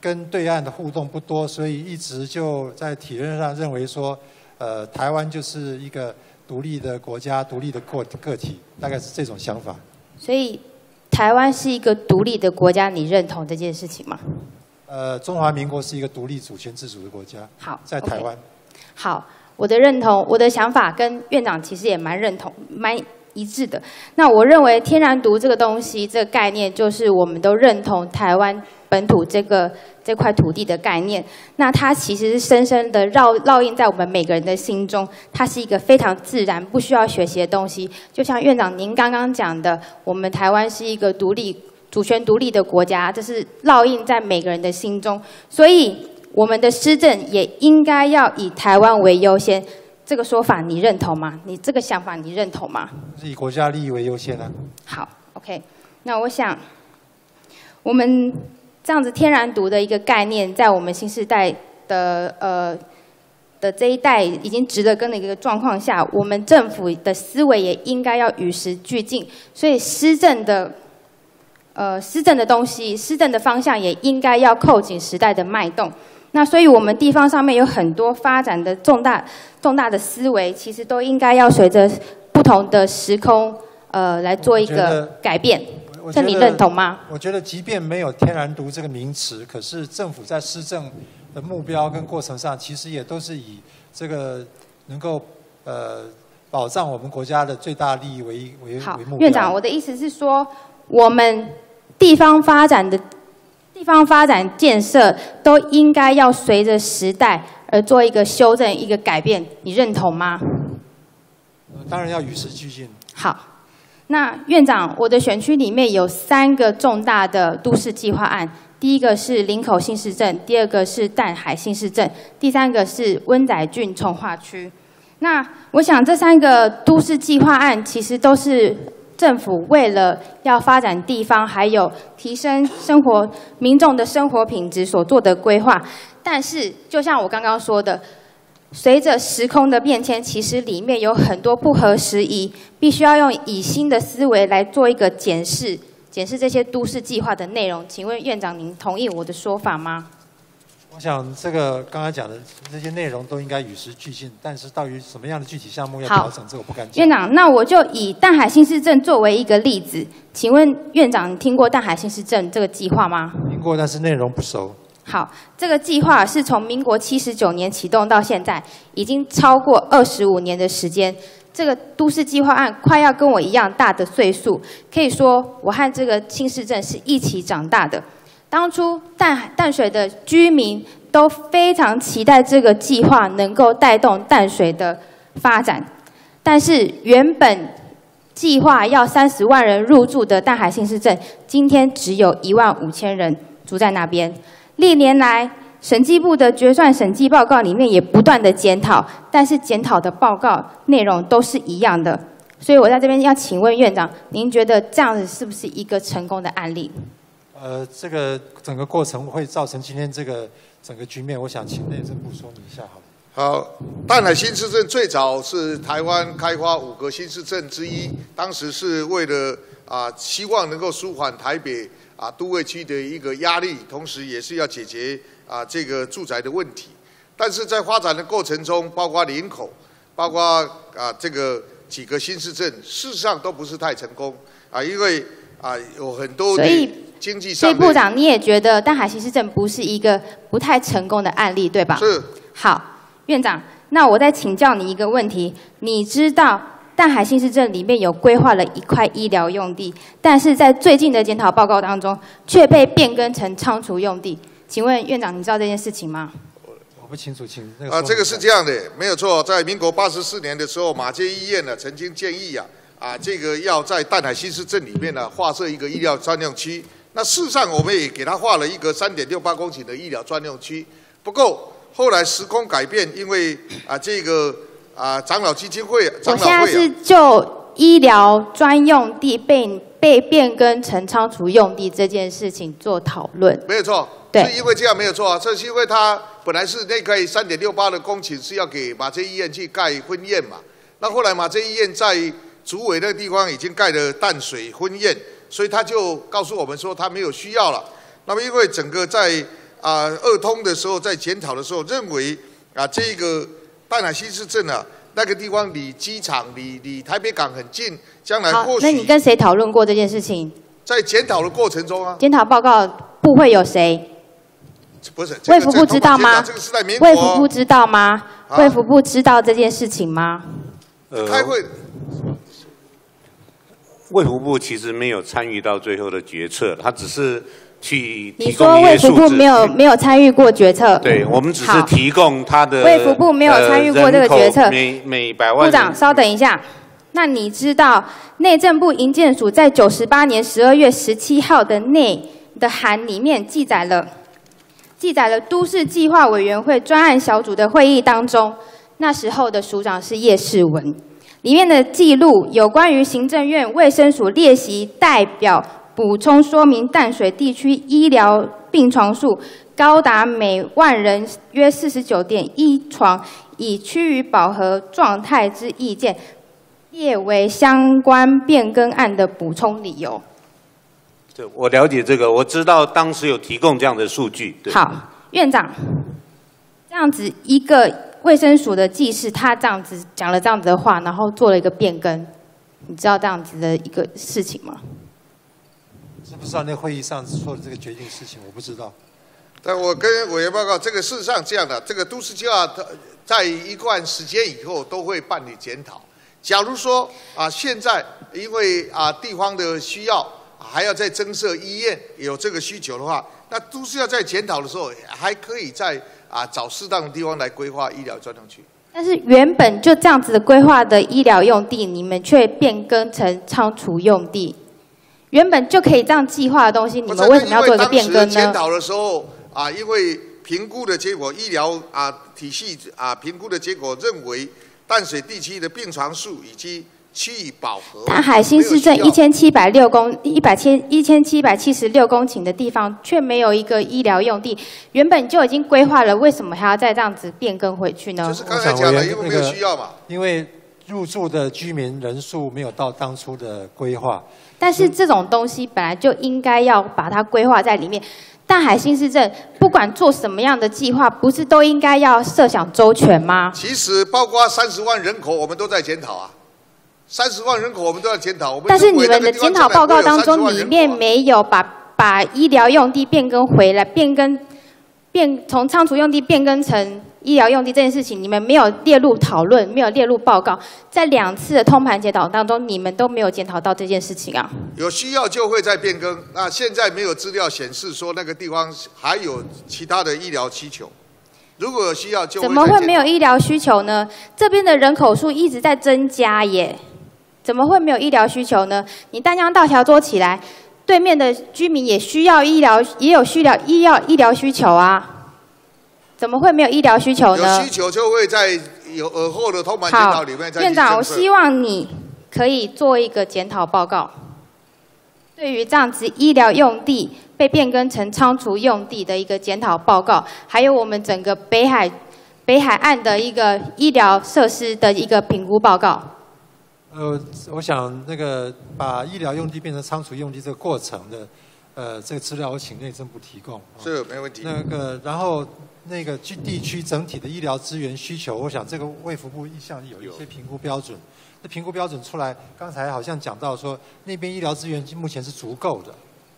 Speaker 12: 跟对岸的互动不多，所以一直就在体认上认为说，呃，台湾就是一个独立的国家、独立的个个体，大概是这种想法。
Speaker 28: 所以台湾是一个独立的国家，你认同这件事情吗？
Speaker 12: 呃，中华民国是一个独立主权自主的国家。
Speaker 28: 好，
Speaker 12: 在台湾。
Speaker 28: 好，我的认同，我的想法跟院长其实也蛮认同，蛮一致的。那我认为天然毒这个东西，这个概念就是我们都认同台湾本土这个这块土地的概念。那它其实是深深的烙烙印在我们每个人的心中，它是一个非常自然、不需要学习的东西。就像院长您刚刚讲的，我们台湾是一个独立、主权独立的国家，这是烙印在每个人的心中。所以我们的施政也应该要以台湾为优先。这个说法你认同吗？你这个想法你认同吗？
Speaker 12: 是以国家利益为优先啊。
Speaker 28: 好，OK。那我想，我们这样子天然独的一个概念，在我们新时代的呃的这一代已经值得跟的一个状况下，我们政府的思维也应该要与时俱进。所以施政的呃施政的东西，施政的方向也应该要扣紧时代的脉动。那所以我们地方上面有很多发展的重大重大的思维，其实都应该要随着不同的时空呃来做一个改变。这你认同吗？
Speaker 12: 我觉得，即便没有“天然毒”这个名词，可是政府在施政的目标跟过程上，其实也都是以这个能够呃保障我们国家的最大利益为为为目标。
Speaker 28: 院长，我的意思是说，我们地方发展的地方发展建设都应该要随着时代而做一个修正、一个改变，你认同吗？
Speaker 12: 当然要与时俱进。
Speaker 28: 好。那院长，我的选区里面有三个重大的都市计划案，第一个是林口新市镇，第二个是淡海新市镇，第三个是温仔郡从化区。那我想这三个都市计划案其实都是政府为了要发展地方，还有提升生活民众的生活品质所做的规划。但是，就像我刚刚说的。随着时空的变迁，其实里面有很多不合时宜，必须要用以新的思维来做一个检视，检视这些都市计划的内容。请问院长，您同意我的说法吗？
Speaker 12: 我想这个刚才讲的这些内容都应该与时俱进，但是到于什么样的具体项目要调整，这我不敢讲。
Speaker 28: 院长，那我就以淡海新市镇作为一个例子，请问院长，你听过淡海新市镇这个计划吗？
Speaker 12: 听过，但是内容不熟。
Speaker 28: 好，这个计划是从民国七十九年启动到现在，已经超过二十五年的时间。这个都市计划案快要跟我一样大的岁数，可以说我和这个新市镇是一起长大的。当初淡淡水的居民都非常期待这个计划能够带动淡水的发展，但是原本计划要三十万人入住的淡海新市镇，今天只有一万五千人住在那边。历年来，审计部的决算审计报告里面也不断的检讨，但是检讨的报告内容都是一样的。所以我在这边要请问院长，您觉得这样子是不是一个成功的案例？
Speaker 12: 呃，这个整个过程会造成今天这个整个局面，我想请内政部说明一下，好。
Speaker 15: 好，淡海新市镇最早是台湾开发五个新市镇之一，当时是为了啊，希望能够舒缓台北。啊，都会区的一个压力，同时也是要解决啊这个住宅的问题。但是在发展的过程中，包括林口，包括啊这个几个新市镇，事实上都不是太成功啊，因为啊有很多的经济上。
Speaker 28: 所以部长，你也觉得淡海新市镇不是一个不太成功的案例，对吧？
Speaker 15: 是。
Speaker 28: 好，院长，那我再请教你一个问题，你知道？淡海新市镇里面有规划了一块医疗用地，但是在最近的检讨报告当中却被变更成仓储用地。请问院长，你知道这件事情吗？
Speaker 12: 我不清楚，请
Speaker 15: 啊，这个是这样的，没有错，在民国八十四年的时候，马街医院呢曾经建议啊啊，这个要在淡海新市镇里面呢划设一个医疗专用区。那事实上，我们也给他划了一个三点六八公顷的医疗专用区。不过后来时空改变，因为啊这个。啊，长老基金会，
Speaker 28: 我现在是就医疗专用地被被变更成仓储用地这件事情做讨论。
Speaker 15: 没有错，
Speaker 28: 对，
Speaker 15: 是因为这样没有错啊，这是因为他本来是那块三点六八的公顷是要给马街医院去盖婚宴嘛，那后来马街医院在竹尾那个地方已经盖了淡水婚宴，所以他就告诉我们说他没有需要了。那么因为整个在啊二通的时候在检讨的时候认为啊这个淡海新市镇啊那个地方离机场离离台北港很近，将来
Speaker 28: 好
Speaker 15: 或，
Speaker 28: 那你跟谁讨论过这件事情？
Speaker 15: 在检讨的过程中啊，
Speaker 28: 检讨报告部会有谁？
Speaker 15: 不是这个
Speaker 28: 卫福部知道吗
Speaker 15: 这个是在民国
Speaker 28: 卫福部知道吗？
Speaker 15: 啊
Speaker 28: 卫福部知道这件事情吗？
Speaker 16: 呃，
Speaker 15: 开会
Speaker 16: 卫福部其实没有参与到最后的决策，他只是去
Speaker 28: 你
Speaker 16: 提供
Speaker 28: 说卫福。部没有没有参与过决策？
Speaker 16: 对，我们只是提供他的。
Speaker 28: 卫福部没有参与过这个决策
Speaker 16: 呃人口每每百万。
Speaker 28: 部长，稍等一下。那你知道内政部营建署在九十八年十二月十七号的内的函里面记载了，记载了都市计划委员会专案小组的会议当中，那时候的署长是叶世文，里面的记录有关于行政院卫生署列席代表补充说明淡水地区医疗病床数高达每万人约四十九点一床，已趋于饱和状态之意见，列为相关变更案的补充理由。
Speaker 16: 对，我了解这个，我知道当时有提供这样的数据。对
Speaker 28: 好，院长，这样子一个卫生署的技师，他这样子讲了这样子的话，然后做了一个变更，你知道这样子的一个事情吗？
Speaker 12: 知不知道那会议上说的这个决定事情？我不知道。
Speaker 15: 但我跟委员报告，这个事实上这样的，这个都市计划它在一段时间以后都会办理检讨。假如说啊，现在因为啊地方的需要，还要再增设医院，有这个需求的话，那都是要在检讨的时候，还可以在啊找适当的地方来规划医疗专用区。
Speaker 28: 但是原本就这样子的规划的医疗用地，你们却变更成仓储用地。原本就可以这样计划的东西，你们为什么要做一个变更呢？
Speaker 15: 检讨的时候啊，因为评估的结果，医疗啊体系啊评估的结果认为，淡水地区的病床数以及区域饱和。
Speaker 28: 淡海新市镇一千七百六公一百千一千七百七十六公顷的地方，却没有一个医疗用地，原本就已经规划了，为什么还要再这样子变更回去呢？
Speaker 15: 就是刚才讲了，因为没有需要嘛。
Speaker 12: 因为入住的居民人数没有到当初的规划，
Speaker 28: 但是这种东西本来就应该要把它规划在里面。大海新市镇不管做什么样的计划，不是都应该要设想周全吗？
Speaker 15: 其实包括三十万人口，我们都在检讨啊。三十万人口我们都要检讨，我们
Speaker 28: 但是你们的检讨报告当中里面没有把把医疗用地变更回来，变更变从仓储用地变更成医疗用地这件事情，你们没有列入讨论，没有列入报告，在两次的通盘检讨当中，你们都没有检讨到这件事情啊。
Speaker 15: 有需要就会再变更。那现在没有资料显示说那个地方还有其他的医疗需求，如果有需要就会
Speaker 28: 怎么会没有医疗需求呢？这边的人口数一直在增加耶，怎么会没有医疗需求呢？你丹江大桥做起来，对面的居民也需要医疗，也有需要医药医疗需求啊，怎么会没有医疗需求呢
Speaker 15: 有需？求就会在有尔后的通盘检讨里面，再去
Speaker 28: 院长，我希望你可以做一个检讨报告，对于这样子医疗用地被变更成仓储用地的一个检讨报告，还有我们整个北海北海岸的一个医疗设施的一个评估报告。
Speaker 12: 呃，我想那个把医疗用地变成仓储用地这个过程的，呃，这个资料我请内政部提供。
Speaker 15: 是没问题。
Speaker 12: 那个，然后那个区地区整体的医疗资源需求，我想这个卫福部一向有一些评估标准。那评估标准出来，刚才好像讲到说，那边医疗资源目前是足够的。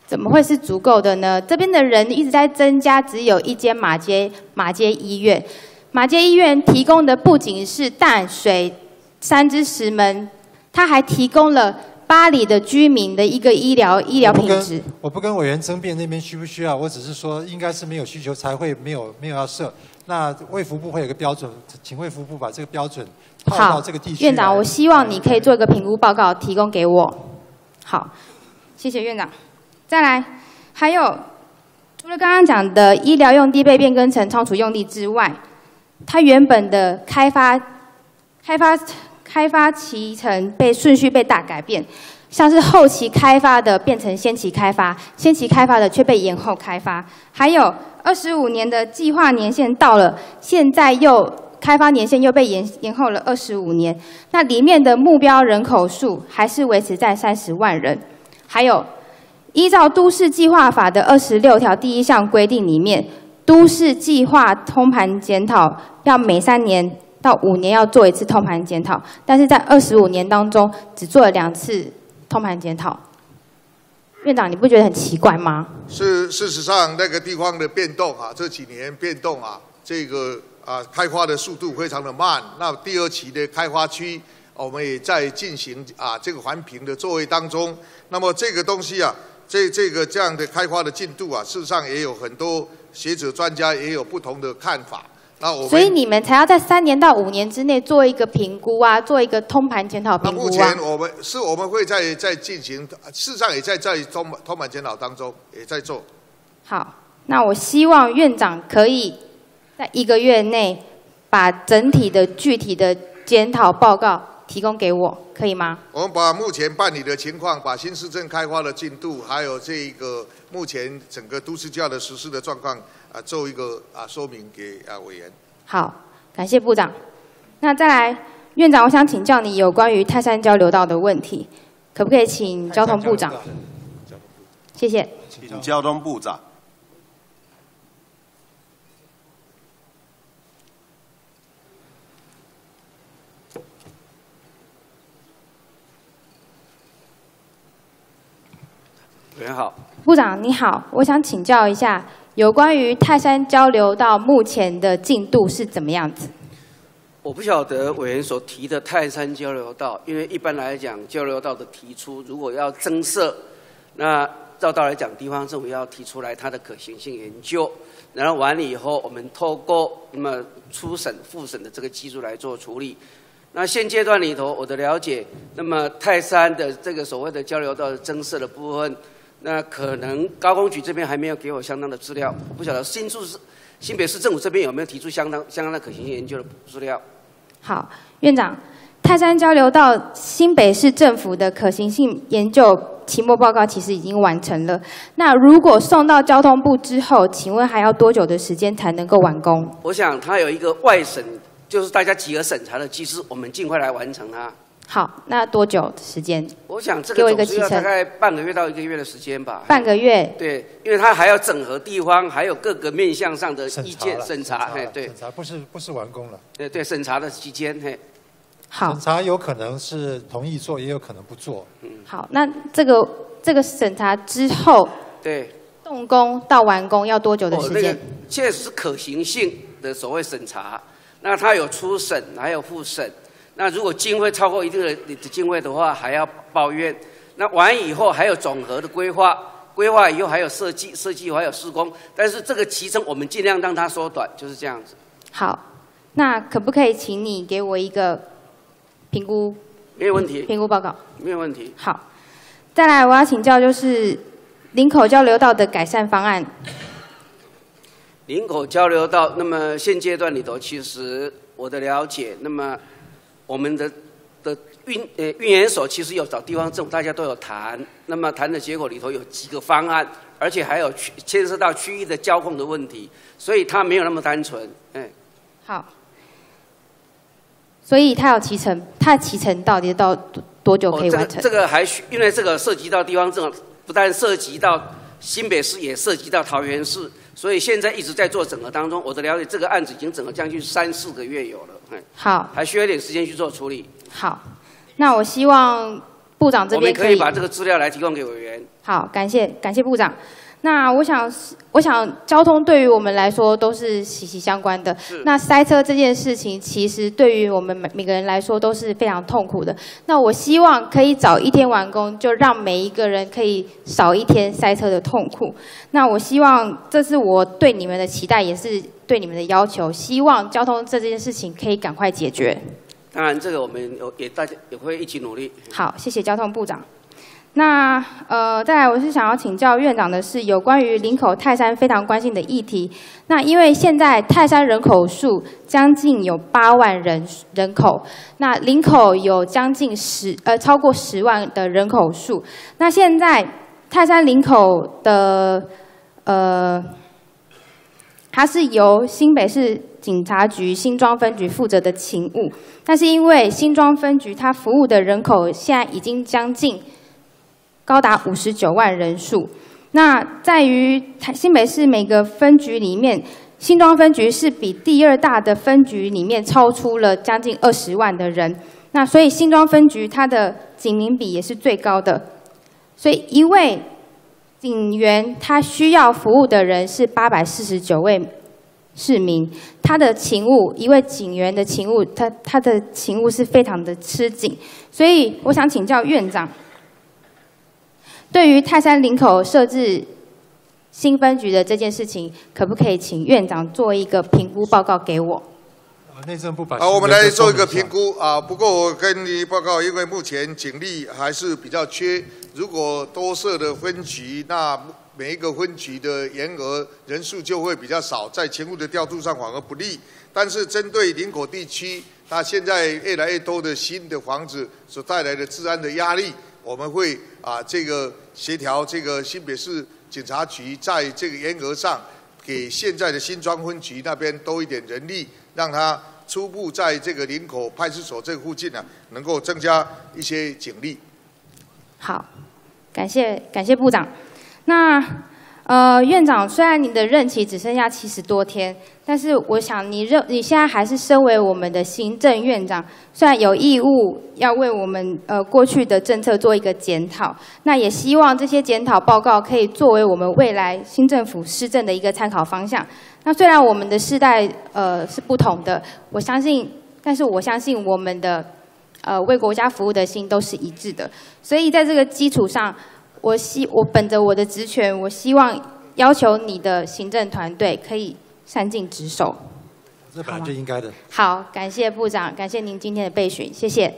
Speaker 28: 怎么会是足够的呢？这边的人一直在增加，只有一间马街马街医院。马街医院提供的不仅是淡水三支石门，它还提供了巴黎的居民的一个医疗医疗品质。
Speaker 12: 我不跟委员争辩那边需不需要，我只是说应该是没有需求才会没有没有要设。那卫福部会有个标准，请卫福部把这个标准套到这个地，区
Speaker 28: 院长，我希望你可以做一个评估报告提供给我。好，谢谢院长。再来，还有除了刚刚讲的医疗用地被变更成仓储用地之外，它原本的开发、开发、开发期程被顺序被大改变，像是后期开发的变成先期开发，先期开发的却被延后开发，还有二十五年的计划年限到了，现在又开发年限又被延延后了二十五年，那里面的目标人口数还是维持在三十万人，还有依照都市计划法的二十六条第一项规定里面，都市计划通盘检讨要每三年到五年要做一次通盘检讨，但是在二十五年当中只做了两次通盘检讨。院长，你不觉得很奇怪吗？
Speaker 15: 是事实上那个地方的变动啊，这几年变动啊，这个啊开发的速度非常的慢。那第二期的开发区，我们也在进行啊这个环评的作为当中。那么这个东西啊，这这个这样的开发的进度啊，事实上也有很多学者专家也有不同的看法。那我们
Speaker 28: 所以你们才要在三年到五年之内做一个评估啊，做一个通盘检讨
Speaker 15: 那目
Speaker 28: 评估啊
Speaker 15: 前。我们是我们会在在进行，事实上也在在通通盘检讨当中也在做。
Speaker 28: 好，那我希望院长可以在一个月内把整体的具体的检讨报告提供给我，可以吗？
Speaker 15: 我们把目前办理的情况，把新市镇开发的进度，还有这一个目前整个都市计划的实施的状况啊，做一个啊说明给啊委员。
Speaker 28: 好，感谢部长。那再来，院长，我想请教你有关于泰山交流道的问题，可不可以请交通部长？谢谢。
Speaker 1: 请交通部长。
Speaker 13: 委员好，
Speaker 28: 部长你好，我想请教一下，有关于泰山交流道目前的进度是怎么样子？
Speaker 13: 我不晓得委员所提的泰山交流道，因为一般来讲，交流道的提出如果要增设，那照道来讲，地方政府要提出来它的可行性研究，然后完了以后，我们透过那么初审、复审的这个技术来做处理。那现阶段里头，我的了解，那么泰山的这个所谓的交流道增设的部分，那可能高工局这边还没有给我相当的资料，不晓得新竹市、新北市政府这边有没有提出相当相当的可行性研究的资料？
Speaker 28: 好，院长，泰山交流道新北市政府的可行性研究期末报告其实已经完成了。那如果送到交通部之后，请问还要多久的时间才能够完工？
Speaker 13: 我想它有一个外审，就是大家集合审查的机制，我们尽快来完成它。
Speaker 28: 好，那多久时间？
Speaker 13: 我想这
Speaker 28: 给我一个
Speaker 13: 个总是要大概半个月到一个月的时间吧。
Speaker 28: 半个月。
Speaker 13: 对，因为他还要整合地方，还有各个面向上的意见审查，哎，对
Speaker 12: 审，查不是不是完工了。
Speaker 13: 对对，审查的期间，嘿。
Speaker 28: 好
Speaker 12: 审查有可能是同意做，也有可能不做。
Speaker 28: 嗯好，那这个这个审查之后
Speaker 13: 对，
Speaker 28: 动工到完工要多久的时间？
Speaker 13: 哦那个确实是可行性的所谓审查，那它有初审，还有复审。那如果经费超过一定的的经费的话，还要抱怨。那完以后还有总和的规划，规划以后还有设计，设计还有施工。但是这个期程我们尽量让它缩短，就是这样子。
Speaker 28: 好，那可不可以请你给我一个评估
Speaker 13: 没有问题，
Speaker 28: 评估报告？
Speaker 13: 没有问题。
Speaker 28: 好，再来我要请教就是林口交流道的改善方案。
Speaker 13: 林口交流道，那么现阶段里头，其实我的了解，那么我们的的运呃运研所其实有找地方政府，大家都有谈，那么谈的结果里头有几个方案，而且还有区牵涉到区域的交控的问题，所以它没有那么单纯，哎。
Speaker 28: 好，所以它有提成，它的提成到底到多多久可以完成？
Speaker 13: 哦这个这个还需，因为这个涉及到地方政府，不但涉及到新北市，也涉及到桃园市，所以现在一直在做整合当中。我的了解，这个案子已经整合将近三四个月有了，哎，
Speaker 28: 好，
Speaker 13: 还需要一点时间去做处理。
Speaker 28: 好，那我希望部长这
Speaker 13: 我们
Speaker 28: 边
Speaker 13: 可以把这个资料来提供给委员。
Speaker 28: 好，感谢感谢部长。那我想，我想交通对于我们来说都是息息相关的。那塞车这件事情，其实对于我们每每个人来说都是非常痛苦的。那我希望可以早一天完工，就让每一个人可以少一天塞车的痛苦。那我希望，这是我对你们的期待，也是对你们的要求。希望交通这件事情可以赶快解决。
Speaker 13: 当然，这个我们有也大家也会一起努力。
Speaker 28: 好，谢谢交通部长。那呃，再来，我是想要请教院长的是有关于林口泰山非常关心的议题。那因为现在泰山人口数将近有八万人人口，那林口有将近十呃超过十万的人口数。那现在泰山林口的呃，它是由新北市警察局新庄分局负责的勤务，但是因为新庄分局它服务的人口现在已经将近高达五十九万人数。那在于台新北市每个分局里面，新庄分局是比第二大的分局里面超出了将近二十万的人。那所以新庄分局它的警民比也是最高的。所以一位警员他需要服务的人是八百四十九位市民，他的勤务，一位警员的勤务，他他的勤务是非常的吃紧。所以我想请教院长，对于泰山林口设置新分局的这件事情，可不可以请院长做一个评估报告给我？
Speaker 12: 内政部把
Speaker 15: 好，我们来做一个评估啊。不过我跟你报告，因为目前警力还是比较缺，如果多设的分局，那每一个分局的员额人数就会比较少，在勤务的调度上反而不利。但是针对林口地区，那现在越来越多的新的房子所带来的治安的压力，我们会啊这个协调这个新北市警察局在这个员额上，给现在的新庄分局那边多一点人力。让他初步在这个林口派出所这附近呢，能够增加一些警力。
Speaker 28: 好，感谢感谢部长。那呃，院长，虽然你的任期只剩下七十多天，但是我想你认你现在还是身为我们的行政院长，虽然有义务要为我们呃过去的政策做一个检讨，那也希望这些检讨报告可以作为我们未来新政府施政的一个参考方向。那虽然我们的世代呃是不同的，我相信，但是我相信我们的呃为国家服务的心都是一致的。所以在这个基础上，我希我本着我的职权，我希望要求你的行政团队可以善尽职守。
Speaker 12: 这本来就应该的。
Speaker 28: 好，感谢部长，感谢您今天的备询，谢谢。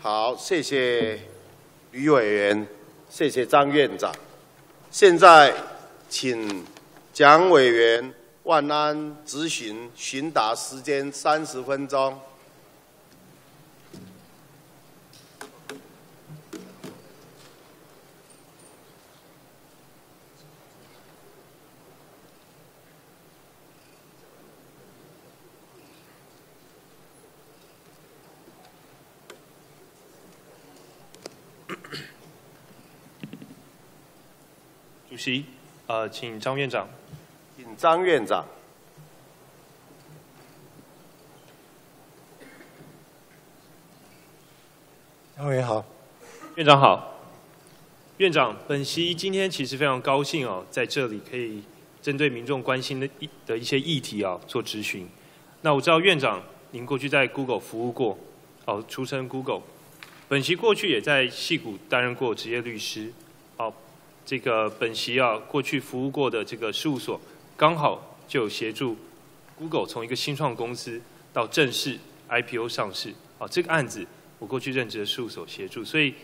Speaker 1: 好，谢谢吕委员。谢谢张院长。现在，请蒋委员万安咨询询答时间三十分钟。
Speaker 29: 主席，呃，请张院长。
Speaker 1: 请张院长。
Speaker 12: 张委员好。
Speaker 29: 院长好。院长，本席今天其实非常高兴哦，在这里可以针对民众关心的一的一些议题啊做咨询。那我知道院长您过去在 Google 服务过，哦，出身 Google。本席过去也在戏谷担任过职业律师。这个本席啊，过去服务过的这个事务所，刚好就协助 Google 从一个新创公司到正式 IPO 上市。啊，这个案子我过去任职的事务所协助，所以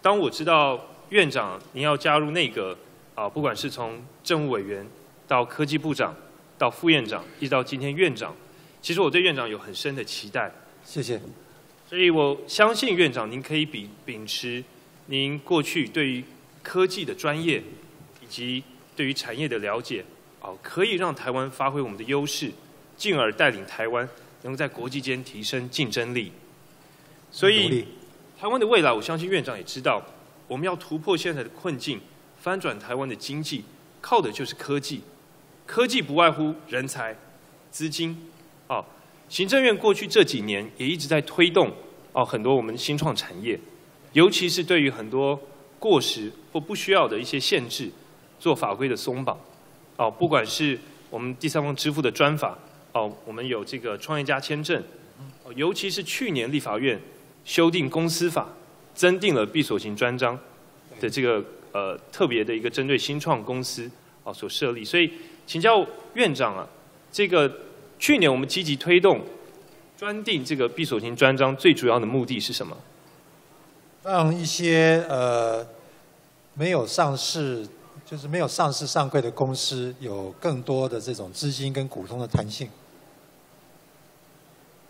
Speaker 29: 当我知道院长您要加入内阁，啊，不管是从政务委员到科技部长到副院长，一直到今天院长，其实我对院长有很深的期待。
Speaker 12: 谢谢。
Speaker 29: 所以我相信院长您可以秉秉持您过去对于科技的专业以及对于产业的了解，哦，可以让台湾发挥我们的优势，进而带领台湾能够在国际间提升竞争力。所以，台湾的未来，我相信院长也知道，我们要突破现在的困境，翻转台湾的经济，靠的就是科技。科技不外乎人才、资金。哦，行政院过去这几年也一直在推动哦很多我们新创产业，尤其是对于很多。过时或不需要的一些限制，做法规的松绑，哦，不管是我们第三方支付的专法，哦，我们有这个创业家签证，尤其是去年立法院修订公司法，增订了闭锁型专章的这个呃特别的一个针对新创公司哦所设立，所以请教院长啊，这个去年我们积极推动专定这个闭锁型专章，最主要的目的是什么？
Speaker 12: 让一些呃没有上市，就是没有上市上柜的公司，有更多的这种资金跟股东的弹性。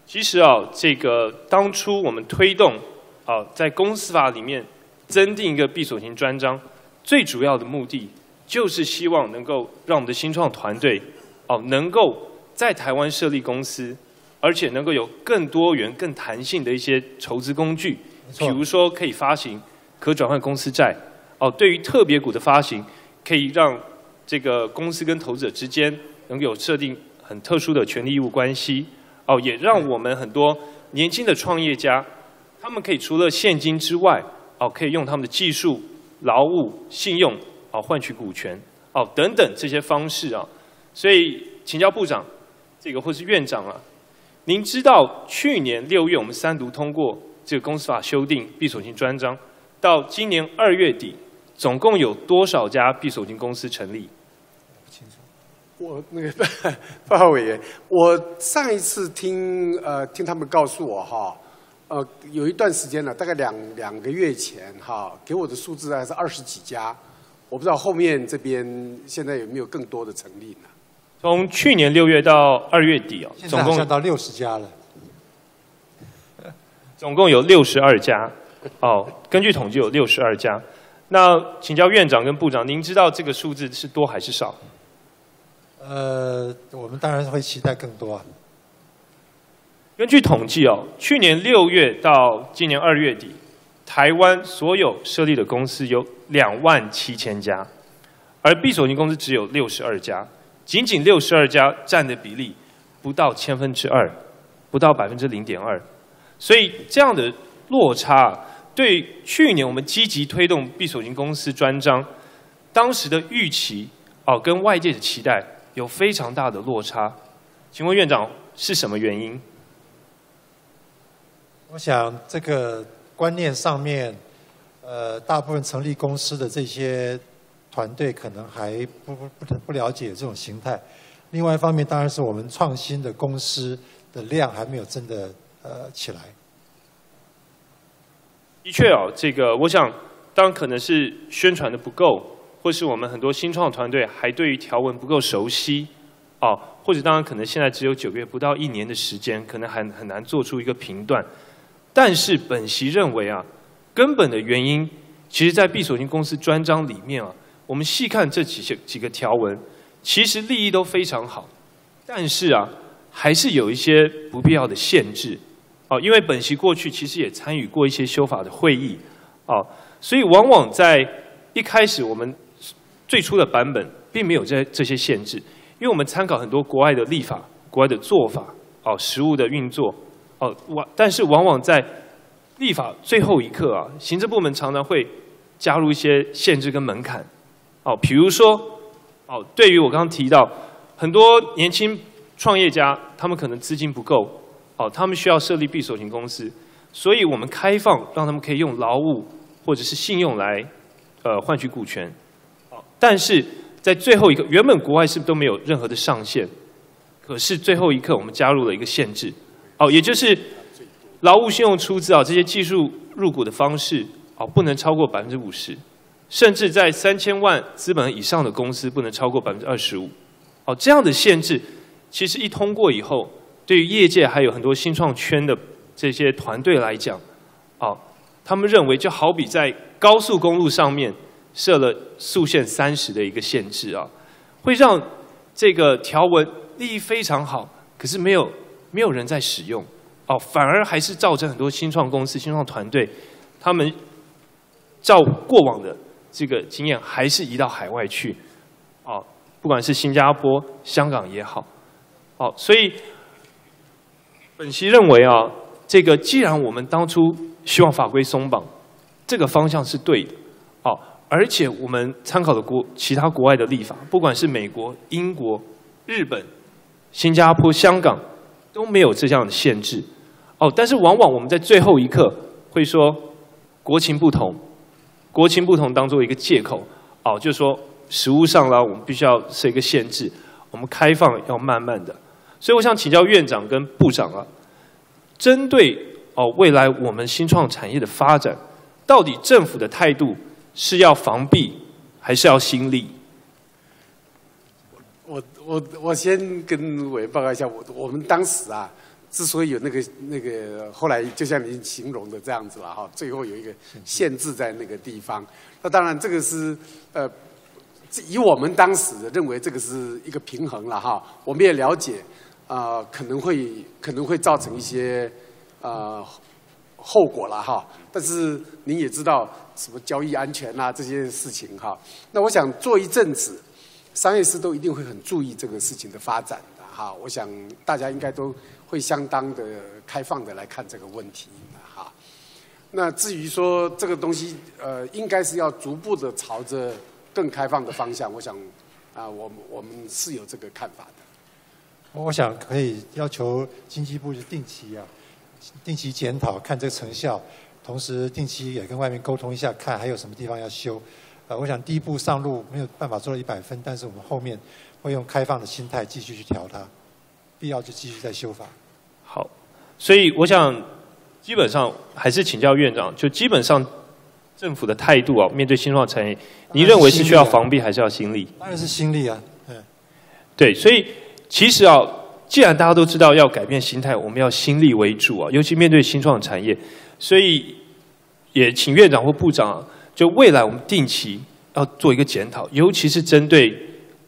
Speaker 29: 其实啊，这个当初我们推动啊，在公司法里面增订一个闭锁型专章，最主要的目的就是希望能够让我们的新创团队哦，能够在台湾设立公司，而且能够有更多元、更弹性的一些筹资工具，比如说可以发行可转换公司债。哦，对于特别股的发行，可以让这个公司跟投资者之间能有设定很特殊的权利义务关系。哦，也让我们很多年轻的创业家，他们可以除了现金之外，哦，可以用他们的技术、劳务、信用，哦，换取股权，哦，等等这些方式啊。所以，请教部长，这个或是院长啊。您知道去年六月我们三读通过这个公司法修订闭锁性专章，到今年二月底，总共有多少家闭锁金公司成立？
Speaker 23: 不清楚我那个报告委员，我上一次听呃听他们告诉我哈，呃有一段时间了，大概两两个月前哈，给我的数字还是二十几家，我不知道后面这边现在有没有更多的成立呢？
Speaker 29: 从去年六月到二月底哦，总共
Speaker 12: 到六十家了，
Speaker 29: 总共有六十二家哦。根据统计有六十二家。那请教院长跟部长，您知道这个数字是多还是少？
Speaker 12: 呃，我们当然会期待更多啊。
Speaker 29: 根据统计哦，去年六月到今年二月底，台湾所有设立的公司有两万七千家，而闭锁型公司只有六十二家。仅仅六十二家占的比例不到千分之二，不到百分之零点二，所以这样的落差，对去年我们积极推动闭锁金公司专章，当时的预期哦，跟外界的期待有非常大的落差。请问院长是什么原因？
Speaker 12: 我想这个观念上面，呃，大部分成立公司的这些。团队可能还不不不不了解这种形态，另外一方面当然是我们创新的公司的量还没有真的呃起来。
Speaker 29: 的确哦，这个我想当然可能是宣传的不够，或是我们很多新创团队还对于条文不够熟悉，哦，或者当然可能现在只有九月不到一年的时间，可能很很难做出一个评断。但是本席认为啊，根本的原因，其实在闭锁金公司专章里面啊。我们细看这几些几个条文，其实利益都非常好，但是啊，还是有一些不必要的限制哦。因为本席过去其实也参与过一些修法的会议哦，所以往往在一开始我们最初的版本并没有这这些限制，因为我们参考很多国外的立法、国外的做法哦，实务的运作哦，往但是往往在立法最后一刻啊，行政部门常常会加入一些限制跟门槛。哦，比如说，哦，对于我刚刚提到很多年轻创业家，他们可能资金不够，哦，他们需要设立闭锁型公司，所以我们开放让他们可以用劳务或者是信用来，呃，换取股权。哦，但是在最后一个，原本国外是都没有任何的上限？可是最后一刻，我们加入了一个限制，哦，也就是劳务信用出资啊，这些技术入股的方式，哦，不能超过百分之五十。甚至在三千万资本以上的公司不能超过百分之二十五，哦，这样的限制其实一通过以后，对于业界还有很多新创圈的这些团队来讲，啊，他们认为就好比在高速公路上面设了速限三十的一个限制啊，会让这个条文利益非常好，可是没有没有人在使用，哦，反而还是造成很多新创公司、新创团队他们照过往的。这个经验还是移到海外去，哦，不管是新加坡、香港也好，哦，所以本席认为啊，这个既然我们当初希望法规松绑，这个方向是对的，哦，而且我们参考的国其他国外的立法，不管是美国、英国、日本、新加坡、香港都没有这样的限制，哦，但是往往我们在最后一刻会说国情不同。国情不同当做一个借口，哦，就说实物上啦，我们必须要设一个限制，我们开放要慢慢的。所以我想请教院长跟部长啊，针对哦未来我们新创产业的发展，到底政府的态度是要防弊还是要新力？
Speaker 23: 我我我先跟委报告一下，我我们当时啊。之所以有那个那个后来就像您形容的这样子了哈，最后有一个限制在那个地方。那当然这个是呃，以我们当时认为这个是一个平衡了哈。我们也了解，啊、可能会可能会造成一些呃后果了哈。但是您也知道什么交易安全啊这些事情哈。那我想做一阵子，商业司都一定会很注意这个事情的发展的哈。我想大家应该都会相当的开放的来看这个问题哈。那至于说这个东西，呃，应该是要逐步的朝着更开放的方向，我想啊、我们我们是有这个看法的。
Speaker 12: 我想可以要求经济部就定期啊，定期检讨看这个成效，同时定期也跟外面沟通一下，看还有什么地方要修。呃，我想第一步上路没有办法做到一百分，但是我们后面会用开放的心态继续去调它，必要就继续再修法。
Speaker 29: 好，所以我想基本上还是请教院长，就基本上政府的态度啊，面对新创产业，你认为是需要防避还是要心力？
Speaker 12: 当然是心力啊，嗯。
Speaker 29: 对，所以其实啊，既然大家都知道要改变心态，我们要心力为主啊，尤其面对新创产业，所以也请院长或部长啊，就未来我们定期要做一个检讨，尤其是针对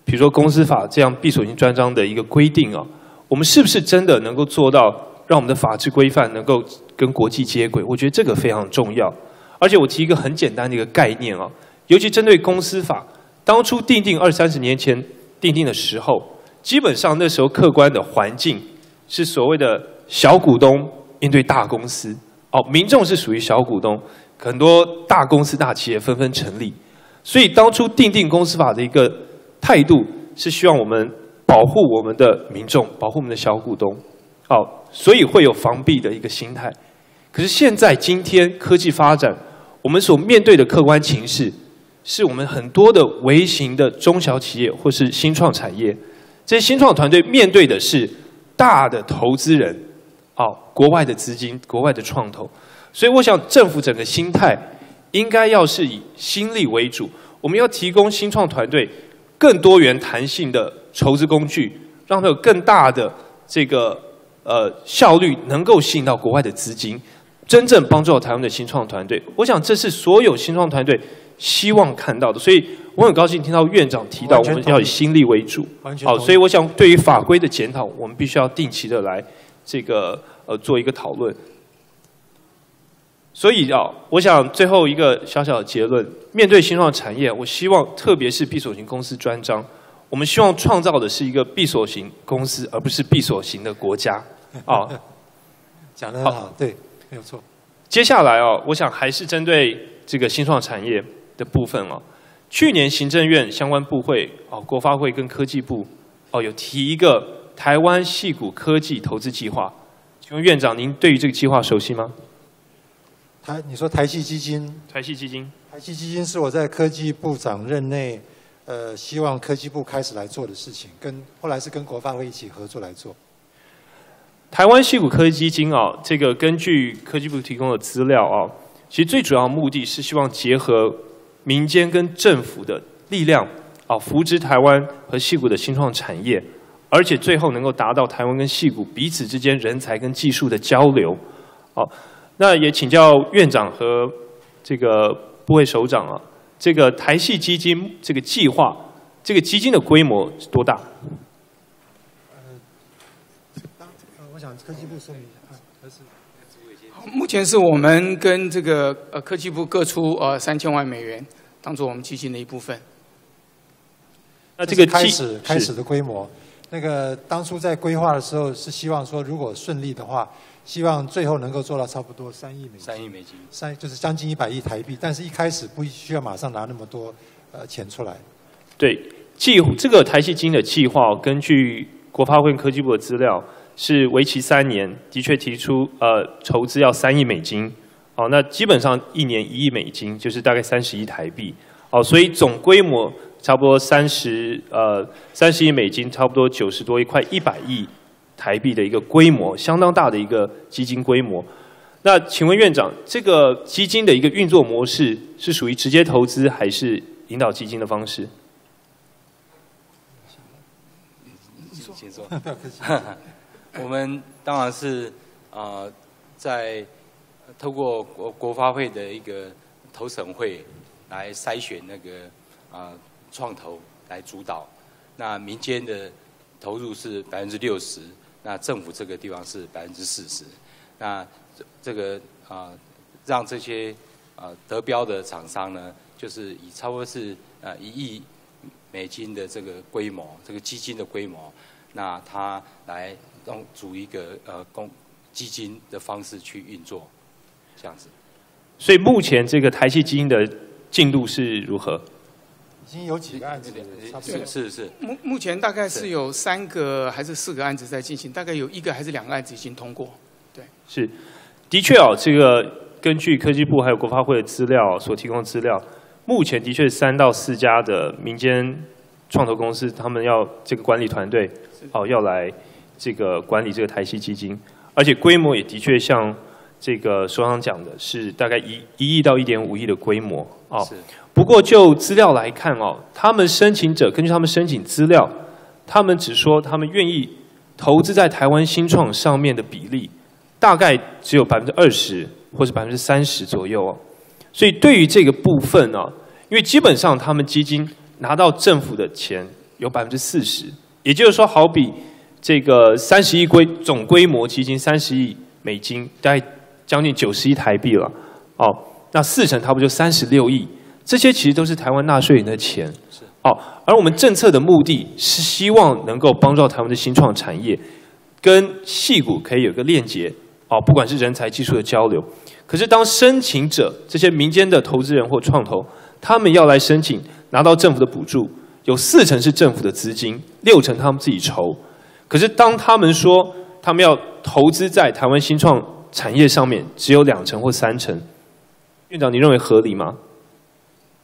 Speaker 29: 比如说公司法这样闭锁性专章的一个规定啊，我们是不是真的能够做到让我们的法治规范能够跟国际接轨？我觉得这个非常重要。而且我提一个很简单的一个概念啊，尤其针对公司法，当初定定二三十年前定定的时候，基本上那时候客观的环境是所谓的小股东应对大公司，哦，民众是属于小股东，很多大公司大企业纷纷成立，所以当初定定公司法的一个态度是希望我们保护我们的民众，保护我们的小股东，哦，所以会有防弊的一个心态。可是现在今天科技发展，我们所面对的客观情势，是我们很多的微型的中小企业或是新创产业，这些新创团队面对的是大的投资人，哦，国外的资金、国外的创投，所以我想政府整个心态应该要是以心力为主，我们要提供新创团队更多元弹性的筹资工具，让它有更大的这个呃效率，能够吸引到国外的资金。真正帮助到台湾的新创团队，我想这是所有新创团队希望看到的，所以我很高兴听到院长提到我们要以心力为主。好，所以我想对于法规的检讨，我们必须要定期的来这个呃做一个讨论。所以啊，我想最后一个小小的结论：面对新创产业，我希望特别是闭锁型公司专章，我们希望创造的是一个闭锁型公司，而不是闭锁型的国家。啊，
Speaker 12: 讲得很好，对，没有错。
Speaker 29: 接下来啊，我想还是针对这个新创产业的部分哦。去年行政院相关部会哦，国发会跟科技部哦有提一个台湾系股科技投资计划，请问院长您对于这个计划熟悉吗？
Speaker 12: 台，你说台系基金？
Speaker 29: 台系基金。
Speaker 12: 台系基金是我在科技部长任内，呃，希望科技部开始来做的事情，跟后来是跟国发会一起合作来做。
Speaker 29: 台湾系股科技基金啊，这个根据科技部提供的资料啊，其实最主要目的是希望结合民间跟政府的力量啊，扶植台湾和戏谷的新创产业，而且最后能够达到台湾跟戏谷彼此之间人才跟技术的交流。哦，那也请教院长和这个部会首长啊，这个台系基金这个计划，这个基金的规模是多大？
Speaker 12: 我想科技部说明，
Speaker 30: 目前是我们跟这个呃科技部各出呃三千万美元，当做我们基金的一部分。
Speaker 29: 那这个
Speaker 12: 开始开始的规模，那个当初在规划的时候是希望说，如果顺利的话，希望最后能够做到差不多三亿美金。
Speaker 18: 三亿美金。
Speaker 12: 三就是将近一百亿台币，但是一开始不需要马上拿那么多呃钱出来。
Speaker 29: 对，计这个台系基金的计划哦，根据国发会科技部的资料，是为期三年，的确提出呃筹资要三亿美金，哦，那基本上一年一亿美金，就是大概三十亿台币，哦，所以总规模差不多三十呃三十亿美金，差不多九十多亿，快一百亿台币的一个规模，相当大的一个基金规模。那请问院长，这个基金的一个运作模式是属于直接投资还是引导基金的方式？
Speaker 18: 我们当然是啊、呃在透过国国发会的一个投审会来筛选那个啊、创投来主导，那民间的投入是百分之六十，那政府这个地方是百分之四十，那这这个啊、让这些啊、得标的厂商呢，就是以差不多是呃一亿美金的这个规模，这个基金的规模，那它来用组一个呃公基金的方式去运作，这样子。
Speaker 29: 所以目前这个台系基金的进度是如何？
Speaker 12: 已经有几个案子了，差不多
Speaker 18: 是是。
Speaker 30: 目目前大概是有三个还是四个案子在进行，大概有一个还是两个案子已经通过。对，
Speaker 29: 是，的确哦，这个根据科技部还有国发会的资料所提供的资料，目前的确三到四家的民间创投公司，他们要这个管理团队哦要来这个管理这个台系基金，而且规模也的确像这个首长讲的是大概一一亿到一点五亿的规模哦。不过就资料来看哦，他们申请者根据他们申请资料，他们只说他们愿意投资在台湾新创上面的比例，大概只有百分之二十或者百分之三十左右哦。所以对于这个部分呢、因为基本上他们基金拿到政府的钱有百分之四十，也就是说，好比这个三十亿规总规模基金三十亿美金，大概将近九十亿台币了哦。那四成差不多就三十六亿，这些其实都是台湾纳税人的钱。是哦，而我们政策的目的是希望能够帮助到台湾的新创产业，跟戏股可以有个链接。哦，不管是人才、技术的交流。可是当申请者这些民间的投资人或创投，他们要来申请拿到政府的补助，有四成是政府的资金，六成他们自己筹。可是当他们说他们要投资在台湾新创产业上面，只有两成或三成，院长，你认为合理吗？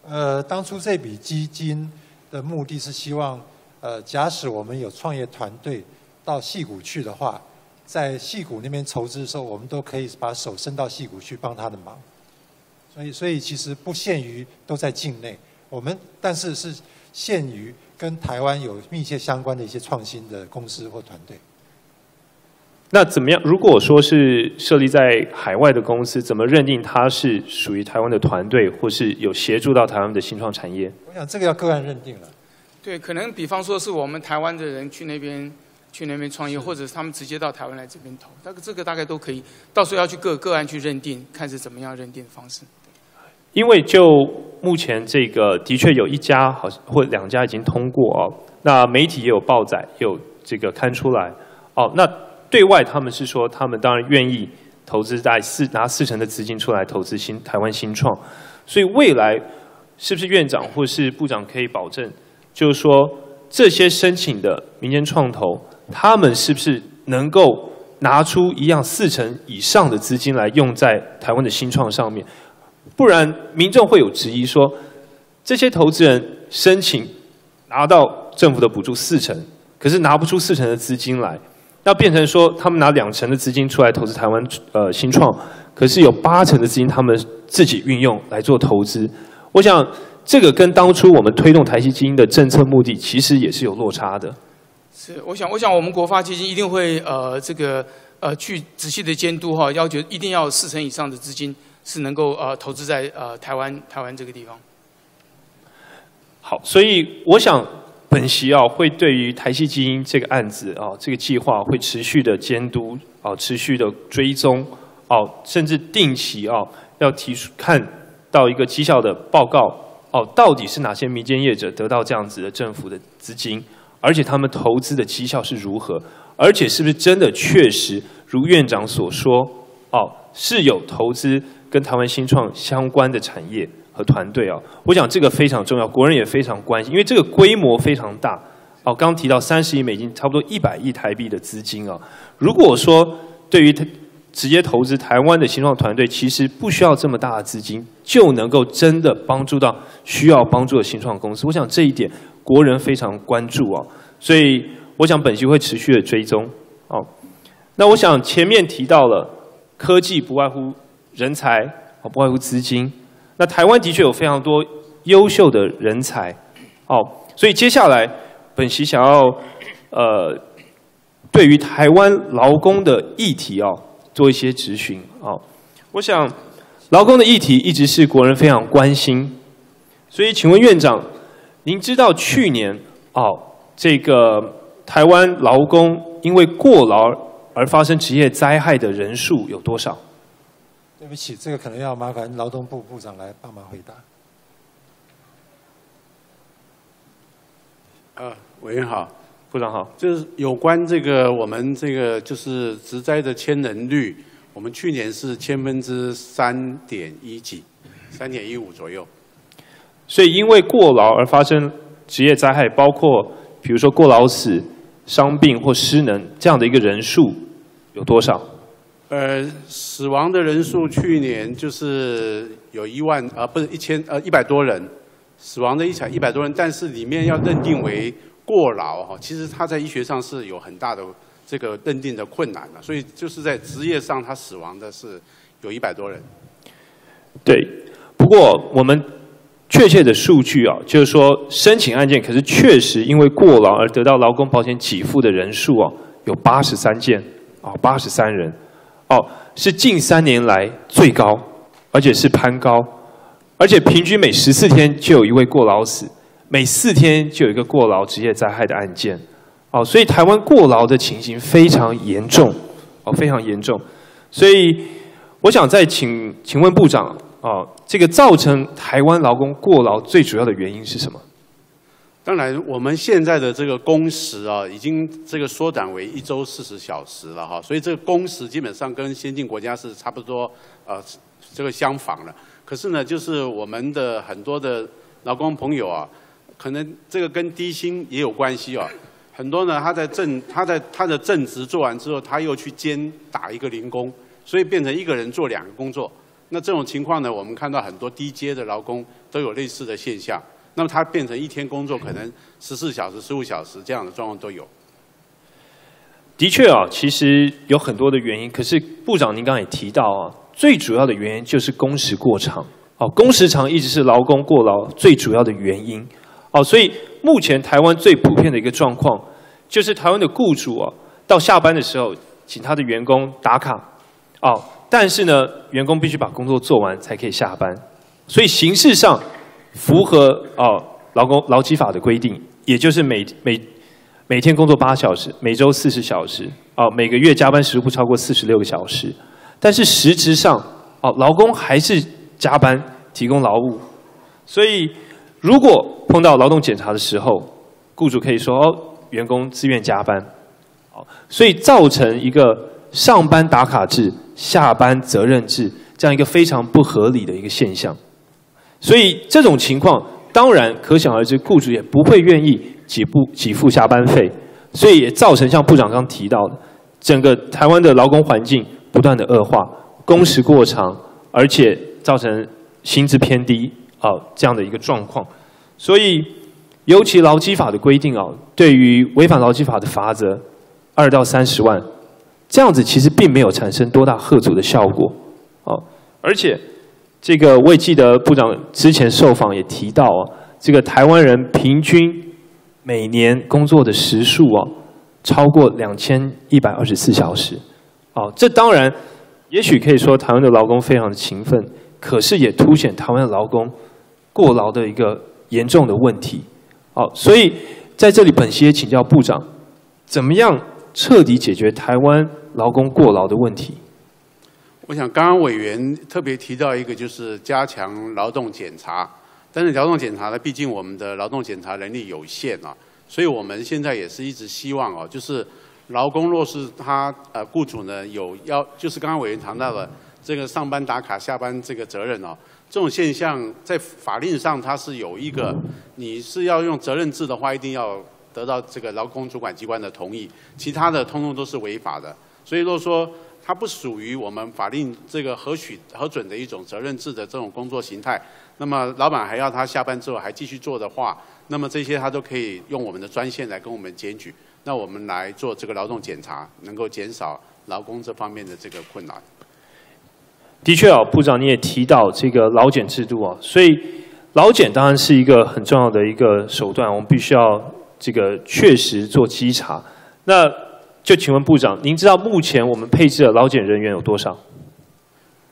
Speaker 12: 呃，当初这笔基金的目的是希望，呃，假使我们有创业团队到戏谷去的话，在戏谷那边筹资的时候，我们都可以把手伸到戏谷去帮他的忙。所以，所以其实不限于都在境内，我们但是是限于跟台湾有密切相关的一些创新的公司或团队。
Speaker 29: 那怎么样？如果说是设立在海外的公司，怎么认定它是属于台湾的团队，或是有协助到台湾的新创产业？
Speaker 12: 我想这个要个案认定了。
Speaker 30: 对，可能比方说是我们台湾的人去那边去那边创业，或者是他们直接到台湾来这边投，那个这个大概都可以。到时候要去个个案去认定，看是怎么样认定的方式。
Speaker 29: 因为就目前这个的确有一家好像或两家已经通过哦，那媒体也有报载，有这个刊出来哦。那对外他们是说，他们当然愿意投资在四拿四成的资金出来投资新台湾新创，所以未来是不是院长或是部长可以保证，就是说这些申请的民间创投，他们是不是能够拿出一样四成以上的资金来用在台湾的新创上面？不然民众会有质疑说，这些投资人申请拿到政府的补助四成，可是拿不出四成的资金来，那变成说他们拿两成的资金出来投资台湾呃新创，可是有八成的资金他们自己运用来做投资。我想这个跟当初我们推动台积基金的政策目的其实也是有落差的。
Speaker 30: 是，我想，我想我们国发基金一定会呃这个呃去仔细的监督哈，要求一定要四成以上的资金是能够呃投资在呃台湾台湾这个地方。
Speaker 29: 好，所以我想本席啊会对于台系基因这个案子啊这个计划会持续的监督啊，持续的追踪哦、甚至定期啊要提出看到一个绩效的报告哦，到底是哪些民间业者得到这样子的政府的资金，而且他们投资的绩效是如何，而且是不是真的确实如院长所说哦，是有投资跟台湾新创相关的产业和团队啊，我想这个非常重要，国人也非常关心，因为这个规模非常大哦。刚提到三十亿美金，差不多一百亿台币的资金啊。如果说对于他直接投资台湾的新创团队，其实不需要这么大的资金，就能够真的帮助到需要帮助的新创公司。我想这一点国人非常关注啊，所以我想本期会持续的追踪哦。那我想前面提到了科技不外乎人才，哦不外乎资金。那台湾的确有非常多优秀的人才，哦，所以接下来本席想要呃，对于台湾劳工的议题哦，做一些质询哦。我想劳工的议题一直是国人非常关心，所以请问院长，您知道去年哦这个台湾劳工因为过劳而发生职业灾害的人数有多少？
Speaker 12: 对不起，这个可能要麻烦劳动部部长来帮忙回答。
Speaker 31: 呃，委员好，
Speaker 29: 部长好，
Speaker 31: 就是有关这个我们这个就是植栽的迁人率，我们去年是千分之三点一几，三点一五左右。
Speaker 29: 所以因为过劳而发生职业灾害，包括比如说过劳死、伤病或失能这样的一个人数有多少？
Speaker 31: 呃，死亡的人数去年就是有一万，呃，不是一千，呃，一百多人，死亡的一百一百多人，但是里面要认定为过劳哈，其实他在医学上是有很大的这个认定的困难的，所以就是在职业上他死亡的是有一百多人。
Speaker 29: 对，不过我们确切的数据啊，就是说申请案件，可是确实因为过劳而得到劳工保险给付的人数啊，有八十三件啊，八十三人。哦，是近三年来最高，而且是攀高，而且平均每十四天就有一位过劳死，每四天就有一个过劳职业灾害的案件。哦，所以台湾过劳的情形非常严重，哦，非常严重。所以我想再请请问部长，哦，这个造成台湾劳工过劳最主要的原因是什么？
Speaker 31: 当然，我们现在的这个工时啊，已经这个缩短为一周四十小时了哈，所以这个工时基本上跟先进国家是差不多，呃，这个相仿了。可是呢，就是我们的很多的劳工朋友啊，可能这个跟低薪也有关系啊。很多呢，他在正他在他的正职做完之后，他又去兼打一个零工，所以变成一个人做两个工作。那这种情况呢，我们看到很多低阶的劳工都有类似的现象。那么他变成一天工作可能十四小时、十五小时这样的状况都有。
Speaker 29: 的确啊，其实有很多的原因。可是部长您刚刚也提到啊，最主要的原因就是工时过长。哦，工时长一直是劳工过劳最主要的原因。哦，所以目前台湾最普遍的一个状况，就是台湾的雇主啊，到下班的时候请他的员工打卡。哦，但是呢，员工必须把工作做完才可以下班。所以形式上。符合哦劳工劳基法的规定，也就是每每每天工作八小时，每周四十小时，哦每个月加班时不超过四十六个小时。但是实质上，哦劳工还是加班提供劳务。所以如果碰到劳动检查的时候，雇主可以说哦员工自愿加班，哦所以造成一个上班打卡制、下班责任制这样一个非常不合理的一个现象。所以这种情况，当然可想而知，雇主也不会愿意给付给付下班费，所以也造成像部长刚提到的，整个台湾的劳工环境不断的恶化，工时过长，而且造成薪资偏低啊这样的一个状况。所以，尤其劳基法的规定啊，对于违反劳基法的罚则二到三十万，这样子其实并没有产生多大贺阻的效果哦，而且。这个我也记得部长之前受访也提到啊，这个台湾人平均每年工作的时数啊，超过两千一百二十四小时。哦，这当然也许可以说台湾的劳工非常的勤奋，可是也凸显台湾的劳工过劳的一个严重的问题。哦，所以在这里本席也请教部长，怎么样彻底解决台湾劳工过劳的问题？
Speaker 31: 我想，刚刚委员特别提到一个，就是加强劳动检查。但是劳动检查呢，毕竟我们的劳动检查能力有限啊，所以我们现在也是一直希望哦，就是劳工若是他呃雇主呢有要，就是刚刚委员谈到的这个上班打卡、下班这个责任哦，这种现象在法令上它是有一个，你是要用责任制的话，一定要得到这个劳工主管机关的同意，其他的通通都是违法的。所以如果说它不属于我们法令这个核许核准的一种责任制的这种工作形态。那么老板还要他下班之后还继续做的话，那么这些他都可以用我们的专线来跟我们检举，那我们来做这个劳动检查，能够减少劳工这方面的这个困难。
Speaker 29: 的确啊，部长你也提到这个劳检制度啊，所以劳检当然是一个很重要的一个手段，我们必须要这个确实做稽查。那就请问部长，您知道目前我们配置的劳检人员有多少？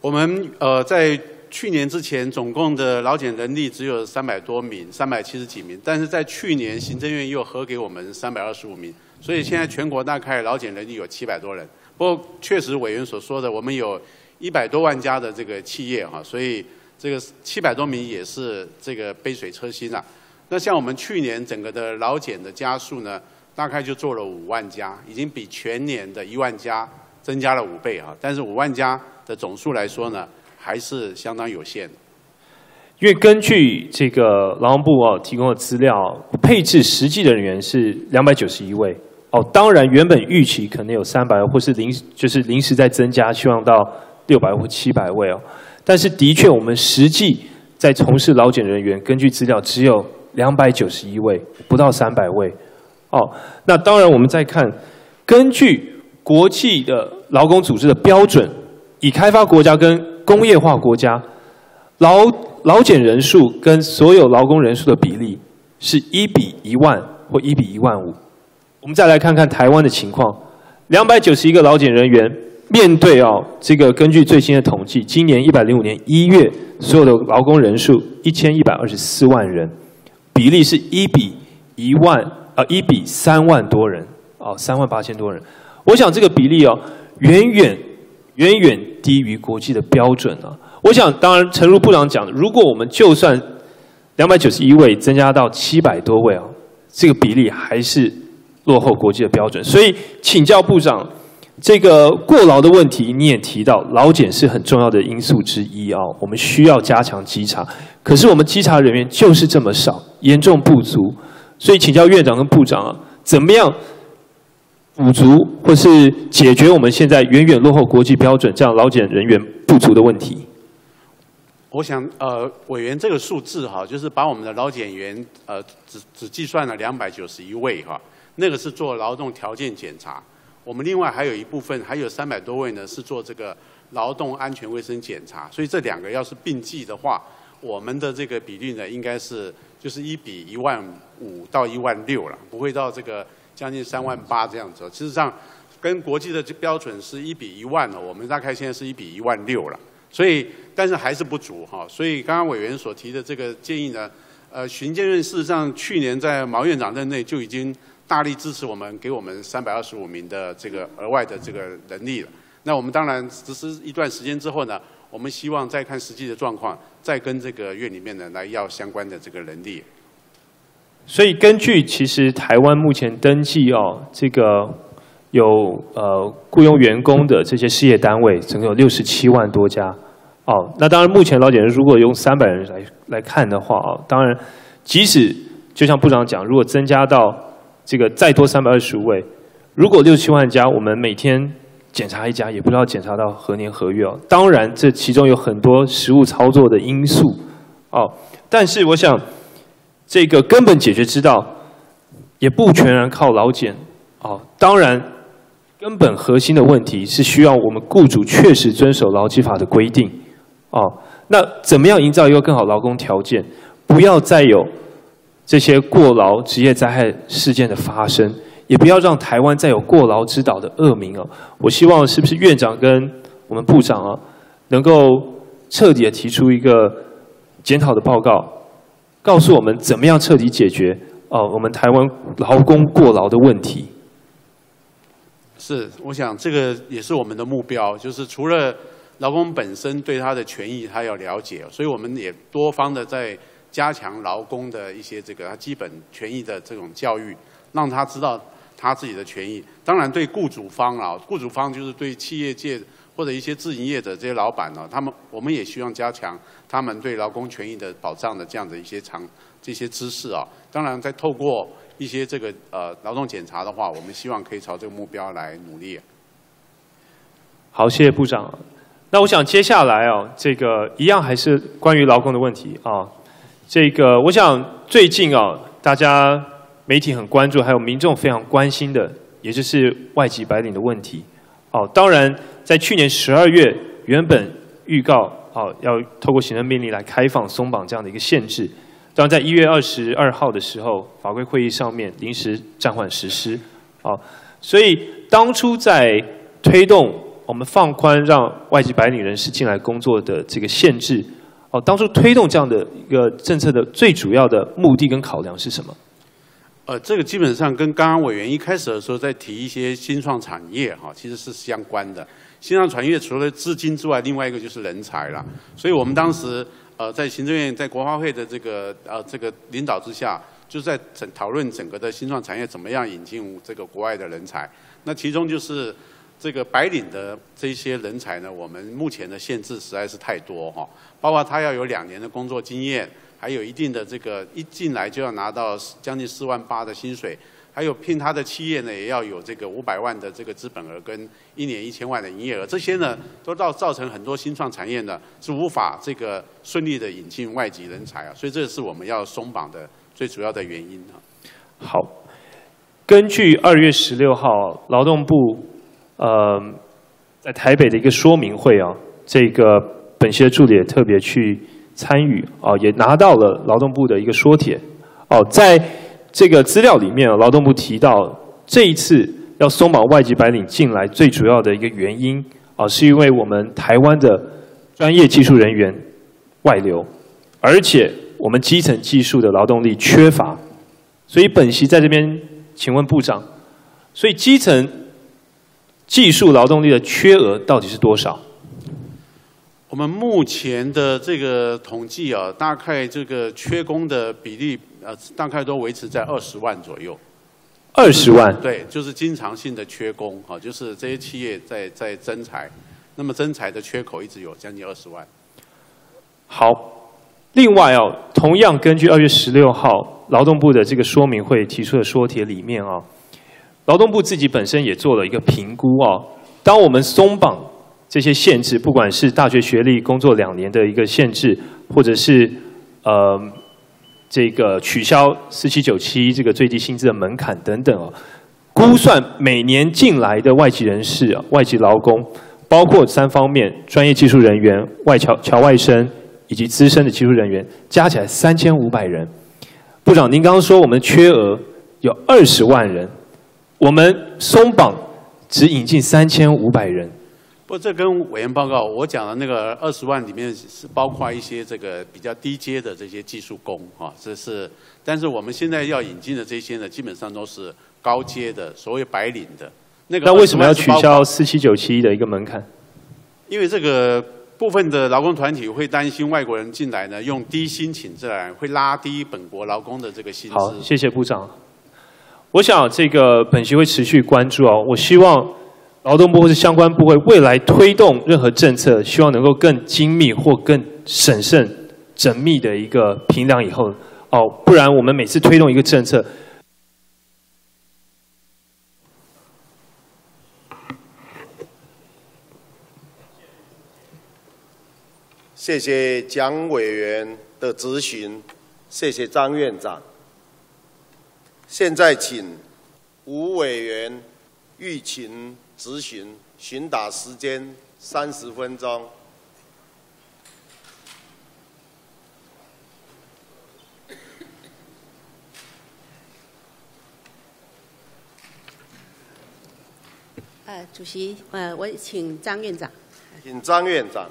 Speaker 31: 我们呃在去年之前，总共的劳检人力只有三百多名，三百七十几名。但是在去年，行政院又核给我们三百二十五名，所以现在全国大概劳检人力有七百多人。不过确实委员所说的，我们有一百多万家的这个企业哈，所以这个七百多名也是这个杯水车薪啊。那像我们去年整个的劳检的加速呢，大概就做了五万家，已经比全年的一万家增加了五倍哈。但是五万家的总数来说呢，还是相当有限。
Speaker 29: 因为根据这个劳动部哦提供的资料，配置实际的人员是两百九十一位哦。当然，原本预期可能有三百，或是临就是临时在增加，希望到六百或七百位哦。但是的确，我们实际在从事劳检人员，根据资料只有两百九十一位，不到三百位哦。那当然，我们再看根据国际的劳工组织的标准，已开发国家跟工业化国家劳劳检人数跟所有劳工人数的比例是一比一万或一比一万五。我们再来看看台湾的情况，两百九十一个劳检人员，面对哦这个根据最新的统计，今年一百零五年一月所有的劳工人数一千一百二十四万人，比例是一比一万啊一比三万多人哦三万八千多人。我想这个比例哦远远远远低于国际的标准啊。我想，当然，陈如部长讲的，如果我们就算两百九十一位增加到七百多位啊，这个比例还是落后国际的标准。所以，请教部长，这个过劳的问题，你也提到，劳检是很重要的因素之一啊，我们需要加强稽查。可是，我们稽查人员就是这么少，严重不足。所以，请教院长跟部长啊，怎么样补足或是解决我们现在远远落后国际标准这样劳检人员不足的问题？
Speaker 31: 我想，呃，委员这个数字哈，就是把我们的劳检员，呃，只只计算了两百九十一位哈，那个是做劳动条件检查。我们另外还有一部分，还有三百多位呢，是做这个劳动安全卫生检查。所以这两个要是并计的话，我们的这个比例呢，应该是就是一比一万五到一万六了，不会到这个将近三万八这样子。事实上，跟国际的标准是一比一万了，我们大概现在是一比一万六了。所以，但是还是不足哈。所以刚刚委员所提的这个建议呢，呃，巡监院事实上去年在毛院长任内就已经大力支持我们，给我们三百二十五名的这个额外的这个人力了。那我们当然实施一段时间之后呢，我们希望再看实际的状况，再跟这个院里面呢来要相关的这个人力。
Speaker 29: 所以根据其实台湾目前登记哦，这个。有呃雇佣员工的这些事业单位，总共有六十七万多家。哦，那当然，目前老检如果用三百人来来看的话，哦，当然，即使就像部长讲，如果增加到这个再多三百二十五位，如果六七万家，我们每天检查一家，也不知道检查到何年何月哦。当然，这其中有很多实务操作的因素。哦，但是我想，这个根本解决之道，也不全然靠劳检。哦，当然。根本核心的问题是需要我们雇主确实遵守劳基法的规定，哦，那怎么样营造一个更好劳工条件？不要再有这些过劳职业灾害事件的发生，也不要让台湾再有过劳指导的恶名哦。我希望是不是院长跟我们部长啊，能够彻底的提出一个检讨的报告，告诉我们怎么样彻底解决哦我们台湾劳工过劳的问题。
Speaker 31: 是，我想这个也是我们的目标，就是除了劳工本身对他的权益他要了解，所以我们也多方的在加强劳工的一些这个他基本权益的这种教育，让他知道他自己的权益。当然，对雇主方啊，雇主方就是对企业界或者一些自营业者这些老板呢，他们我们也希望加强他们对劳工权益的保障的这样的一些常这些知识啊。当然，在透过。一些这个呃劳动检查的话，我们希望可以朝这个目标来努力。
Speaker 29: 好，谢谢部长。那我想接下来哦，这个一样还是关于劳工的问题啊。这个我想最近啊，大家媒体很关注，还有民众非常关心的，也就是外籍白领的问题。哦，当然在去年十二月原本预告哦要透过行政命令来开放松绑这样的一个限制。当然在一月二十二号的时候，法规会议上面临时暂缓实施，哦，所以当初在推动我们放宽让外籍白领人士进来工作的这个限制，哦，当初推动这样的一个政策的最主要的目的跟考量是什么？
Speaker 31: 呃，这个基本上跟刚刚委员一开始的时候在提一些新创产业哈，其实是相关的。新创产业除了资金之外，另外一个就是人才了。所以我们当时呃在行政院在国发会的这个呃这个领导之下，就在整讨论整个的新创产业怎么样引进这个国外的人才。那其中就是这个白领的这些人才呢，我们目前的限制实在是太多哈，包括他要有两年的工作经验。还有一定的这个一进来就要拿到将近四万八的薪水，还有聘他的企业呢也要有这个五百万的这个资本额跟一年一千万的营业额，这些呢都造造成很多新创产业呢是无法这个顺利的引进外籍人才啊，所以这是我们要松绑的最主要的原因啊。
Speaker 29: 好，根据二月十六号劳动部呃在台北的一个说明会啊，这个本席的助理也特别去。参与哦，也拿到了劳动部的一个说帖哦，在这个资料里面，劳动部提到这一次要松绑外籍白领进来，最主要的一个原因啊，是因为我们台湾的专业技术人员外流，而且我们基层技术的劳动力缺乏，所以本席在这边请问部长，所以基层技术劳动力的缺额到底是多少？
Speaker 31: 我们目前的这个统计啊，大概这个缺工的比例，呃，大概都维持在二十万左右。
Speaker 29: 二十万？
Speaker 31: 对，就是经常性的缺工，啊，就是这些企业在在增财，那么增财的缺口一直有将近二十万。
Speaker 29: 好，另外哦，同样根据二月十六号劳动部的这个说明会提出的说帖里面啊，劳动部自己本身也做了一个评估啊，当我们松绑。这些限制，不管是大学学历、工作两年的一个限制，或者是呃这个取消四七九七这个最低薪资的门槛等等哦，估算每年进来的外籍人士、外籍劳工，包括三方面：专业技术人员、外侨侨外生以及资深的技术人员，加起来三千五百人。部长，您刚刚说我们缺额有二十万人，我们松绑只引进三千五百人。
Speaker 31: 不，这跟委员报告我讲的那个二十万里面是包括一些这个比较低阶的这些技术工啊，这是。但是我们现在要引进的这些呢，基本上都是高阶的，所谓白领的。
Speaker 29: 那个那为什么要取消四七九七的一个门槛？
Speaker 31: 因为这个部分的劳工团体会担心外国人进来呢，用低薪请自来，会拉低本国劳工的这个薪资。
Speaker 29: 好，谢谢部长。我想这个本席会持续关注哦，我希望。劳动部或是相关部会未来推动任何政策，希望能够更精密或更审慎、缜密的一个评量以后，哦，不然我们每次推动一个政策，
Speaker 1: 谢谢蒋委员的咨询，谢谢张院长。现在请吴委员玉琴。执行巡打时间三十分钟。
Speaker 32: 呃，主席，呃，我请张院长。
Speaker 1: 请张院长。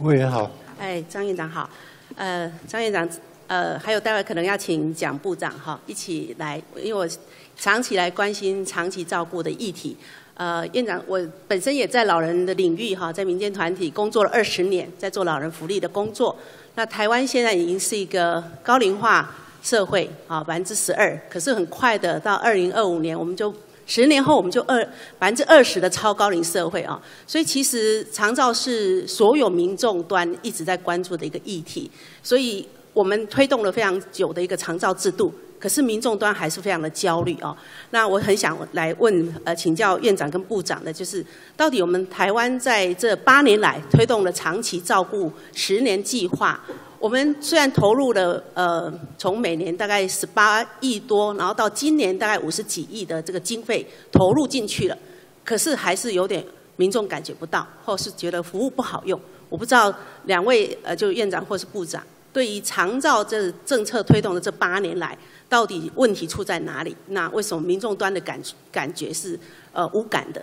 Speaker 12: 委员好。
Speaker 32: 哎，张院长好。呃，张院长，呃，还有待会可能要请蒋部长哈一起来，因为我长期来关心长期照顾的议题。呃，院长，我本身也在老人的领域哈，在民间团体工作了二十年，在做老人福利的工作。那台湾现在已经是一个高龄化社会啊，百分之十二，可是很快的到二零二五年，我们就。十年后我们就二百分之二十的超高龄社会啊，所以其实长照是所有民众端一直在关注的一个议题，所以我们推动了非常久的一个长照制度，可是民众端还是非常的焦虑啊。那我很想来问呃请教院长跟部长的，就是到底我们台湾在这八年来推动了长期照顾十年计划。我们虽然投入了呃，从每年大概十八亿多，然后到今年大概五十几亿的这个经费投入进去了，可是还是有点民众感觉不到，或是觉得服务不好用。我不知道两位呃，就院长或是部长，对于长照这政策推动的这八年来，到底问题出在哪里？那为什么民众端的感感觉是呃无感的？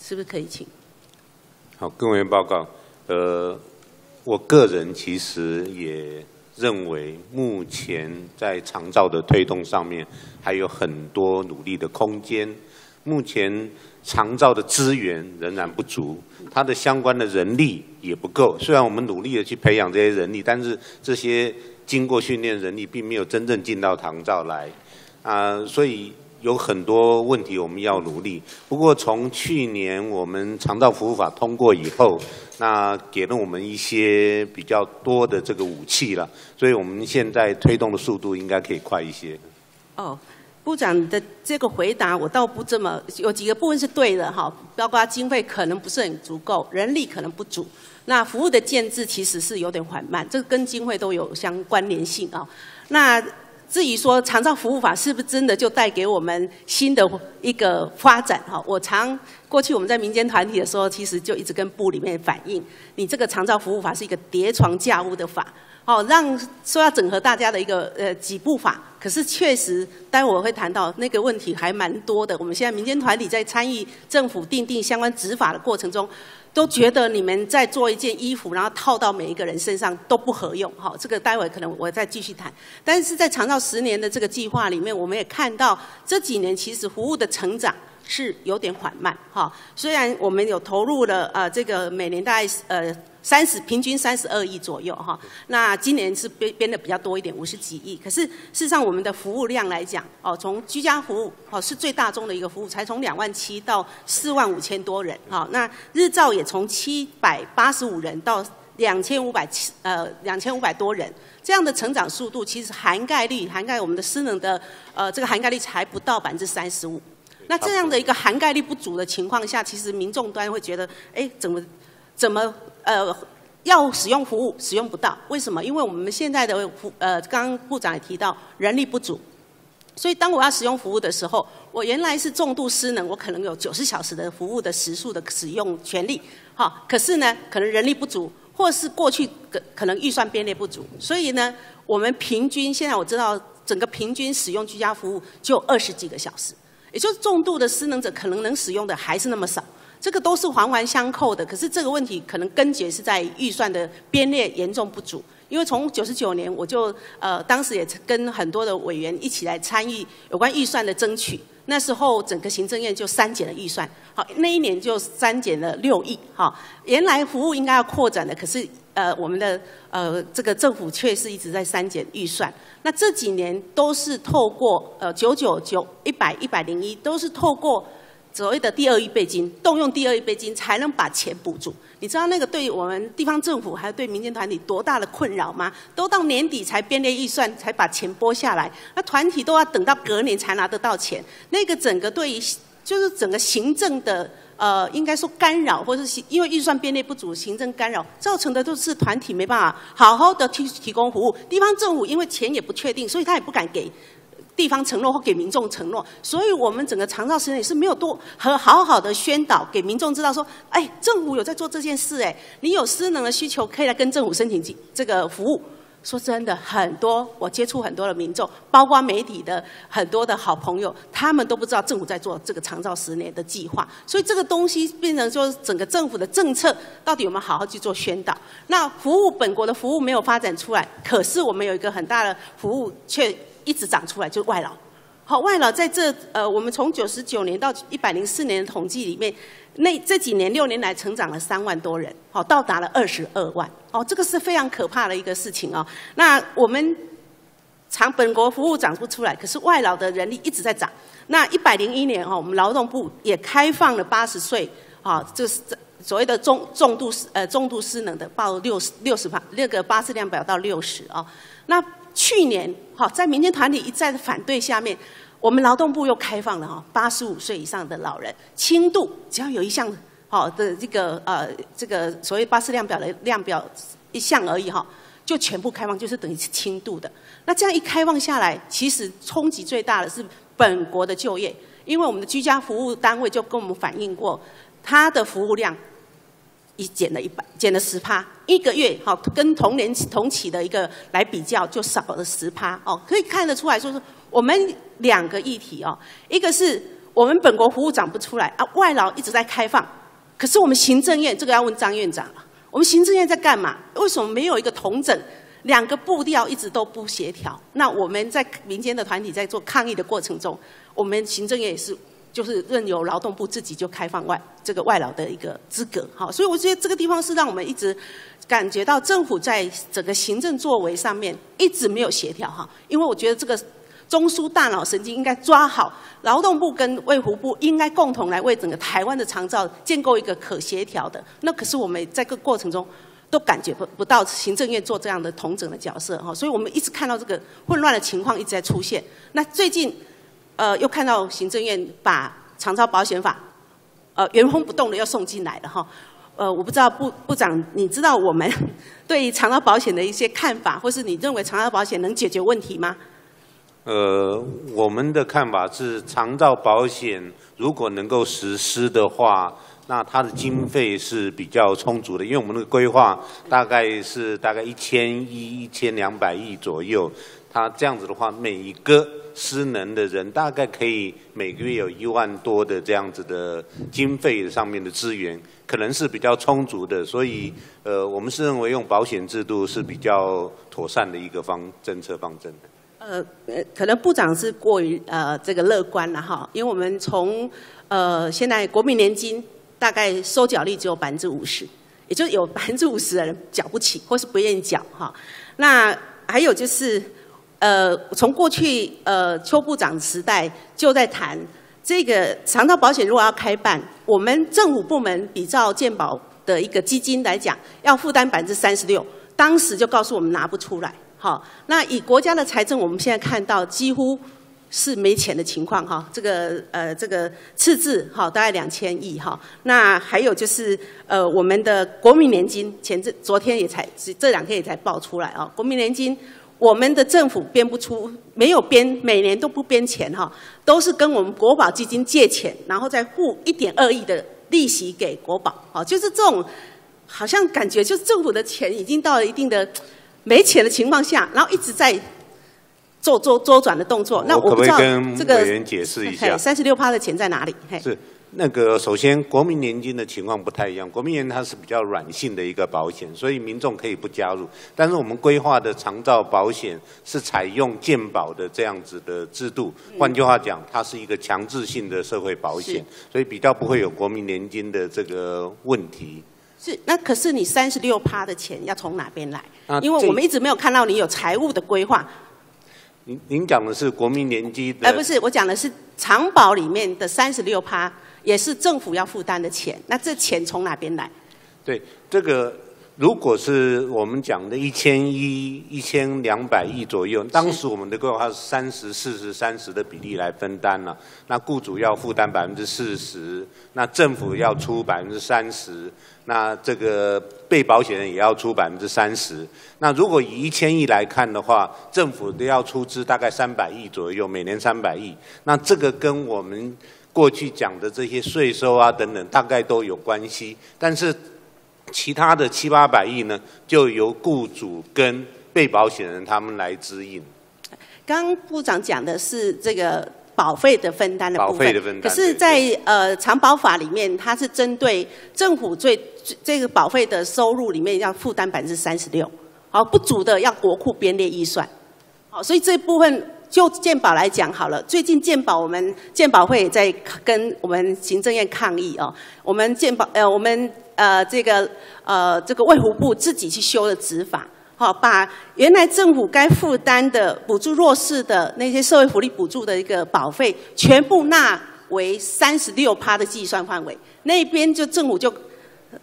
Speaker 32: 是不是可以请？
Speaker 16: 好，各位报告。呃，我个人其实也认为，目前在长照的推动上面还有很多努力的空间。目前长照的资源仍然不足，它的相关的人力也不够。虽然我们努力的去培养这些人力，但是这些经过训练人力并没有真正进到长照来，啊，所以有很多问题我们要努力。不过从去年我们肠道服务法通过以后，那给了我们一些比较多的这个武器了，所以我们现在推动的速度应该可以快一些。
Speaker 32: 哦。部长的这个回答，我倒不这么有几个部分是对的哈，包括经费可能不是很足够，人力可能不足，那服务的建制其实是有点缓慢，这个跟经费都有相关联性啊。那至于说长照服务法是不是真的就带给我们新的一个发展哈？我常过去我们在民间团体的时候，其实就一直跟部里面反映，你这个长照服务法是一个叠床架屋的法。好，让说要整合大家的一个呃几步法，可是确实，待会我会谈到那个问题还蛮多的。我们现在民间团体在参与政府定定相关执法的过程中，都觉得你们在做一件衣服，然后套到每一个人身上都不合用。哈，这个待会可能我再继续谈。但是在长照十年的这个计划里面，我们也看到这几年其实服务的成长是有点缓慢。哈，虽然我们有投入了呃这个每年大概呃。三十平均三十二亿左右哈，那今年是编编的比较多一点，五十几亿。可是事实上，我们的服务量来讲，哦，从居家服务哦是最大宗的一个服务，才从两万七到四万五千多人，哈。那日照也从七百八十五人到两千五百七呃两千五百多人，这样的成长速度，其实涵盖率涵盖我们的私能的呃这个涵盖率才不到百分之三十五。那这样的一个涵盖率不足的情况下，其实民众端会觉得，哎，怎么怎么？呃，要使用服务使用不到，为什么？因为我们现在的服呃，刚刚部长也提到人力不足，所以当我要使用服务的时候，我原来是重度失能，我可能有九十小时的服务的时数的使用权利，好，可是呢，可能人力不足，或是过去可可能预算编列不足，所以呢，我们平均现在我知道整个平均使用居家服务就二十几个小时，也就是重度的失能者可能能使用的还是那么少。这个都是环环相扣的，可是这个问题可能根结是在预算的编列严重不足。因为从九十九年我就呃当时也跟很多的委员一起来参与有关预算的争取，那时候整个行政院就删减了预算，好那一年就删减了六亿，哈，原来服务应该要扩展的，可是呃我们的呃这个政府却是一直在删减预算。那这几年都是透过呃九九九一百一百零一都是透过。所谓的第二亿倍金，动用第二亿倍金才能把钱补足。你知道那个对于我们地方政府还有对民间团体多大的困扰吗？都到年底才编列预算，才把钱拨下来，那团体都要等到隔年才拿得到钱。那个整个对于就是整个行政的呃，应该说干扰，或者是因为预算编列不足，行政干扰造成的都是团体没办法好好的提提供服务。地方政府因为钱也不确定，所以他也不敢给。地方承诺或给民众承诺，所以我们整个长照十年也是没有多和好好的宣导给民众知道说，哎，政府有在做这件事，哎，你有失能的需求可以来跟政府申请这个服务。说真的，很多我接触很多的民众，包括媒体的很多的好朋友，他们都不知道政府在做这个长照十年的计划，所以这个东西变成说整个政府的政策到底有没有好好去做宣导？那服务本国的服务没有发展出来，可是我们有一个很大的服务却。一直长出来就是外劳，好，外劳在这呃，我们从九十九年到一百零四年的统计里面，那这几年六年来成长了三万多人，好，到达了二十二万，哦，这个是非常可怕的一个事情哦。那我们长本国服务长不出来，可是外劳的人力一直在涨。那一百零一年哈，我们劳动部也开放了八十岁，啊，这是所谓的重重度失呃重度失能的报六十六十八那个八次量表到六十啊，那。去年，哈，在民间团体一再的反对下面，我们劳动部又开放了哈，八十五岁以上的老人轻度，只要有一项好的这个呃这个所谓八四量表的量表一项而已哈，就全部开放，就是等于是轻度的。那这样一开放下来，其实冲击最大的是本国的就业，因为我们的居家服务单位就跟我们反映过，它的服务量。一减了一百，减了十趴，一个月好跟同年同期的一个来比较，就少了十趴哦，可以看得出来说是我们两个议题哦，一个是我们本国服务长不出来啊，外劳一直在开放，可是我们行政院这个要问张院长了，我们行政院在干嘛？为什么没有一个同整？两个步调一直都不协调。那我们在民间的团体在做抗议的过程中，我们行政院也是就是任由劳动部自己就开放外这个外劳的一个资格。好，所以我觉得这个地方是让我们一直感觉到政府在整个行政作为上面一直没有协调哈。因为我觉得这个中枢大脑神经应该抓好，劳动部跟卫福部应该共同来为整个台湾的长照建构一个可协调的。那可是我们在个过程中都感觉不不到行政院做这样的同整的角色哈，所以我们一直看到这个混乱的情况一直在出现。那最近呃又看到行政院把长照保险法呃原封不动的又送进来了哈。呃，我不知道部部长，你知道我们 对于长照保险的一些看法，或是你认为长照保险能解决问题吗？
Speaker 16: 呃，我们的看法是，长照保险如果能够实施的话，那它的经费是比较充足的，因为我们的规划大概是大概一千一、一千两百亿左右。它这样子的话，每一个失能的人大概可以每个月有一万多的这样子的经费上面的资源，可能是比较充足的。所以，呃，我们是认为用保险制度是比较妥善的一个方政策方针。
Speaker 32: 呃呃，可能部长是过于呃这个乐观了哈，因为我们从呃现在国民年金大概收缴率只有百分之五十，也就有百分之五十的人缴不起或是不愿意缴哈。那还有就是呃从过去呃邱部长时代就在谈这个长照保险如果要开办，我们政府部门比照健保的一个基金来讲，要负担百分之三十六，当时就告诉我们拿不出来。好，那以国家的财政，我们现在看到几乎是没钱的情况哈。这个呃，这个赤字哈，大概两千亿哈。那还有就是呃，我们的国民年金，前这昨天也才这两天也才报出来啊。国民年金，我们的政府编不出，没有编，每年都不编钱哈，都是跟我们国保基金借钱，然后再付一点二亿的利息给国保。好，就是这种，好像感觉就是政府的钱已经到了一定的。没钱的情况下，然后一直在做做周转的动作。那
Speaker 16: 我
Speaker 32: 不知道
Speaker 16: 这个委员解释一下，
Speaker 32: 三十六趴的钱在哪里？
Speaker 16: 是那个首先国民年金的情况不太一样，国民年它是比较软性的一个保险，所以民众可以不加入。但是我们规划的长照保险是采用健保的这样子的制度，换句话讲，它是一个强制性的社会保险，所以比较不会有国民年金的这个问题。
Speaker 32: 是，那可是你三十六趴的钱要从哪边来？因为我们一直没有看到你有财务的规划。
Speaker 16: 您您讲的是国民年金？
Speaker 32: 哎，不是，我讲的是长保里面的三十六趴，也是政府要负担的钱。那这钱从哪边来？
Speaker 16: 对，这个如果是我们讲的一千一、一千两百亿左右，当时我们的规划是三十、四十、三十的比例来分担了。那雇主要负担百分之四十，那政府要出百分之三十。那这个被保险人也要出百分之三十。那如果以一千亿来看的话，政府都要出资大概三百亿左右，每年三百亿。那这个跟我们过去讲的这些税收啊等等，大概都有关系。但是其他的七八百亿呢，就由雇主跟被保险人他们来支应。
Speaker 32: 刚部长讲的是这个。保费的分担的部
Speaker 16: 分，
Speaker 32: 可是，在呃长保法里面，它是针对政府最这个保费的收入里面要负担百分之三十六，好不足的要国库编列预算，好，所以这部分就健保来讲好了。最近健保我们健保会也在跟我们行政院抗议哦，我们健保呃我们呃这个呃这个卫福部自己去修的执法。好，把原来政府该负担的补助弱势的那些社会福利补助的一个保费，全部纳为三十六趴的计算范围。那边就政府就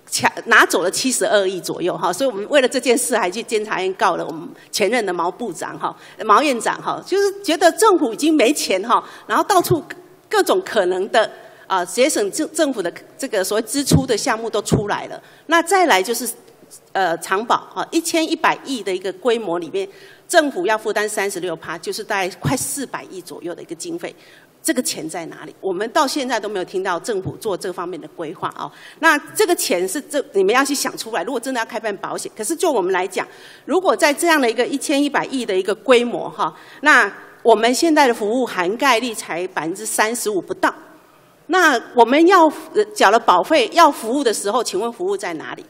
Speaker 32: 抢拿走了七十二亿左右，哈。所以我们为了这件事，还去监察院告了我们前任的毛部长，哈，毛院长，哈，就是觉得政府已经没钱，哈，然后到处各种可能的啊节省政政府的这个所谓支出的项目都出来了。那再来就是。呃，长保哈一千一百亿的一个规模里面，政府要负担三十六趴，就是大概快四百亿左右的一个经费。这个钱在哪里？我们到现在都没有听到政府做这方面的规划哦。那这个钱是这你们要去想出来。如果真的要开办保险，可是就我们来讲，如果在这样的一个一千一百亿的一个规模哈，那我们现在的服务涵盖率才百分之三十五不到。那我们要缴了保费要服务的时候，请问服务在哪里？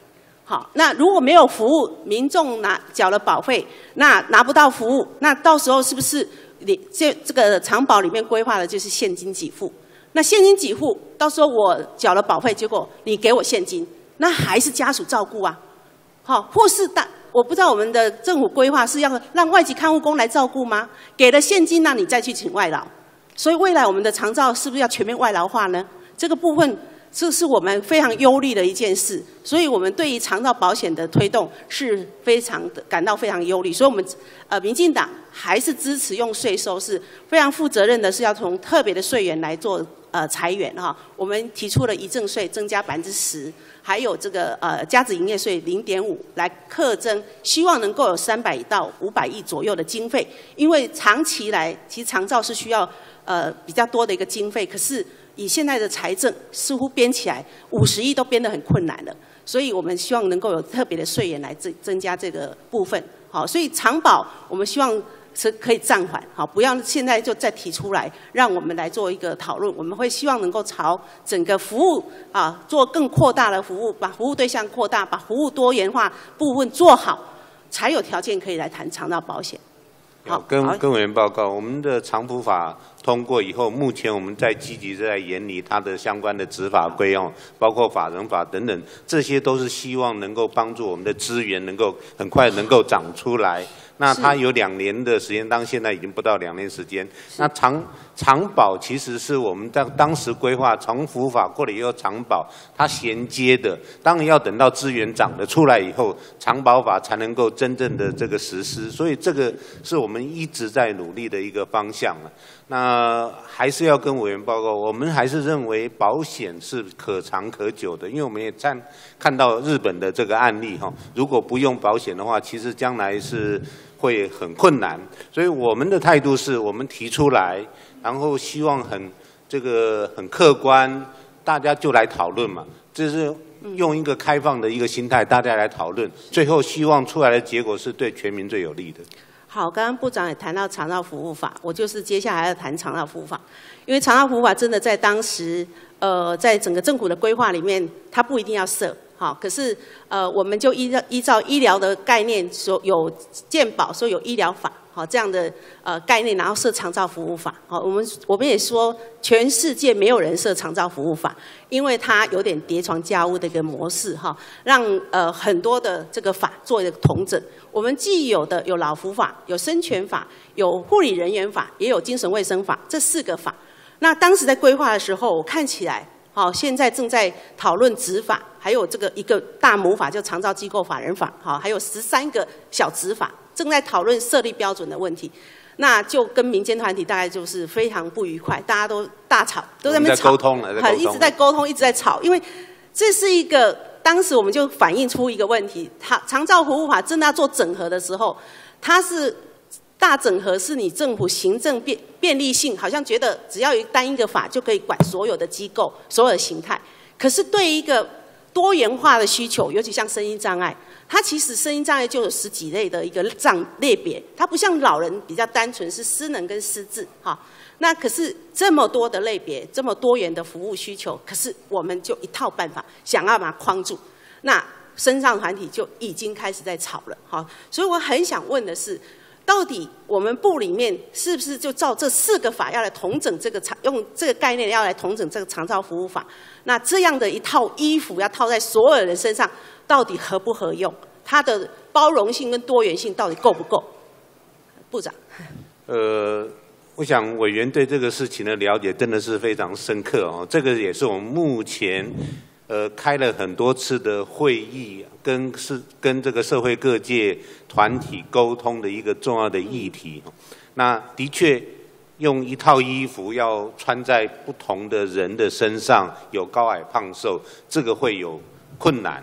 Speaker 32: 好，那如果没有服务，民众拿缴了保费，那拿不到服务，那到时候是不是你这这个长保里面规划的就是现金给付？那现金给付，到时候我缴了保费，结果你给我现金，那还是家属照顾啊？好，或是大我不知道我们的政府规划是要让外籍看护工来照顾吗？给了现金，那你再去请外劳。所以未来我们的长照是不是要全面外劳化呢？这个部分这是我们非常忧虑的一件事。所以我们对于长照保险的推动是非常的感到非常忧虑。所以我们呃民进党还是支持用税收，是非常负责任的，是要从特别的税源来做呃裁员哈。我们提出了遗赠税增加百分之十。还有这个呃，加值营业税零点五来课征，希望能够有三百到五百亿左右的经费。因为长期来，其实长照是需要呃比较多的一个经费，可是以现在的财政似乎编起来五十亿都编得很困难了，所以我们希望能够有特别的税源来增增加这个部分。好，所以长保我们希望。是可以暂缓，好，不要现在就再提出来，让我们来做一个讨论。我们会希望能够朝整个服务啊，做更扩大的服务，把服务对象扩大，把服务多元化部分做好，才有条件可以来谈长照保险。
Speaker 16: 好，跟跟委员报告，我们的长普法通过以后，目前我们在积极在研拟它的相关的执法规用，包括法人法等等，这些都是希望能够帮助我们的资源能够很快能够长出来。那它有两年的时间，当现在已经不到两年时间。那长长保其实是我们在当时规划从福法过了以后，长保它衔接的，当然要等到资源涨得出来以后，长保法才能够真正的这个实施。所以这个是我们一直在努力的一个方向了。那还是要跟委员报告，我们还是认为保险是可长可久的，因为我们也看看到日本的这个案例哈，如果不用保险的话，其实将来是。会很困难，所以我们的态度是我们提出来，然后希望很这个很客观，大家就来讨论嘛，就是用一个开放的一个心态，大家来讨论，最后希望出来的结果是对全民最有利的。
Speaker 32: 好，刚刚部长也谈到长照服务法，我就是接下来要谈长照服务法，因为长照服务法真的在当时，呃，在整个政府的规划里面，它不一定要设。好，可是呃，我们就依照依照医疗的概念，说有健保，说有医疗法，好这样的呃概念，然后设长照服务法。好，我们我们也说，全世界没有人设长照服务法，因为它有点叠床架屋的一个模式，哈，让呃很多的这个法做一个统整。我们既有的有老服法，有生权法，有护理人员法，也有精神卫生法，这四个法。那当时在规划的时候，我看起来。好，现在正在讨论执法，还有这个一个大魔法叫长照机构法人法，好，还有十三个小执法，正在讨论设立标准的问题，那就跟民间团体大概就是非常不愉快，大家都大吵，都在那边吵，一直在沟通，一直在吵，因为这是一个当时我们就反映出一个问题，长长照服务法正在做整合的时候，它是。大整合是你政府行政便便利性，好像觉得只要有单一个法就可以管所有的机构、所有的形态。可是对一个多元化的需求，尤其像声音障碍，它其实声音障碍就有十几类的一个障类别，它不像老人比较单纯是失能跟失智哈。那可是这么多的类别，这么多元的服务需求，可是我们就一套办法想要把它框住，那身上团体就已经开始在吵了哈。所以我很想问的是。到底我们部里面是不是就照这四个法要来统整这个长用这个概念要来统整这个长照服务法？那这样的一套衣服要套在所有人身上，到底合不合用？它的包容性跟多元性到底够不够？部长。
Speaker 16: 呃，我想委员对这个事情的了解真的是非常深刻哦。这个也是我们目前呃开了很多次的会议。跟是跟这个社会各界团体沟通的一个重要的议题，那的确用一套衣服要穿在不同的人的身上，有高矮胖瘦，这个会有困难。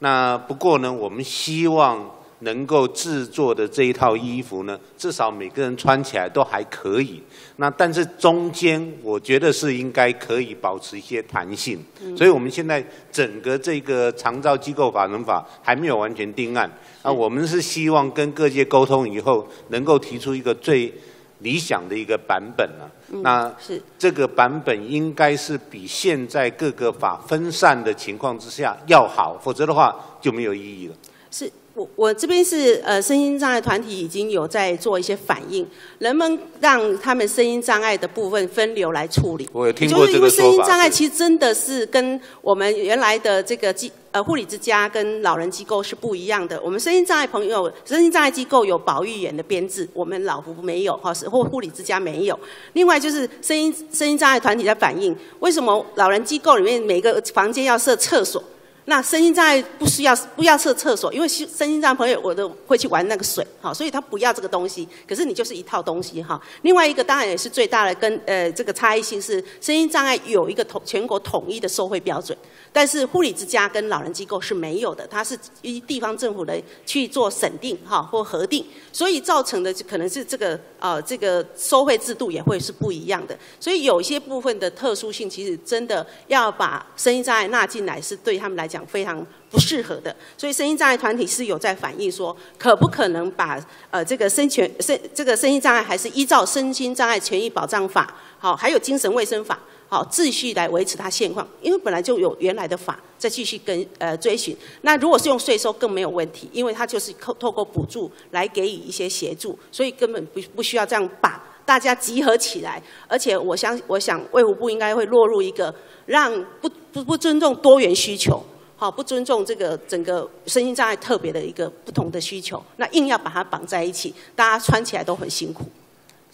Speaker 16: 那不过呢，我们希望。能够制作的这一套衣服呢，至少每个人穿起来都还可以。那但是中间，我觉得是应该可以保持一些弹性。所以我们现在整个这个长照机构法人法还没有完全定案。那我们是希望跟各界沟通以后，能够提出一个最理想的一个版本了、
Speaker 32: 嗯
Speaker 16: 那
Speaker 32: 是
Speaker 16: 这个版本应该是比现在各个法分散的情况之下要好，否则的话就没有意义了。
Speaker 32: 是我我这边是呃身心障碍团体已经有在做一些反应，人们让他们声音障碍的部分分流来处理。
Speaker 16: 我有听
Speaker 32: 也
Speaker 16: 过这个
Speaker 32: 就是因为
Speaker 16: 声音
Speaker 32: 障碍其实真的是跟我们原来的这个机呃护理之家跟老人机构是不一样的。我们声音障碍朋友，声音障碍机构有保育员的编制，我们老福没有哈，是或护理之家没有。另外就是声音声音障碍团体在反映，为什么老人机构里面每个房间要设厕所？那身心障碍不需要不要设厕所，因为身心障碍朋友我都会去玩那个水，好，所以他不要这个东西。可是你就是一套东西哈。另外一个当然也是最大的跟呃这个差异性是，身心障碍有一个统全国统一的收费标准，但是护理之家跟老人机构是没有的，它是依地方政府的去做审定哈或核定，所以造成的可能是这个呃这个收费制度也会是不一样的。所以有些部分的特殊性，其实真的要把身心障碍纳进来，是对他们来讲非常不适合的。所以身心障碍团体是有在反映说，可不可能把呃这个身权身这个身心障碍还是依照身心障碍权益保障法，好，还有精神卫生法。好，秩序来维持它现况，因为本来就有原来的法，再继续跟呃追寻。那如果是用税收更没有问题，因为它就是透透过补助来给予一些协助，所以根本不不需要这样把大家集合起来。而且我相我想卫福部应该会落入一个让不不不尊重多元需求。好，不尊重这个整个身心障碍特别的一个不同的需求，那硬要把它绑在一起，大家穿起来都很辛苦，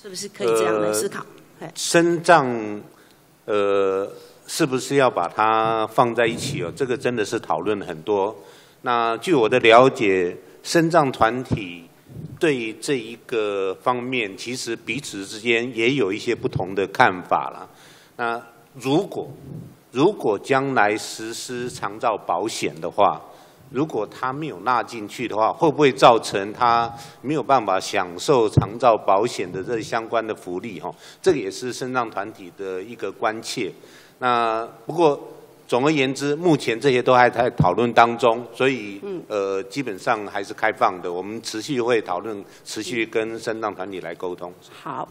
Speaker 32: 是不是可以这样来思考？哎
Speaker 16: 身障，呃，是不是要把它放在一起哦？这个真的是讨论很多。那据我的了解，身障团体对这一个方面，其实彼此之间也有一些不同的看法了。那如果如果将来实施长照保险的话，如果他没有纳进去的话，会不会造成他没有办法享受长照保险的这相关的福利？哈，这个也是身障团体的一个关切。那不过总而言之，目前这些都还在讨论当中，所以呃，基本上还是开放的。我们持续会讨论，持续跟身障团体来沟通。
Speaker 32: 好，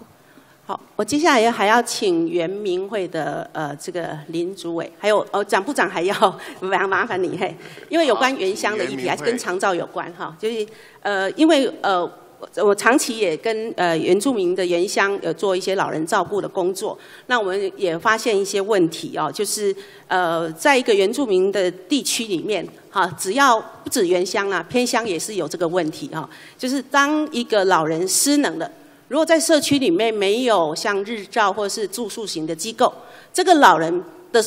Speaker 32: 好，我接下来还要请原民会的呃这个林主委，还有呃蒋部长还要麻麻烦你嘿，因为有关原乡的议题还是跟长照有关哈，就是呃因为呃。我长期也跟呃原住民的原乡有做一些老人照顾的工作，那我们也发现一些问题哦，就是呃在一个原住民的地区里面，哈，只要不止原乡啊，偏乡也是有这个问题哈，就是当一个老人失能了。如果在社区里面没有像日照或是住宿型的机构，这个老人的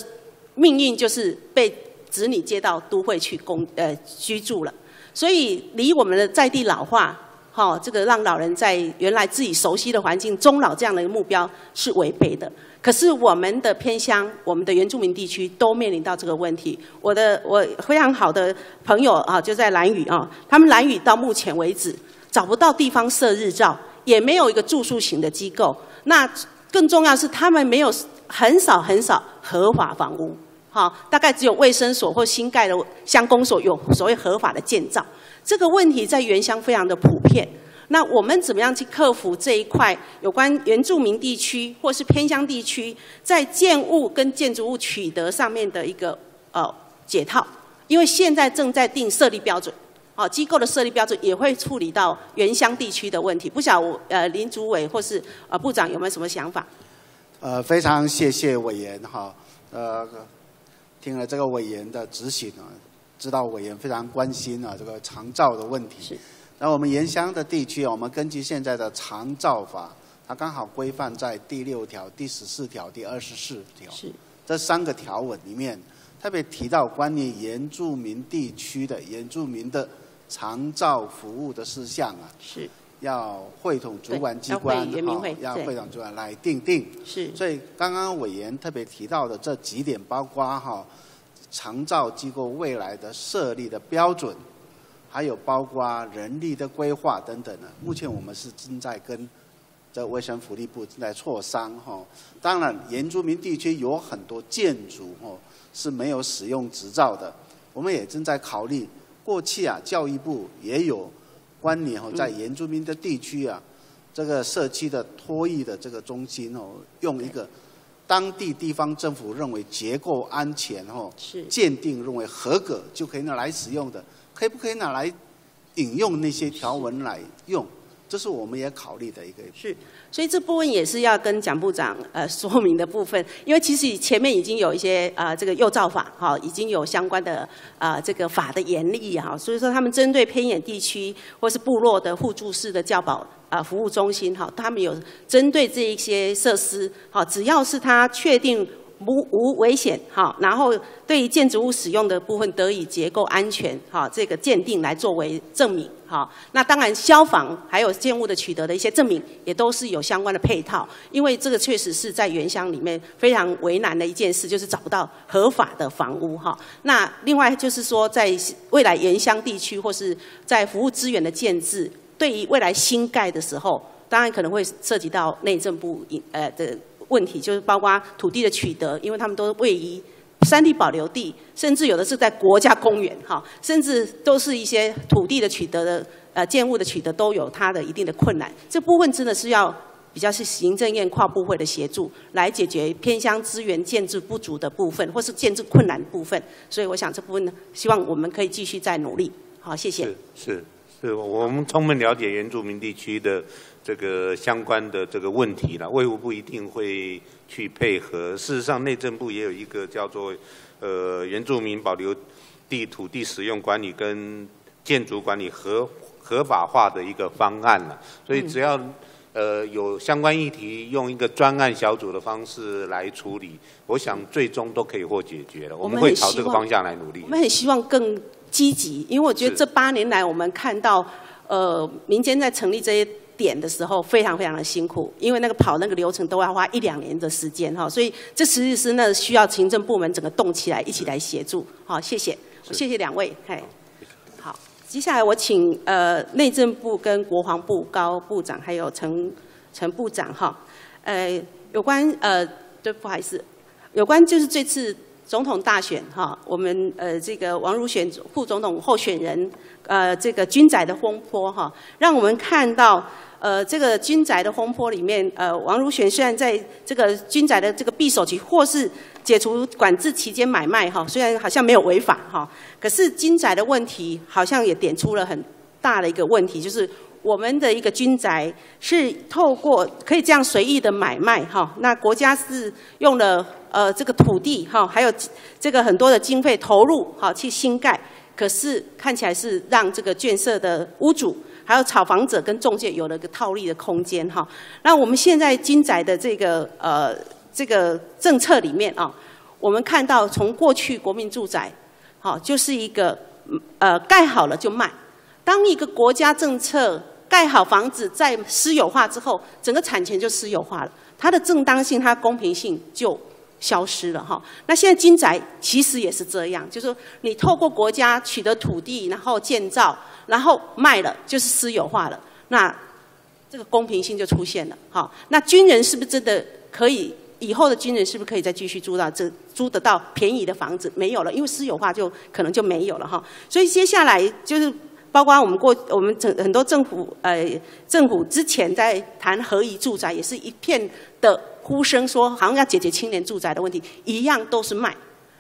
Speaker 32: 命运就是被子女接到都会去工呃居住了。所以离我们的在地老化，哈、这个让老人在原来自己熟悉的环境终老这样的一个目标是违背的。可是我们的偏乡、我们的原住民地区都面临到这个问题。我的我非常好的朋友啊，就在兰屿啊，他们兰屿到目前为止找不到地方设日照，也没有一个住宿型的机构。那更重要是，他们没有很少很少合法房屋，好，大概只有卫生所或新盖的乡公所有所谓合法的建造。这个问题在原乡非常的普遍。那我们怎么样去克服这一块有关原住民地区或是偏乡地区在建物跟建筑物取得上面的一个呃解套？因为现在正在定设立标准，哦，机构的设立标准也会处理到原乡地区的问题。不晓得呃林主委或是呃部长有没有什么想法？
Speaker 22: 呃，非常谢谢委员哈，呃，听了这个委员的执行啊，知道委员非常关心啊这个长照的问题。
Speaker 32: 是。
Speaker 22: 那我们原乡的地区啊，我们根据现在的长照法，它刚好规范在第六条、第十四条、第二十四条。
Speaker 32: 是。
Speaker 22: 这三个条文里面，特别提到关于原住民地区的原住民的长照服务的事项啊。
Speaker 32: 是。
Speaker 22: 要会同主管机关
Speaker 32: 对要会原民会
Speaker 22: 哈要会统主管来定定。
Speaker 32: 是。
Speaker 22: 所以刚刚委员特别提到的这几点，包括哈长照机构未来的设立的标准，还有包括人力的规划等等的。目前我们是正在跟这卫生福利部正在磋商哈。当然，原住民地区有很多建筑哦是没有使用执照的，我们也正在考虑。过去啊，教育部也有关联哦，在原住民的地区啊，这个社区的托育的这个中心哦，用一个当地地方政府认为结构安全哦，鉴定认为合格就可以拿来使用的，可以不可以拿来引用那些条文来用？这是我们也考虑的一个。
Speaker 32: 是，所以这部分也是要跟蒋部长呃说明的部分，因为其实前面已经有一些呃这个幼造法哈，已经有相关的呃这个法的严厉哈，所以说他们针对偏远地区或是部落的互助式的教保啊服务中心哈，他们有针对这一些设施好，只要是他确定。无无危险，哈，然后对于建筑物使用的部分得以结构安全，哈，这个鉴定来作为证明，哈，那当然消防还有建物的取得的一些证明也都是有相关的配套，因为这个确实是在原乡里面非常为难的一件事，就是找不到合法的房屋，哈。那另外就是说，在未来原乡地区或是在服务资源的建制，对于未来新盖的时候，当然可能会涉及到内政部呃的。问题就是包括土地的取得，因为他们都位于山地保留地，甚至有的是在国家公园，哈，甚至都是一些土地的取得的，呃，建物的取得都有它的一定的困难。这部分真的是要比较是行政院跨部会的协助来解决偏乡资源建制不足的部分，或是建制困难的部分。所以我想这部分呢，希望我们可以继续再努力。好，谢谢。
Speaker 16: 是是是，我们充分了解原住民地区的。这个相关的这个问题了，卫务部一定会去配合。事实上，内政部也有一个叫做呃原住民保留地土地使用管理跟建筑管理合合法化的一个方案了。所以只要呃有相关议题，用一个专案小组的方式来处理，我想最终都可以获解决了。我们会朝这个方向来努力。
Speaker 32: 我们很希望更积极，因为我觉得这八年来我们看到呃民间在成立这些。点的时候非常非常的辛苦，因为那个跑那个流程都要花一两年的时间哈，所以这实际是那需要行政部门整个动起来一起来协助。好，谢谢，谢谢两位。嘿，好，接下来我请呃内政部跟国防部高部长还有陈陈部长哈，呃有关呃对不好意思，有关就是这次总统大选哈，我们呃这个王如选副总统候选人呃这个军仔的风波哈，让我们看到。呃，这个军宅的风波里面，呃，王如玄虽然在这个军宅的这个匕首期或是解除管制期间买卖哈，虽然好像没有违法哈，可是军宅的问题好像也点出了很大的一个问题，就是我们的一个军宅是透过可以这样随意的买卖哈，那国家是用了呃这个土地哈，还有这个很多的经费投入哈去新盖，可是看起来是让这个建设的屋主。还有炒房者跟中介有了个套利的空间哈，那我们现在金宅的这个呃这个政策里面啊，我们看到从过去国民住宅，好就是一个呃盖好了就卖，当一个国家政策盖好房子在私有化之后，整个产权就私有化了，它的正当性、它公平性就消失了哈。那现在金宅其实也是这样，就是你透过国家取得土地，然后建造。然后卖了就是私有化了，那这个公平性就出现了。哈，那军人是不是真的可以？以后的军人是不是可以再继续租到这租得到便宜的房子？没有了，因为私有化就可能就没有了哈。所以接下来就是包括我们过我们整很多政府呃政府之前在谈合宜住宅，也是一片的呼声，说好像要解决青年住宅的问题，一样都是卖。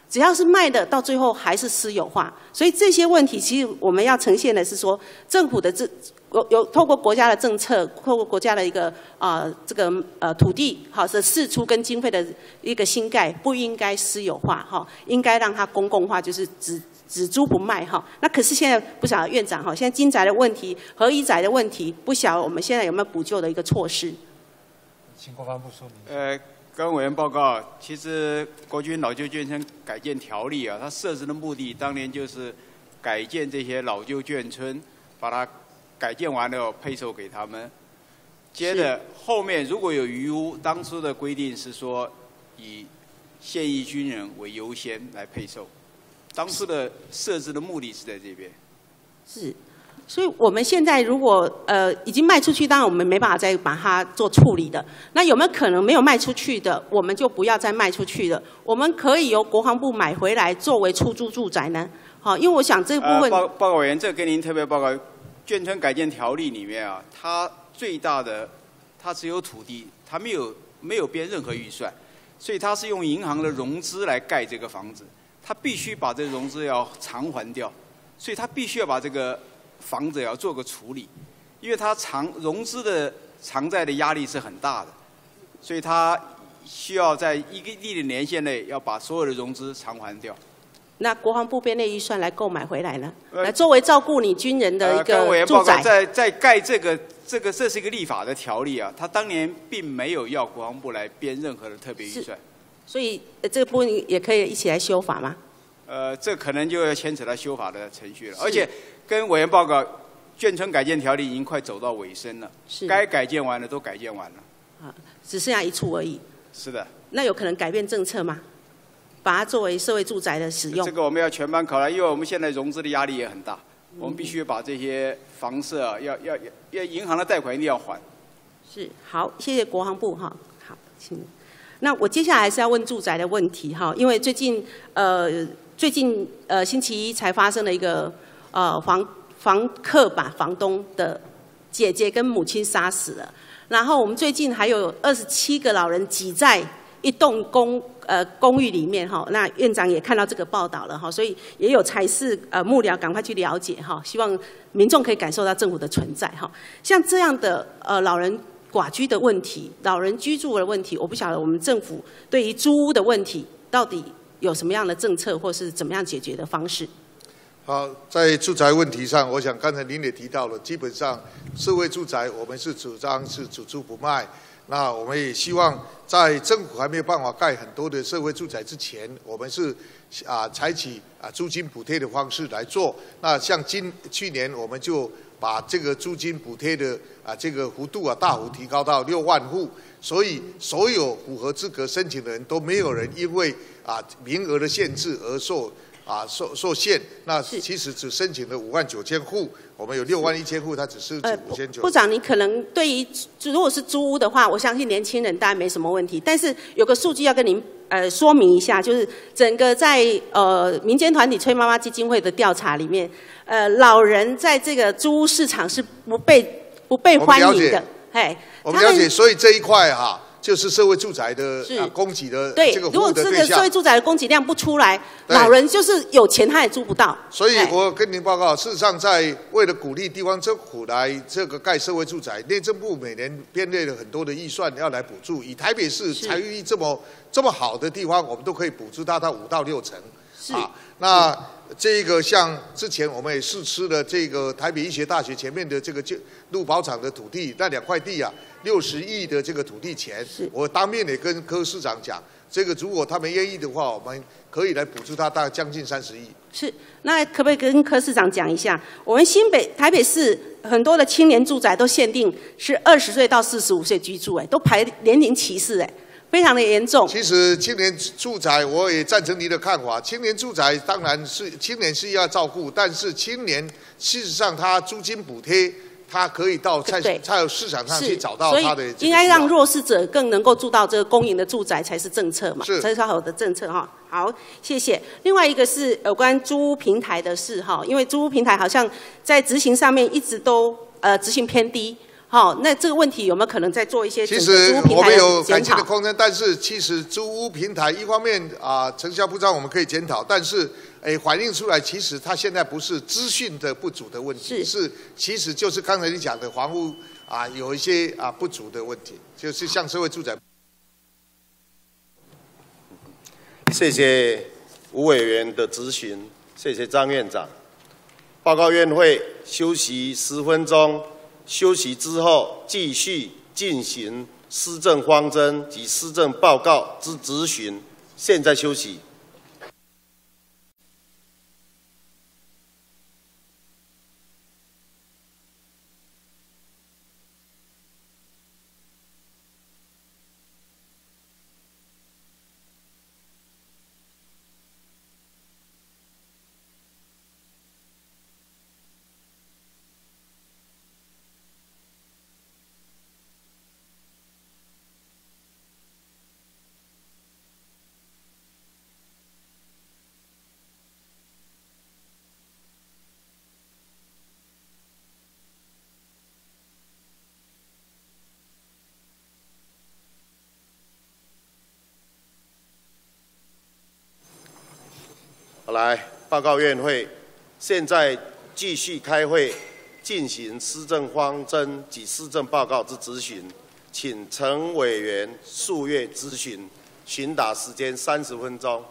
Speaker 32: 只要是卖的，到最后还是私有化，所以这些问题其实我们要呈现的是说，政府的这有有透过国家的政策，透过国家的一个啊这个呃土地好是释出跟经费的一个新盖，不应该私有化哈，应该让它公共化，就是只只租不卖哈。那可是现在不晓得院长哈，现在金宅的问题、合一宅的问题，不晓得我们现在有没有补救的一个措施？
Speaker 12: 请国防部说明。
Speaker 33: 呃。跟委员报告，其实国军老旧眷村改建条例啊，它设置的目的当年就是改建这些老旧眷村，把它改建完了配售给他们。接着后面如果有余屋，当初的规定是说以现役军人为优先来配售。当初的设置的目的是在这边。
Speaker 32: 是。所以我们现在如果呃已经卖出去，当然我们没办法再把它做处理的。那有没有可能没有卖出去的，我们就不要再卖出去了？我们可以由国防部买回来作为出租住宅呢？好，因为我想这部分。
Speaker 33: 报报告委员，这跟您特别报告，眷村改建条例里面啊，它最大的它只有土地，它没有没有编任何预算，所以它是用银行的融资来盖这个房子，它必须把这个融资要偿还掉，所以它必须要把这个房子要做个处理，因为它偿融资的偿债的压力是很大的，所以它需要在一个一定年限内要把所有的融资偿还掉。
Speaker 32: 那国防部编列预算来购买回来呢？来作为照顾你军人的一个住宅。
Speaker 33: 在在盖这个这个这是一个立法的条例啊，他当年并没有要国防部来编任何的特别预算，
Speaker 32: 所以呃这个部分也可以一起来修法吗？
Speaker 33: 呃，这可能就要牵扯到修法的程序了。而且跟委员报告，眷村改建条例已经快走到尾声了，
Speaker 32: 是
Speaker 33: 该改建完的都改建完了。
Speaker 32: 啊，只剩下一处而已。
Speaker 33: 是的，
Speaker 32: 那有可能改变政策吗？把它作为社会住宅的使用
Speaker 33: 这？个我们要全班考量，因为我们现在融资的压力也很大，我们必须把这些房舍啊，要要要要银行的贷款一定要还。
Speaker 32: 是好，谢谢国防部哈。好，请。那我接下来是要问住宅的问题哈，因为最近呃最近呃星期一才发生了一个呃房房客把房东的姐姐跟母亲杀死了，然后我们最近还有二十七个老人挤在一栋公呃公寓里面哈，那院长也看到这个报道了哈，所以也有才是呃幕僚赶快去了解哈，希望民众可以感受到政府的存在哈。像这样的呃老人寡居的问题、老人居住的问题，我不晓得我们政府对于租屋的问题到底有什么样的政策，或是怎么样解决的方式？
Speaker 15: 好，在住宅问题上，我想刚才您也提到了，基本上社会住宅我们是主张是只租不卖。那我们也希望在政府还没有办法盖很多的社会住宅之前，我们是啊采取啊租金补贴的方式来做。那像今去年我们就把这个租金补贴的啊这个幅度啊大幅提高到六万户，所以所有符合资格申请的人都没有人因为啊名额的限制而受啊受受限。那其实只申请了五万九千户，我们有六万一千户，它只是五千九。
Speaker 32: 部长，你可能对于租如果是租屋的话，我相信年轻人当然没什么问题。但是有个数据要跟您呃说明一下，就是整个在呃民间团体崔妈妈基金会的调查里面，呃老人在这个租屋市场是不被不被欢迎的。嘿，
Speaker 15: 我们了解，所以这一块哈、就是社会住宅的啊供给的
Speaker 32: 对
Speaker 15: 这个，服
Speaker 32: 如果这个社会。住宅的供给量不出来，老人就是有钱他也租不到。
Speaker 15: 所以我跟您报告，事实上，在为了鼓励地方政府来这个盖社会住宅，内政部每年编列了很多的预算要来补助。以台北市财运力这么这么好的地方，我们都可以补助到它五到六成。啊，那这个像之前我们也试吃了这个台北医学大学前面的这个就陆宝厂的土地，那两块地啊，六十亿的这个土地钱，我当面也跟柯市长讲，这个如果他们愿意的话，我们可以来补助他大概将近三十亿。
Speaker 32: 是，那可不可以跟柯市长讲一下，我们新北台北市很多的青年住宅都限定是二十岁到四十五岁居住，哎，都排年龄歧视，哎，非常的严重。
Speaker 15: 其实青年住宅我也赞成你的看法，青年住宅当然是青年是要照顾，但是青年事实上他租金补贴，他可以到菜
Speaker 32: 对
Speaker 15: 菜市场上去，找到他的这个
Speaker 32: 应该让弱势者更能够住到这个公营的住宅才是政策嘛，
Speaker 15: 是
Speaker 32: 才是好的政策哈。好，谢谢。另外一个是有关租屋平台的事哈，因为租屋平台好像在执行上面一直都呃执行偏低，好，那这个问题有没有可能再做一些
Speaker 15: 其实我们有改
Speaker 32: 检讨？
Speaker 15: 进的空间，但是其实租屋平台一方面啊，成效不彰我们可以检讨，但是诶反映出来，其实它现在不是资讯的不足的问题，是其实就是刚才你讲的房屋啊有一些啊不足的问题，就是像社会住宅。
Speaker 1: 谢谢吴委员的咨询，谢谢张院长。报告院会休息十分钟，休息之后继续进行施政方针及施政报告之咨询。现在休息。来，报告院会，现在继续开会，进行施政方针及施政报告之咨询，请陈委员数月咨询，询答时间三十分钟。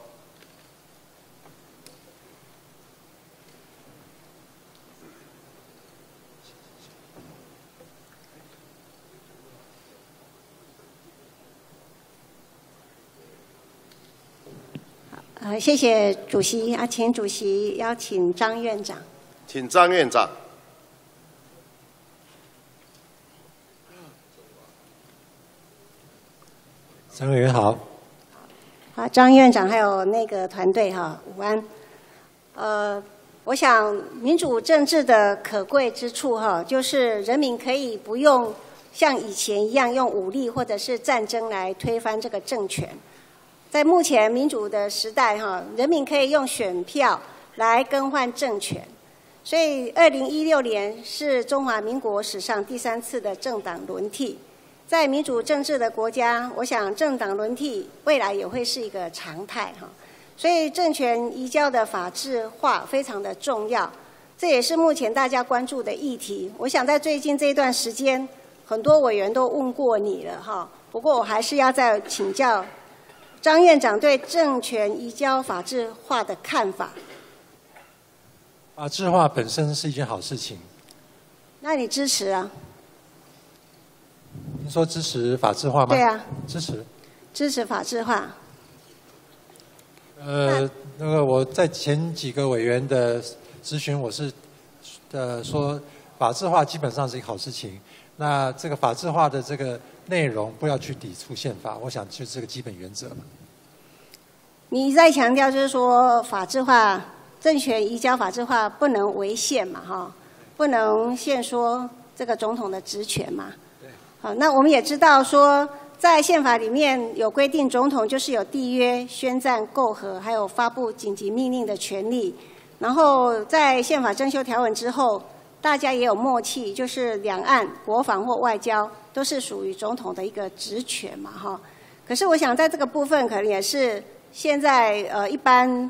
Speaker 34: 呃，谢谢主席啊，请主席邀请张院长。
Speaker 1: 请张院长。
Speaker 12: 张委员好。
Speaker 34: 好，张院长还有那个团队哈，午安。呃，我想民主政治的可贵之处哈，就是人民可以不用像以前一样用武力或者是战争来推翻这个政权。在目前民主的时代哈，人民可以用选票来更换政权。所以，二零一六年是中华民国史上第三次的政党轮替。在民主政治的国家，我想政党轮替未来也会是一个常态哈。所以，政权移交的法治化非常的重要，这也是目前大家关注的议题。我想在最近这一段时间，很多委员都问过你了哈。不过，我还是要再请教张院长对政权移交法治化的看法。
Speaker 12: 法治化本身是一件好事情。
Speaker 34: 那你支持啊？
Speaker 12: 您说支持法治化吗？
Speaker 34: 对啊。
Speaker 12: 支持。
Speaker 34: 支持法治化。
Speaker 12: 呃，那个我在前几个委员的咨询，我是呃说法治化基本上是一个好事情。那这个法制化的这个内容不要去抵触宪法，我想就是这个基本原则嘛。
Speaker 34: 你在强调就是说法制化、政权移交法制化不能违宪嘛，哈，不能限缩这个总统的职权嘛。对。好，那我们也知道说。在宪法里面有规定，总统就是有缔约、宣战、媾和，还有发布紧急命令的权利。然后在宪法征修条文之后，大家也有默契，就是两岸国防或外交都是属于总统的一个职权嘛，哈。可是我想在这个部分，可能也是现在呃一般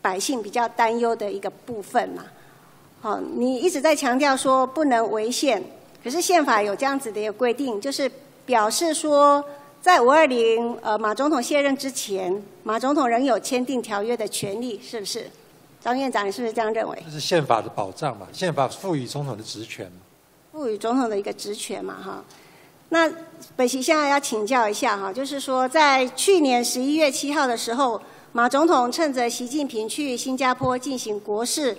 Speaker 34: 百姓比较担忧的一个部分嘛。好，你一直在强调说不能违宪，可是宪法有这样子的一个规定，就是。表示说，在五二零呃马总统卸任之前，马总统仍有签订条约的权利，是不是？张院长，你是不是这样认为？
Speaker 12: 这是宪法的保障嘛？宪法赋予总统的职权嘛。
Speaker 34: 赋予总统的一个职权嘛，哈。那本席现在要请教一下哈，就是说，在去年十一月七号的时候，马总统趁着习近平去新加坡进行国事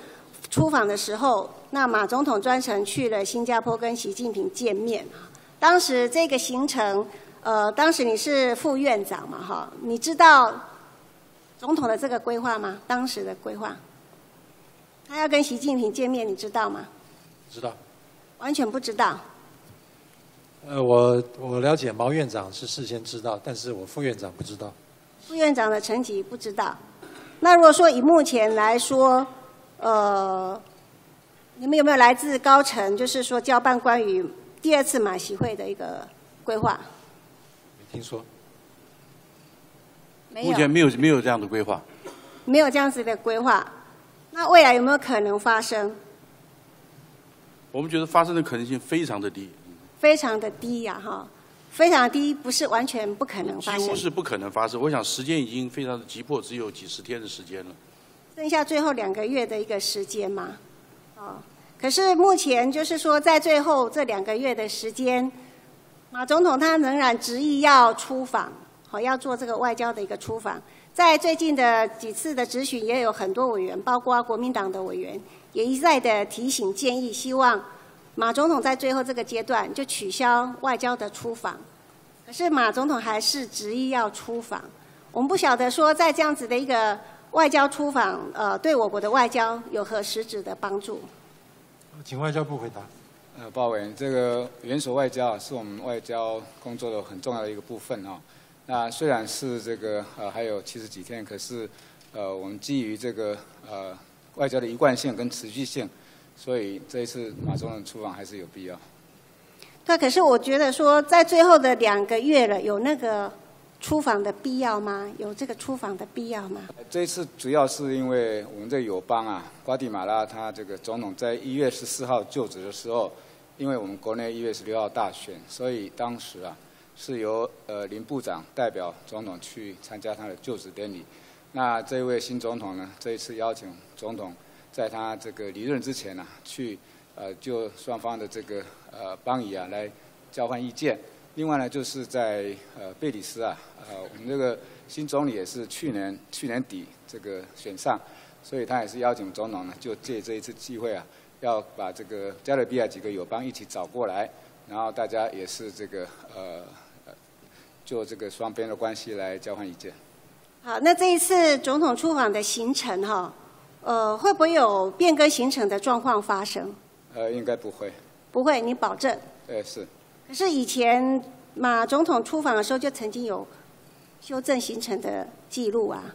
Speaker 34: 出访的时候，那马总统专程去了新加坡跟习近平见面当时这个行程，呃，当时你是副院长嘛，哈，你知道总统的这个规划吗？当时的规划，他要跟习近平见面，你知道吗？
Speaker 12: 知道。
Speaker 34: 完全不知道。
Speaker 12: 呃，我我了解毛院长是事先知道，但是我副院长不知道。
Speaker 34: 副院长的成绩不知道。那如果说以目前来说，呃，你们有没有来自高层，就是说交办关于？第二次马习会的一个规划，
Speaker 12: 没听说，
Speaker 34: 目
Speaker 31: 前没有没有这样的规划，
Speaker 34: 没有这样子的规划，那未来有没有可能发生？
Speaker 31: 我们觉得发生的可能性非常的低，
Speaker 34: 非常的低呀，哈，非常低，不是完全不可能发生，
Speaker 31: 几乎是不可能发生。我想时间已经非常的急迫，只有几十天的时间了，
Speaker 34: 剩下最后两个月的一个时间嘛，哦。可是目前就是说，在最后这两个月的时间，马总统他仍然执意要出访，好要做这个外交的一个出访。在最近的几次的质询，也有很多委员，包括国民党的委员，也一再的提醒建议，希望马总统在最后这个阶段就取消外交的出访。可是马总统还是执意要出访。我们不晓得说，在这样子的一个外交出访，呃，对我国的外交有何实质的帮助？
Speaker 12: 请外交部回答。
Speaker 33: 呃，鲍委员，这个元首外交是我们外交工作的很重要的一个部分啊。那虽然是这个呃还有七十几天，可是呃我们基于这个呃外交的一贯性跟持续性，所以这一次马总统出访还是有必要。
Speaker 34: 对，可是我觉得说在最后的两个月了，有那个出访的必要吗？有这个出访的必要吗？
Speaker 33: 这一次主要是因为我们这友邦啊，瓜地马拉，他这个总统在一月十四号就职的时候，因为我们国内一月十六号大选，所以当时啊是由呃林部长代表总统去参加他的就职典礼。那这位新总统呢，这一次邀请总统在他这个离任之前呢，去呃就双方的这个呃邦谊啊来交换意见。另外呢，就是在呃贝里斯啊，呃我们这个新总理也是去年去年底这个选上，所以他也是邀请总统呢，就借这一次机会啊，要把这个加勒比亚几个友邦一起找过来，然后大家也是这个呃就这个双边的关系来交换意见。
Speaker 34: 好，那这一次总统出访的行程哈，呃，会不会有变更行程的状况发生？
Speaker 33: 呃，应该不会。
Speaker 34: 不会，你保证？
Speaker 33: 对，是。
Speaker 34: 可是以前马总统出访的时候，就曾经有修正行程的记录啊。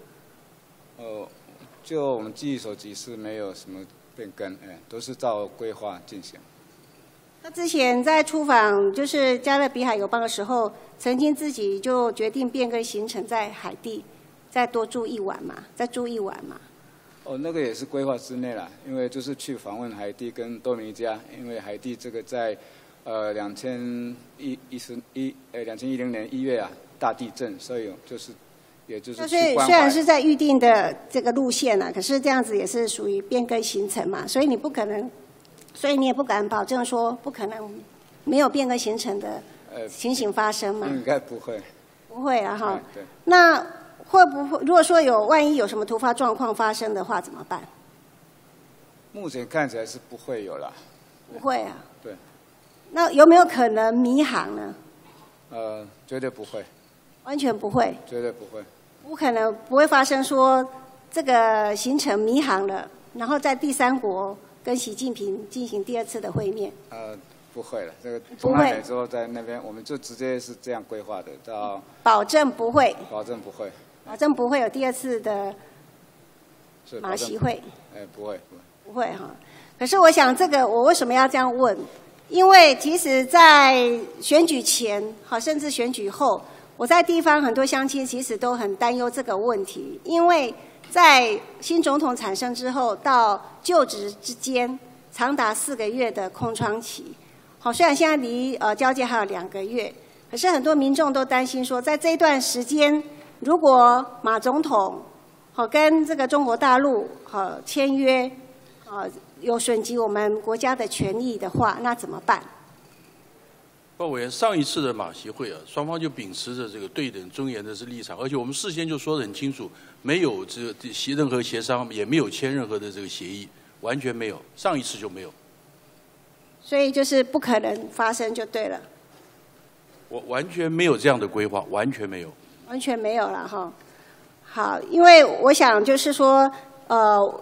Speaker 33: 呃，就我们记忆手机是没有什么变更，哎，都是照规划进行。
Speaker 34: 他之前在出访就是加勒比海友邦的时候，曾经自己就决定变更行程，在海地再多住一晚嘛，再住一晚嘛。
Speaker 33: 哦，那个也是规划之内啦，因为就是去访问海地跟多米尼加，因为海地这个在呃两千一一十一呃两千一零年一月啊大地震，所以就是也就是
Speaker 34: 所以虽然是在预定的这个路线啊，可是这样子也是属于变更行程嘛，所以你不可能，所以你也不敢保证说不可能没有变更行程的情形发生嘛。
Speaker 33: 应该不会。
Speaker 34: 不会啊哈。
Speaker 33: 对。
Speaker 34: 那会不会如果说有万一有什么突发状况发生的话怎么办？
Speaker 33: 目前看起来是不会有了。
Speaker 34: 不会啊。
Speaker 33: 对。
Speaker 34: 那有没有可能迷航呢？
Speaker 33: 呃，绝对不会。
Speaker 34: 完全不会。
Speaker 33: 绝对不会。
Speaker 34: 不可能不会发生说这个行程迷航了，然后在第三国跟习近平进行第二次的会面。
Speaker 33: 呃，不会了，这个
Speaker 34: 不会
Speaker 33: 中南美洲在那边，我们就直接是这样规划的，到
Speaker 34: 保证不会。
Speaker 33: 保证不会。
Speaker 34: 保证不会有第二次的马习会。
Speaker 33: 哎，不会，不会。
Speaker 34: 不会哈。可是我想，这个我为什么要这样问？因为其实，在选举前，好，甚至选举后，我在地方很多乡亲其实都很担忧这个问题，因为在新总统产生之后到就职之间，长达四个月的空窗期。好，虽然现在离呃交接还有两个月，可是很多民众都担心说，在这一段时间，如果马总统好跟这个中国大陆好签约，好。有损及我们国家的权益的话，那怎么办？
Speaker 35: 鲍委员，上一次的马习会啊，双方就秉持着这个对等尊严的是立场，而且我们事先就说得很清楚，没有这个协任何协商，也没有签任何的这个协议，完全没有，上一次就没有。
Speaker 34: 所以就是不可能发生就对了。
Speaker 35: 我完全没有这样的规划，完全没有。
Speaker 34: 完全没有了哈。好，因为我想就是说，呃。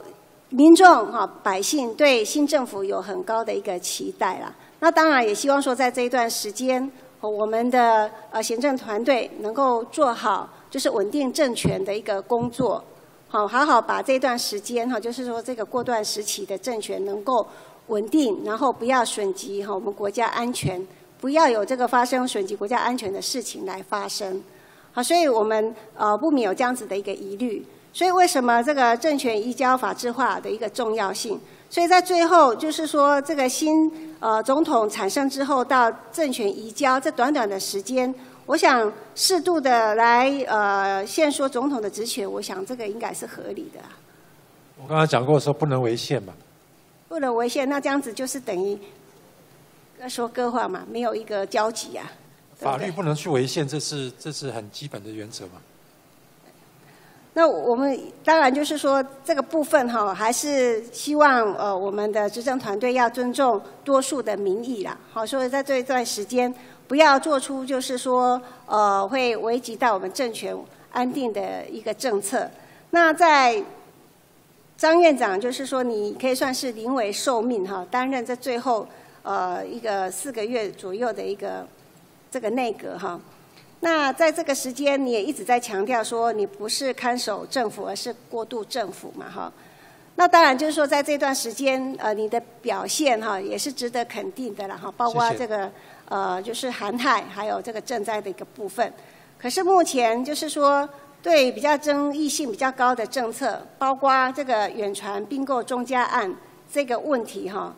Speaker 34: 民众哈百姓对新政府有很高的一个期待啦。那当然也希望说，在这一段时间，我们的呃行政团队能够做好就是稳定政权的一个工作，好好好把这段时间哈，就是说这个过段时期的政权能够稳定，然后不要损及哈我们国家安全，不要有这个发生损及国家安全的事情来发生。好，所以我们呃不免有这样子的一个疑虑。所以，为什么这个政权移交法制化的一个重要性？所以在最后，就是说，这个新呃总统产生之后到政权移交这短短的时间，我想适度的来呃限缩总统的职权，我想这个应该是合理的。
Speaker 12: 我刚刚讲过说不能违宪嘛。
Speaker 34: 不能违宪，那这样子就是等于各说各话嘛，没有一个交集啊。
Speaker 12: 法律不能去违宪，这是这是很基本的原则嘛。
Speaker 34: 那我们当然就是说这个部分哈，还是希望呃我们的执政团队要尊重多数的民意啦。好，所以在这一段时间不要做出就是说呃会危及到我们政权安定的一个政策。那在张院长就是说你可以算是临危受命哈，担任这最后呃一个四个月左右的一个这个内阁哈。那在这个时间，你也一直在强调说，你不是看守政府，而是过渡政府嘛，哈。那当然就是说，在这段时间，呃，你的表现哈，也是值得肯定的了哈。包括这个呃，就是寒害还有这个赈灾的一个部分。可是目前就是说，对比较争议性比较高的政策，包括这个远传并购中加案这个问题哈，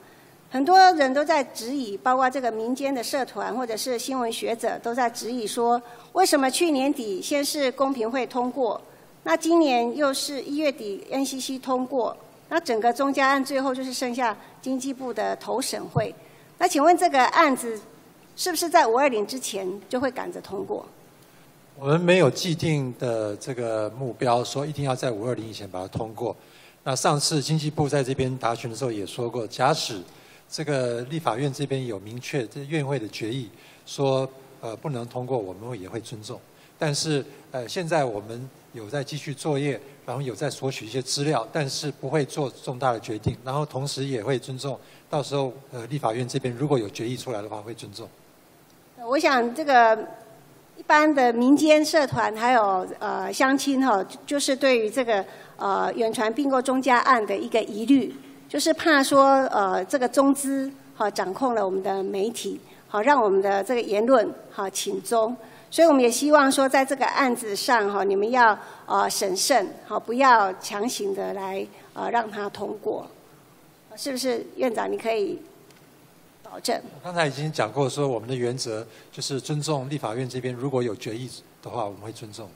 Speaker 34: 很多人都在质疑，包括这个民间的社团或者是新闻学者都在质疑说，为什么去年底先是公平会通过，那今年又是一月底 NCC 通过，那整个中加案最后就是剩下经济部的投审会，那请问这个案子是不是在五二零之前就会赶着通过？
Speaker 12: 我们没有既定的这个目标，说一定要在五二零以前把它通过。那上次经济部在这边答询的时候也说过，假使这个立法院这边有明确这院会的决议，说呃不能通过，我们也会尊重。但是呃现在我们有在继续作业，然后有在索取一些资料，但是不会做重大的决定。然后同时也会尊重，到时候呃立法院这边如果有决议出来的话，会尊重。
Speaker 34: 我想这个。一般的民间社团还有呃乡亲哈，就是对于这个呃远传并购中加案的一个疑虑，就是怕说呃这个中资好掌控了我们的媒体，好让我们的这个言论好请中，所以我们也希望说在这个案子上哈，你们要呃审慎好，不要强行的来呃让它通过，是不是院长？你可以。保证。
Speaker 12: 我刚才已经讲过，说我们的原则就是尊重立法院这边如果有决议的话，我们会尊重。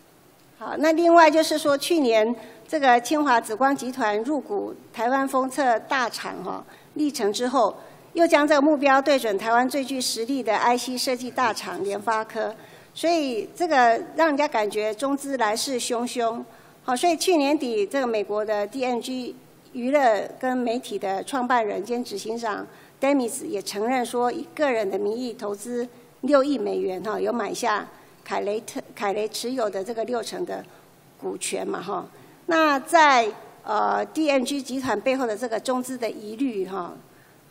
Speaker 34: 好，那另外就是说，去年这个清华紫光集团入股台湾封测大厂哈历程之后，又将这个目标对准台湾最具实力的 IC 设计大厂联发科，所以这个让人家感觉中资来势汹汹。好，所以去年底这个美国的 DNG 娱乐跟媒体的创办人兼执行长。Demis 也承认说，以个人的名义投资六亿美元，哈，有买下凯雷特凯雷持有的这个六成的股权嘛，哈。那在呃 DNG 集团背后的这个中资的疑虑，哈，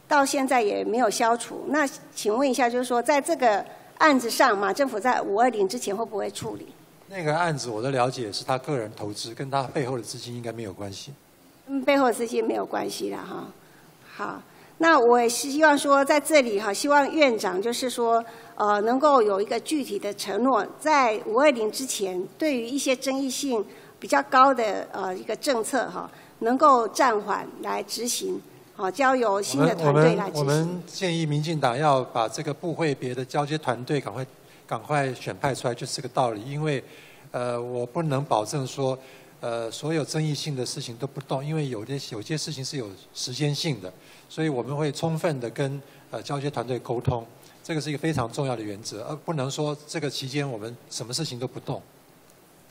Speaker 34: 到现在也没有消除。那请问一下，就是说，在这个案子上，马政府在五二零之前会不会处理？
Speaker 12: 那个案子，我的了解是他个人投资，跟他背后的资金应该没有关系。
Speaker 34: 嗯，背后的资金没有关系了，哈。好。那我也是希望说，在这里哈，希望院长就是说，呃，能够有一个具体的承诺，在五二零之前，对于一些争议性比较高的呃一个政策哈，能够暂缓来执行，好，交由新的团队来执行。
Speaker 12: 我们建议民进党要把这个部会别的交接团队赶快赶快选派出来，就是这个道理。因为呃，我不能保证说，呃，所有争议性的事情都不动，因为有些有些事情是有时间性的。所以我们会充分的跟呃交接团队沟通，这个是一个非常重要的原则，而不能说这个期间我们什么事情都不动。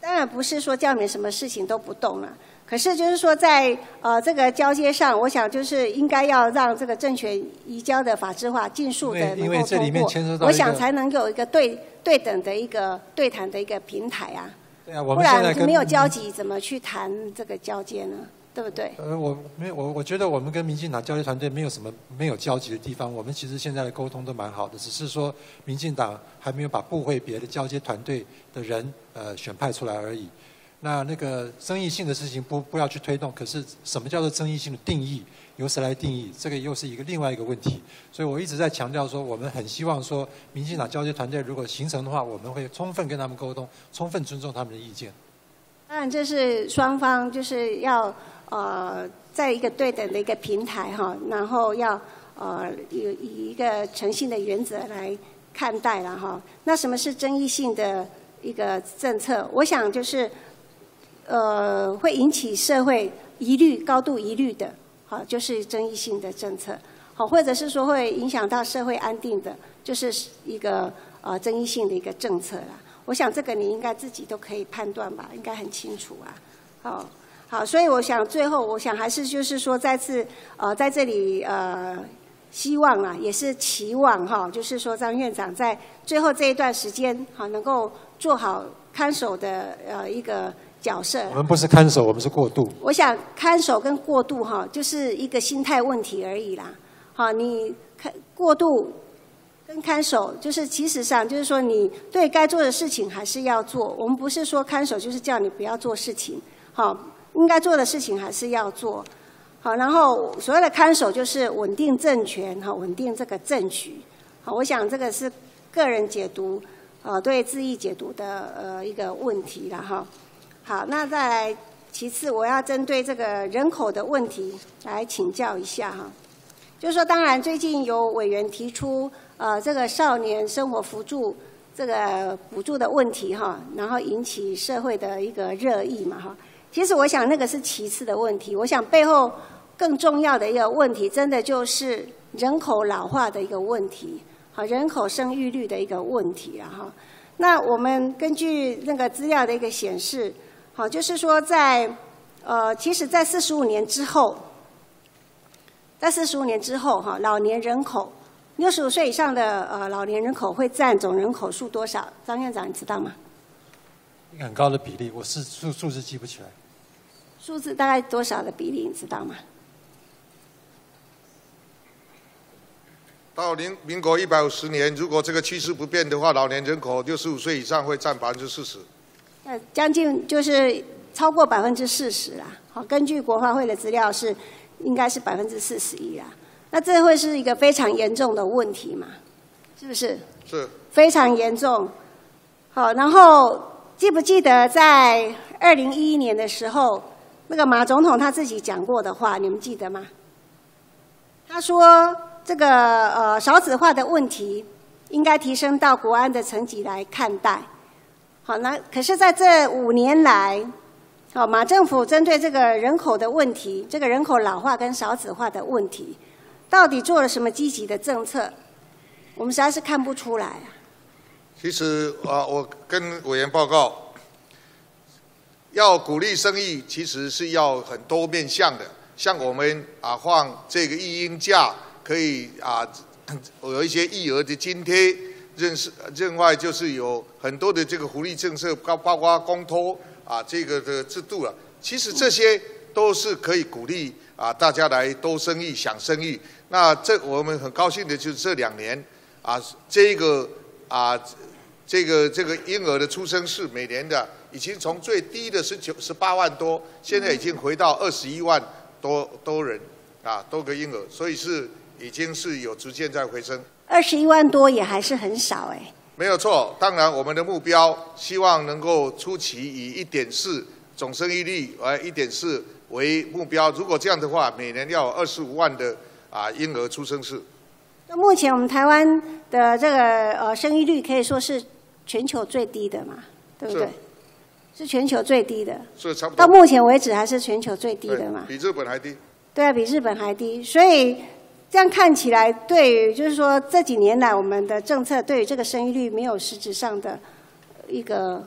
Speaker 34: 当然不是说叫你们什么事情都不动了，可是就是说在呃这个交接上，我想就是应该要让这个政权移交的法制化尽速的能够通过，我想才能有一个对对等的一个对谈的一个平台啊。
Speaker 12: 对啊，我
Speaker 34: 们不然没有交集，怎么去谈这个交接呢？对不对？
Speaker 12: 呃，我没有，我我觉得我们跟民进党交接团队没有什么没有交集的地方。我们其实现在的沟通都蛮好的，只是说民进党还没有把部会别的交接团队的人呃选派出来而已。那那个争议性的事情不不要去推动。可是什么叫做争议性的定义？由谁来定义？这个又是一个另外一个问题。所以我一直在强调说，我们很希望说，民进党交接团队如果形成的话，我们会充分跟他们沟通，充分尊重他们的意见。
Speaker 34: 当然，这是双方就是要。呃，在一个对等的一个平台哈，然后要呃以以一个诚信的原则来看待了哈。那什么是争议性的一个政策？我想就是呃会引起社会疑虑、高度疑虑的，好就是争议性的政策，好或者是说会影响到社会安定的，就是一个呃争议性的一个政策啦。我想这个你应该自己都可以判断吧，应该很清楚啊，好。好，所以我想最后，我想还是就是说，再次呃，在这里呃，希望啊，也是期望哈，就是说张院长在最后这一段时间，好能够做好看守的呃一个角色。
Speaker 12: 我们不是看守，我们是过渡。
Speaker 34: 我想看守跟过渡哈，就是一个心态问题而已啦。好，你看过渡跟看守，就是其实上就是说，你对该做的事情还是要做。我们不是说看守就是叫你不要做事情，好。应该做的事情还是要做，好，然后所谓的看守就是稳定政权，哈，稳定这个政局，好，我想这个是个人解读，呃对字义解读的呃一个问题了哈。好，那再来其次，我要针对这个人口的问题来请教一下哈。就说，当然最近有委员提出呃这个少年生活扶助这个补助的问题哈，然后引起社会的一个热议嘛哈。其实我想那个是其次的问题，我想背后更重要的一个问题，真的就是人口老化的一个问题，好，人口生育率的一个问题啊哈。那我们根据那个资料的一个显示。好，就是说在，呃，其实，在四十五年之后，在四十五年之后，哈，老年人口六十五岁以上的呃老年人口会占总人口数多少？张院长，你知道吗？
Speaker 12: 很高的比例，我是数数字记不起来。
Speaker 34: 数字大概多少的比例，你知道吗？
Speaker 15: 到民民国一百五十年，如果这个趋势不变的话，老年人口六十五岁以上会占百分之四十。
Speaker 34: 呃，将近就是超过百分之四十啦。好，根据国发会的资料是，应该是百分之四十一啦。那这会是一个非常严重的问题嘛？是不是？
Speaker 15: 是。
Speaker 34: 非常严重。好，然后记不记得在二零一一年的时候，那个马总统他自己讲过的话，你们记得吗？他说这个呃少子化的问题应该提升到国安的层级来看待。好，那可是在这五年来，好马政府针对这个人口的问题，这个人口老化跟少子化的问题，到底做了什么积极的政策？我们实在是看不出来啊。
Speaker 15: 其实啊，我跟委员报告，要鼓励生育，其实是要很多面向的。像我们啊，放这个育婴假，可以啊，有一些育儿的津贴。认识，另外就是有很多的这个福利政策，包包括公托啊，这个的制度了。其实这些都是可以鼓励啊，大家来多生育、想生育。那这我们很高兴的就是这两年啊，这个啊，这个这个婴儿的出生是每年的已经从最低的十九十八万多，现在已经回到二十一万多多人啊，多个婴儿，所以是已经是有逐渐在回升。
Speaker 34: 二十一万多也还是很少哎。
Speaker 15: 没有错，当然我们的目标希望能够初期以一点四总生育率呃一点四为目标。如果这样的话，每年要二十五万的啊婴儿出生数。
Speaker 34: 那目前我们台湾的这个呃生育率可以说是全球最低的嘛，对不对？是全球最低的。
Speaker 15: 是差不多。
Speaker 34: 到目前为止还是全球最低的嘛？
Speaker 15: 比日本还低。
Speaker 34: 对啊，比日本还低，所以。这样看起来，对于就是说这几年来我们的政策对于这个生育率没有实质上的一个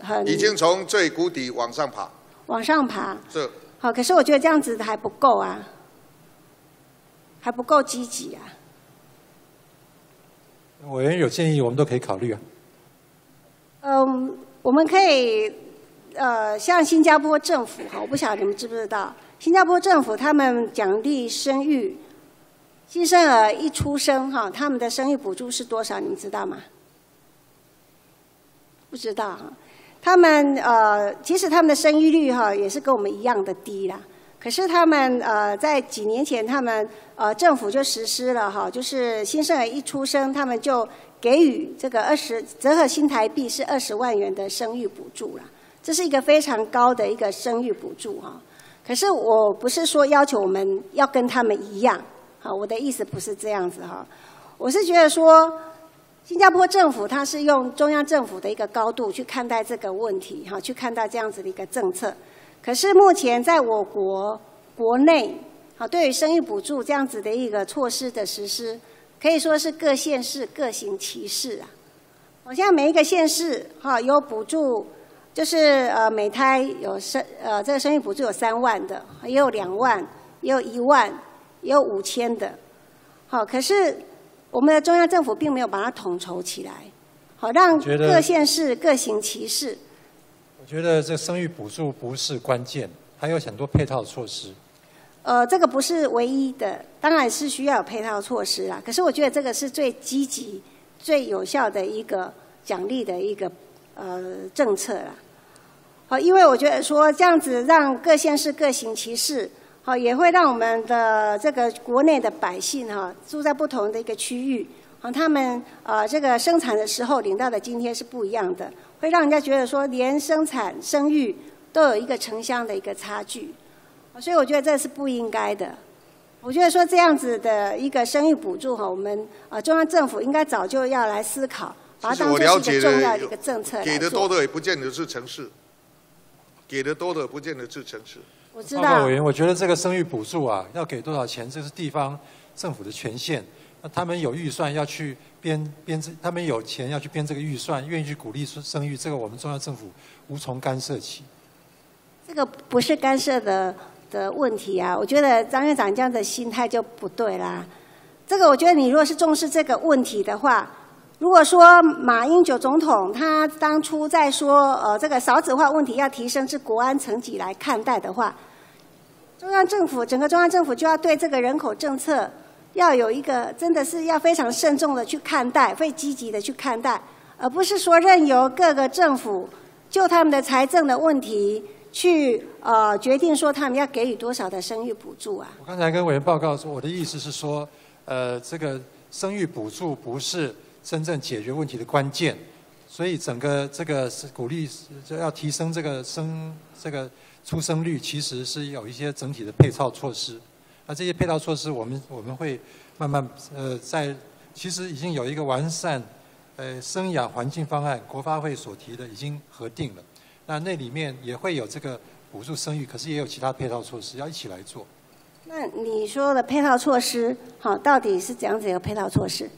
Speaker 34: 很
Speaker 15: 已经从最谷底往上爬，
Speaker 34: 往上爬
Speaker 15: 是
Speaker 34: 好，可是我觉得这样子还不够啊，还不够积极啊。
Speaker 12: 委员有建议，我们都可以考虑啊。
Speaker 34: 嗯，我们可以呃，像新加坡政府哈，我不晓得你们知不知道，新加坡政府他们奖励生育。新生儿一出生，哈，他们的生育补助是多少？你们知道吗？不知道哈。他们呃，其实他们的生育率哈也是跟我们一样的低啦。可是他们呃，在几年前，他们呃政府就实施了哈，就是新生儿一出生，他们就给予这个二十折合新台币是二十万元的生育补助了。这是一个非常高的一个生育补助哈。可是我不是说要求我们要跟他们一样。啊，我的意思不是这样子哈，我是觉得说，新加坡政府它是用中央政府的一个高度去看待这个问题，哈，去看待这样子的一个政策。可是目前在我国国内，好，对于生育补助这样子的一个措施的实施，可以说是各县市各行其事啊。我现在每一个县市，哈，有补助，就是呃每胎有生呃这个生育补助有三万的，也有两万，也有一万。也有五千的，好，可是我们的中央政府并没有把它统筹起来，好让各县市各行其事。
Speaker 12: 我觉得这生育补助不是关键，还有很多配套措施。
Speaker 34: 呃，这个不是唯一的，当然是需要有配套措施啦。可是我觉得这个是最积极、最有效的一个奖励的一个呃政策啦。好，因为我觉得说这样子让各县市各行其事。好，也会让我们的这个国内的百姓哈，住在不同的一个区域，啊，他们呃这个生产的时候领到的津贴是不一样的，会让人家觉得说连生产生育都有一个城乡的一个差距，所以我觉得这是不应该的。我觉得说这样子的一个生育补助哈，我们呃中央政府应该早就要来思考，把它当
Speaker 15: 我了
Speaker 34: 做是一
Speaker 15: 解的
Speaker 34: 个重要的一个政策来
Speaker 15: 给的多
Speaker 34: 做。
Speaker 15: 的也不见得是城市，给的多的不见得是城市。
Speaker 34: 我知道
Speaker 12: 报告委员，我觉得这个生育补助啊，要给多少钱，这是地方政府的权限。他们有预算要去编编制，他们有钱要去编这个预算，愿意去鼓励生育，这个我们中央政府无从干涉起。
Speaker 34: 这个不是干涉的的问题啊，我觉得张院长这样的心态就不对啦。这个我觉得你如果是重视这个问题的话，如果说马英九总统他当初在说呃这个少子化问题要提升至国安层级来看待的话，中央政府整个中央政府就要对这个人口政策要有一个真的是要非常慎重的去看待，会积极的去看待，而不是说任由各个政府就他们的财政的问题去呃决定说他们要给予多少的生育补助啊。
Speaker 12: 我刚才跟委员报告说，我的意思是说，呃，这个生育补助不是真正解决问题的关键，所以整个这个鼓励就要提升这个生这个出生率，其实是有一些整体的配套措施。那这些配套措施，我们我们会慢慢呃在其实已经有一个完善呃生养环境方案，国发会所提的已经核定了。那那里面也会有这个补助生育，可是也有其他配套措施要一起来做。
Speaker 34: 那你说的配套措施，好，到底是怎样子一个配套措施？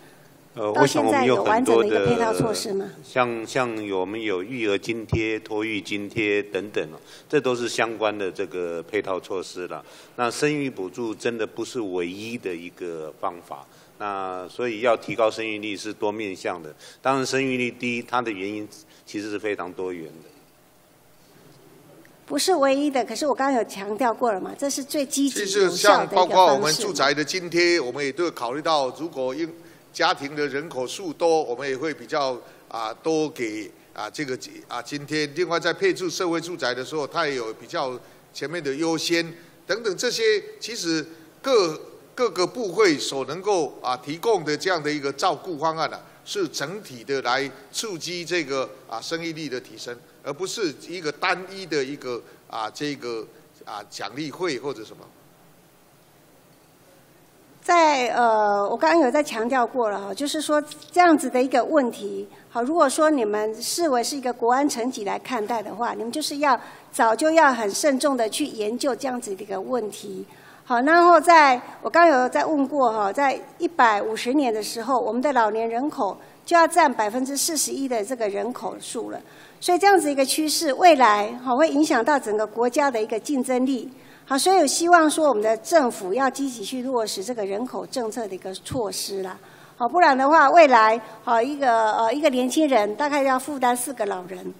Speaker 16: 呃，
Speaker 34: 到
Speaker 16: 我想我们
Speaker 34: 现在有
Speaker 16: 很多
Speaker 34: 完整的一个配套措施吗？
Speaker 16: 像像有我们有育儿津贴、托育津贴等等哦，这都是相关的这个配套措施了。那生育补助真的不是唯一的一个方法，那所以要提高生育率是多面向的。当然，生育率低，它的原因其实是非常多元的。
Speaker 34: 不是唯一的，可是我刚刚有强调过了嘛，这是最积极
Speaker 15: 其实
Speaker 34: 有效
Speaker 15: 像包
Speaker 34: 的一个
Speaker 15: 括我们住宅的津贴，我们也都有考虑到，如果因家庭的人口数多，我们也会比较啊多给啊这个啊津贴。另外在配置社会住宅的时候，它也有比较前面的优先等等这些，其实各各个部会所能够啊提供的这样的一个照顾方案啊，是整体的来促击这个啊生育率的提升，而不是一个单一的一个啊这个啊奖励会或者什么。
Speaker 34: 在呃，我刚刚有在强调过了哈，就是说这样子的一个问题，好，如果说你们视为是一个国安层级来看待的话，你们就是要早就要很慎重的去研究这样子的一个问题。好，然后在我刚有在问过哈，在一百五十年的时候，我们的老年人口就要占百分之四十一的这个人口数了，所以这样子一个趋势，未来好会影响到整个国家的一个竞争力。好，所以希望说我们的政府要积极去落实这个人口政策的一个措施啦。好，不然的话，未来好一个呃一个年轻人大概要负担四个老人，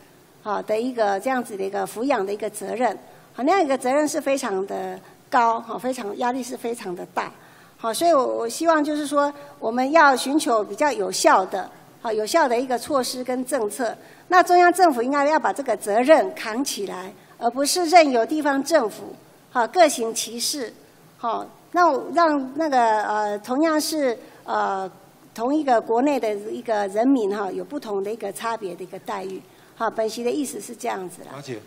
Speaker 34: 好的一个这样子的一个抚养的一个责任。好，那样一个责任是非常的高，好，非常压力是非常的大。好，所以我我希望就是说，我们要寻求比较有效的，好有效的一个措施跟政策。那中央政府应该要把这个责任扛起来，而不是任由地方政府。好，各行其事，好，那让那个呃，同样是呃同一个国内的一个人民哈，有不同的一个差别的一个待遇。好，本席的意思是这样子啦。
Speaker 12: 了解。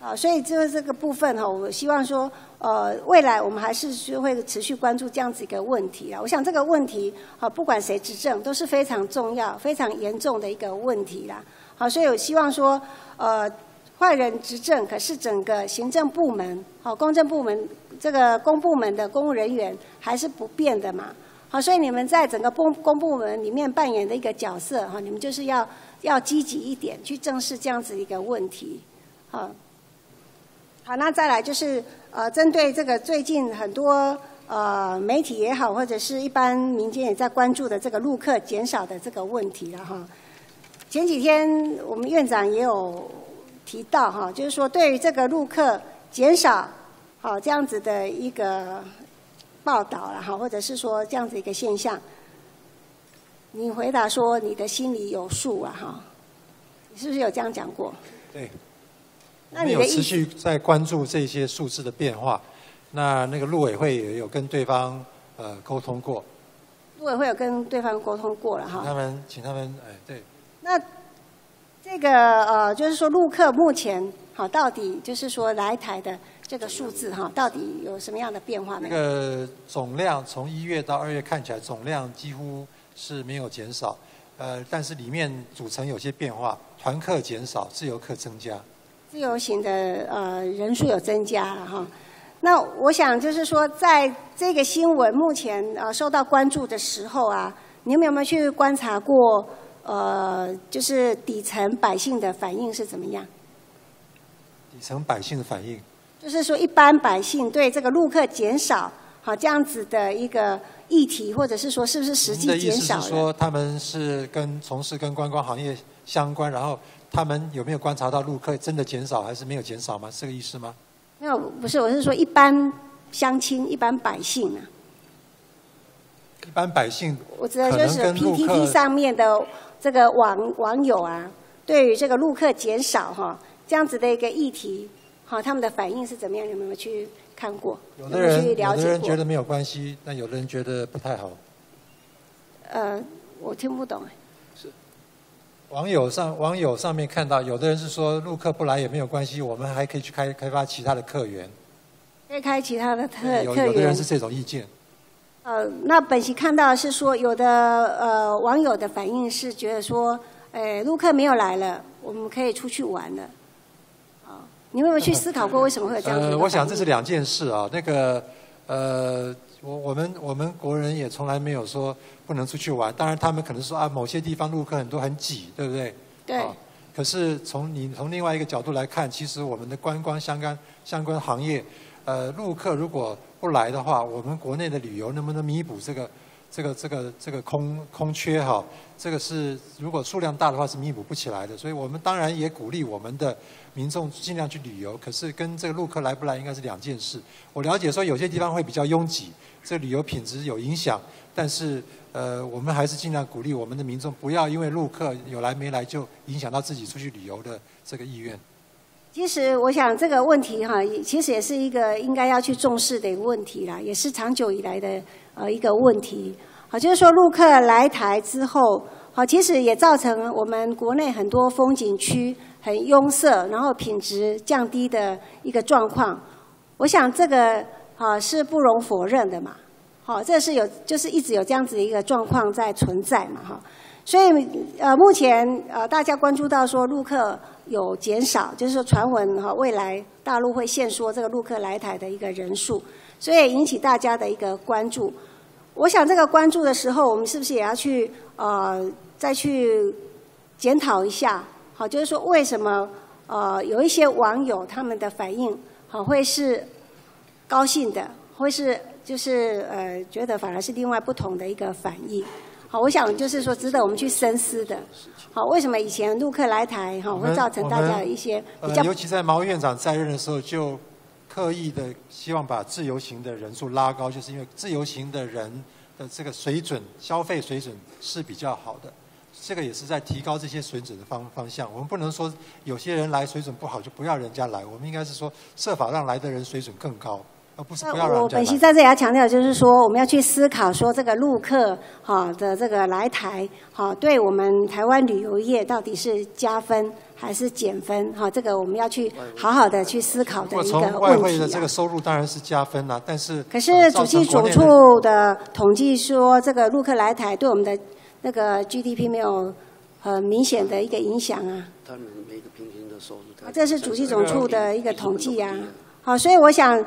Speaker 34: 啊，所以就是这个部分哈，我希望说，呃，未来我们还是是会持续关注这样子一个问题啊。我想这个问题，啊，不管谁执政，都是非常重要、非常严重的一个问题啦。好，所以我希望说，呃。坏人执政，可是整个行政部门、好公政部门、这个公部门的公务人员还是不变的嘛。好，所以你们在整个公公部门里面扮演的一个角色，哈，你们就是要要积极一点，去正视这样子一个问题。好，好，那再来就是呃，针对这个最近很多呃媒体也好，或者是一般民间也在关注的这个陆客减少的这个问题了哈。前几天我们院长也有。提到哈，就是说对于这个陆客减少，好这样子的一个报道了哈，或者是说这样子一个现象，你回答说你的心里有数啊哈，你是不是有这样讲过？
Speaker 12: 对。
Speaker 34: 那你有
Speaker 12: 持续在关注这些数字的变化，那那个陆委会也有跟对方呃沟通过。
Speaker 34: 陆委会有跟对方沟通过了哈。
Speaker 12: 他们请他们哎对。
Speaker 34: 那这个呃，就是说陆客目前好到底就是说来台的这个数字哈，到底有什么样的变化没
Speaker 12: 那
Speaker 34: 有？
Speaker 12: 个总量从一月到二月看起来总量几乎是没有减少，呃，但是里面组成有些变化，团客减少，自由客增加。
Speaker 34: 自由行的呃人数有增加了哈。那我想就是说，在这个新闻目前呃受到关注的时候啊，你们有没有去观察过呃，就是底层百姓的反应是怎么样？
Speaker 12: 底层百姓的反应，
Speaker 34: 就是说，一般百姓对这个陆客减少好这样子的一个议题，或者是说是不是实际
Speaker 12: 您的意思
Speaker 34: 减少了？
Speaker 12: 是说他们是跟从事跟观光行业相关，然后他们有没有观察到陆客真的减少还是没有减少吗？是这个意思吗？
Speaker 34: 没有，不是，我是说一般乡亲、一般百姓啊。
Speaker 12: 一般百姓
Speaker 34: 我指的就是
Speaker 12: 可能跟陆
Speaker 34: PTT
Speaker 12: 客
Speaker 34: 上面的这个网网友啊，对于这个陆客减少哈这样子的一个议题，哈他们的反应是怎么样？你们有没有去看过？
Speaker 12: 有的人有的
Speaker 34: 了解过？
Speaker 12: 人觉得没有关系，但有的人觉得不太好。
Speaker 34: 呃，我听不懂哎。
Speaker 12: 网友上网友上面看到，有的人是说陆客不来也没有关系，我们还可以去开开发其他的客源。
Speaker 34: 可以开其他的特
Speaker 12: 有
Speaker 34: 客源
Speaker 12: 有的人是。这种意见。
Speaker 34: 呃，那本席看到是说，有的呃网友的反应是觉得说，呃，陆客没有来了，我们可以出去玩了。啊，你们有没有去思考过为什么会有这样子的？
Speaker 12: 我想这是两件事啊。那个呃，我我们我们国人也从来没有说不能出去玩。当然，他们可能说啊，某些地方陆客很多很挤，对不对？
Speaker 34: 对。
Speaker 12: 啊可是从你从另外一个角度来看，其实我们的观光相关相关行业，呃，陆客如果不来的话，我们国内的旅游能不能弥补这个这个这个这个空空缺哈？这个是如果数量大的话是弥补不起来的。所以我们当然也鼓励我们的民众尽量去旅游，可是跟这个陆客来不来应该是两件事。我了解说有些地方会比较拥挤，这旅游品质有影响，但是呃，我们还是尽量鼓励我们的民众不要因为陆客有来没来就影响到自己出去旅游的这个意愿。
Speaker 34: 其实我想这个问题哈，其实也是一个应该要去重视的一个问题啦，也是长久以来的呃一个问题。好，就是说陆客来台之后，好，其实也造成我们国内很多风景区很拥塞，然后品质降低的一个状况。我想这个啊是不容否认的嘛。好，这是有就是一直有这样子的一个状况在存在嘛哈。所以呃，目前呃大家关注到说陆客有减少，就是说传闻哈，未来大陆会限缩这个陆客来台的一个人数，所以引起大家的一个关注。我想这个关注的时候，我们是不是也要去呃再去检讨一下？好，就是说为什么呃有一些网友他们的反应好会是高兴的，会是就是呃觉得反而是另外不同的一个反应。好，我想就是说值得我们去深思的。好，为什么以前陆客来台哈
Speaker 12: 我
Speaker 34: 会造成大家有一些比较
Speaker 12: 呃，尤其在毛院长在任的时候，就刻意的希望把自由行的人数拉高，就是因为自由行的人的这个水准、消费水准是比较好的。这个也是在提高这些水准的方方向。我们不能说有些人来水准不好就不要人家来，我们应该是说设法让来的人水准更高，而不是不要
Speaker 34: 我。本席在这里要强调，就是说我们要去思考说这个陆客哈的这个来台哈，对我们台湾旅游业到底是加分还是减分哈？这个我们要去好好的去思考的一个问题啊。
Speaker 12: 汇的这个收入当然是加分啦、但是
Speaker 34: 可是
Speaker 12: 呃
Speaker 34: 主计总处的统计说，这个陆客来台对我们的那个 GDP 没有很明显的一个影响啊。
Speaker 13: 他们每个平均的收入，
Speaker 34: 啊这是主计总处的一个统计啊。好，所以我想，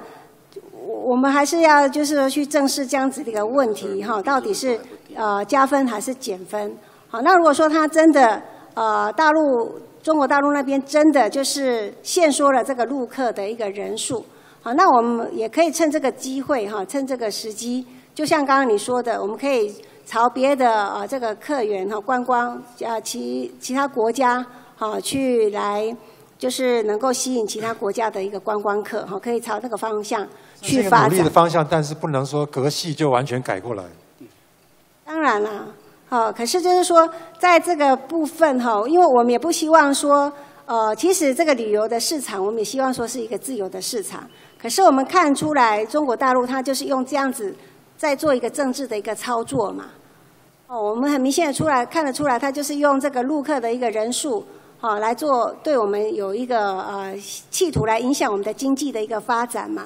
Speaker 34: 我我们还是要就是说去正视这样子的一个问题哈，到底是呃加分还是减分？好，那如果说他真的呃大陆中国大陆那边真的就是限缩了这个入客的一个人数，好，那我们也可以趁这个机会哈，趁这个时机，就像刚刚你说的，我们可以朝别的呃这个客源哈观光呃其其他国家好去来。就是能够吸引其他国家的一个观光客，哈，可以朝那个方向去发展
Speaker 12: 努力的。方向，但是不能说隔系就完全改过来。
Speaker 34: 当然啦，好，可是就是说，在这个部分哈，因为我们也不希望说，呃，其实这个旅游的市场，我们也希望说是一个自由的市场。可是我们看出来，中国大陆它就是用这样子在做一个政治的一个操作嘛。哦，我们很明显的出来看得出来，它就是用这个陆客的一个人数，好来做对我们有一个呃企图来影响我们的经济的一个发展嘛，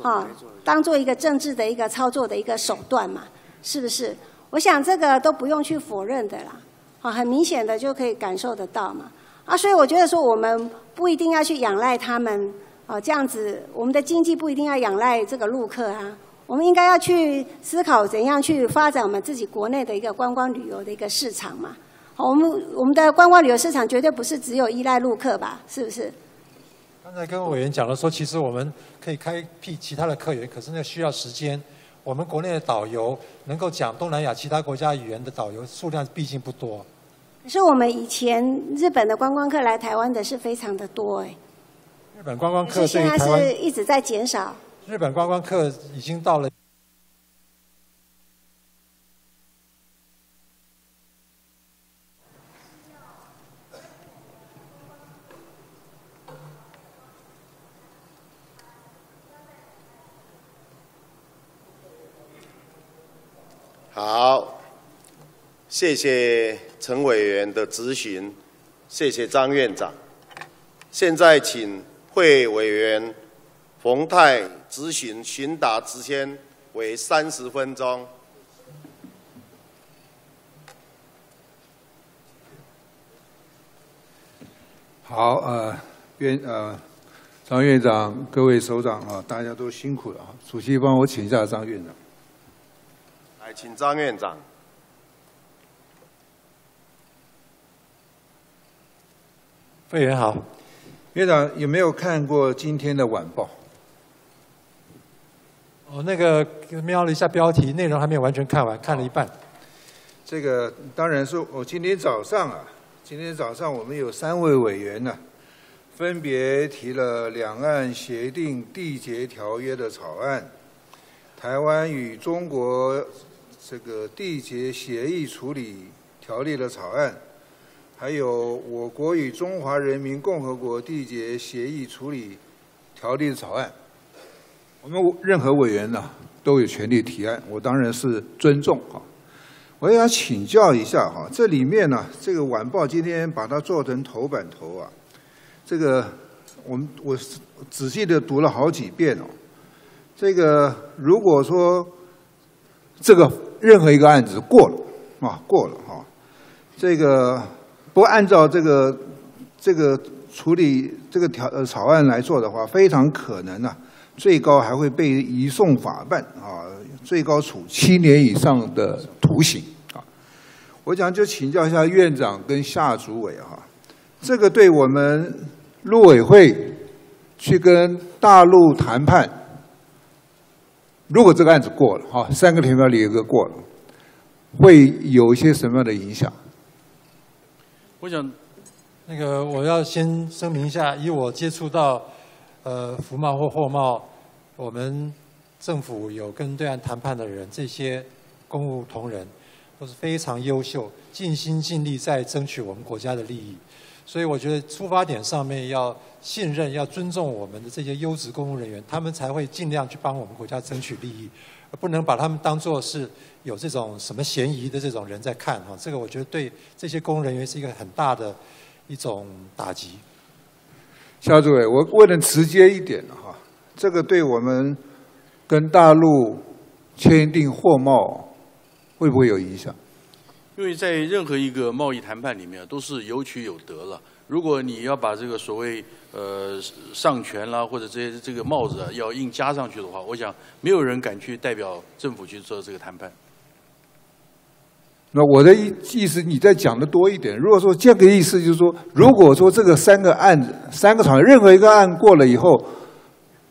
Speaker 34: 啊，当做一个政治的一个操作的一个手段嘛，是不是？我想这个都不用去否认的啦，啊，很明显的就可以感受得到嘛，啊，所以我觉得说我们不一定要去仰赖他们，啊，这样子我们的经济不一定要仰赖这个陆客啊。我们应该要去思考怎样去发展我们自己国内的一个观光旅游的一个市场嘛。好，我们我们的观光旅游市场绝对不是只有依赖陆客吧？是不是？
Speaker 12: 刚才跟委员讲了说，其实我们可以开辟其他的客源，可是那需要时间。我们国内的导游能够讲东南亚其他国家语言的导游数量毕竟不多。
Speaker 34: 可是我们以前日本的观光客来台湾的是非常的多哎。
Speaker 12: 日本观光客
Speaker 34: 现在是一直在减少。
Speaker 12: 日本观光客已经到了。
Speaker 1: 好，谢谢陈委员的咨询，谢谢张院长。现在请会委员冯泰。咨询询答时间为三十分钟。
Speaker 36: 好，呃，院呃，张院长，各位首长啊，大家都辛苦了啊。主席帮我请一下张院长。
Speaker 1: 来，请张院长。
Speaker 36: 委员好，院长有没有看过今天的晚报？
Speaker 12: 哦那个瞄了一下标题，内容还没有完全看完，看了一半。
Speaker 36: 这个当然是我今天早上啊，今天早上我们有三位委员呢，分别提了两岸协定缔结条约的草案，台湾与中国这个缔结协议处理条例的草案，还有我国与中华人民共和国缔结协议处理条例的草案。我们任何委员呢都有权利提案，我当然是尊重哈。我也想请教一下哈，这里面呢，这个晚报今天把它做成头版头啊，这个我们我仔细的读了好几遍哦。这个如果说这个任何一个案子过了啊过了哈，这个不按照这个这个处理这个条呃草案来做的话，非常可能呢。最高还会被移送法办啊，最高处七年以上的徒刑啊。我想就请教一下院长跟夏主委哈，这个对我们陆委会去跟大陆谈判，如果这个案子过了哈，三个填表里一个过了，会有一些什么样的影响？
Speaker 12: 我想，那个我要先声明一下，以我接触到。呃，服贸或货贸，我们政府有跟对岸谈判的人，这些公务同仁都是非常优秀，尽心尽力在争取我们国家的利益。所以我觉得出发点上面要信任、要尊重我们的这些优质公务人员，他们才会尽量去帮我们国家争取利益，而不能把他们当作是有这种什么嫌疑的这种人在看哈。这个我觉得对这些公务人员是一个很大的一种打击。
Speaker 36: 肖主委，我问的直接一点哈，这个对我们跟大陆签订货贸会不会有影响？
Speaker 35: 因为在任何一个贸易谈判里面都是有取有得了。如果你要把这个所谓呃上权啦或者这些这个帽子啊要硬加上去的话，我想没有人敢去代表政府去做这个谈判。
Speaker 36: 那我的意意思，你再讲的多一点。如果说这个意思，就是说，如果说这个三个案子、三个场任何一个案过了以后，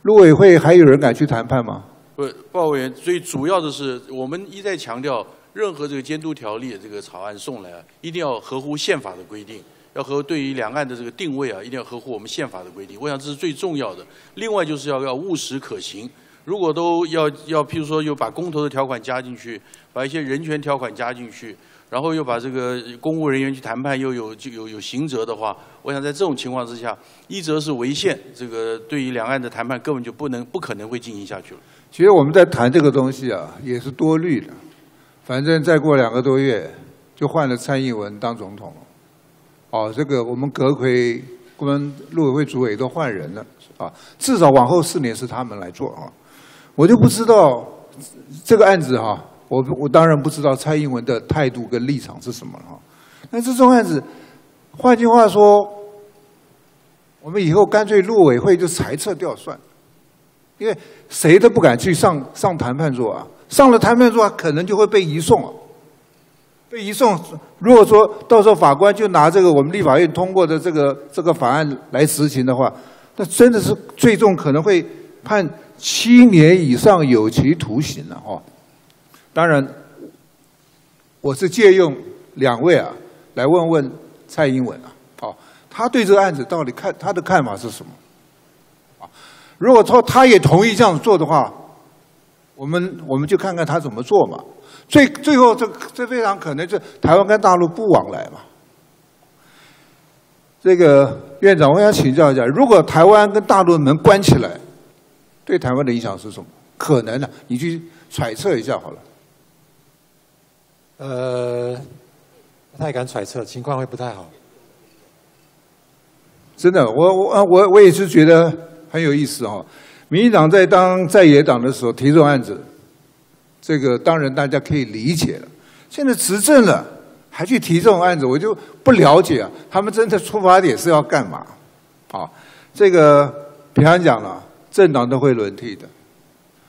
Speaker 36: 陆委会还有人敢去谈判吗？
Speaker 35: 不，鲍委员，最主要的是，我们一再强调，任何这个监督条例这个草案送来啊，一定要合乎宪法的规定，要和对于两岸的这个定位啊，一定要合乎我们宪法的规定。我想这是最重要的。另外就是要要务实可行。如果都要要，譬如说又把公投的条款加进去，把一些人权条款加进去，然后又把这个公务人员去谈判又有就有有刑责的话，我想在这种情况之下，一则是违宪，这个对于两岸的谈判根本就不能不可能会进行下去了。
Speaker 36: 其实我们在谈这个东西啊，也是多虑的。反正再过两个多月就换了蔡英文当总统了。哦，这个我们阁魁、我们陆委会主委都换人了啊，至少往后四年是他们来做啊。我就不知道这个案子哈，我我当然不知道蔡英文的态度跟立场是什么了哈。那这种案子，换句话说，我们以后干脆陆委会就裁撤掉算，因为谁都不敢去上上谈判桌啊，上了谈判桌可能就会被移送啊。被移送，如果说到时候法官就拿这个我们立法院通过的这个这个法案来执行的话，那真的是最重可能会判七年以上有期徒刑了哦。当然，我是借用两位啊来问问蔡英文啊，哦，他对这个案子到底看他的看法是什么？啊，如果说他也同意这样做的话，我们我们就看看他怎么做嘛。最最后，这这非常可能是台湾跟大陆不往来嘛。这个院长，我想请教一下，如果台湾跟大陆的门关起来，对台湾的影响是什么？可能呢？你去揣测一下好了。
Speaker 12: 呃，不太敢揣测，情况会不太好。
Speaker 36: 真的，我我我我也是觉得很有意思哈。民进党在当在野党的时候提这种案子。这个当然大家可以理解了。现在执政了，还去提这种案子，我就不了解啊。他们真的出发点是要干嘛？啊，这个平常讲了，政党都会轮替的。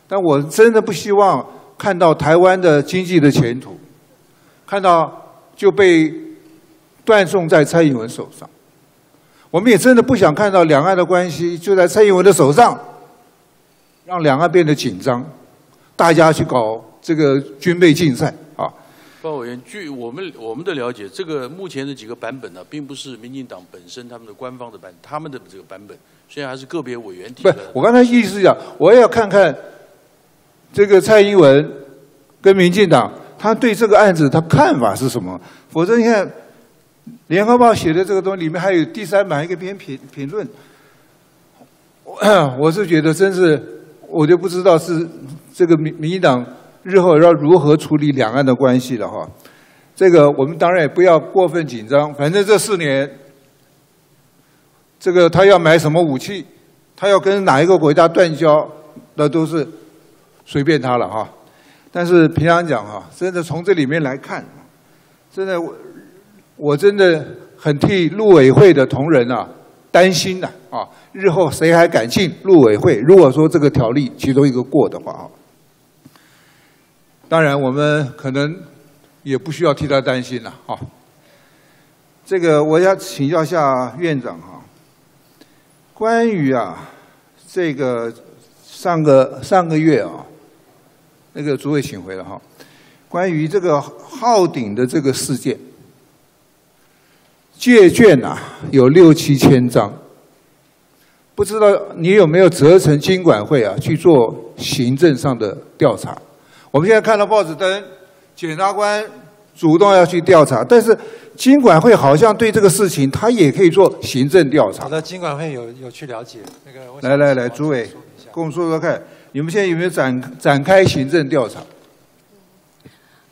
Speaker 36: 但我真的不希望看到台湾的经济的前途，看到就被断送在蔡英文手上。我们也真的不想看到两岸的关系就在蔡英文的手上，让两岸变得紧张，大家去搞。这个军备竞赛啊，
Speaker 35: 包委员，据我们我们的了解，这个目前的几个版本呢，并不是民进党本身他们的官方的版，他们的这个版本，虽然还是个别委员提的。
Speaker 36: 不，我刚才意思讲，我也要看看这个蔡英文跟民进党他对这个案子他看法是什么。否则你看，《联合报》写的这个东西里面还有第三版一个编评评论，我是觉得真是，我就不知道是这个民民进党。日后要如何处理两岸的关系了哈？这个我们当然也不要过分紧张。反正这四年，这个他要买什么武器，他要跟哪一个国家断交，那都是随便他了哈。但是平常讲哈，真的从这里面来看，真的我我真的很替陆委会的同仁啊担心的啊！日后谁还敢进陆委会？如果说这个条例其中一个过的话啊。当然，我们可能也不需要替他担心了，啊。这个我要请教一下院长哈，关于啊，这个上个上个月啊，那个诸位请回了哈，关于这个昊鼎的这个事件，借券呐有六七千张，不知道你有没有责成经管会啊去做行政上的调查？我们现在看到报纸登，检察官主动要去调查，但是经管会好像对这个事情，他也可以做行政调查。
Speaker 12: 好的，经管会有有去了解那个。
Speaker 36: 来来来，诸位，跟我说说看，你们现在有没有展展开行政调查？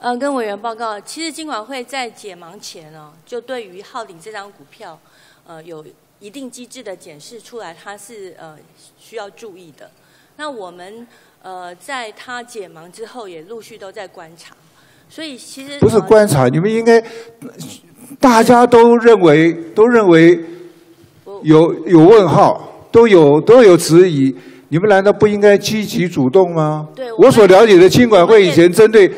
Speaker 37: 呃，跟委员报告，其实金管会在解盲前哦，就对于浩鼎这张股票，呃，有一定机制的检视出来，它是呃需要注意的。那我们。呃，在他解盲之后，也陆续都在观察，所以其实
Speaker 36: 不是观察，你们应该大家都认为都认为有有问号，都有都有质疑，你们难道不应该积极主动吗？
Speaker 37: 对，
Speaker 36: 我所了解的金管会以前针对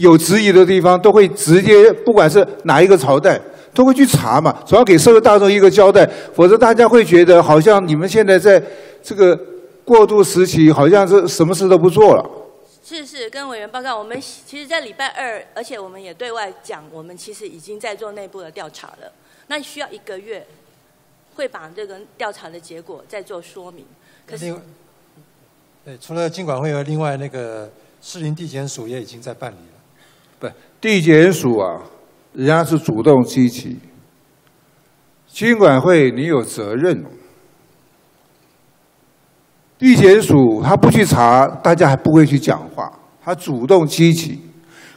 Speaker 36: 有质疑的地方，都会直接不管是哪一个朝代，都会去查嘛，总要给社会大众一个交代，否则大家会觉得好像你们现在在这个。过渡时期好像是什么事都不做了。
Speaker 37: 是是，跟委员报告，我们其实，在礼拜二，而且我们也对外讲，我们其实已经在做内部的调查了。那需要一个月，会把这个调查的结果再做说明。可是，
Speaker 12: 对，除了经管会和另外那个士林地检署也已经在办理了。
Speaker 36: 不，地检署啊，人家是主动积极。经管会，你有责任。地检署他不去查，大家还不会去讲话。他主动积极，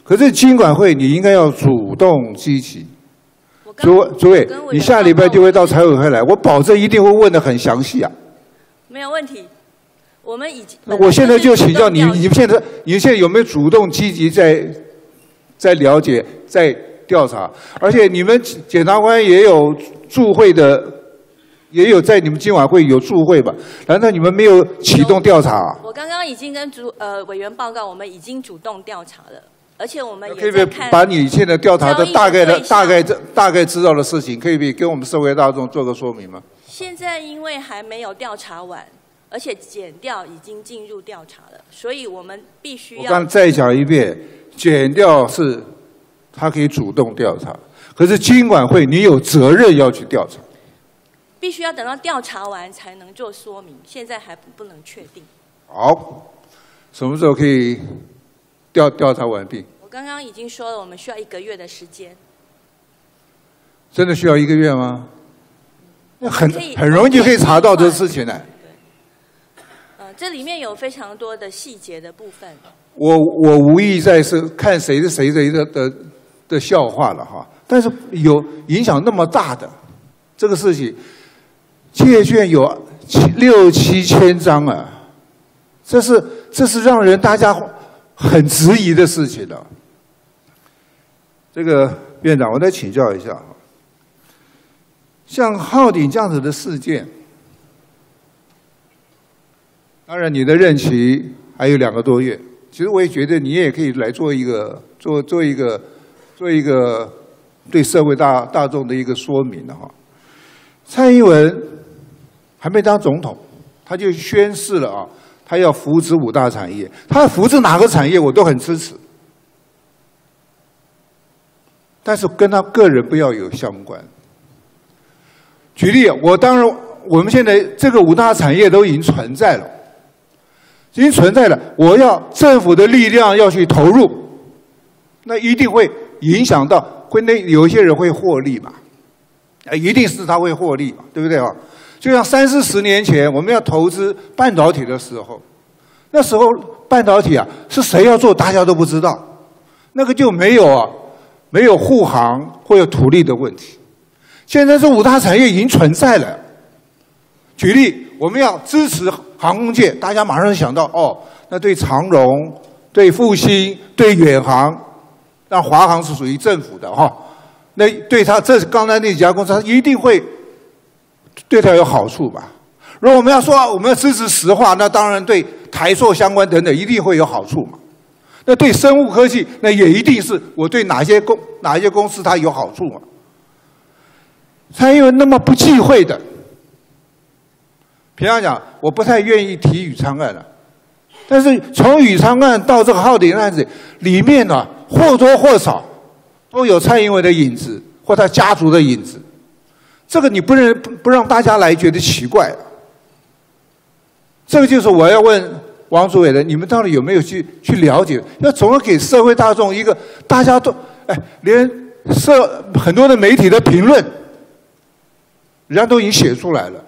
Speaker 36: 可是经管会你应该要主动积极。诸诸位，你下礼拜就会到财委会来，我保证一定会问的很详细啊。
Speaker 37: 没有问题，我们已经。
Speaker 36: 那我现在就请教你，你们现在你们现在有没有主动积极在在了解、在调查？而且你们检察官也有驻会的，也有在你们今晚会有驻会吧？难道你们没有启动调查？
Speaker 37: 我刚刚已经跟主呃委员报告，我们已经主动调查了，而且我们
Speaker 36: 可以不。把你现在调查的大概的大概这大概知道的事情，可以不可以跟我们社会大众做个说明吗？
Speaker 37: 现在因为还没有调查完，而且减掉已经进入调查了，所以我们必须要。
Speaker 36: 我刚再讲一遍，减掉是他可以主动调查，可是经管会你有责任要去调查。
Speaker 37: 必须要等到调查完才能做说明，现在还不不能确定。
Speaker 36: 好，什么时候可以调调查完毕？
Speaker 37: 我刚刚已经说了，我们需要一个月的时间。
Speaker 36: 真的需要一个月吗？那很很容易就可以查到这事情呢。
Speaker 37: 呃，这里面有非常多的细节的部分。
Speaker 36: 我我无意在是看谁是谁谁的的的笑话了哈，但是有影响那么大的这个事情，借券有七六七千张啊，这是这是让人大家很质疑的事情了。这个院长，我再请教一下哈，像浩鼎这样子的事件，当然你的任期还有两个多月。其实我也觉得你也可以来做一个做做一个做一个对社会大大众的一个说明的哈。蔡英文还没当总统，他就宣誓了啊，他要扶持五大产业，他扶持哪个产业我都很支持，但是跟他个人不要有相关。举例，我当然我们现在这个五大产业都已经存在了。已经存在了，我要政府的力量要去投入，那一定会影响到，会那有一些人会获利嘛，啊，一定是他会获利嘛，对不对啊？就像三四十年前我们要投资半导体的时候，那时候半导体啊是谁要做，大家都不知道，那个就没有啊，没有护航或有土地的问题。现在这五大产业已经存在了，举例，我们要支持。航空界，大家马上想到哦，那对长荣、对复兴、对远航，那华航是属于政府的哈，那对他这是刚才那几家公司，他一定会对他有好处吧？如果我们要说我们要支持石化，那当然对台塑相关等等一定会有好处嘛。那对生物科技，那也一定是我对哪些公哪些公司它有好处嘛？蔡英文那么不忌讳的。平常讲，我不太愿意提宇昌案了，但是从宇昌案到这个浩鼎案子里面呢，或多或少都有蔡英文的影子或他家族的影子，这个你不能不让大家来觉得奇怪。这个就是我要问王主委的，你们到底有没有去去了解？要怎么给社会大众一个大家都哎，连社很多的媒体的评论，人家都已经写出来了。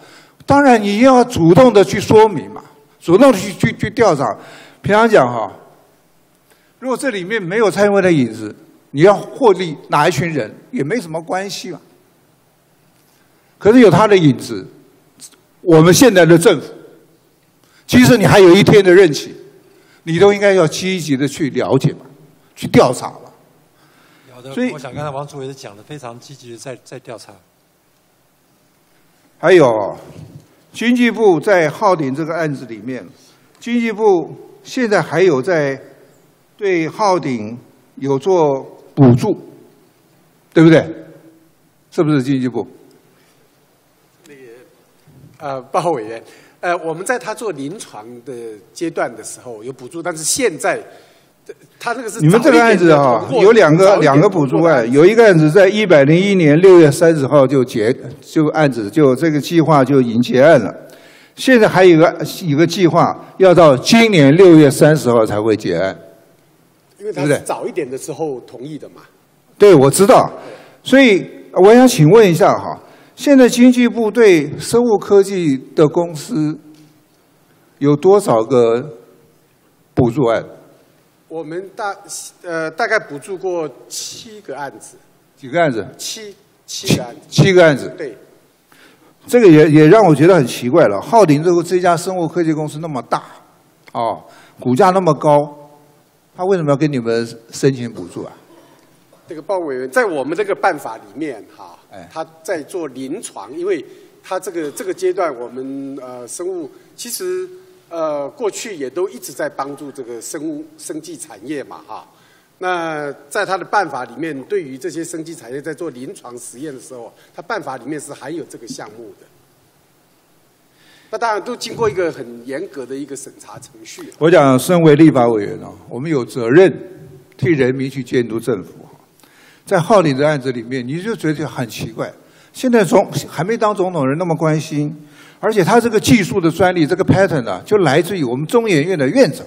Speaker 36: 当然，你要主动的去说明嘛，主动的去去去调查。平常讲哈，如果这里面没有蔡英文的影子，你要获利哪一群人也没什么关系嘛。可是有他的影子，我们现在的政府，即使你还有一天的任期，你都应该要积极的去了解嘛，去调查嘛。
Speaker 12: 有的，
Speaker 36: 所以
Speaker 12: 我想刚才王主委讲的非常积极的在在调查。
Speaker 36: 还有，经济部在浩鼎这个案子里面，经济部现在还有在对浩鼎有做补助，对不对？是不是经济部？
Speaker 23: 那个呃，鲍委员，呃，我们在他做临床的阶段的时候有补助，但是现在，他这个是
Speaker 36: 你们这个案子啊，有两个两个补助案，有一个案子在一百零一年六月三十号就结，就案子就这个计划就已经结案了。现在还有一个一个计划要到今年六月三十号才会结案。
Speaker 23: 因为他是早一点的时候同意的嘛。
Speaker 36: 对，我知道。所以我想请问一下哈，现在经济部对生物科技的公司有多少个补助案？
Speaker 23: 我们大呃大概补助过七个案子，
Speaker 36: 几个案子？
Speaker 23: 七七个案子。
Speaker 36: 七个案子。
Speaker 23: 对，
Speaker 36: 这个也也让我觉得很奇怪了。浩鼎这个这家生物科技公司那么大，哦，股价那么高，他为什么要跟你们申请补助啊？
Speaker 23: 这个鲍委员在我们这个办法里面哈，
Speaker 36: 哎
Speaker 23: 他在做临床，因为他这个这个阶段我们呃生物其实呃过去也都一直在帮助这个生物生技产业嘛哈。那在他的办法里面，对于这些生技产业在做临床实验的时候，他办法里面是含有这个项目的。那当然都经过一个很严格的一个审查程序。
Speaker 36: 我讲，身为立法委员哦，我们有责任替人民去监督政府。哈在浩鼎的案子里面，你就觉得很奇怪，现在总还没当总统人那么关心，而且他这个技术的专利这个 patent 啊，就来自于我们中研院的院长。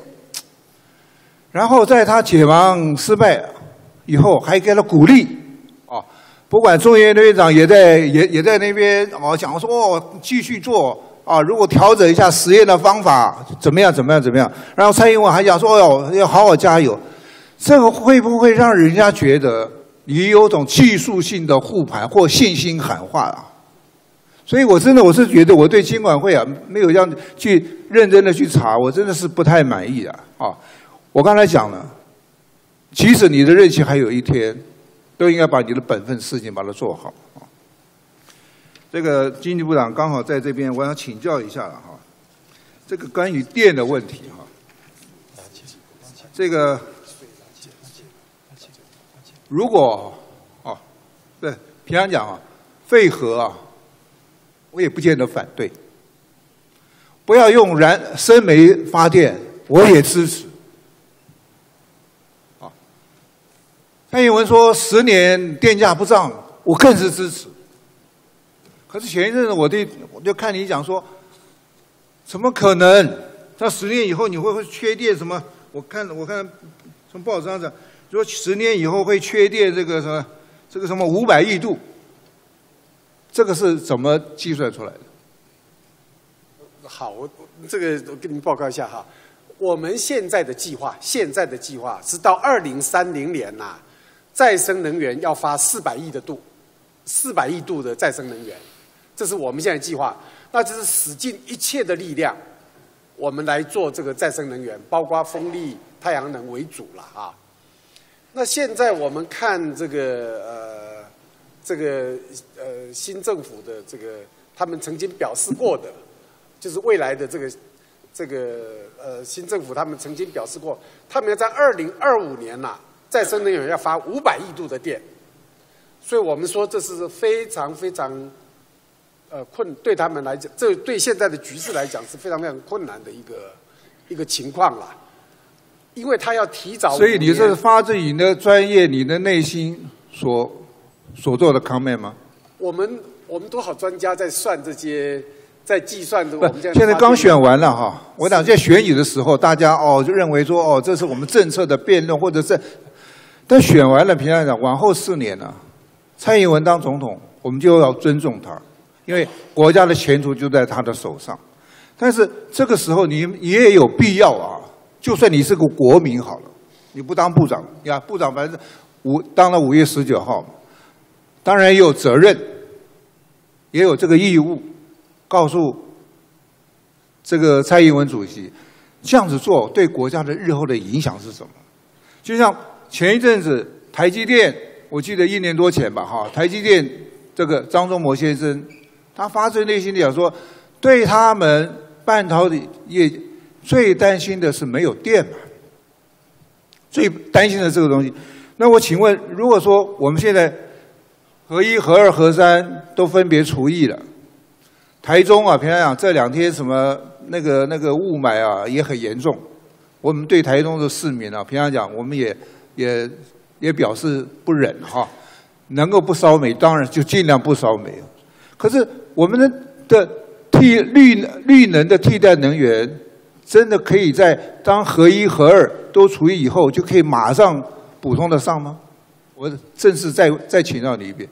Speaker 36: 然后在他解盲失败以后，还给了鼓励，啊，不管中研院的院长也在也也在那边哦讲说哦继续做啊，如果调整一下实验的方法怎么样怎么样怎么样，然后蔡英文还讲说哦要好好加油，这个会不会让人家觉得你有种技术性的护盘或信心喊话啊？所以我真的我是觉得我对经管会啊没有让去认真的去查，我真的是不太满意的啊。我刚才讲了，即使你的任期还有一天，都应该把你的本分事情把它做好啊。这个经济部长刚好在这边，我想请教一下了哈。这个关于电的问题哈，这个如果哦，对，平常讲啊，废核啊，我也不见得反对。不要用燃生煤发电，我也支持。啊蔡英文说十年电价不涨，我更是支持。可是前一阵子我对我就看你讲说，怎么可能？那十年以后你会会缺电什么？我看我看从报纸上讲，说十年以后会缺电这个什么这个什么五百亿度，这个是怎么计算出来的？
Speaker 23: 好，我这个我跟您报告一下哈，我们现在的计划，现在的计划是到二零三零年呐、再生能源要发四百亿的度，四百亿度的再生能源，这是我们现在计划。那就是使尽一切的力量，我们来做这个再生能源，包括风力、太阳能为主了啊。那现在我们看这个呃，这个呃新政府的这个，他们曾经表示过的，就是未来的这个这个呃新政府，他们曾经表示过，他们要在二零二五年呐、再生能源要发五百亿度的电，所以我们说这是非常非常呃困，对他们来讲，这对现在的局势来讲是非常非常困难的一个一个情况了。因为他要提早
Speaker 36: 所，以你是发自你的专业、你的内心所所做的 comment 吗？
Speaker 23: 我们我们多少专家在算这些，在计算的，我现在
Speaker 36: 刚选完了哈。我想在选举的时候，大家哦就认为说哦，这是我们政策的辩论，或者是，但选完了，平常讲往后四年呢、蔡英文当总统，我们就要尊重他，因为国家的前途就在他的手上。但是这个时候，你你也有必要啊，就算你是个国民好了，你不当部长呀，部长反正五当了五月十九号嘛，当然也有责任，也有这个义务，告诉这个蔡英文主席，这样子做对国家的日后的影响是什么？就像前一阵子台积电，我记得一年多前吧，哈，台积电这个张忠谋先生，他发自内心的讲说，对他们半导体业最担心的是没有电嘛，最担心的这个东西。那我请问，如果说我们现在合一、合二、合三都分别除役了，台中啊，平常讲这两天什么那个那个雾霾啊也很严重，我们对台中的市民啊，平常讲我们也也也表示不忍哈，能够不烧煤，当然就尽量不烧煤。可是我们的的替绿绿能的替代能源，真的可以在当合一合二都除以以后，就可以马上补充的上吗？我正式再再请教你一遍。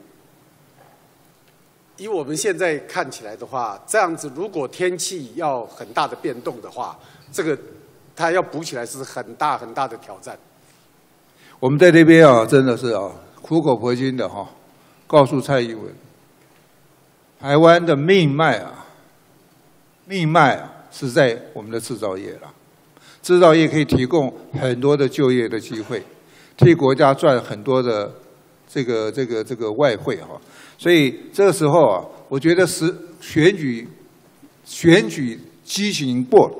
Speaker 23: 以我们现在看起来的话，这样子如果天气要很大的变动的话，这个它要补起来是很大很大的挑战。
Speaker 36: 我们在那边啊，真的是啊，苦口婆心的哈，告诉蔡英文，台湾的命脉啊，命脉啊是在我们的制造业了，制造业可以提供很多的就业的机会，替国家赚很多的这个这个这个外汇哈，所以这个时候啊，我觉得是选举选举激情过了。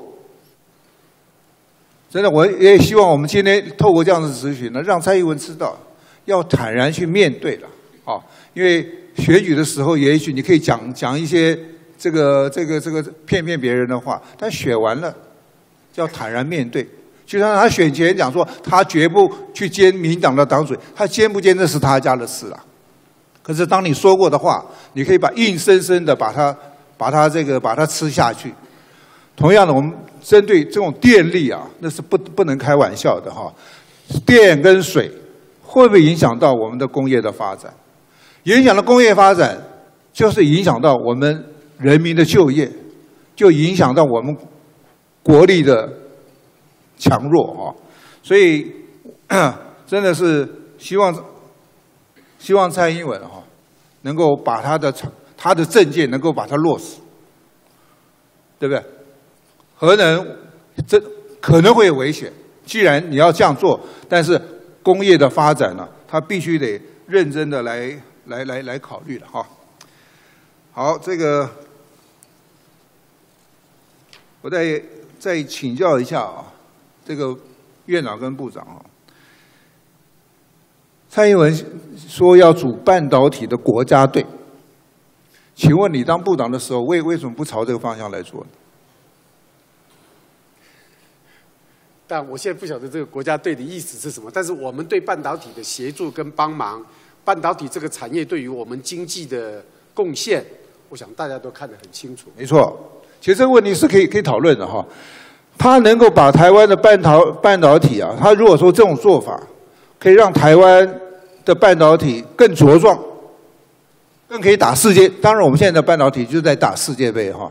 Speaker 36: 真的，我也希望我们今天透过这样的咨询呢，让蔡英文知道要坦然去面对了啊。因为选举的时候，也许你可以讲讲一些这个这个这个骗骗别人的话，但选完了要坦然面对。就像他选前讲说，他绝不去兼民党的党主，他兼不兼那是他家的事啊。可是当你说过的话，你可以把硬生生的把它把它这个把它吃下去。同样的，我们。针对这种电力啊，那是不不能开玩笑的哈。电跟水会不会影响到我们的工业的发展？影响了工业发展，就是影响到我们人民的就业，就影响到我们国力的强弱啊。所以 真的是希望希望蔡英文哈能够把他的他的政见能够把它落实，对不对？核能这可能会有危险。既然你要这样做，但是工业的发展呢，它必须得认真的来来来来考虑了哈。好，这个我再再请教一下啊，这个院长跟部长啊，蔡英文说要组半导体的国家队，请问你当部长的时候，为为什么不朝这个方向来做呢？
Speaker 23: 但我现在不晓得这个国家队的意思是什么。但是我们对半导体的协助跟帮忙，半导体这个产业对于我们经济的贡献，我想大家都看得很清楚。
Speaker 36: 没错，其实这个问题是可以可以讨论的哈。他能够把台湾的半导半导体啊，他如果说这种做法可以让台湾的半导体更茁壮，更可以打世界。当然，我们现在的半导体就是在打世界杯哈。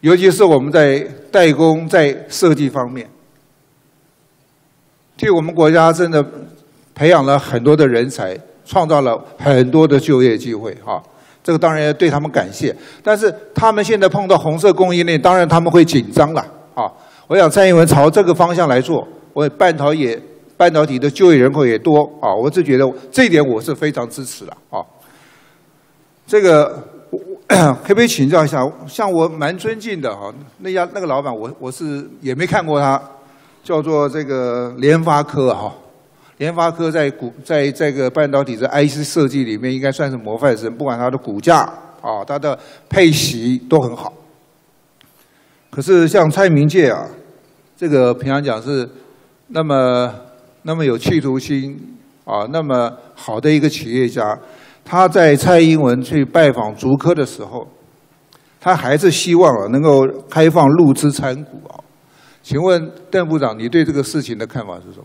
Speaker 36: 尤其是我们在代工在设计方面。替我们国家真的培养了很多的人才，创造了很多的就业机会，哈，这个当然要对他们感谢。但是他们现在碰到红色供应链，当然他们会紧张了，啊，我想蔡英文朝这个方向来做，我半导体半导体的就业人口也多，啊，我是觉得这一点我是非常支持的，啊，这个 可不可以请教一下？像我蛮尊敬的哈，那家那个老板，我我是也没看过他。叫做这个联发科哈，联发科在股在这个半导体的 IC 设计里面应该算是模范生，不管它的股价啊，它的配息都很好。可是像蔡明介啊，这个平常讲是那么那么有企图心啊，那么好的一个企业家，他在蔡英文去拜访竹科的时候，他还是希望啊能够开放入资参股啊。请问邓部长，你对这个事情的看法是什么？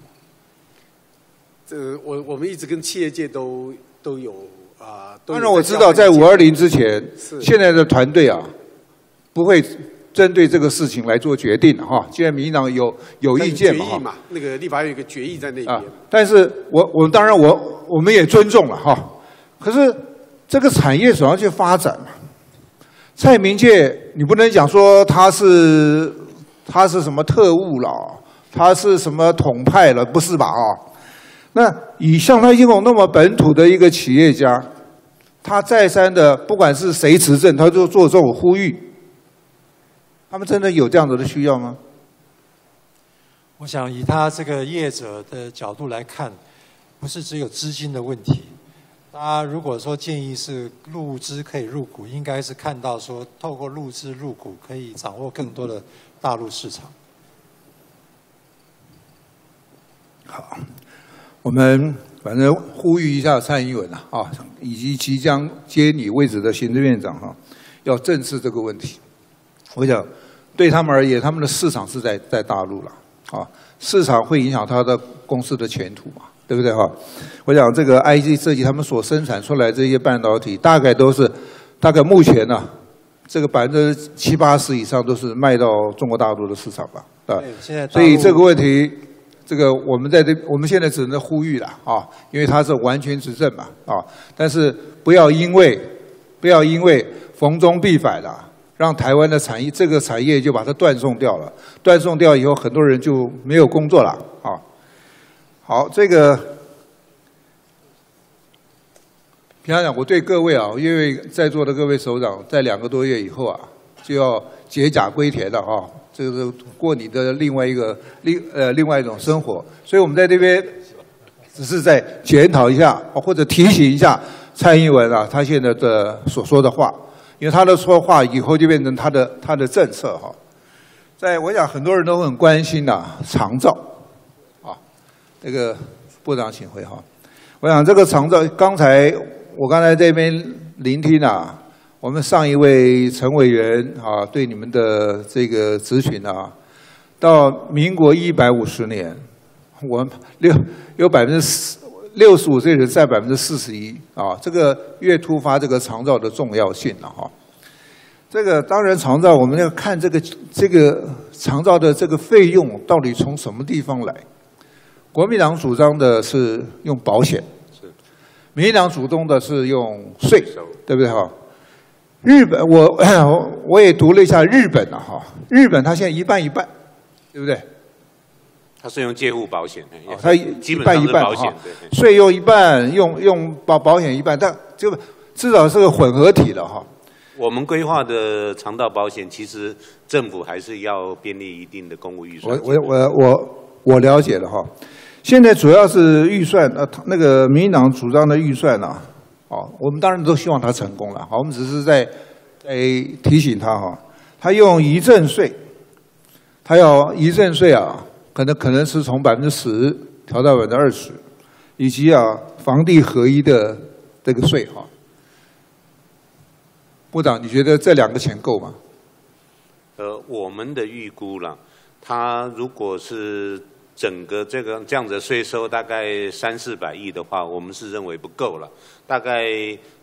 Speaker 23: 这我我们一直跟企业界都都有啊。
Speaker 36: 当然我知道，在五二零之前，现在的团队啊，不会针对这个事情来做决定哈。既然民进党有有意见
Speaker 23: 嘛，那个立法有一个决议在那边。
Speaker 36: 但是我我当然我我们也尊重了哈。可是这个产业总要去发展嘛。蔡明介，你不能讲说他是。他是什么特务了？他是什么统派了？不是吧？啊，那以像他这种那么本土的一个企业家，他再三的，不管是谁执政，他就做这种呼吁。他们真的有这样子的需要吗？
Speaker 12: 我想以他这个业者的角度来看，不是只有资金的问题。他如果说建议是入资可以入股，应该是看到说透过入资入股可以掌握更多的。大陆市场。
Speaker 36: 好，我们反正呼吁一下蔡英文啊，啊，以及即将接你位置的行政院长哈，要正视这个问题。我想，对他们而言，他们的市场是在在大陆了，啊，市场会影响他的公司的前途嘛，对不对哈？我想这个 IC 设计他们所生产出来这些半导体，大概都是，大概目前呢。这个百分之七八十以上都是卖到中国大陆的市场吧。啊所以这个问题，这个我们在这我们现在只能呼吁了啊，因为他是完全执政嘛啊，但是不要因为不要因为逢中必反了，让台湾的产业这个产业就把它断送掉了，断送掉以后，很多人就没有工作了。啊。好，这个平常讲，我对各位啊，因为在座的各位首长，在两个多月以后啊，就要解甲归田了啊，这个是过你的另外一个另呃另外一种生活，所以我们在这边只是在检讨一下，或者提醒一下蔡英文啊，他现在的所说的话，因为他的说话以后就变成他的他的政策哈。在我想很多人都很关心呐、长照，啊，这个部长请回哈。我想这个长照，刚才我刚才这边聆听啊，我们上一位陈委员啊对你们的这个咨询啊，到民国一百五十年，我们六有百分之四六十五岁人占百分之四十一啊，这个越突发这个肠道的重要性了哈。这个当然肠道，我们要看这个这个肠道的这个费用到底从什么地方来。国民党主张的是用保险，民进党主动的是用税，对不对哈？日本我 我也读了一下日本了哈，日本它现在一半一半，对不对？
Speaker 16: 他是用介护保险，
Speaker 36: 哦它
Speaker 16: 基本
Speaker 36: 一半一半
Speaker 16: 上是保险
Speaker 36: 哈，
Speaker 16: 对。
Speaker 36: 税用一半，用用保保险一半，但就至少是个混合体了哈。
Speaker 16: 我们规划的肠道保险，其实政府还是要编列一定的公务预算
Speaker 36: 我。我我我我了解了哈。现在主要是预算，呃，那个民进党主张的预算呢、哦，我们当然都希望他成功了。好，我们只是在在提醒他哈，他用遗赠税，他要遗赠税啊，可能可能是从百分之十调到百分之二十，以及啊房地合一的这个税哈。部长，你觉得这两个钱够吗？
Speaker 16: 呃，我们的预估了，它如果是整个这个这样子税收大概三四百亿的话，我们是认为不够了。大概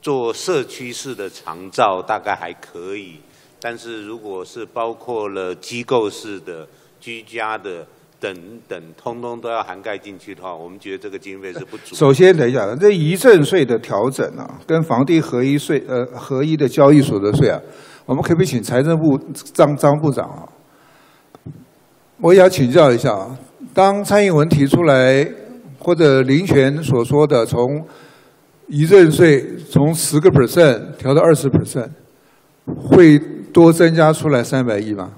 Speaker 16: 做社区式的长照大概还可以，但是如果是包括了机构式的、居家的等等，通通都要涵盖进去的话，我们觉得这个经费是不足。
Speaker 36: 首先，等一下，这遗赠税的调整啊，跟房地合一税呃合一的交易所得税啊，我们可不可以请财政部张张部长啊？我也要请教一下啊，当蔡英文提出来，或者林权所说的从遗赠税从十个 percent 调到二十 percent，会多增加出来三百亿吗？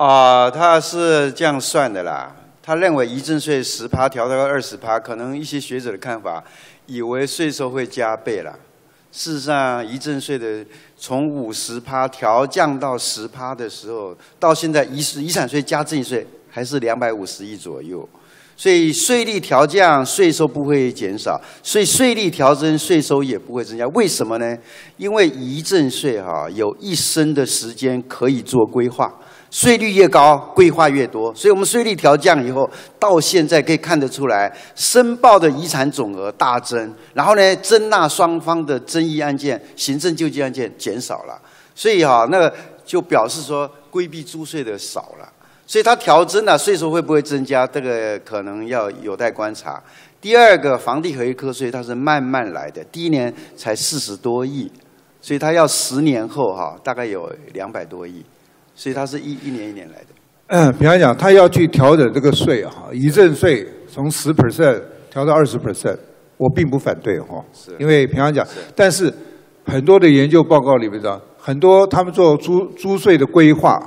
Speaker 38: 啊、他是这样算的啦。他认为遗赠税十趴调到二十趴，可能一些学者的看法，以为税收会加倍啦。事实上，遗赠税的从五十趴调降到十趴的时候，到现在遗遗产税加赠与税还是两百五十亿左右。所以税率调降，税收不会减少；所以税率调增，税收也不会增加。为什么呢？因为遗赠税哈、有一生的时间可以做规划。税率越高，规划越多，所以我们税率调降以后，到现在可以看得出来，申报的遗产总额大增，然后呢，征纳双方的争议案件、行政救济案件减少了，所以哈、那个就表示说规避租税的少了，所以它调增了，税收会不会增加？这个可能要有待观察。第二个，房地合一课税它是慢慢来的，第一年才四十多亿，所以它要十年后哈、大概有两百多亿。所以它是一一年一年来的。
Speaker 36: 嗯，比方讲，他要去调整这个税哈，遗赠税从十 percent 调到二十 percent，我并不反对哈，因为平常讲，但是很多的研究报告里面的很多他们做租租税的规划，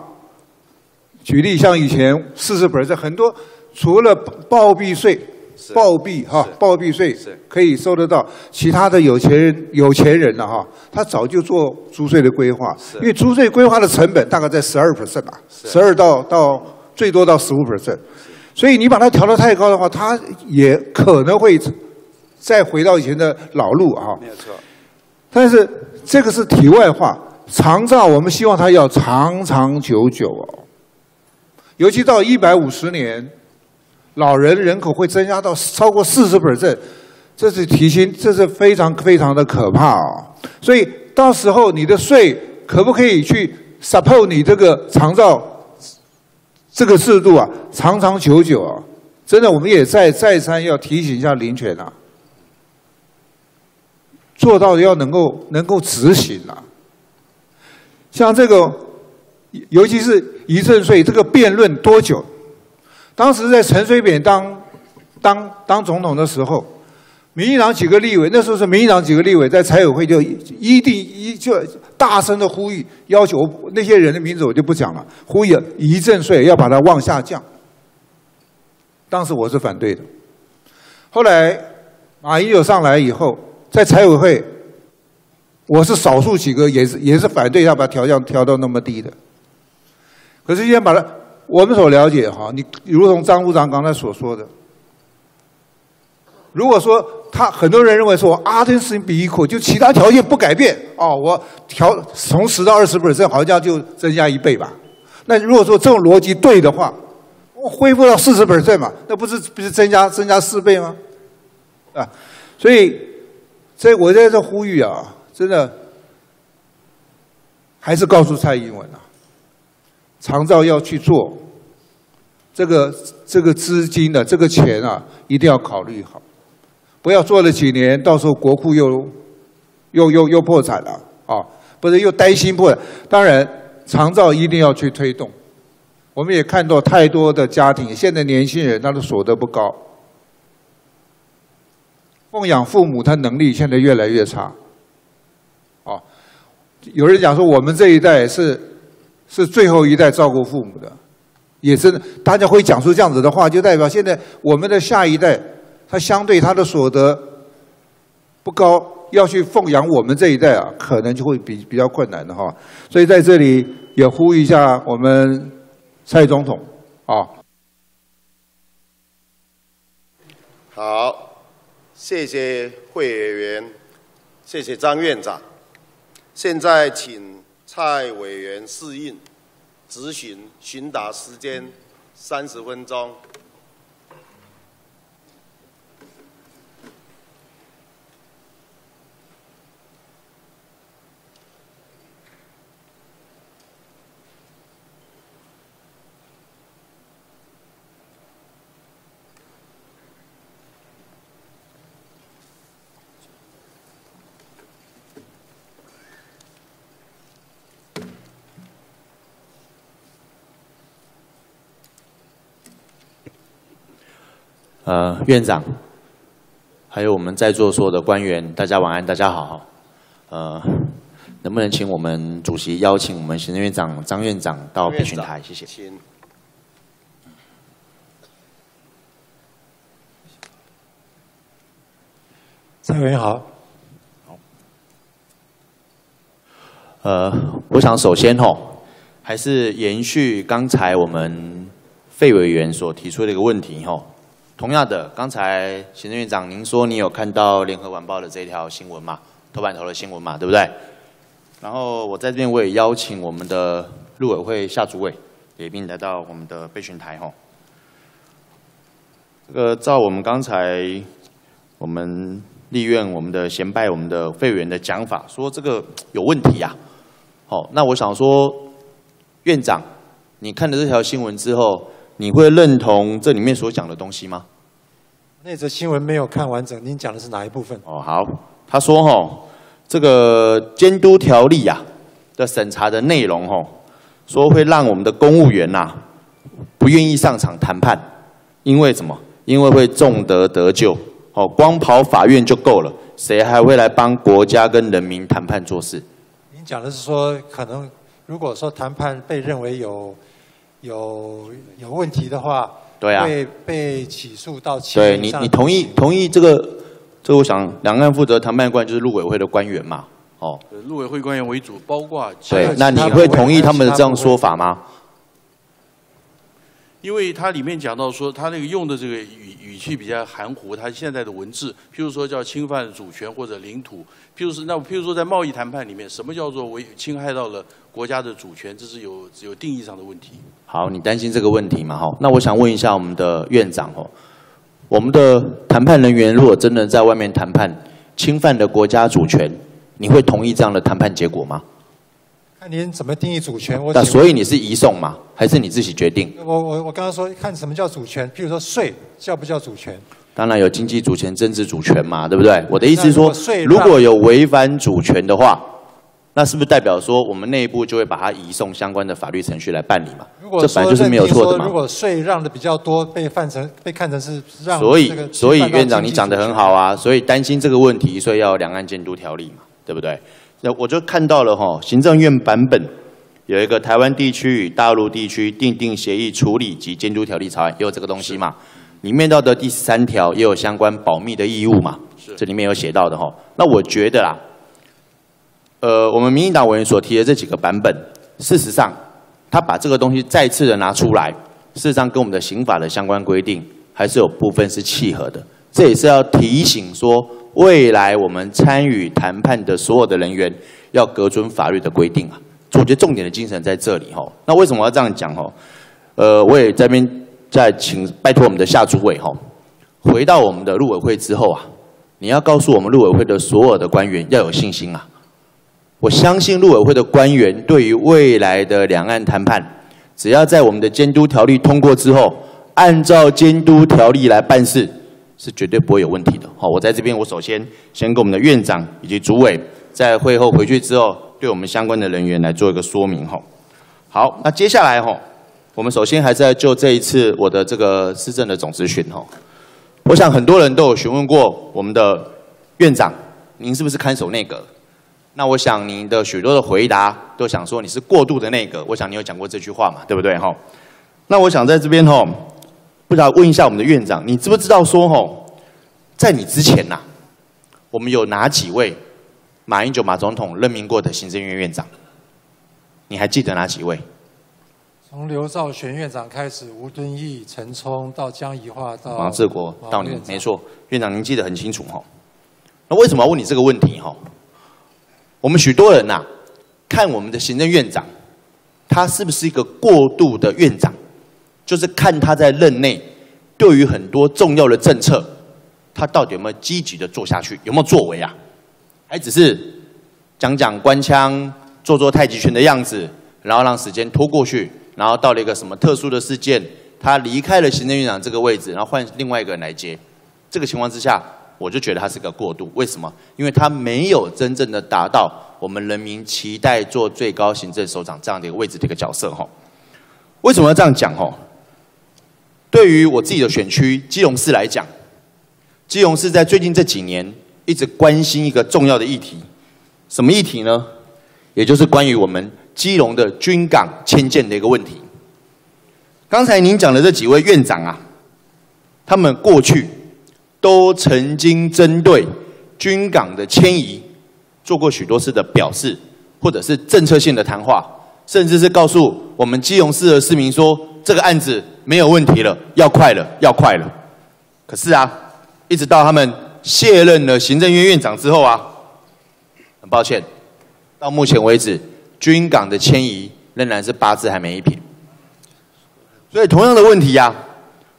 Speaker 36: 举例像以前四十 percent，很多除了暴币税。报币哈，暴毙税可以收得到，其他的有钱人有钱人了哈，他早就做租税的规划，因为租税规划的成本大概在十二 percent 吧，十二到到最多到十五 percent，所以你把它调得太高的话，它也可能会再回到以前的老路啊。
Speaker 38: 没有错。
Speaker 36: 但是这个是题外话，长照我们希望它要长长久久哦，尤其到一百五十年。老人人口会增加到超过四十 percent，这是提醒，这是非常非常的可怕啊、所以到时候你的税可不可以去 support 你这个长照这个制度啊，长长久久啊，真的我们也再再三要提醒一下林权啊，做到要能够能够执行啊。像这个，尤其是遗赠税这个辩论多久？当时在陈水扁当当当总统的时候，民进党几个立委，那时候是民进党几个立委在财委会就一定一就大声的呼吁，要求那些人的名字我就不讲了，呼吁遗赠税要把它往下降。当时我是反对的，后来马英九上来以后，在财委会。我是少数几个也是也是反对要把调降调到那么低的，可是现在把它我们所了解哈，你如同张部长刚才所说的，如果说他很多人认为说啊，这事情比 equal，就其他条件不改变哦，我调从十到二十 percent 好像就增加一倍吧？那如果说这种逻辑对的话，我恢复到四十 percent 嘛，那不是不是增加增加四倍吗？啊，所以这我在这呼吁啊。真的，还是告诉蔡英文啊，长照要去做，这个这个资金的这个钱啊，一定要考虑好，不要做了几年，到时候国库又又又又破产了啊，不是又担心破。当然，长照一定要去推动。我们也看到太多的家庭，现在年轻人他的所得不高，奉养父母他能力现在越来越差。啊有人讲说，我们这一代是是最后一代照顾父母的，也是大家会讲出这样子的话，就代表现在我们的下一代，他相对他的所得不高，要去奉养我们这一代啊，可能就会比比较困难的哈。所以在这里也呼吁一下我们蔡总统啊。
Speaker 1: 好，谢谢会员，谢谢张院长。现在请蔡委员适应执行询答时间三十分钟。
Speaker 39: 呃，院长，还有我们在座所有的官员，大家晚安，大家好。呃，能不能请我们主席邀请我们行政院长张院长到培训台？谢谢。
Speaker 1: 请。
Speaker 12: 蔡委员好。
Speaker 39: 好。呃，我想首先吼，还是延续刚才我们费委员所提出的一个问题吼。同样的，刚才行政院长您说你有看到《联合晚报》的这条新闻嘛？头版头的新闻嘛，对不对？然后我在这边我也邀请我们的陆委会夏主委也并来到我们的备询台吼。这个照我们刚才我们立院我们的贤拜我们的费员的讲法，说这个有问题呀。好，那我想说，院长，你看了这条新闻之后。你会认同这里面所讲的东西吗？
Speaker 12: 那则新闻没有看完整，您讲的是哪一部分？
Speaker 39: 哦，好，他说哈，这个监督条例呀的审查的内容哈，说会让我们的公务员呐不愿意上场谈判，因为什么？因为会重得得救，哦，光跑法院就够了，谁还会来帮国家跟人民谈判做事？
Speaker 12: 您讲的是说，可能如果说谈判被认为有。有有问题的话，
Speaker 39: 对啊，
Speaker 12: 会被起诉到七
Speaker 39: 对你，你同意同意这个？这我想，两岸负责谈判官就是陆委会的官员嘛，哦，
Speaker 35: 陆委会官员为主，包括
Speaker 39: 对，那你会同意他们的这样说法吗？
Speaker 35: 因为它里面讲到说，他那个用的这个语语气比较含糊，他现在的文字，譬如说叫侵犯主权或者领土，譬如是那譬如说在贸易谈判里面，什么叫做违侵害到了国家的主权，这是有有定义上的问题。
Speaker 39: 好，你担心这个问题嘛？哈，那我想问一下我们的院长哦，我们的谈判人员如果真的在外面谈判，侵犯了国家主权，你会同意这样的谈判结果吗？
Speaker 12: 看您怎么定义主权。我
Speaker 39: 那所以你是移送吗？还是你自己决定？
Speaker 12: 我我我刚刚说看什么叫主权，譬如说税叫不叫主权？
Speaker 39: 当然有经济主权、政治主权嘛，对不对？我的意思是说
Speaker 12: 如果，
Speaker 39: 有违反主权的话，那是不是代表说我们内部就会把它移送相关的法律程序来办理嘛？
Speaker 12: 如果
Speaker 39: 这本来就是没有错的嘛
Speaker 12: 如。果税让的比较多，被犯成被看成是让
Speaker 39: 所以
Speaker 12: 这个，
Speaker 39: 所以院长你讲的很好啊，所以担心这个问题，所以要有两岸监督条例嘛，对不对？那我就看到了哈，行政院版本有一个台湾地区与大陆地区订定协议处理及监督条例草案，也有这个东西嘛。里面到的第三条也有相关保密的义务嘛，这里面有写到的哈。那我觉得啦，呃，我们民进党委员所提的这几个版本，事实上，他把这个东西再次的拿出来，事实上跟我们的刑法的相关规定还是有部分是契合的。这也是要提醒说，未来我们参与谈判的所有的人员要核遵法律的规定啊。我觉得重点的精神在这里哈。那为什么要这样讲哈？呃，我也在这边再请拜托我们的夏主委哈，回到我们的陆委会之后啊，你要告诉我们陆委会的所有的官员要有信心啊。我相信陆委会的官员对于未来的两岸谈判，只要在我们的监督条例通过之后，按照监督条例来办事，是绝对不会有问题的。好，我在这边，我首先先跟我们的院长以及主委，在会后回去之后，对我们相关的人员来做一个说明。哈，好，那接下来哈，我们首先还是就这一次我的这个施政的总咨询哈，我想很多人都有询问过我们的院长，您是不是看守内阁？那我想您的许多的回答都想说你是过度的内阁，我想你有讲过这句话嘛，对不对哈？那我想在这边哈，不知道问一下我们的院长，你知不知道说哈，在你之前呐、我们有哪几位马英九马总统任命过的行政院院长？你还记得哪几位？
Speaker 12: 从刘兆玄院长开始，吴敦义、陈冲到江宜桦到
Speaker 39: 王志国到你没错，院长您记得很清楚哈。那为什么要问你这个问题哈？我们许多人呐、看我们的行政院长，他是不是一个过度的院长，就是看他在任内对于很多重要的政策，他到底有没有积极的做下去，有没有作为啊？还只是讲讲官腔、做做太极拳的样子，然后让时间拖过去，然后到了一个什么特殊的事件，他离开了行政院长这个位置，然后换另外一个人来接。这个情况之下，我就觉得他是个过渡。为什么？因为他没有真正的达到我们人民期待做最高行政首长这样的一个位置的一个角色哈。为什么要这样讲哈？对于我自己的选区基隆市来讲，基隆市在最近这几年一直关心一个重要的议题，什么议题呢？也就是关于我们基隆的军港迁建的一个问题。刚才您讲的这几位院长啊，他们过去都曾经针对军港的迁移做过许多次的表示，或者是政策性的谈话，甚至是告诉我们基隆市的市民说，这个案子没有问题了，要快了，要快了。可是啊，一直到他们卸任了行政院院长之后啊，很抱歉，到目前为止，军港的迁移仍然是八字还没一撇。所以同样的问题呀、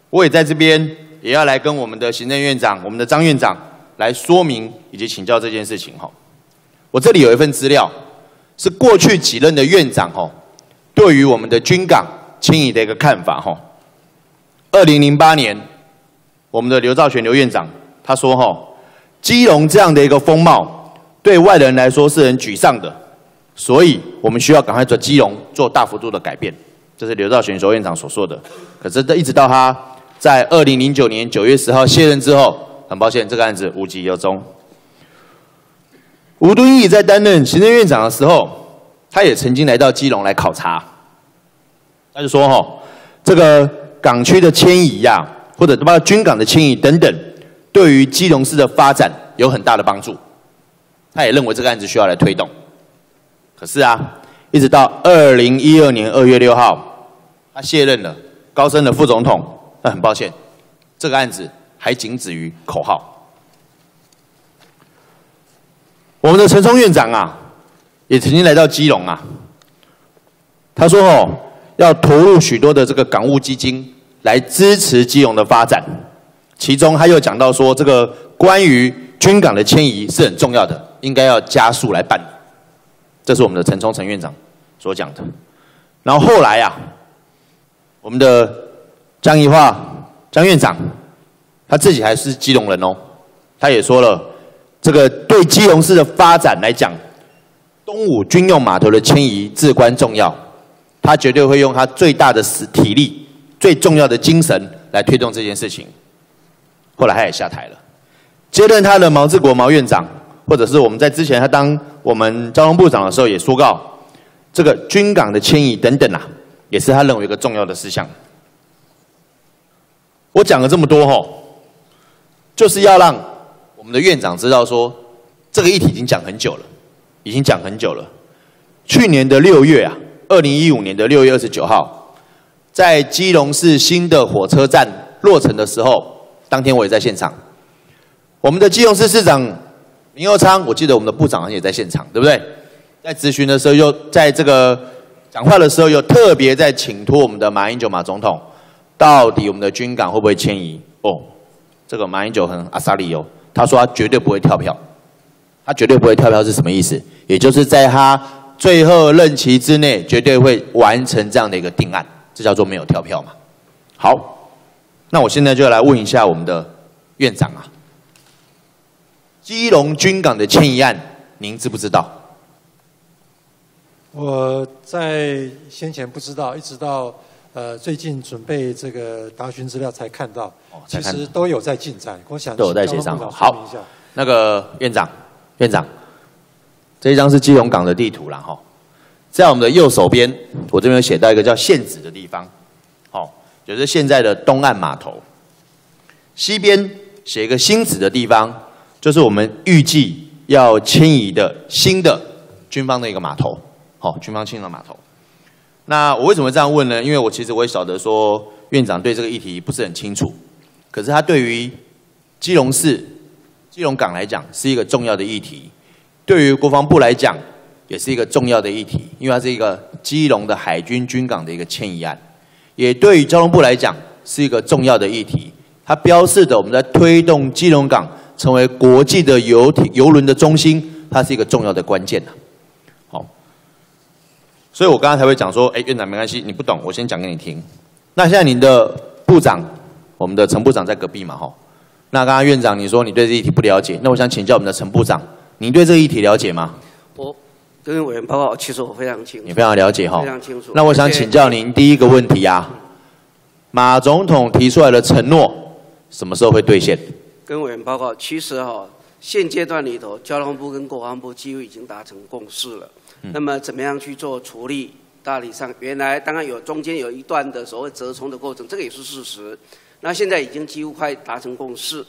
Speaker 39: 我也在这边也要来跟我们的行政院长、我们的张院长来说明以及请教这件事情哈。我这里有一份资料，是过去几任的院长哈对于我们的军港迁移的一个看法哈。二零零八年，我们的刘兆玄刘院长他说哈，基隆这样的一个风貌，对外人来说是很沮丧的，所以我们需要赶快做基隆做大幅度的改变。这是刘兆玄刘院长所说的。可是这一直到他在二零零九年九月十号卸任之后，很抱歉，这个案子无疾而终。吴敦义在担任行政院长的时候，他也曾经来到基隆来考察。他就说：“哈，这个港区的迁移呀、或者包括军港的迁移等等，对于基隆市的发展有很大的帮助。他也认为这个案子需要来推动。可是啊，一直到二零一二年二月六号，他卸任了，高升了副总统。那很抱歉，这个案子还仅止于口号。我们的陈松院长啊，也曾经来到基隆啊，他说哦，要投入许多的这个港务基金来支持基隆的发展，其中他又讲到说，这个关于军港的迁移是很重要的，应该要加速来办理。这是我们的陈冲陈院长所讲的。然后后来啊，我们的江宜桦江院长他自己还是基隆人哦，他也说了，这个对基隆市的发展来讲，东武军用码头的迁移至关重要，他绝对会用他最大的实体力、最重要的精神来推动这件事情。后来他也下台了，接任他的毛志国毛院长，或者是我们在之前他当我们交通部长的时候也说告，这个军港的迁移等等啊，也是他认为一个重要的事项。我讲了这么多吼，就是要让我们的院长知道说，这个议题已经讲很久了，已经讲很久了。去年的六月啊，二零一五年的六月二十九号，在基隆市新的火车站落成的时候，当天我也在现场。我们的基隆市市长林佑昌，我记得我们的部长也在现场，对不对？在咨询的时候，又在这个讲话的时候，又特别在请托我们的马英九马总统，到底我们的军港会不会迁移？哦，这个马英九很阿萨利哦，他说他绝对不会跳票，他绝对不会跳票是什么意思？也就是在他最后任期之内，绝对会完成这样的一个定案，这叫做没有跳票嘛。好，那我现在就来问一下我们的院长啊，基隆军港的迁移案，您知不知道？
Speaker 12: 我在先前不知道，一直到呃最近准备这个答询资料才看到，其
Speaker 39: 才看
Speaker 12: 实都有在进展。我想
Speaker 39: 都有在协商好。那个院长，院长，这一张是基隆港的地图了，哈，在我们的右手边，我这边有写到一个叫县址的地方，哦，就是现在的东岸码头。西边写一个新址的地方，就是我们预计要迁移的新的军方的一个码头，好、军方新的码头。那我为什么这样问呢？因为我其实我也晓得说院长对这个议题不是很清楚，可是他对于基隆市、基隆港来讲是一个重要的议题，对于国防部来讲也是一个重要的议题，因为它是一个基隆的海军军港的一个迁移案，也对于交通部来讲是一个重要的议题。它标示着我们在推动基隆港成为国际的游艇游轮的中心，它是一个重要的关键呐、好，所以我刚刚才会讲说，哎，院长没关系，你不懂，我先讲给你听。那现在您的部长，我们的陈部长在隔壁嘛，哈。那刚刚院长你说你对这议题不了解，那我想请教我们的陈部长，您对这个议题了解吗？
Speaker 13: 我跟委员报告，其实我非常清楚。
Speaker 39: 你非常了解哈
Speaker 13: 非常清楚。
Speaker 39: 那我想请教您第一个问题啊，马总统提出来的承诺什么时候会兑现？
Speaker 13: 跟委员报告，其实哈、现阶段里头，交通部跟国防部几乎已经达成共识了。
Speaker 39: 嗯
Speaker 13: 那么怎么样去做处理？大体上，原来当然有中间有一段的所谓折冲的过程，这个也是事实。那现在已经几乎快达成共识。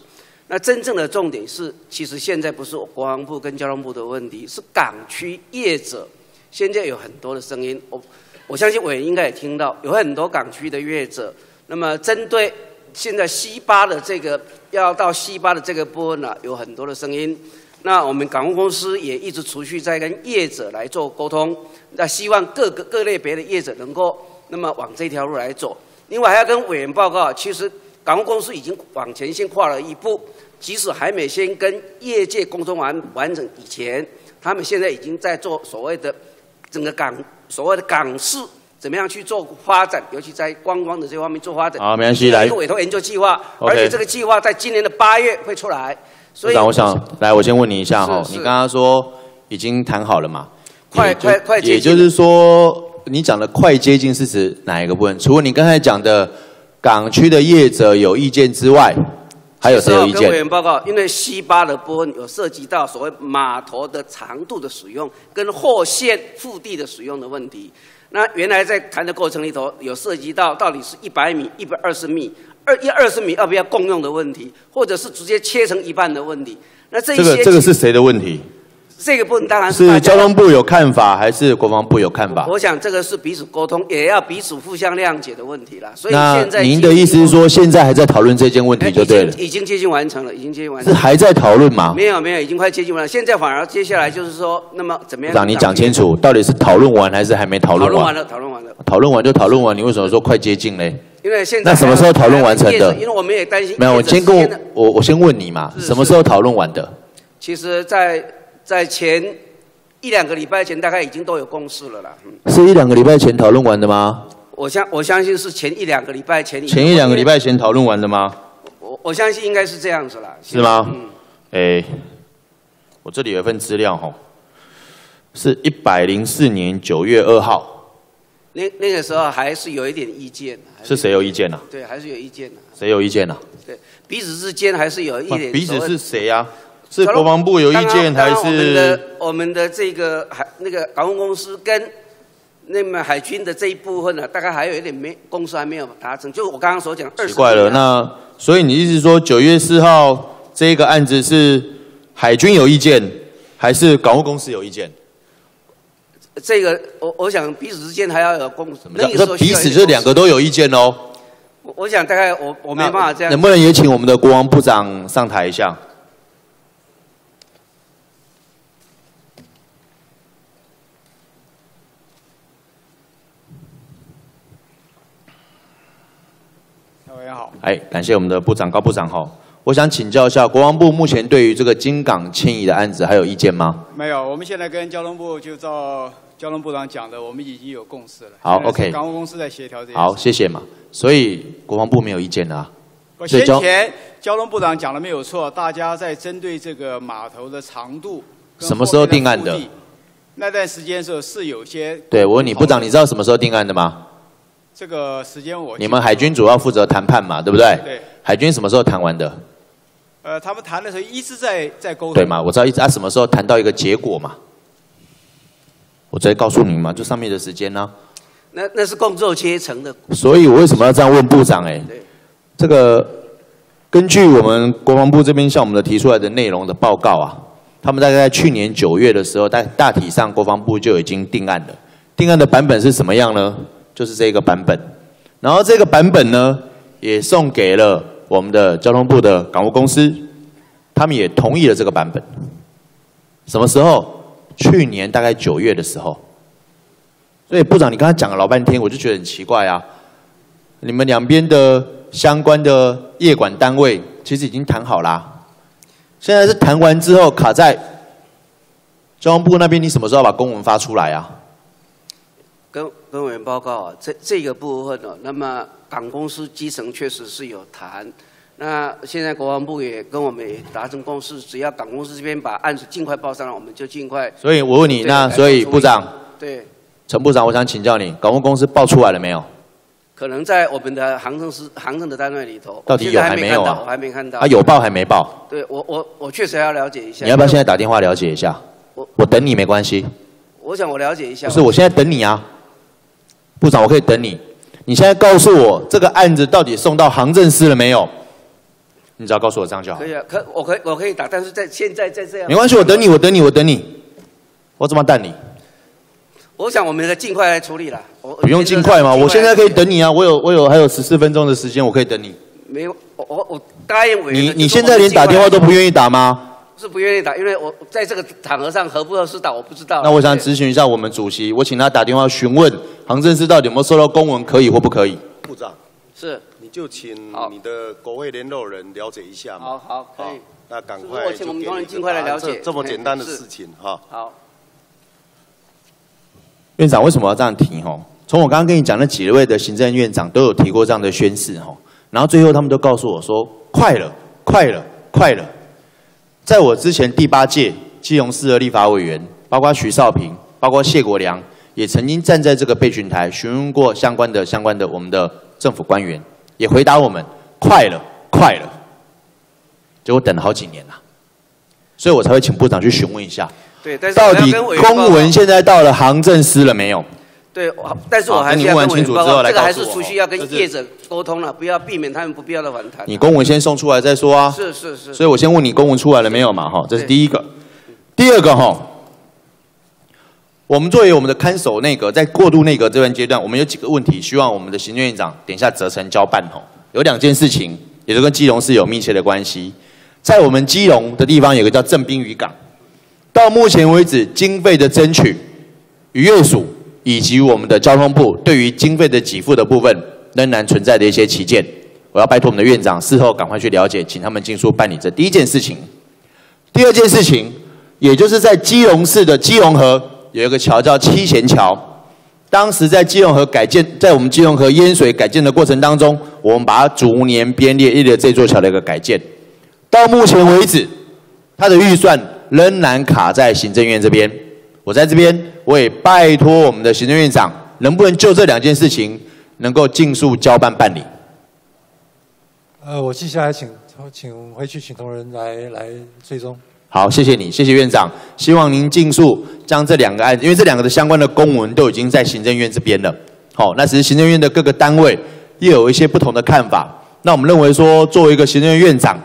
Speaker 13: 那真正的重点是，其实现在不是国防部跟交通部的问题，是港区业者。现在有很多的声音，我我相信委员应该也听到，有很多港区的业者。那么针对现在西巴的这个要到西巴的这个部分呢、有很多的声音。那我们港务公司也一直持续在跟业者来做沟通，那希望各个各类别的业者能够那么往这条路来走。另外还要跟委员报告，其实港务公司已经往前先跨了一步，即使还没先跟业界沟通完完整以前，他们现在已经在做所谓的整个港所谓的港市怎么样去做发展，尤其在观光的这方面做发展。
Speaker 39: 好没关系来
Speaker 13: 有一个委托研究计划而且这个计划在今年的八月会出来。所以
Speaker 39: 我想来，我先问你一下哈，你刚刚说已经谈好了嘛？
Speaker 13: 快快快接近
Speaker 39: 也就是说，你讲的快接近是指哪一个部分？除了你刚才讲的港区的业者有意见之外，还有谁有意
Speaker 13: 跟委员
Speaker 39: 见？
Speaker 13: 报告，因为西巴的部分有涉及到所谓码头的长度的使用跟货线腹地的使用的问题。那原来在谈的过程里头，有涉及到到底是一百米、一百二十米、二一二十米要不要共用的问题，或者是直接切成一半的问题。那这一
Speaker 39: 这
Speaker 13: 些
Speaker 39: 个这个是谁的问题？
Speaker 13: 这个部分当然是
Speaker 39: 是交通部有看法，还是国防部有看法？
Speaker 13: 我想这个是彼此沟通，也要彼此互相谅解的问题啦。所以
Speaker 39: 那
Speaker 13: 现在
Speaker 39: 您的意思是说，现在还在讨论这件问题就对了？
Speaker 13: 已经接近完成了，已经接近完成了。
Speaker 39: 是还在讨论吗？
Speaker 13: 没有没有，已经快接近完了。现在反而接下来就是说，那么怎么样？
Speaker 39: 让，你讲清楚，到底是讨论完还是还没讨论完？
Speaker 13: 讨论完了，讨论完了。
Speaker 39: 讨论完就讨论完，你为什么说快接近嘞？
Speaker 13: 因为现在
Speaker 39: 那什么时候讨论完成的
Speaker 13: 因为我们也担心。
Speaker 39: 没有，我先跟我我我先问你嘛，什么时候讨论完的？
Speaker 13: 其实在，在前一两个礼拜前大概已经都有共识了啦。嗯，
Speaker 39: 是一两个礼拜前讨论完的吗？
Speaker 13: 我相我相信是前一两个礼拜前。
Speaker 39: 前一两个礼拜前讨论完的吗？
Speaker 13: 我我相信应该是这样子啦。
Speaker 39: 是吗？
Speaker 13: 嗯，
Speaker 39: 哎，我这里有一份资料哈，是一百零四年九月二号，
Speaker 13: 那那个时候还是有一点意见。
Speaker 39: 是谁有意见呢、
Speaker 13: 对，还是有意见的。
Speaker 39: 谁有意见呢、
Speaker 13: 对，彼此之间还是有一点。
Speaker 39: 彼此是谁呀、是国防部有意见还
Speaker 13: 是我们
Speaker 39: 是？
Speaker 13: 的我们的这个海那个港务公司跟那么海军的这一部分呢，大概还有一点没公司还没有达成，就我刚刚所讲二十。
Speaker 39: 奇怪了，那所以你意思是说九月四号这个案子是海军有意见，还是港务公司有意见？
Speaker 13: 这个我我想彼此之间还要有共识。那个时
Speaker 39: 那
Speaker 13: 候需要一
Speaker 39: 彼此就是两个都有意见哦。
Speaker 13: 我我想大概我我没办法这样。
Speaker 39: 能不能也请我们的国防部长上台一下？
Speaker 33: 好，
Speaker 39: 哎，感谢我们的部长高部长哈。我想请教一下，国防部目前对于这个金港迁移的案子还有意见吗？
Speaker 33: 没有，我们现在跟交通部就照交通部长讲的，我们已经有共识了。
Speaker 39: 好 OK
Speaker 33: 港务公司在协调这些。
Speaker 39: 好，谢谢嘛。所以国防部没有意见啊。
Speaker 33: 我
Speaker 39: 所以交
Speaker 33: 先前交通部长讲的没有错，大家在针对这个码头的长度，
Speaker 39: 什么时候定案的？
Speaker 33: 那段时间的时候是有些
Speaker 39: 对，我问你部长，你知道什么时候定案的吗？
Speaker 33: 这个时间我
Speaker 39: 你们海军主要负责谈判嘛，对不对？
Speaker 33: 对。
Speaker 39: 海军什么时候谈完的？
Speaker 33: 呃，他们谈的时候一直在在沟通。
Speaker 39: 对嘛？我知道一直啊，什么时候谈到一个结果嘛？我直接告诉你嘛，就上面的时间呢、
Speaker 13: 那那是工作阶层的。
Speaker 39: 所以我为什么要这样问部长？哎，这个根据我们国防部这边向我们的提出来的内容的报告啊，他们大概在去年九月的时候，大大体上国防部就已经定案了。定案的版本是什么样呢？就是这个版本。然后这个版本呢，也送给了我们的交通部的港务公司，他们也同意了这个版本。什么时候？去年大概九月的时候。所以部长，你刚才讲了老半天，我就觉得很奇怪啊。你们两边的相关的业管单位其实已经谈好啦，现在是谈完之后卡在交通部那边，你什么时候把公文发出来啊？
Speaker 13: 跟跟委员报告啊，这这个部分呢、那么港公司基层确实是有谈，那现在国防部也跟我们也达成共识，只要港公司这边把案子尽快报上来，我们就尽快。
Speaker 39: 所以我问你，那所以部长
Speaker 13: 对，
Speaker 39: 陈部长，我想请教你，港务公司报出来了没有？
Speaker 13: 可能在我们的行政司行政的单位里头，
Speaker 39: 到底有
Speaker 13: 还
Speaker 39: 还没有啊
Speaker 13: 我还没看到。
Speaker 39: 啊，有报还没报？
Speaker 13: 对我我我确实要了解一下。
Speaker 39: 你要不要现在打电话了解一下？我我等你没关系，
Speaker 13: 我想我了解一下。
Speaker 39: 不是，我现在等你啊，部长，我可以等你。你现在告诉我这个案子到底送到行政司了没有？你只要告诉我这样就好
Speaker 13: 可。以啊，可我可以我可以打，但是在现在在这样。
Speaker 39: 没关系，我等你，我等你，我等你。我怎么等你？
Speaker 13: 我想我们的尽快来处理了。我
Speaker 39: 不用尽快嘛，我现在可以等你啊，我有我有还有十四分钟的时间，我可以等你。
Speaker 13: 没有，我我我答应委员
Speaker 39: 你你现在连打电话都不愿意打吗？
Speaker 13: 是不愿意打，因为我在这个场合上合不合适打我不知道。
Speaker 39: 那我想咨询一下我们主席，我请他打电话询问行政司到底有没有收到公文，可以或不可以？
Speaker 1: 部长
Speaker 13: 是，
Speaker 1: 你就请你的国会联络人了解一下嘛。
Speaker 13: 好好可以。
Speaker 1: 那赶快我
Speaker 13: 请我们同仁尽快来了解
Speaker 1: 这这么简单的事情哈。
Speaker 13: 好，
Speaker 39: 院长为什么要这样提？吼，从我刚刚跟你讲那几位的行政院长都有提过这样的宣誓，吼，然后最后他们都告诉我说，快了，快了，快了。在我之前第八届基隆市的立法委员，包括徐少平，包括谢国良，也曾经站在这个备询台询问过相关的相关的我们的政府官员，也回答我们快了，快了。结果等了好几年了，所以我才会请部长去询问一下，
Speaker 13: 对，但是
Speaker 39: 到底公文现在到了行政司了没有？
Speaker 13: 对，我但是我
Speaker 39: 好
Speaker 13: 还是要
Speaker 39: 跟
Speaker 13: 委员报告，
Speaker 39: 清楚之后来
Speaker 13: 这个还是出去要跟
Speaker 39: 就是
Speaker 13: 业者沟通了，不要避免他们不必要的反弹。
Speaker 39: 你公文先送出来再说啊。
Speaker 13: 是是是。
Speaker 39: 所以我先问你公文出来了没有嘛？哈，这是第一个。第二个哈，我们作为我们的看守内阁，在过渡内阁这段阶段，我们有几个问题，希望我们的行政院长等一下责成交办吼。有两件事情，也都跟基隆市有密切的关系。在我们基隆的地方有个叫正滨渔港，到目前为止经费的争取，渔业署以及我们的交通部对于经费的给付的部分，仍然存在的一些旗舰。我要拜托我们的院长事后赶快去了解，请他们尽速办理这第一件事情。第二件事情，也就是在基隆市的基隆河有一个桥叫七贤桥。当时在基隆河改建，在我们基隆河淹水改建的过程当中，我们把它逐年编列列了这座桥的一个改建。到目前为止，它的预算仍然卡在行政院这边。我在这边，我也拜托我们的行政院长，能不能就这两件事情能够尽速交办办理？
Speaker 12: 呃，我接下来请请回去请同仁来来追踪。
Speaker 39: 好，谢谢你，谢谢院长。希望您尽速将这两个案子，因为这两个的相关的公文都已经在行政院这边了。好，那只是行政院的各个单位又有一些不同的看法。那我们认为说，作为一个行政院院长，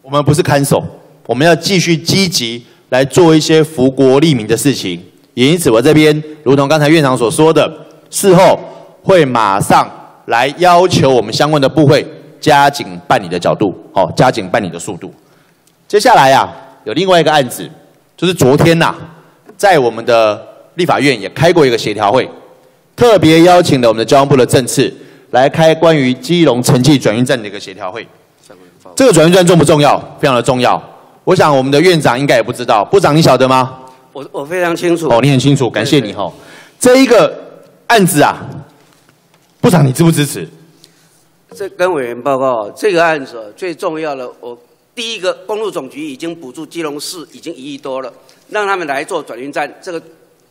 Speaker 39: 我们不是看守，我们要继续积极来做一些福国利民的事情。也因此，我这边如同刚才院长所说的，事后会马上来要求我们相关的部会加紧办理的角度，哦，加紧办理的速度。接下来呀。有另外一个案子，就是昨天呐，在我们的立法院也开过一个协调会，特别邀请了我们的交通部的政次来开关于基隆城际转运站的一个协调会。这个转运站重不重要？非常的重要。我想我们的院长应该也不知道，部长你晓得吗？
Speaker 13: 我我非常清楚。
Speaker 39: 哦，你很清楚，感谢你哈。这一个案子啊，部长你支不支持？
Speaker 13: 这跟委员报告，这个案子最重要的我。第一个，公路总局已经补助基隆市已经一亿多了，让他们来做转运站，这个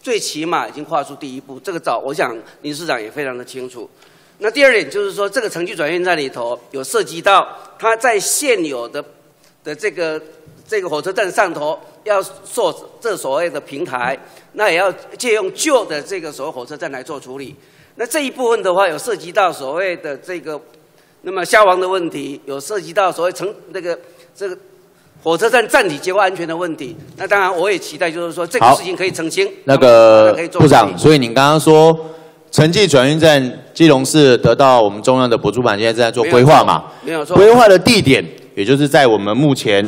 Speaker 13: 最起码已经跨出第一步。这个早，我想林市长也非常的清楚。那第二点就是说，这个城际转运站里头有涉及到它在现有的的这个这个火车站上头要做这所谓的平台，那也要借用旧的这个所谓火车站来做处理。那这一部分的话，有涉及到所谓的这个那么消防的问题，有涉及到所谓城那个。这个火车站站体结构安全的问题，那当然我也期待，就是说这个事情可以澄清。
Speaker 39: 那个部长，所以您刚刚说城际转运站基隆市得到我们中央的补助版，现在正在做规划嘛？
Speaker 13: 没有错。
Speaker 39: 规划的地点，也就是在我们目前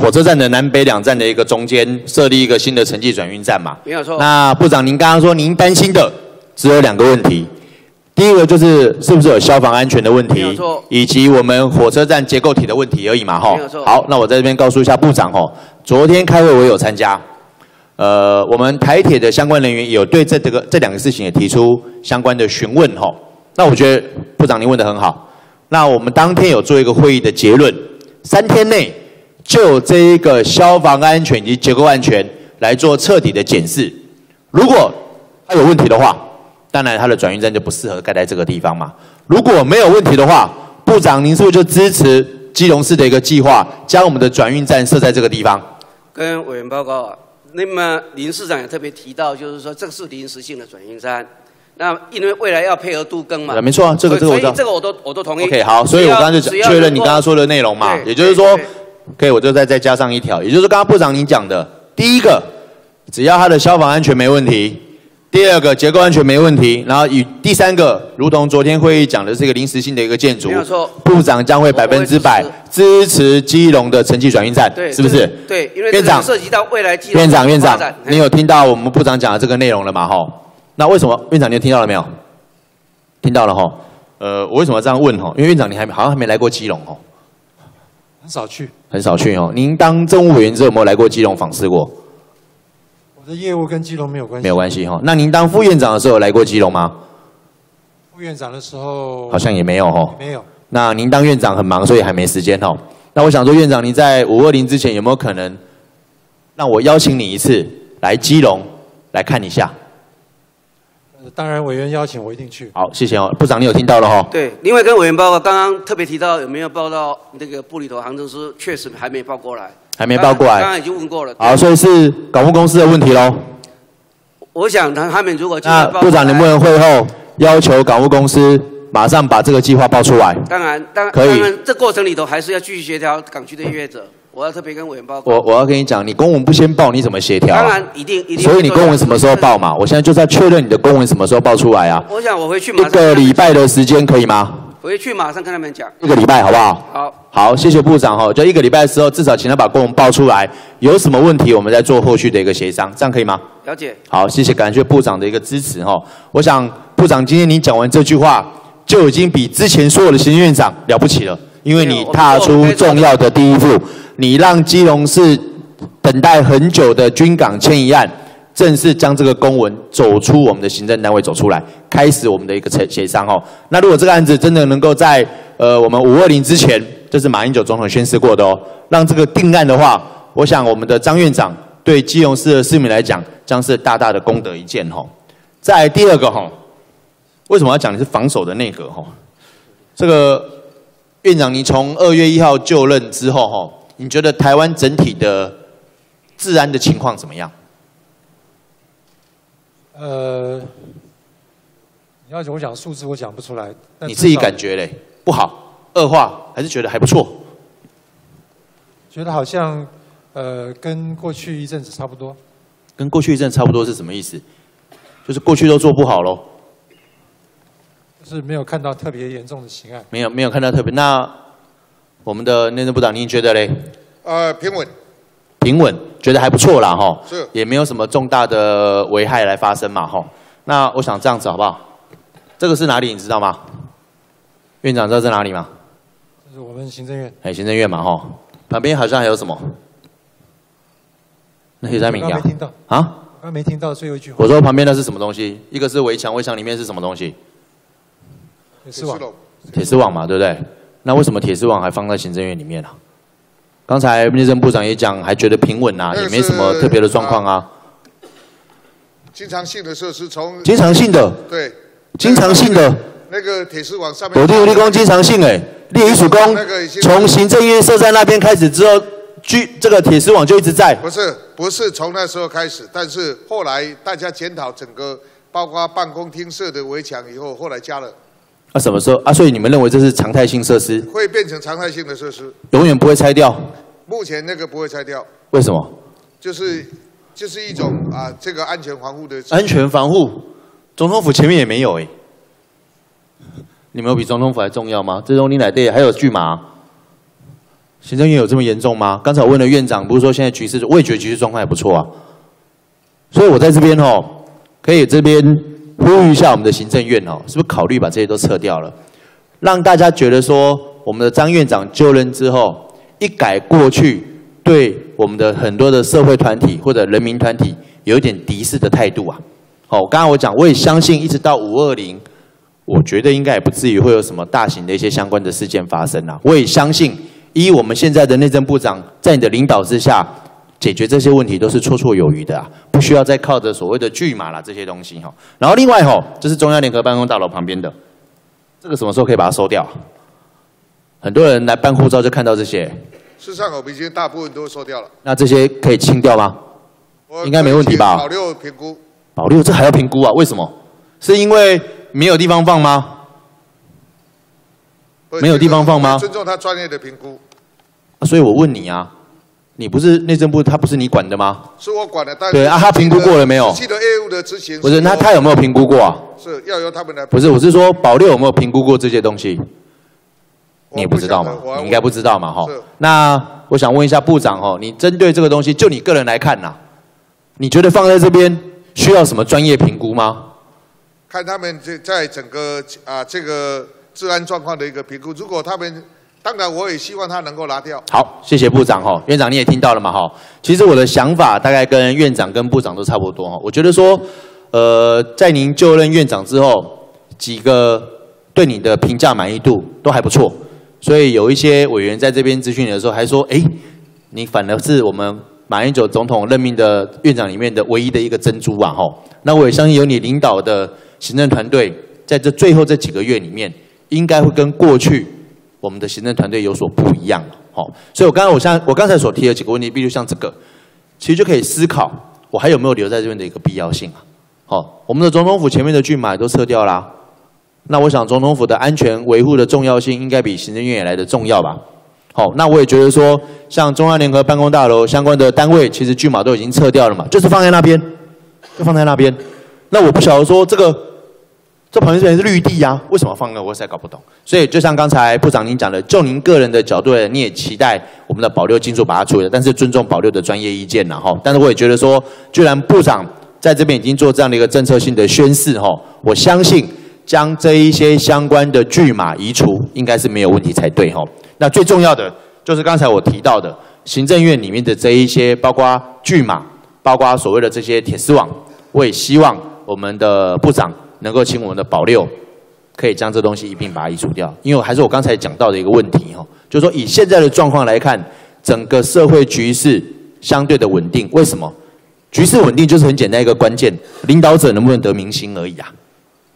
Speaker 39: 火车站的南北两站的一个中间，设立一个新的城际转运站嘛？
Speaker 13: 没有错。
Speaker 39: 那部长，您刚刚说您担心的只有两个问题。第一个就是是不是有消防安全的问题，以及我们火车站结构体的问题而已嘛，哈。好，那我在这边告诉一下部长，哈，昨天开会我有参加，呃，我们台铁的相关人员有对这这个这两个事情也提出相关的询问，哈。那我觉得部长您问的很好，那我们当天有做一个会议的结论，三天内就这一个消防安全以及结构安全来做彻底的检视，如果它有问题的话。当然，它的转运站就不适合盖在这个地方嘛。如果没有问题的话，部长您是不是就支持基隆市的一个计划，将我们的转运站设在这个地方？
Speaker 13: 跟委员报告，那么林市长也特别提到，就是说这个是临时性的转运站，那因为未来要配合都更嘛。
Speaker 39: 没错啊，这个这个我知道。
Speaker 13: 这个我都我都同意。
Speaker 39: OK，好，所以我刚刚就确认你刚刚说的内容嘛，也就是说，可以我就再再加上一条，也就是刚刚部长您讲的，第一个，只要它的消防安全没问题。第二个结构安全没问题，然后与第三个，如同昨天会议讲的是一个临时性的一个建筑，
Speaker 13: 没有错。
Speaker 39: 部长将会百分之百支持基隆的城际转运站，是不是？
Speaker 13: 对，因为院长涉及到未来基
Speaker 39: 隆院长院长，你有听到我们部长讲的这个内容了吗？哈，那为什么院长你听到了没有？听到了哈。呃，我为什么这样问哈？因为院长你还好像还没来过基隆哦，
Speaker 12: 很少去，
Speaker 39: 很少去哦。您当政务委员之后有没有来过基隆访视过？
Speaker 12: 我的业务跟基隆没有关系，
Speaker 39: 没有关系哈。那您当副院长的时候来过基隆吗？
Speaker 12: 副院长的时候
Speaker 39: 好像也没有哈。
Speaker 12: 没有。
Speaker 39: 那您当院长很忙，所以还没时间哦。那我想说，院长您在五二零之前有没有可能让我邀请你一次来基隆来看一下？
Speaker 12: 当然，委员邀请我一定去。
Speaker 39: 好，谢谢哦，部长你有听到了哈。
Speaker 13: 对，另外跟委员报告，刚刚特别提到有没有报到那个部里头杭州市，确实还没报过来。
Speaker 39: 还没报过来，
Speaker 13: 刚刚已经问过了。
Speaker 39: 好，所以是港务公司的问题喽。
Speaker 13: 我想他他们如果
Speaker 39: 那部长能不能会后要求港务公司马上把这个计划报出来？
Speaker 13: 当然，当然
Speaker 39: 可以。
Speaker 13: 这过程里头还是要继续协调港区的业者。我要特别跟委员报告。
Speaker 39: 我我要跟你讲，你公文不先报，你怎么协调？
Speaker 13: 当然一定一定。
Speaker 39: 所以你公文什么时候报嘛？我现在就在确认你的公文什么时候报出来啊？
Speaker 13: 我想我回去
Speaker 39: 一个礼拜的时间可以吗？
Speaker 13: 回去马上跟他们讲。
Speaker 39: 一个礼拜好不好？
Speaker 13: 好。
Speaker 39: 好，谢谢部长哈。就一个礼拜的时候，至少请他把公文报出来。有什么问题，我们再做后续的一个协商，这样可以吗？
Speaker 13: 了解。
Speaker 39: 好，谢谢，感谢部长的一个支持哈。我想部长今天你讲完这句话，就已经比之前所有的行政院长了不起了，因为你踏出重要的第一步。你让基隆市等待很久的军港迁移案，正式将这个公文走出我们的行政单位走出来，开始我们的一个协协商哦。那如果这个案子真的能够在呃我们五二零之前，这是马英九总统宣誓过的哦，让这个定案的话，我想我们的张院长对基隆市的市民来讲，将是大大的功德一件哦。再来第二个哈，为什么要讲的是防守的内阁哈？这个院长，你从二月一号就任之后哈，你觉得台湾整体的治安的情况怎么样？
Speaker 12: 呃，你要我讲数字，我讲不出来。但
Speaker 39: 你自己感觉嘞？不好、恶化，还是觉得还不错？
Speaker 12: 觉得好像呃跟过去一阵子差不多。
Speaker 39: 跟过去一阵差不多是什么意思？就是过去都做不好喽，
Speaker 12: 就是没有看到特别严重的刑案。
Speaker 39: 没有没有看到特别。那我们的内政部长，您觉得嘞？
Speaker 15: 呃，平稳。
Speaker 39: 平稳，觉得还不错啦哈，
Speaker 15: 是
Speaker 39: 也没有什么重大的危害来发生嘛哈。那我想这样子好不好？这个是哪里你知道吗？院长知道在哪里吗？
Speaker 12: 这是我们行政院。
Speaker 39: 哎，行政院嘛哈，旁边好像还有什么？那些在名呀
Speaker 12: 我刚没听到
Speaker 39: 啊？
Speaker 12: 我刚没听到最后一句话。
Speaker 39: 我说旁边那是什么东西？一个是围墙，围墙里面是什么东西？
Speaker 12: 也是网。
Speaker 39: 铁丝网嘛，对不对？那为什么铁丝网还放在行政院里面呢、刚才内政部长也讲，还觉得平稳啊，也没什么特别的状况啊。
Speaker 15: 经常性的设施从
Speaker 39: 经常性的
Speaker 15: 对
Speaker 39: 经常性的，
Speaker 15: 那个铁丝网上面，
Speaker 39: 我地有立功经常性哎，列一曙宫
Speaker 15: 那个已经
Speaker 39: 从行政院设在那边开始之后，居这个铁丝网就一直在。
Speaker 15: 不是不是从那时候开始，但是后来大家检讨整个包括办公厅设的围墙以后，后来加了，
Speaker 39: 啊，什么时候啊？所以你们认为这是常态性设施，
Speaker 15: 会变成常态性的设施。
Speaker 39: 永远不会拆掉？
Speaker 15: 目前那个不会拆掉，
Speaker 39: 为什么？
Speaker 15: 就是就是一种啊这个安全防护的
Speaker 39: 安全防护，总统府前面也没有哎、你们有比总统府还重要吗？这种你奶对，还有巨马，行政院有这么严重吗？刚才我问了院长，不是说现在局势，我也觉得局势状况还不错啊。所以我在这边哦，可以这边呼吁一下我们的行政院哦，是不是考虑把这些都撤掉了，让大家觉得说，我们的张院长就任之后，一改过去对我们的很多的社会团体或者人民团体有一点敌视的态度啊。好，刚刚我讲，我也相信一直到五二零，我觉得应该也不至于会有什么大型的一些相关的事件发生啊。我也相信，依我们现在的内政部长在你的领导之下，解决这些问题都是绰绰有余的啊，不需要再靠着所谓的巨马啦这些东西哈。然后另外哈，这是中央联合办公大楼旁边的，这个什么时候可以把它收掉？很多人来办护照就看到这些，
Speaker 15: 事实上我们已经大部分都收掉了，
Speaker 39: 那这些可以清掉吗？
Speaker 15: 我
Speaker 39: 应该没问题吧
Speaker 15: 保六评估，
Speaker 39: 保六这还要评估啊？为什么？是因为没有地方放吗？没有地方放吗？
Speaker 15: 尊重他专业的评估，
Speaker 39: 啊所以我问你啊，你不是内政部，他不是你管的吗？
Speaker 15: 是我管的，但
Speaker 39: 对啊他评估过了没有
Speaker 15: 实际的业务的执行
Speaker 39: 不是，那他有没有评估过啊？
Speaker 15: 是要由他们来
Speaker 39: 不是，我是说保六有没有评估过这些东西？你也不知道嘛？你应该不知道嘛？哈。那我想问一下部长哦，你针对这个东西，就你个人来看呐、你觉得放在这边需要什么专业评估吗？
Speaker 15: 看他们这在整个啊这个治安状况的一个评估。如果他们，当然我也希望他能够拿掉。
Speaker 39: 好，谢谢部长哈，院长你也听到了嘛哈。其实我的想法大概跟院长跟部长都差不多哈。我觉得说，呃，在您就任院长之后，几个对你的评价满意度都还不错，所以有一些委员在这边咨询你的时候还说，哎，你反而是我们马英九总统任命的院长里面的唯一的一个珍珠啊哈。那我也相信有你领导的行政团队，在这最后这几个月里面，应该会跟过去我们的行政团队有所不一样。好、所以我刚刚我像我刚才所提的几个问题，比如像这个，其实就可以思考，我还有没有留在这边的一个必要性啊？好、我们的总统府前面的骏马都撤掉啦，那我想总统府的安全维护的重要性，应该比行政院也来的重要吧？好、那我也觉得说，像中央联合办公大楼相关的单位，其实骏马都已经撤掉了嘛，就是放在那边，就放在那边。那我不晓得说这个这旁边这边是绿地呀、为什么放那？我实在搞不懂。所以就像刚才部长您讲的，就您个人的角度而言，你也期待我们的保六进驻把它处理了，但是尊重保六的专业意见然哈。但是我也觉得说，既然部长在这边已经做这样的一个政策性的宣示哈，我相信将这一些相关的巨马移除，应该是没有问题才对哈。那最重要的就是刚才我提到的，行政院里面的这一些，包括巨码，包括所谓的这些铁丝网，我也希望我们的部长能够请我们的保六，可以将这东西一并把它移除掉。因为还是我刚才讲到的一个问题哈，就是说以现在的状况来看，整个社会局势相对的稳定。为什么？局势稳定就是很简单一个关键，领导者能不能得民心而已啊。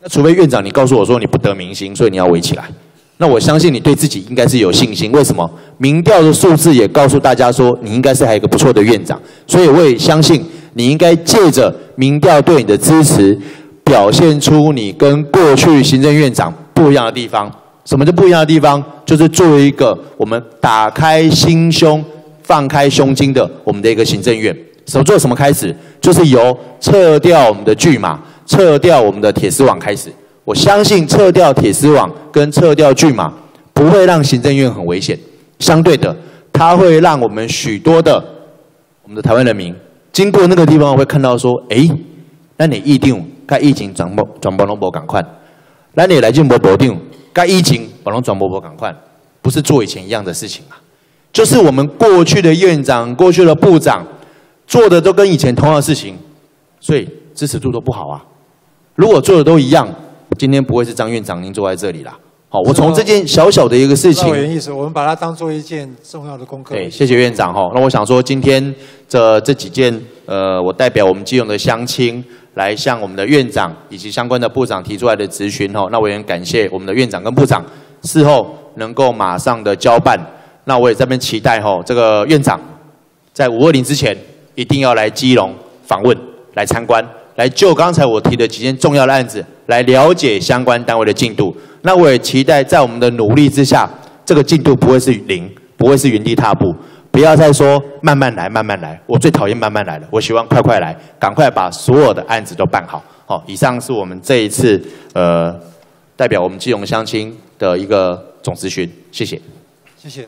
Speaker 39: 那除非院长你告诉我说你不得民心，所以你要围起来。那我相信你对自己应该是有信心。为什么？民调的数字也告诉大家说你应该是还有一个不错的院长，所以我也相信你应该借着民调对你的支持，表现出你跟过去行政院长不一样的地方。什么叫不一样的地方？就是作为一个我们打开心胸、放开胸襟的我们的一个行政院。什么做什么开始？就是由撤掉我们的巨码、撤掉我们的铁丝网开始。我相信撤掉铁丝网跟撤掉巨码不会让行政院很危险，相对的，它会让我们许多的我们的台湾人民经过那个地方会看到说，哎，那你一定该疫情转播转播龙博赶快，那你来进博博定该疫情把龙转播博赶快，不是做以前一样的事情啊，就是我们过去的院长、过去的部长做的都跟以前同样的事情，所以支持度都不好啊。如果做的都一样。今天不会是张院长您坐在这里啦。好，我从这件小小的一个事情，
Speaker 12: 委员意思，我们把它当做一件重要的功课。
Speaker 39: 对，谢谢院长哈。那我想说，今天这这几件，呃，我代表我们基隆的乡亲来向我们的院长以及相关的部长提出来的咨询哈。那我也很感谢我们的院长跟部长事后能够马上的交办。那我也这边期待哈，这个院长在五二零之前一定要来基隆访问，来参观。来就刚才我提的几件重要的案子，来了解相关单位的进度。那我也期待在我们的努力之下，这个进度不会是零，不会是原地踏步。不要再说慢慢来，慢慢来。我最讨厌慢慢来了，我希望快快来，赶快把所有的案子都办好。好，以上是我们这一次呃代表我们基隆乡亲的一个总咨询，谢谢。
Speaker 12: 谢谢。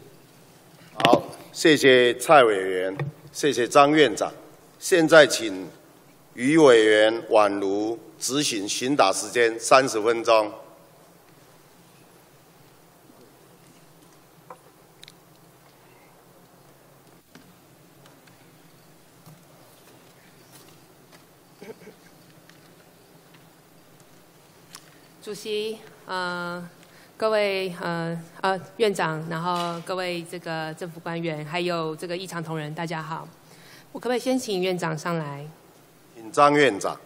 Speaker 1: 好，谢谢蔡委员，谢谢张院长。现在请。于委员宛如执行询答时间三十分钟。
Speaker 40: 主席，呃，各位呃呃院长，然后各位这个政府官员，还有这个异常同仁，大家好。我可不可以先请院长上来？
Speaker 1: 张院长，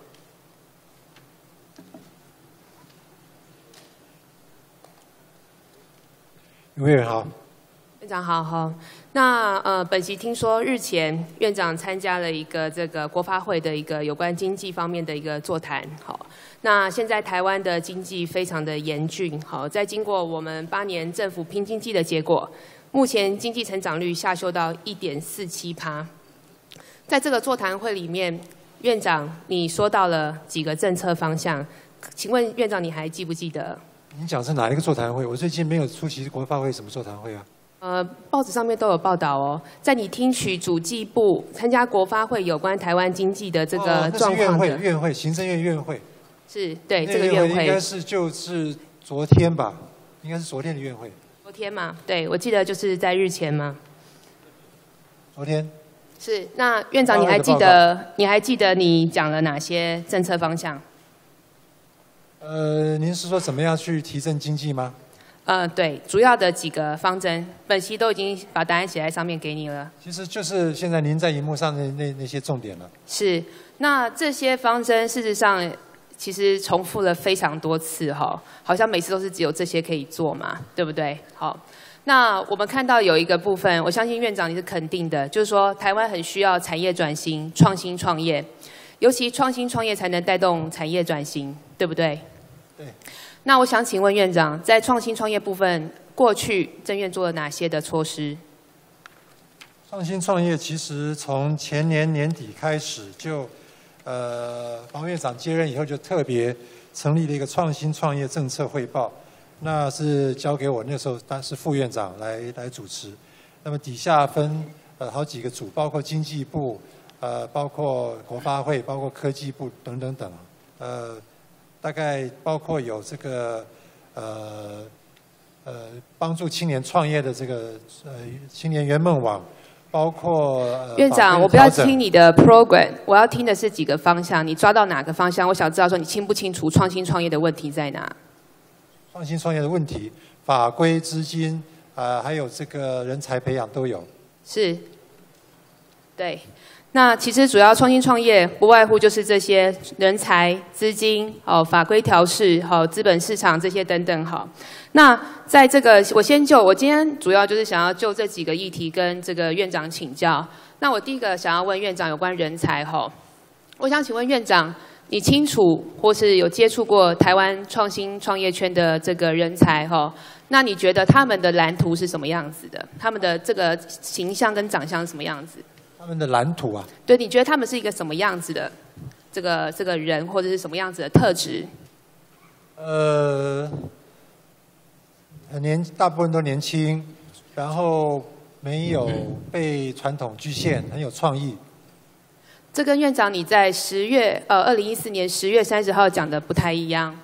Speaker 12: 委员好，
Speaker 40: 院长好好。那呃，本席听说日前院长参加了一个这个国发会的一个有关经济方面的一个座谈。好，那现在台湾的经济非常的严峻。好，在经过我们八年政府拼经济的结果，目前经济成长率下修到一点四七趴。在这个座谈会里面。院长，你说到了几个政策方向，请问院长你还记不记得？
Speaker 12: 你讲是哪一个座谈会？我最近没有出席国发会什么座谈会啊？
Speaker 40: 呃，报纸上面都有报道哦，在你听取主计部参加国发会有关台湾经济的这个状况
Speaker 12: 的。院会，院会，行政院院会。
Speaker 40: 是对这个院会。
Speaker 12: 应该是就是昨天吧？应该是昨天的院会。
Speaker 40: 昨天嘛，对，我记得就是在日前嘛。
Speaker 12: 昨天。
Speaker 40: 是，那院长你还记得？你还记得你讲了哪些政策方向？
Speaker 12: 呃，您是说怎么样去提振经济吗？
Speaker 40: 呃，对，主要的几个方针，本期都已经把答案写在上面给你了。
Speaker 12: 其实就是现在您在荧幕上的那那些重点了。
Speaker 40: 是，那这些方针事实上其实重复了非常多次哈，好像每次都是只有这些可以做嘛，对不对？好。那我们看到有一个部分，我相信院长你是肯定的，就是说台湾很需要产业转型、创新创业，尤其创新创业才能带动产业转型，对不对？
Speaker 12: 对。
Speaker 40: 那我想请问院长，在创新创业部分，过去政院做了哪些的措施？
Speaker 12: 创新创业其实从前年年底开始就，呃，王院长接任以后就特别成立了一个创新创业政策汇报。那是交给我那时候当时副院长来来主持，那么底下分呃好几个组，包括经济部，呃包括国发会，包括科技部等等等，呃大概包括有这个呃呃帮助青年创业的这个呃青年圆梦网，包括、呃
Speaker 40: 院长，我不要听你的 program，我要听的是几个方向，你抓到哪个方向？我想知道说你清不清楚创新创业的问题在哪？
Speaker 12: 创新创业的问题，法规、资金，呃，还有这个人才培养都有。
Speaker 40: 是，对。那其实主要创新创业不外乎就是这些人才、资金、哦法规调试、好资本市场这些等等好。那在这个我先就我今天主要就是想要就这几个议题跟这个院长请教。那我第一个想要问院长有关人才哈，我想请问院长，你清楚或是有接触过台湾创新创业圈的这个人才哈？那你觉得他们的蓝图是什么样子的？他们的这个形象跟长相是什么样子？
Speaker 12: 他们的蓝图啊，
Speaker 40: 对，你觉得他们是一个什么样子的这个这个人，或者是什么样子的特质？
Speaker 12: 呃，很年大部分都年轻，然后没有被传统局限，很有创意。
Speaker 40: 这跟院长你在十月呃二零一四年十月三十号讲的不太一样。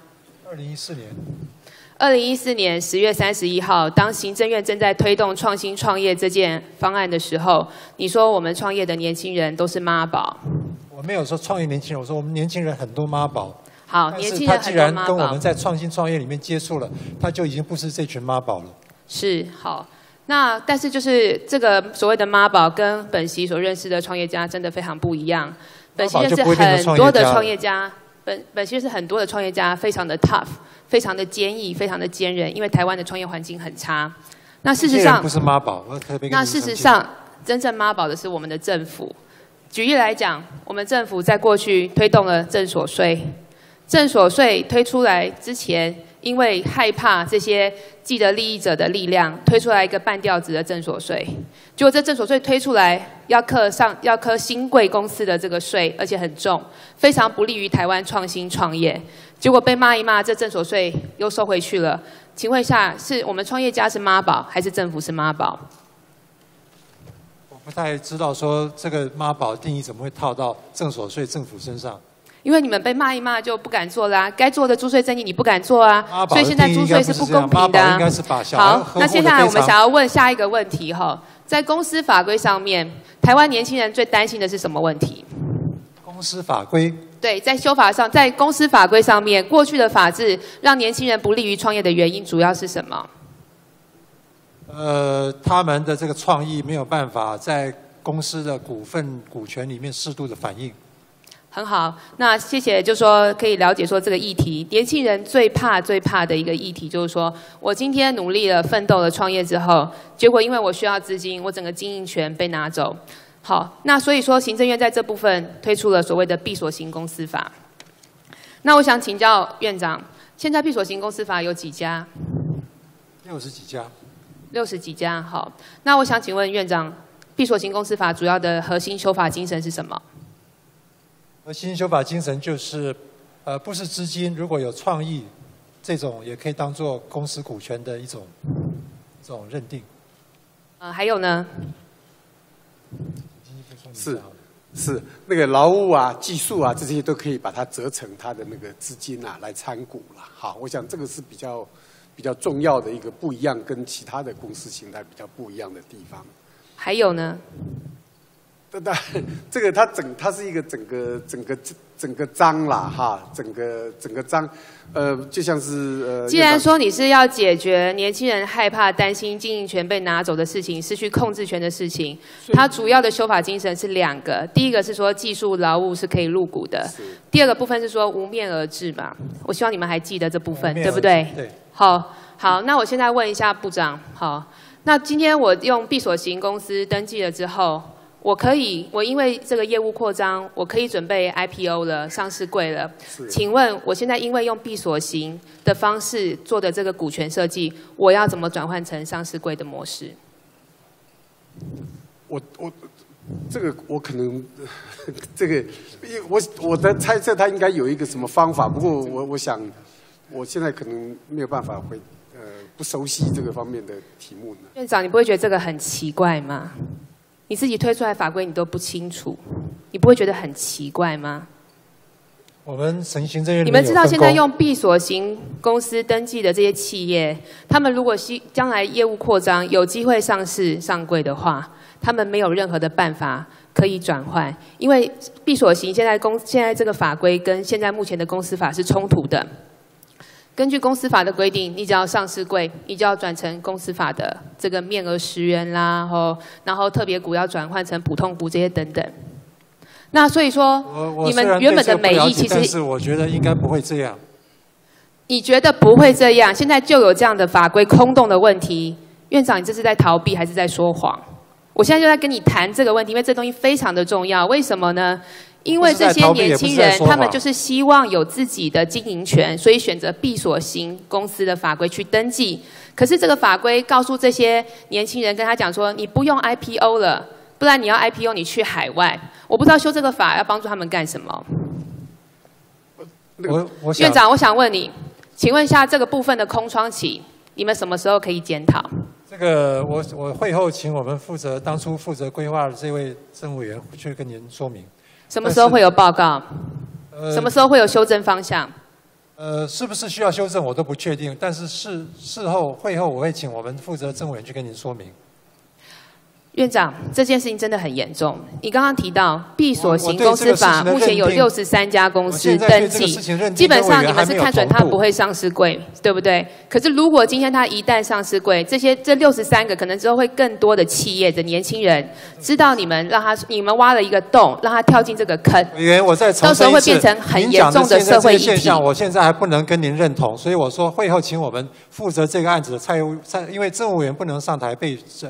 Speaker 12: 二零一四年，
Speaker 40: 二零一四年十月三十一号，当行政院正在推动创新创业这件方案的时候，你说我们创业的年轻人都是妈宝。
Speaker 12: 我没有说创业年轻人，我说我们年轻人很多妈宝。
Speaker 40: 好，年轻
Speaker 12: 是他既
Speaker 40: 人很多妈
Speaker 12: 然跟我们。在创新创业里面接触了，他就已经不是这群妈宝了。
Speaker 40: 是好，那但是就是这个所谓的妈宝跟本席所认识的创业家真的非常不一样。本席认识很多的
Speaker 12: 创
Speaker 40: 创业家，本本席认识很多的创业家，非常的 tough，非常的坚毅，非常的坚韧，因为台湾的创业环境很差。那事实上
Speaker 12: 不是妈宝，我特别
Speaker 40: 那事实上，真正妈宝的是我们的政府。举例来讲，我们政府在过去推动了正所税，正所税推出来之前，因为害怕这些既得利益者的力量，推出来一个半吊子的正所税。结果这正所税推出来，要课上要课新贵公司的这个税，而且很重，非常不利于台湾创新创业。结果被骂一骂，这正所税又收回去了。请问一下，是我们创业家是妈宝，还是政府是妈宝？
Speaker 12: 我不太知道说这个妈宝定义怎么会套到正所税政府身上。
Speaker 40: 因为你们被骂一骂就不敢做啦，该做的租税争议你不敢做啊所以现在租税是不公平的、好，那接下来我们想要问下一个问题哈，在公司法规上面，台湾年轻人最担心的是什么问题？
Speaker 12: 公司法规
Speaker 40: 对，在修法上，在公司法规上面，过去的法制让年轻人不利于创业的原因主要是什么？
Speaker 12: 呃，他们的这个创意没有办法在公司的股份股权里面适度的反映。
Speaker 40: 很好，那谢谢，就说可以了解说这个议题，年轻人最怕最怕的一个议题就是说，我今天努力了、奋斗了、创业之后，结果因为我需要资金，我整个经营权被拿走。好，那所以说行政院在这部分推出了所谓的闭锁型公司法。那我想请教院长，现在闭锁型公司法有几家？
Speaker 12: 六十几家，
Speaker 40: 六十几家。好，那我想请问院长，闭锁型公司法主要的核心修法精神是什么？
Speaker 12: 核心修法精神就是，呃，不是资金，如果有创意，这种也可以当做公司股权的一种这种认定。
Speaker 40: 呃，还有呢？
Speaker 23: 是是那个劳务啊、技术啊这些都可以把它折成它的那个资金啊来参股了。好，我想这个是比较比较重要的一个不一样，跟其他的公司形态比较不一样的地方。
Speaker 40: 还有呢？
Speaker 23: 对对，这个它整它是一个整个整个整个章啦哈，整个整个章，呃，就像是呃。
Speaker 40: 既然说你是要解决年轻人害怕、担心经营权被拿走的事情、失去控制权的事情，它主要的修法精神是两个。第一个是说技术劳务是可以入股的，第二个部分是说无面而治嘛。我希望你们还记得这部分，对不对？
Speaker 12: 对。
Speaker 40: 好，好，那我现在问一下部长，好，那今天我用闭锁型公司登记了之后。我可以，我因为这个业务扩张，我可以准备 IPO 了，上市柜了。请问，我现在因为用闭锁型的方式做的这个股权设计，我要怎么转换成上市柜的模式？
Speaker 23: 我我这个我可能 这个，因我我的猜测，他应该有一个什么方法。不过我我想，我现在可能没有办法回呃不熟悉这个方面的题目呢。
Speaker 40: 院长，你不会觉得这个很奇怪吗？你自己推出来法规你都不清楚，你不会觉得很奇怪吗？
Speaker 12: 我们神行政院
Speaker 40: 你们知道现在用闭锁型公司登记的这些企业，他们如果希将来业务扩张，有机会上市上柜的话，他们没有任何的办法可以转换，因为闭锁型现在公现在这个法规跟现在目前的公司法是冲突的。根据公司法的规定，你只要上市柜，你就要转成公司法的这个面额十元啦，然后然后特别股要转换成普通股这些等等。那所以说，你们原本的美意其
Speaker 12: 但
Speaker 40: 实
Speaker 12: 是我觉得应该不会这样。
Speaker 40: 你觉得不会这样，现在就有这样的法规空洞的问题，院长，你这是在逃避还是在说谎？我现在就在跟你谈这个问题，因为这东西非常的重要。为什么呢？因为这些年轻人，他们就是希望有自己的经营权，所以选择闭锁型公司的法规去登记。可是这个法规告诉这些年轻人，跟他讲说，你不用 IPO 了，不然你要 IPO，你去海外。我不知道修这个法要帮助他们干什么。
Speaker 12: 我我
Speaker 40: 院长，我想问你，请问一下这个部分的空窗期，你们什么时候可以检讨？
Speaker 12: 这个我我会后请我们负责当初负责规划的这位政务员去跟您说明。
Speaker 40: 什么时候会有报告？
Speaker 12: 呃
Speaker 40: 什么时候会有修正方向？
Speaker 12: 呃，是不是需要修正我都不确定，但是事事后会后我会请我们负责政委员去跟您说明。
Speaker 40: 院长，这件事情真的很严重。你刚刚提到闭锁型公司法，目前有六十三家公司登记基本上你们是看准它不会上市柜，对不对？可是如果今天它一旦上市柜，这些这六十三个可能之后会更多的企业的年轻人知道你们让他你们挖了一个洞，让他跳进这个坑，
Speaker 12: 委员，我再
Speaker 40: 到时候会变成很
Speaker 12: 您
Speaker 40: 严重
Speaker 12: 的
Speaker 40: 社会议题
Speaker 12: 现象，。我现在还不能跟您认同，所以我说会后请我们负责这个案子的蔡务蔡，因为政务员不能上台被呃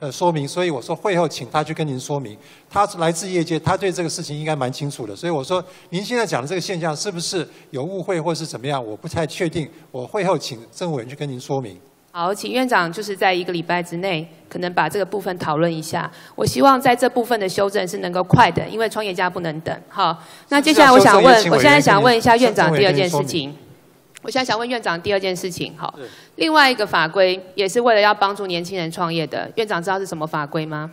Speaker 12: 呃说明，所以我说会后请他去跟您说明。他来自业界，他对这个事情应该蛮清楚的，所以我说您现在讲的这个现象是不是有误会或是怎么样，我不太确定。我会后请政务员去跟您说明。
Speaker 40: 好，请院长就是在一个礼拜之内，可能把这个部分讨论一下。我希望在这部分的修正是能够快的，因为创业家不能等。好，那接下来我想问，我现在想问一下院长第二件事情。我现在想问院长第二件事情，好，另外一个法规也是为了要帮助年轻人创业的，院长知道是什么法规吗？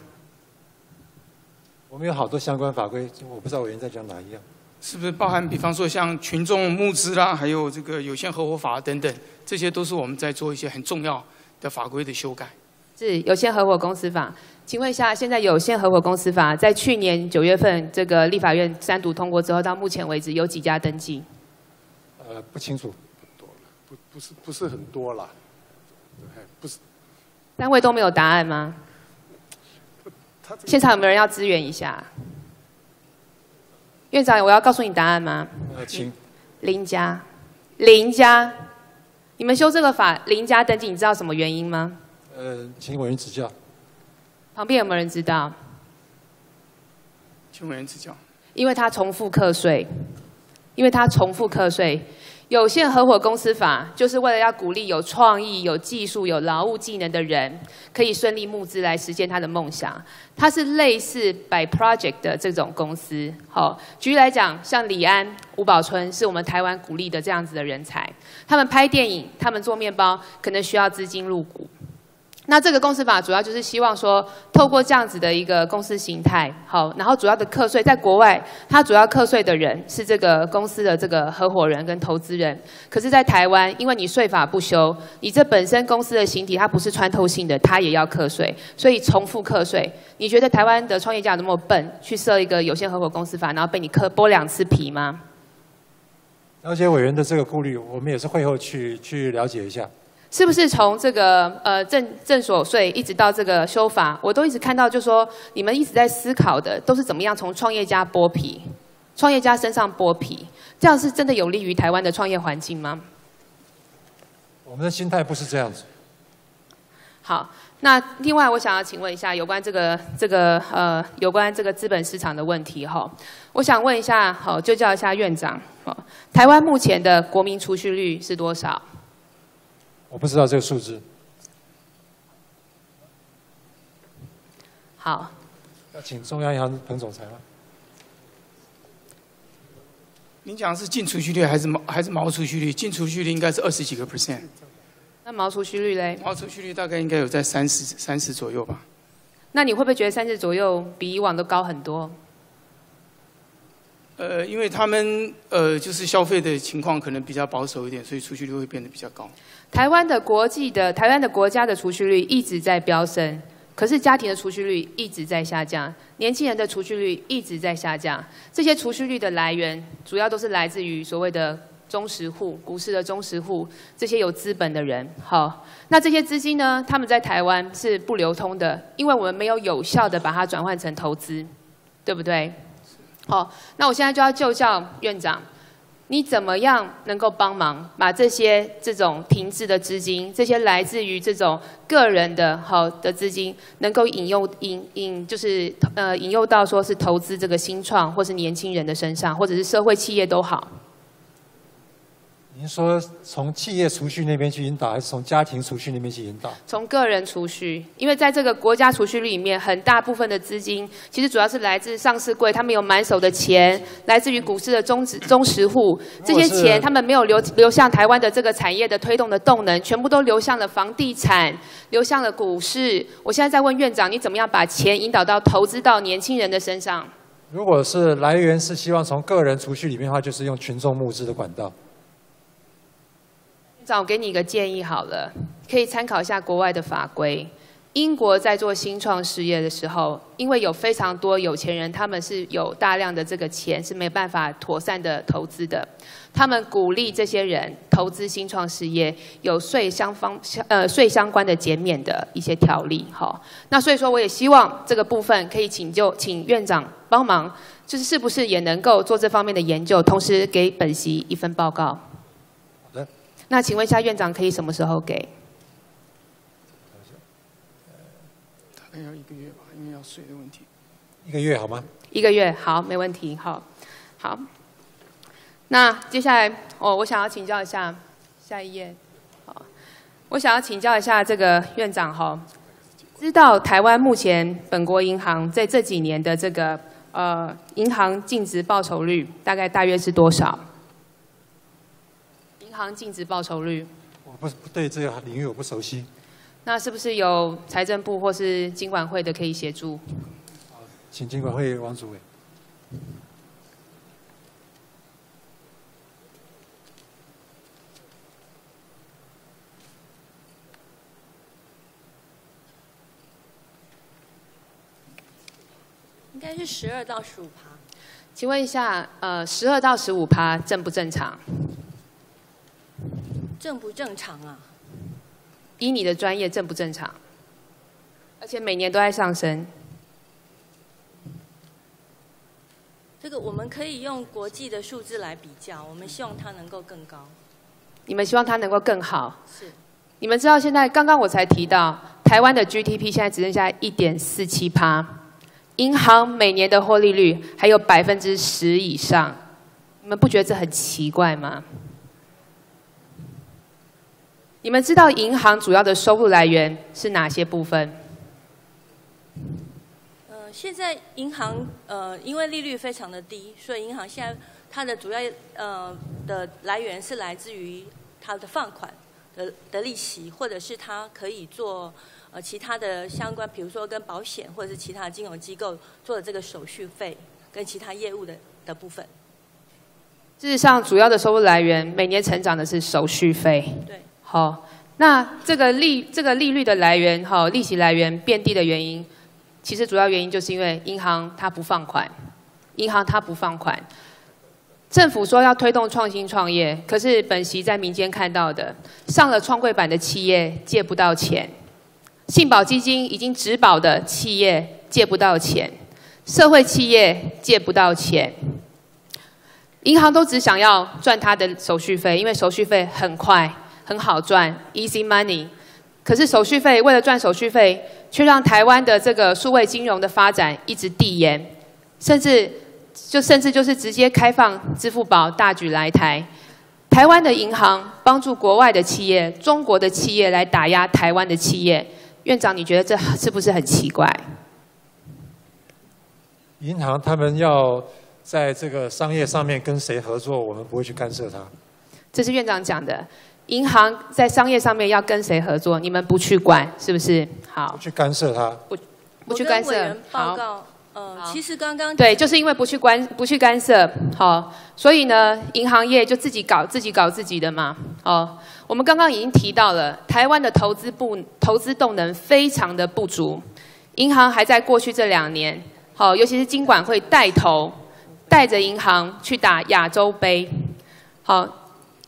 Speaker 12: 我们有好多相关法规，我不知道委员在讲哪一样。
Speaker 30: 是不是包含比方说像群众募资啦，还有这个有限合伙法等等，这些都是我们在做一些很重要的法规的修改。
Speaker 40: 是有限合伙公司法。请问一下，现在有限合伙公司法在去年九月份这个立法院三读通过之后，到目前为止有几家登记？
Speaker 12: 呃，不清楚。
Speaker 23: 不不是不是很多啦，哎不是
Speaker 40: 三位都没有答案吗？现场有没有人要支援一下？院长，我要告诉你答案吗？
Speaker 12: 呃，请
Speaker 40: 林家，林家。你们修这个法，林家登记，你知道什么原因吗？
Speaker 12: 呃，请委员指教。
Speaker 40: 旁边有没有人知道？
Speaker 30: 请委员指教。
Speaker 40: 因为他重复课税，因为他重复课税。有限合伙公司法就是为了要鼓励有创意、有技术、有劳务技能的人，可以顺利募资来实现他的梦想。它是类似 by project 的这种公司。好，举例来讲，像李安、吴宝春是我们台湾鼓励的这样子的人才。他们拍电影，他们做面包，可能需要资金入股。那这个公司法主要就是希望说，透过这样子的一个公司形态，好，然后主要的课税在国外，它主要课税的人是这个公司的这个合伙人跟投资人。可是，在台湾，因为你税法不修，你这本身公司的形体它不是穿透性的，它也要课税，所以重复课税。你觉得台湾的创业家那么笨，去设一个有限合伙公司法，然后被你磕剥两次皮吗？
Speaker 12: 了解委员的这个顾虑，我们也是会后去去了解一下。
Speaker 40: 是不是从这个呃正正所税一直到这个修法，我都一直看到，就说你们一直在思考的都是怎么样从创业家剥皮，创业家身上剥皮，这样是真的有利于台湾的创业环境吗？
Speaker 12: 我们的心态不是这样子。
Speaker 40: 好，那另外我想要请问一下有关这个这个呃有关这个资本市场的问题哈，我想问一下，好就叫一下院长，哦，台湾目前的国民储蓄率是多少？
Speaker 12: 我不知道这个数字。
Speaker 40: 好，
Speaker 12: 要请中央银行彭总裁吗？
Speaker 30: 您讲的是净储蓄率还是毛还是毛储蓄率？净储蓄率应该是二十几个 percent，
Speaker 40: 那毛储蓄率嘞？
Speaker 30: 毛储蓄率大概应该有在三十三十左右吧。
Speaker 40: 那你会不会觉得三十左右比以往都高很多？
Speaker 30: 呃，因为他们呃就是消费的情况可能比较保守一点，所以储蓄率会变得比较高。
Speaker 40: 台湾的国际的台湾的国家的储蓄率一直在飙升，可是家庭的储蓄率一直在下降，年轻人的储蓄率一直在下降。这些储蓄率的来源，主要都是来自于所谓的中实户、股市的中实户，这些有资本的人。好，那这些资金呢，他们在台湾是不流通的，因为我们没有有效的把它转换成投资，对不对？好，那我现在就要就教院长。你怎么样能够帮忙把这些这种停滞的资金，这些来自于这种个人的好的资金，能够引诱引引就是呃引诱到说是投资这个新创或是年轻人的身上，或者是社会企业都好。
Speaker 12: 您说从企业储蓄那边去引导，还是从家庭储蓄那边去引导？
Speaker 40: 从个人储蓄，因为在这个国家储蓄率里面，很大部分的资金其实主要是来自上市柜，他们有满手的钱，来自于股市的中实中实户，这些钱他们没有流流向台湾的这个产业的推动的动能，全部都流向了房地产，流向了股市。我现在在问院长，你怎么样把钱引导到投资到年轻人的身上？
Speaker 12: 如果是来源是希望从个人储蓄里面的话，就是用群众募资的管道。
Speaker 40: 长我给你一个建议好了，可以参考一下国外的法规。英国在做新创事业的时候，因为有非常多有钱人，他们是有大量的这个钱是没办法妥善的投资的。他们鼓励这些人投资新创事业，有税相方相呃税相关的减免的一些条例。哈，那所以说我也希望这个部分可以请就请院长帮忙，就是是不是也能够做这方面的研究，同时给本席一份报告。那请问一下院长，可以什么时候给？
Speaker 30: 大概要一个月吧，因为要税的问题。
Speaker 12: 一个月好吗？
Speaker 40: 一个月好，没问题。好，好。那接下来，哦，我想要请教一下，下一页。好，我想要请教一下这个院长哈，知道台湾目前本国银行在这几年的这个呃银行净值报酬率大概大约是多少？行净值报酬率，
Speaker 12: 我不对这个领域我不熟悉。
Speaker 40: 那是不是有财政部或是经管会的可以协助？
Speaker 12: 请经管会王主委。
Speaker 37: 应该是十二到十五趴。
Speaker 40: 请问一下，呃，十二到十五趴正不正常？
Speaker 37: 正不正常啊？
Speaker 40: 以你的专业正不正常？而且每年都在上升。
Speaker 37: 这个我们可以用国际的数字来比较，我们希望它能够更高。
Speaker 40: 你们希望它能够更好？
Speaker 37: 是。
Speaker 40: 你们知道现在刚刚我才提到，台湾的 GDP 现在只剩下一点四七趴，银行每年的获利率还有百分之十以上，你们不觉得这很奇怪吗？你们知道银行主要的收入来源是哪些部分？
Speaker 37: 呃，现在银行呃，因为利率非常的低，所以银行现在它的主要呃的来源是来自于它的放款的的利息，或者是它可以做呃其他的相关，比如说跟保险或者是其他金融机构做的这个手续费跟其他业务的的部分。
Speaker 40: 事实上，主要的收入来源每年成长的是手续费。
Speaker 37: 对。
Speaker 40: 好，那这个利这个利率的来源，哈，利息来源变低的原因，其实主要原因就是因为银行它不放款，银行它不放款，政府说要推动创新创业，可是本席在民间看到的，上了创柜板的企业借不到钱，信保基金已经直保的企业借不到钱，社会企业借不到钱，银行都只想要赚它的手续费，因为手续费很快。很好赚，easy money。可是手续费，为了赚手续费，却让台湾的这个数位金融的发展一直递延，甚至就甚至就是直接开放支付宝大举来台。台湾的银行帮助国外的企业、中国的企业来打压台湾的企业。院长，你觉得这是不是很奇怪？
Speaker 12: 银行他们要在这个商业上面跟谁合作，我们不会去干涉他。
Speaker 40: 这是院长讲的。银行在商业上面要跟谁合作，你们不去管，是不是？好，
Speaker 12: 不去干涉他，
Speaker 40: 不不去干涉。
Speaker 37: 好，呃，其实刚刚
Speaker 40: 对，就是因为不去关不去干涉，好，所以呢，银行业就自己搞自己搞自己的嘛。哦，我们刚刚已经提到了，台湾的投资部投资动能非常的不足，银行还在过去这两年，好，尤其是金管会带头，带着银行去打亚洲杯。好，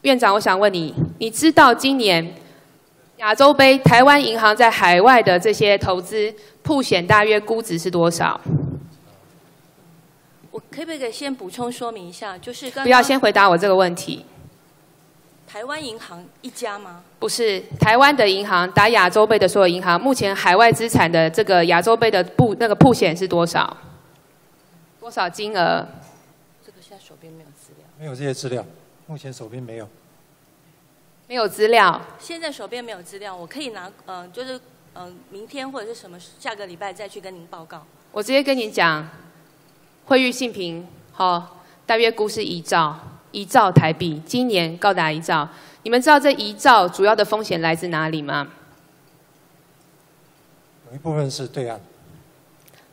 Speaker 40: 院长，我想问你，你知道今年亚洲杯台湾银行在海外的这些投资铺险大约估值是多少？
Speaker 37: 我可不可以先补充说明一下？就是刚刚
Speaker 40: 不要先回答我这个问题。
Speaker 37: 台湾银行一家吗？
Speaker 40: 不是台湾的银行打亚洲杯的所有银行，目前海外资产的这个亚洲杯的布那个铺险是多少？多少金额？
Speaker 37: 这个现在手边没有资料。
Speaker 12: 没有这些资料，目前手边没有。
Speaker 40: 没有资料。
Speaker 37: 现在手边没有资料，我可以拿，嗯、就是嗯、呃明天或者是什么下个礼拜再去跟您报告。
Speaker 40: 我直接跟你讲，惠誉信平好、大约估是一兆，一兆台币，今年高达一兆。你们知道这一兆主要的风险来自哪里吗？
Speaker 12: 有一部分是对岸，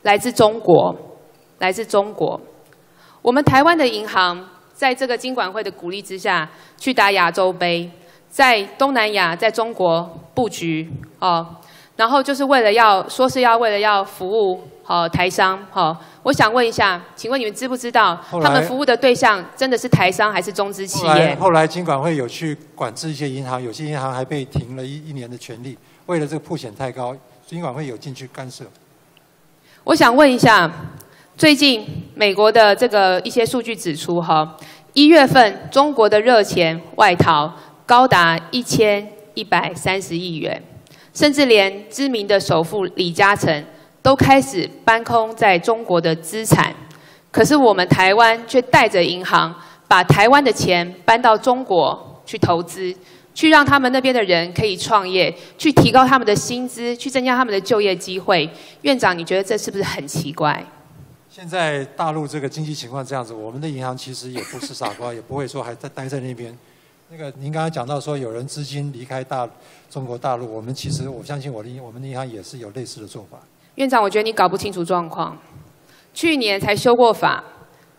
Speaker 40: 来自中国，来自中国。我们台湾的银行在这个金管会的鼓励之下，去打亚洲杯，在东南亚、在中国布局哦，然后就是为了要说是要为了要服务好、台商好、我想问一下，请问你们知不知道他们服务的对象真的是台商还是中资企
Speaker 12: 后来
Speaker 40: 业？
Speaker 12: 后来金管会有去管制一些银行，有些银行还被停了一一年的权利，为了这个破险太高，金管会有进去干涉。
Speaker 40: 我想问一下，最近美国的这个一些数据指出，哈，一月份中国的热钱外逃高达一千一百三十亿元，甚至连知名的首富李嘉诚都开始搬空在中国的资产。可是我们台湾却带着银行把台湾的钱搬到中国去投资，去让他们那边的人可以创业，去提高他们的薪资，去增加他们的就业机会。院长，你觉得这是不是很奇怪？
Speaker 12: 现在大陆这个经济情况这样子，我们的银行其实也不是傻瓜，也不会说还在待在那边。那个您刚刚讲到说有人资金离开大中国大陆，我们其实我相信我的银我们的银行也是有类似的做法。
Speaker 40: 院长，我觉得你搞不清楚状况。去年才修过法，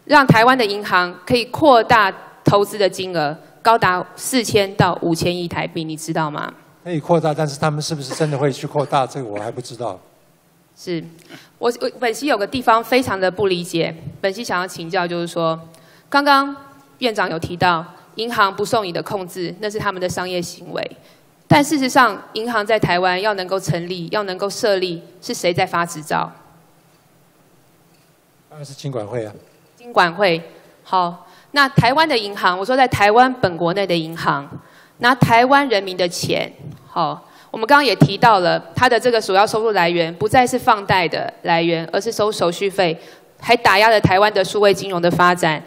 Speaker 40: 让台湾的银行可以扩大投资的金额，高达四千到五千亿台币，你知道吗？
Speaker 12: 可以扩大，但是他们是不是真的会去扩大，这个我还不知道。
Speaker 40: 是我我本席有个地方非常的不理解，本席想要请教，就是说，刚刚院长有提到银行不受你的控制，那是他们的商业行为。但事实上，银行在台湾要能够成立，要能够设立，是谁在发执照？
Speaker 12: 当然是金管会啊。
Speaker 40: 金管会。好，那台湾的银行，我说在台湾本国内的银行，拿台湾人民的钱，好，我们刚刚也提到了，它的这个主要收入来源不再是放贷的来源，而是收手续费，还打压了台湾的数位金融的发展，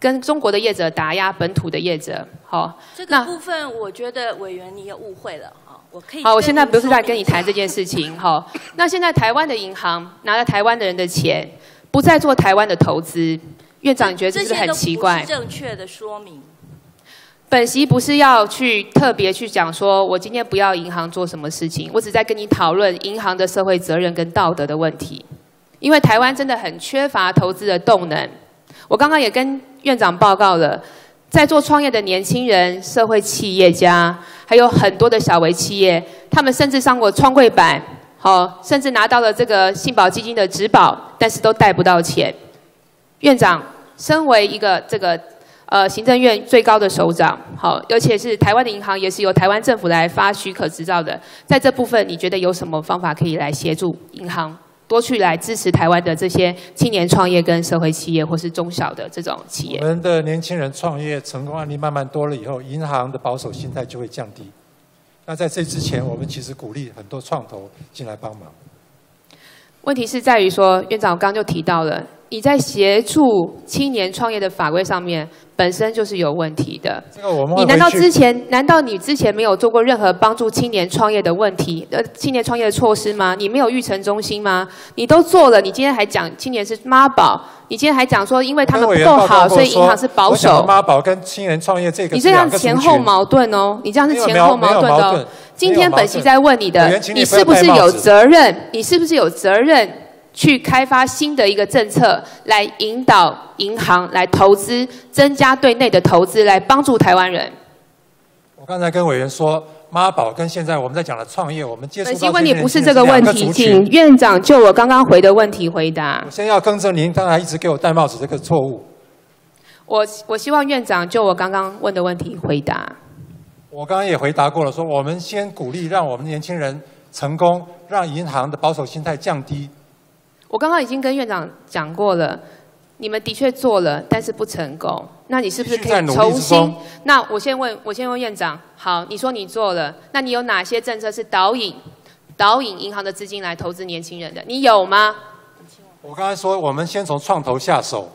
Speaker 40: 跟中国的业者打压本土的业者。好，
Speaker 37: 这个部分我觉得委员你也误会了啊，我可以
Speaker 40: 好，我现在不是在 跟你谈这件事情，好，那现在台湾的银行拿了台湾的人的钱，不再做台湾的投资，院长你觉得这是很奇怪？
Speaker 37: 正确的说明。
Speaker 40: 本席不是要去特别去讲说，我今天不要银行做什么事情，我只在跟你讨论银行的社会责任跟道德的问题。因为台湾真的很缺乏投资的动能。我刚刚也跟院长报告了，在做创业的年轻人、社会企业家，还有很多的小微企业，他们甚至上过创柜板，好、甚至拿到了这个信保基金的质保，但是都贷不到钱。院长，身为一个这个呃行政院最高的首长，好，而且是台湾的银行也是由台湾政府来发许可执照的，在这部分你觉得有什么方法可以来协助银行多去来支持台湾的这些青年创业跟社会企业或是中小的这种企业
Speaker 12: 我？们的年轻人创业成功案例慢慢多了以后，银行的保守心态就会降低。那在这之前，我们其实鼓励很多创投进来帮忙。
Speaker 40: 问题是在于说，院长刚刚就提到了，你在协助青年创业的法规上面本身就是有问题的。
Speaker 12: 这个我们会
Speaker 40: 你难道之前难道你之前没有做过任何帮助青年创业的问题呃青年创业的措施吗？你没有育成中心吗？你都做了，你今天还讲青年是妈宝，你今天还讲说因为他们不够好，所以银行是保守。
Speaker 12: 妈宝跟青年创业这个
Speaker 40: 你这样前后矛盾哦，你这样是前后矛盾的哦。今天本席在问你的
Speaker 12: 你
Speaker 40: 是不是有责任？你是不是有责任去开发新的一个政策，来引导银行来投资，增加对内的投资，来帮助台湾人？
Speaker 12: 我刚才跟委员说，妈宝跟现在我们在讲的创业，我们接触到
Speaker 40: 本席问题不是这个问题，请院长就我刚刚回的问题回答。
Speaker 12: 我先要更正您刚才一直给我戴帽子这个错误。
Speaker 40: 我我希望院长就我刚刚问的问题回答。
Speaker 12: 我刚刚也回答过了，说我们先鼓励让我们年轻人成功，让银行的保守心态降低。
Speaker 40: 我刚刚已经跟院长讲过了，你们的确做了，但是不成功。那你是不是可以重新？那我先问，我先问院长，好，你说你做了，那你有哪些政策是导引导引银行的资金来投资年轻人的？你有吗？
Speaker 12: 我刚才说，我们先从创投下手，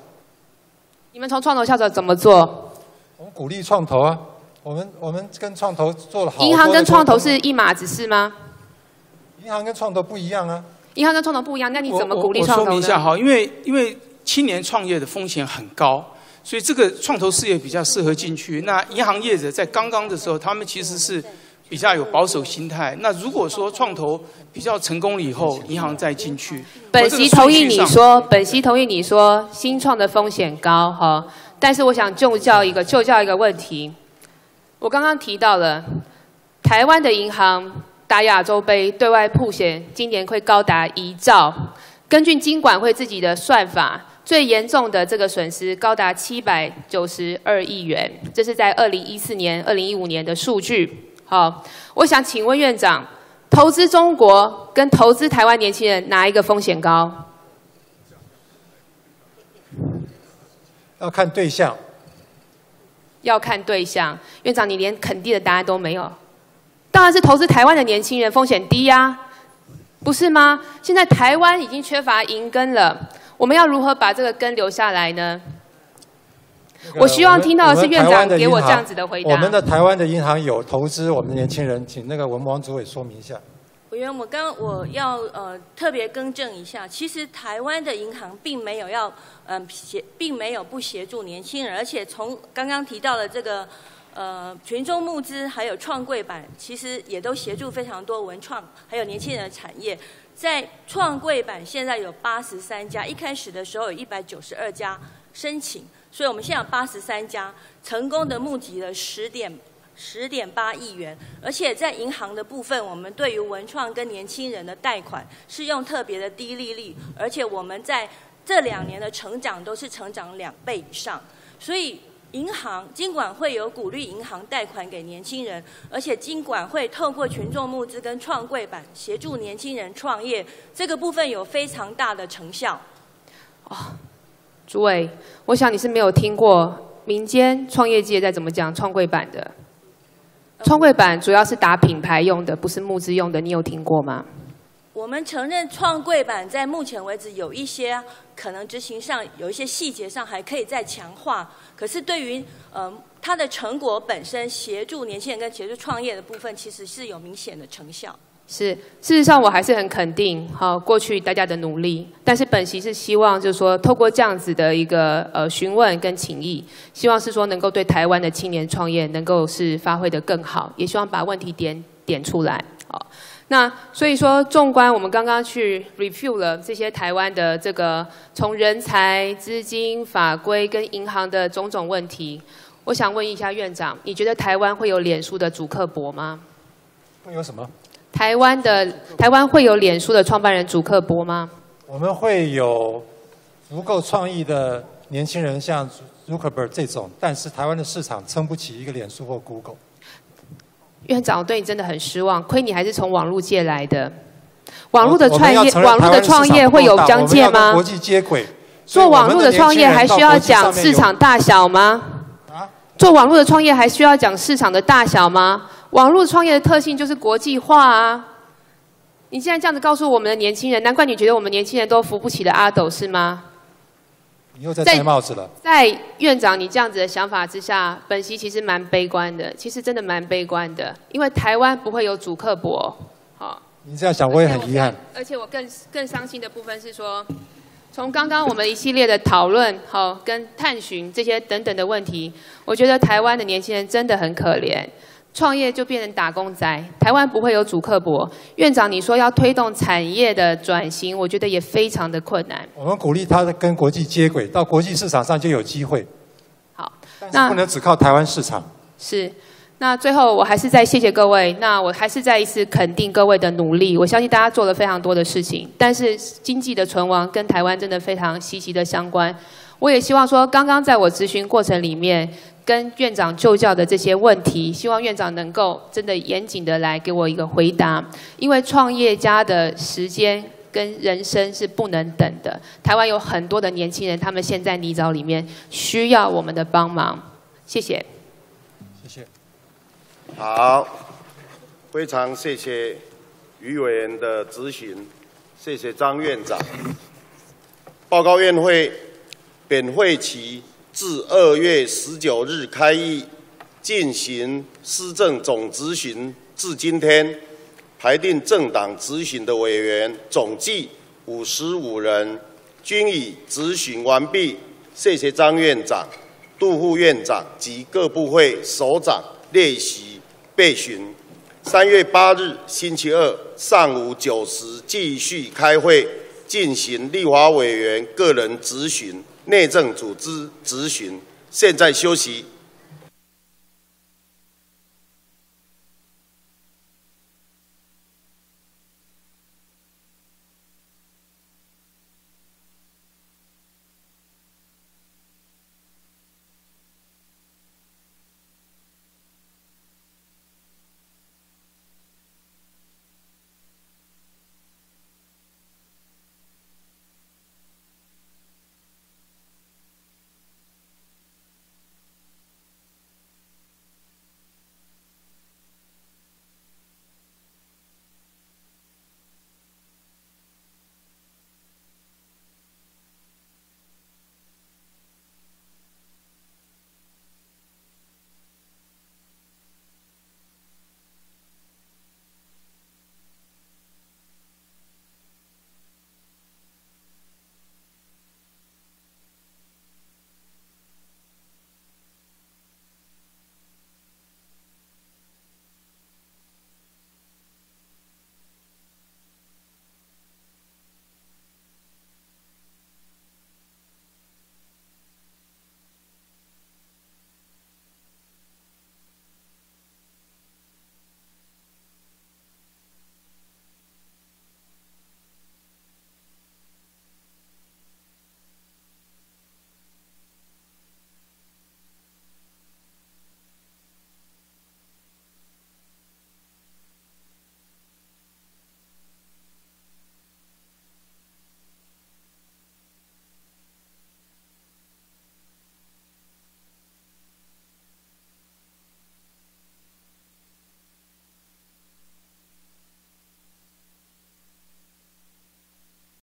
Speaker 40: 你们从创投下手怎么做？
Speaker 12: 我们鼓励创投啊。我们我们跟创投做了好
Speaker 40: 银行跟创投是一码子事吗？
Speaker 12: 银行跟创投不一样啊。
Speaker 40: 银行跟创投不一样，那你怎么鼓励
Speaker 30: 我
Speaker 40: 创投呢？
Speaker 30: 说明一下哈，因为因为青年创业的风险很高，所以这个创投事业比较适合进去。那银行业者在刚刚的时候，他们其实是比较有保守心态。那如果说创投比较成功了以后，银行再进去，
Speaker 40: 本
Speaker 30: 这个
Speaker 40: 席同意你说，本席同意你说新创的风险高哈，但是我想就教一个就教一个问题，我刚刚提到了台湾的银行打亚洲杯对外曝险，今年会高达一兆，根据金管会自己的算法。最严重的这个损失高达七百九十二亿元，这是在二零一四年、二零一五年的数据。好，我想请问院长，投资中国跟投资台湾年轻人哪一个风险高？
Speaker 12: 要看对象。
Speaker 40: 要看对象。院长，你连肯定的答案都没有，当然是投资台湾的年轻人风险低呀、不是吗？现在台湾已经缺乏银根了，我们要如何把这个根留下来呢？我希望听到的是院长给我这样子的回答。
Speaker 12: 我们的台湾的银行有投资我们的年轻人，请那个文王主委说明一下。
Speaker 37: 委员，我刚我要呃特别更正一下，其实台湾的银行并没有要嗯协，并没有不协助年轻人，而且从刚刚提到的这个呃群众募资还有创柜板，其实也都协助非常多文创还有年轻人的产业。在创柜板现在有八十三家，一开始的时候有一百九十二家申请，所以我们现在有八十三家成功的募集了十点十点八亿元，而且在银行的部分，我们对于文创跟年轻人的贷款是用特别的低利率，而且我们在这两年的成长都是成长两倍以上，所以。银行金管会有鼓励银行贷款给年轻人，而且金管会透过群众募资跟创柜板协助年轻人创业，这个部分有非常大的成效。
Speaker 40: 哦，诸位，我想你是没有听过民间创业界在怎么讲创柜板的。创柜板主要是打品牌用的，不是募资用的，你有听过吗？
Speaker 37: 我们承认创柜板在目前为止有一些可能执行上有一些细节上还可以再强化，可是对于呃它的成果本身协助年轻人跟协助创业的部分，其实是有明显的成效。
Speaker 40: 是，事实上我还是很肯定好过去大家的努力，但是本席是希望就是说，透过这样子的一个呃询问跟请意，希望是说能够对台湾的青年创业能够是发挥的更好，也希望把问题点点出来。好，那所以说，纵观我们刚刚去 review 了这些台湾的这个从人才、资金、法规跟银行的种种问题，我想问一下院长，你觉得台湾会有脸书的主客博吗？
Speaker 12: 会有什么？
Speaker 40: 台湾的台湾会有脸书的创办人主克伯吗？
Speaker 12: 我们会有足够创意的年轻人，像 Zuckerberg 这种，但是台湾的市场撑不起一个脸书或 Google。
Speaker 40: 院长，我对你真的很失望，亏你还是从网络界来的。网络的创业网络的创业会有疆界吗
Speaker 12: 国？际接轨。
Speaker 40: 做网络
Speaker 12: 的
Speaker 40: 的创业还需要讲市场大小吗？
Speaker 12: 啊
Speaker 40: 做网络的创业还需要讲市场的大小吗？网络创业的特性就是国际化啊！你现在这样子告诉我们的年轻人，难怪你觉得我们年轻人都扶不起的阿斗是吗？
Speaker 12: 你又在帽子了。
Speaker 40: 在院长你这样子的想法之下，本席其实蛮悲观的，其实真的蛮悲观的，因为台湾不会有主客博，好。
Speaker 12: 你这样想，我也很遗憾。
Speaker 40: 而且我更更伤心的部分是说，从刚刚我们一系列的讨论，好跟探寻这些等等的问题，我觉得台湾的年轻人真的很可怜，创业就变成打工仔，台湾不会有主客博。院长，你说要推动产业的转型，我觉得也非常的困难。
Speaker 12: 我们鼓励他跟国际接轨，到国际市场上就有机会。
Speaker 40: 好，
Speaker 12: 但是不能只靠台湾市场。
Speaker 40: 是，那最后我还是再谢谢各位，那我还是再一次肯定各位的努力。我相信大家做了非常多的事情，但是经济的存亡跟台湾真的非常息息的相关。我也希望说，刚刚在我咨询过程里面跟院长就教的这些问题，希望院长能够真的严谨的来给我一个回答，因为创业家的时间跟人生是不能等的。台湾有很多的年轻人，他们陷在泥沼里面，需要我们的帮忙。谢谢。
Speaker 12: 谢谢。
Speaker 1: 好，非常谢谢于委员的咨询，谢谢张院长。报告院会，本会期自二月十九日开议，进行施政总咨询，至今天排定政党咨询的委员总计五十五人，均已咨询完毕。谢谢张院长、杜副院长及各部会首长列席备询。三月八日星期二上午九时继续开会，进行立法委员个人质询、内政组织咨询。现在休息。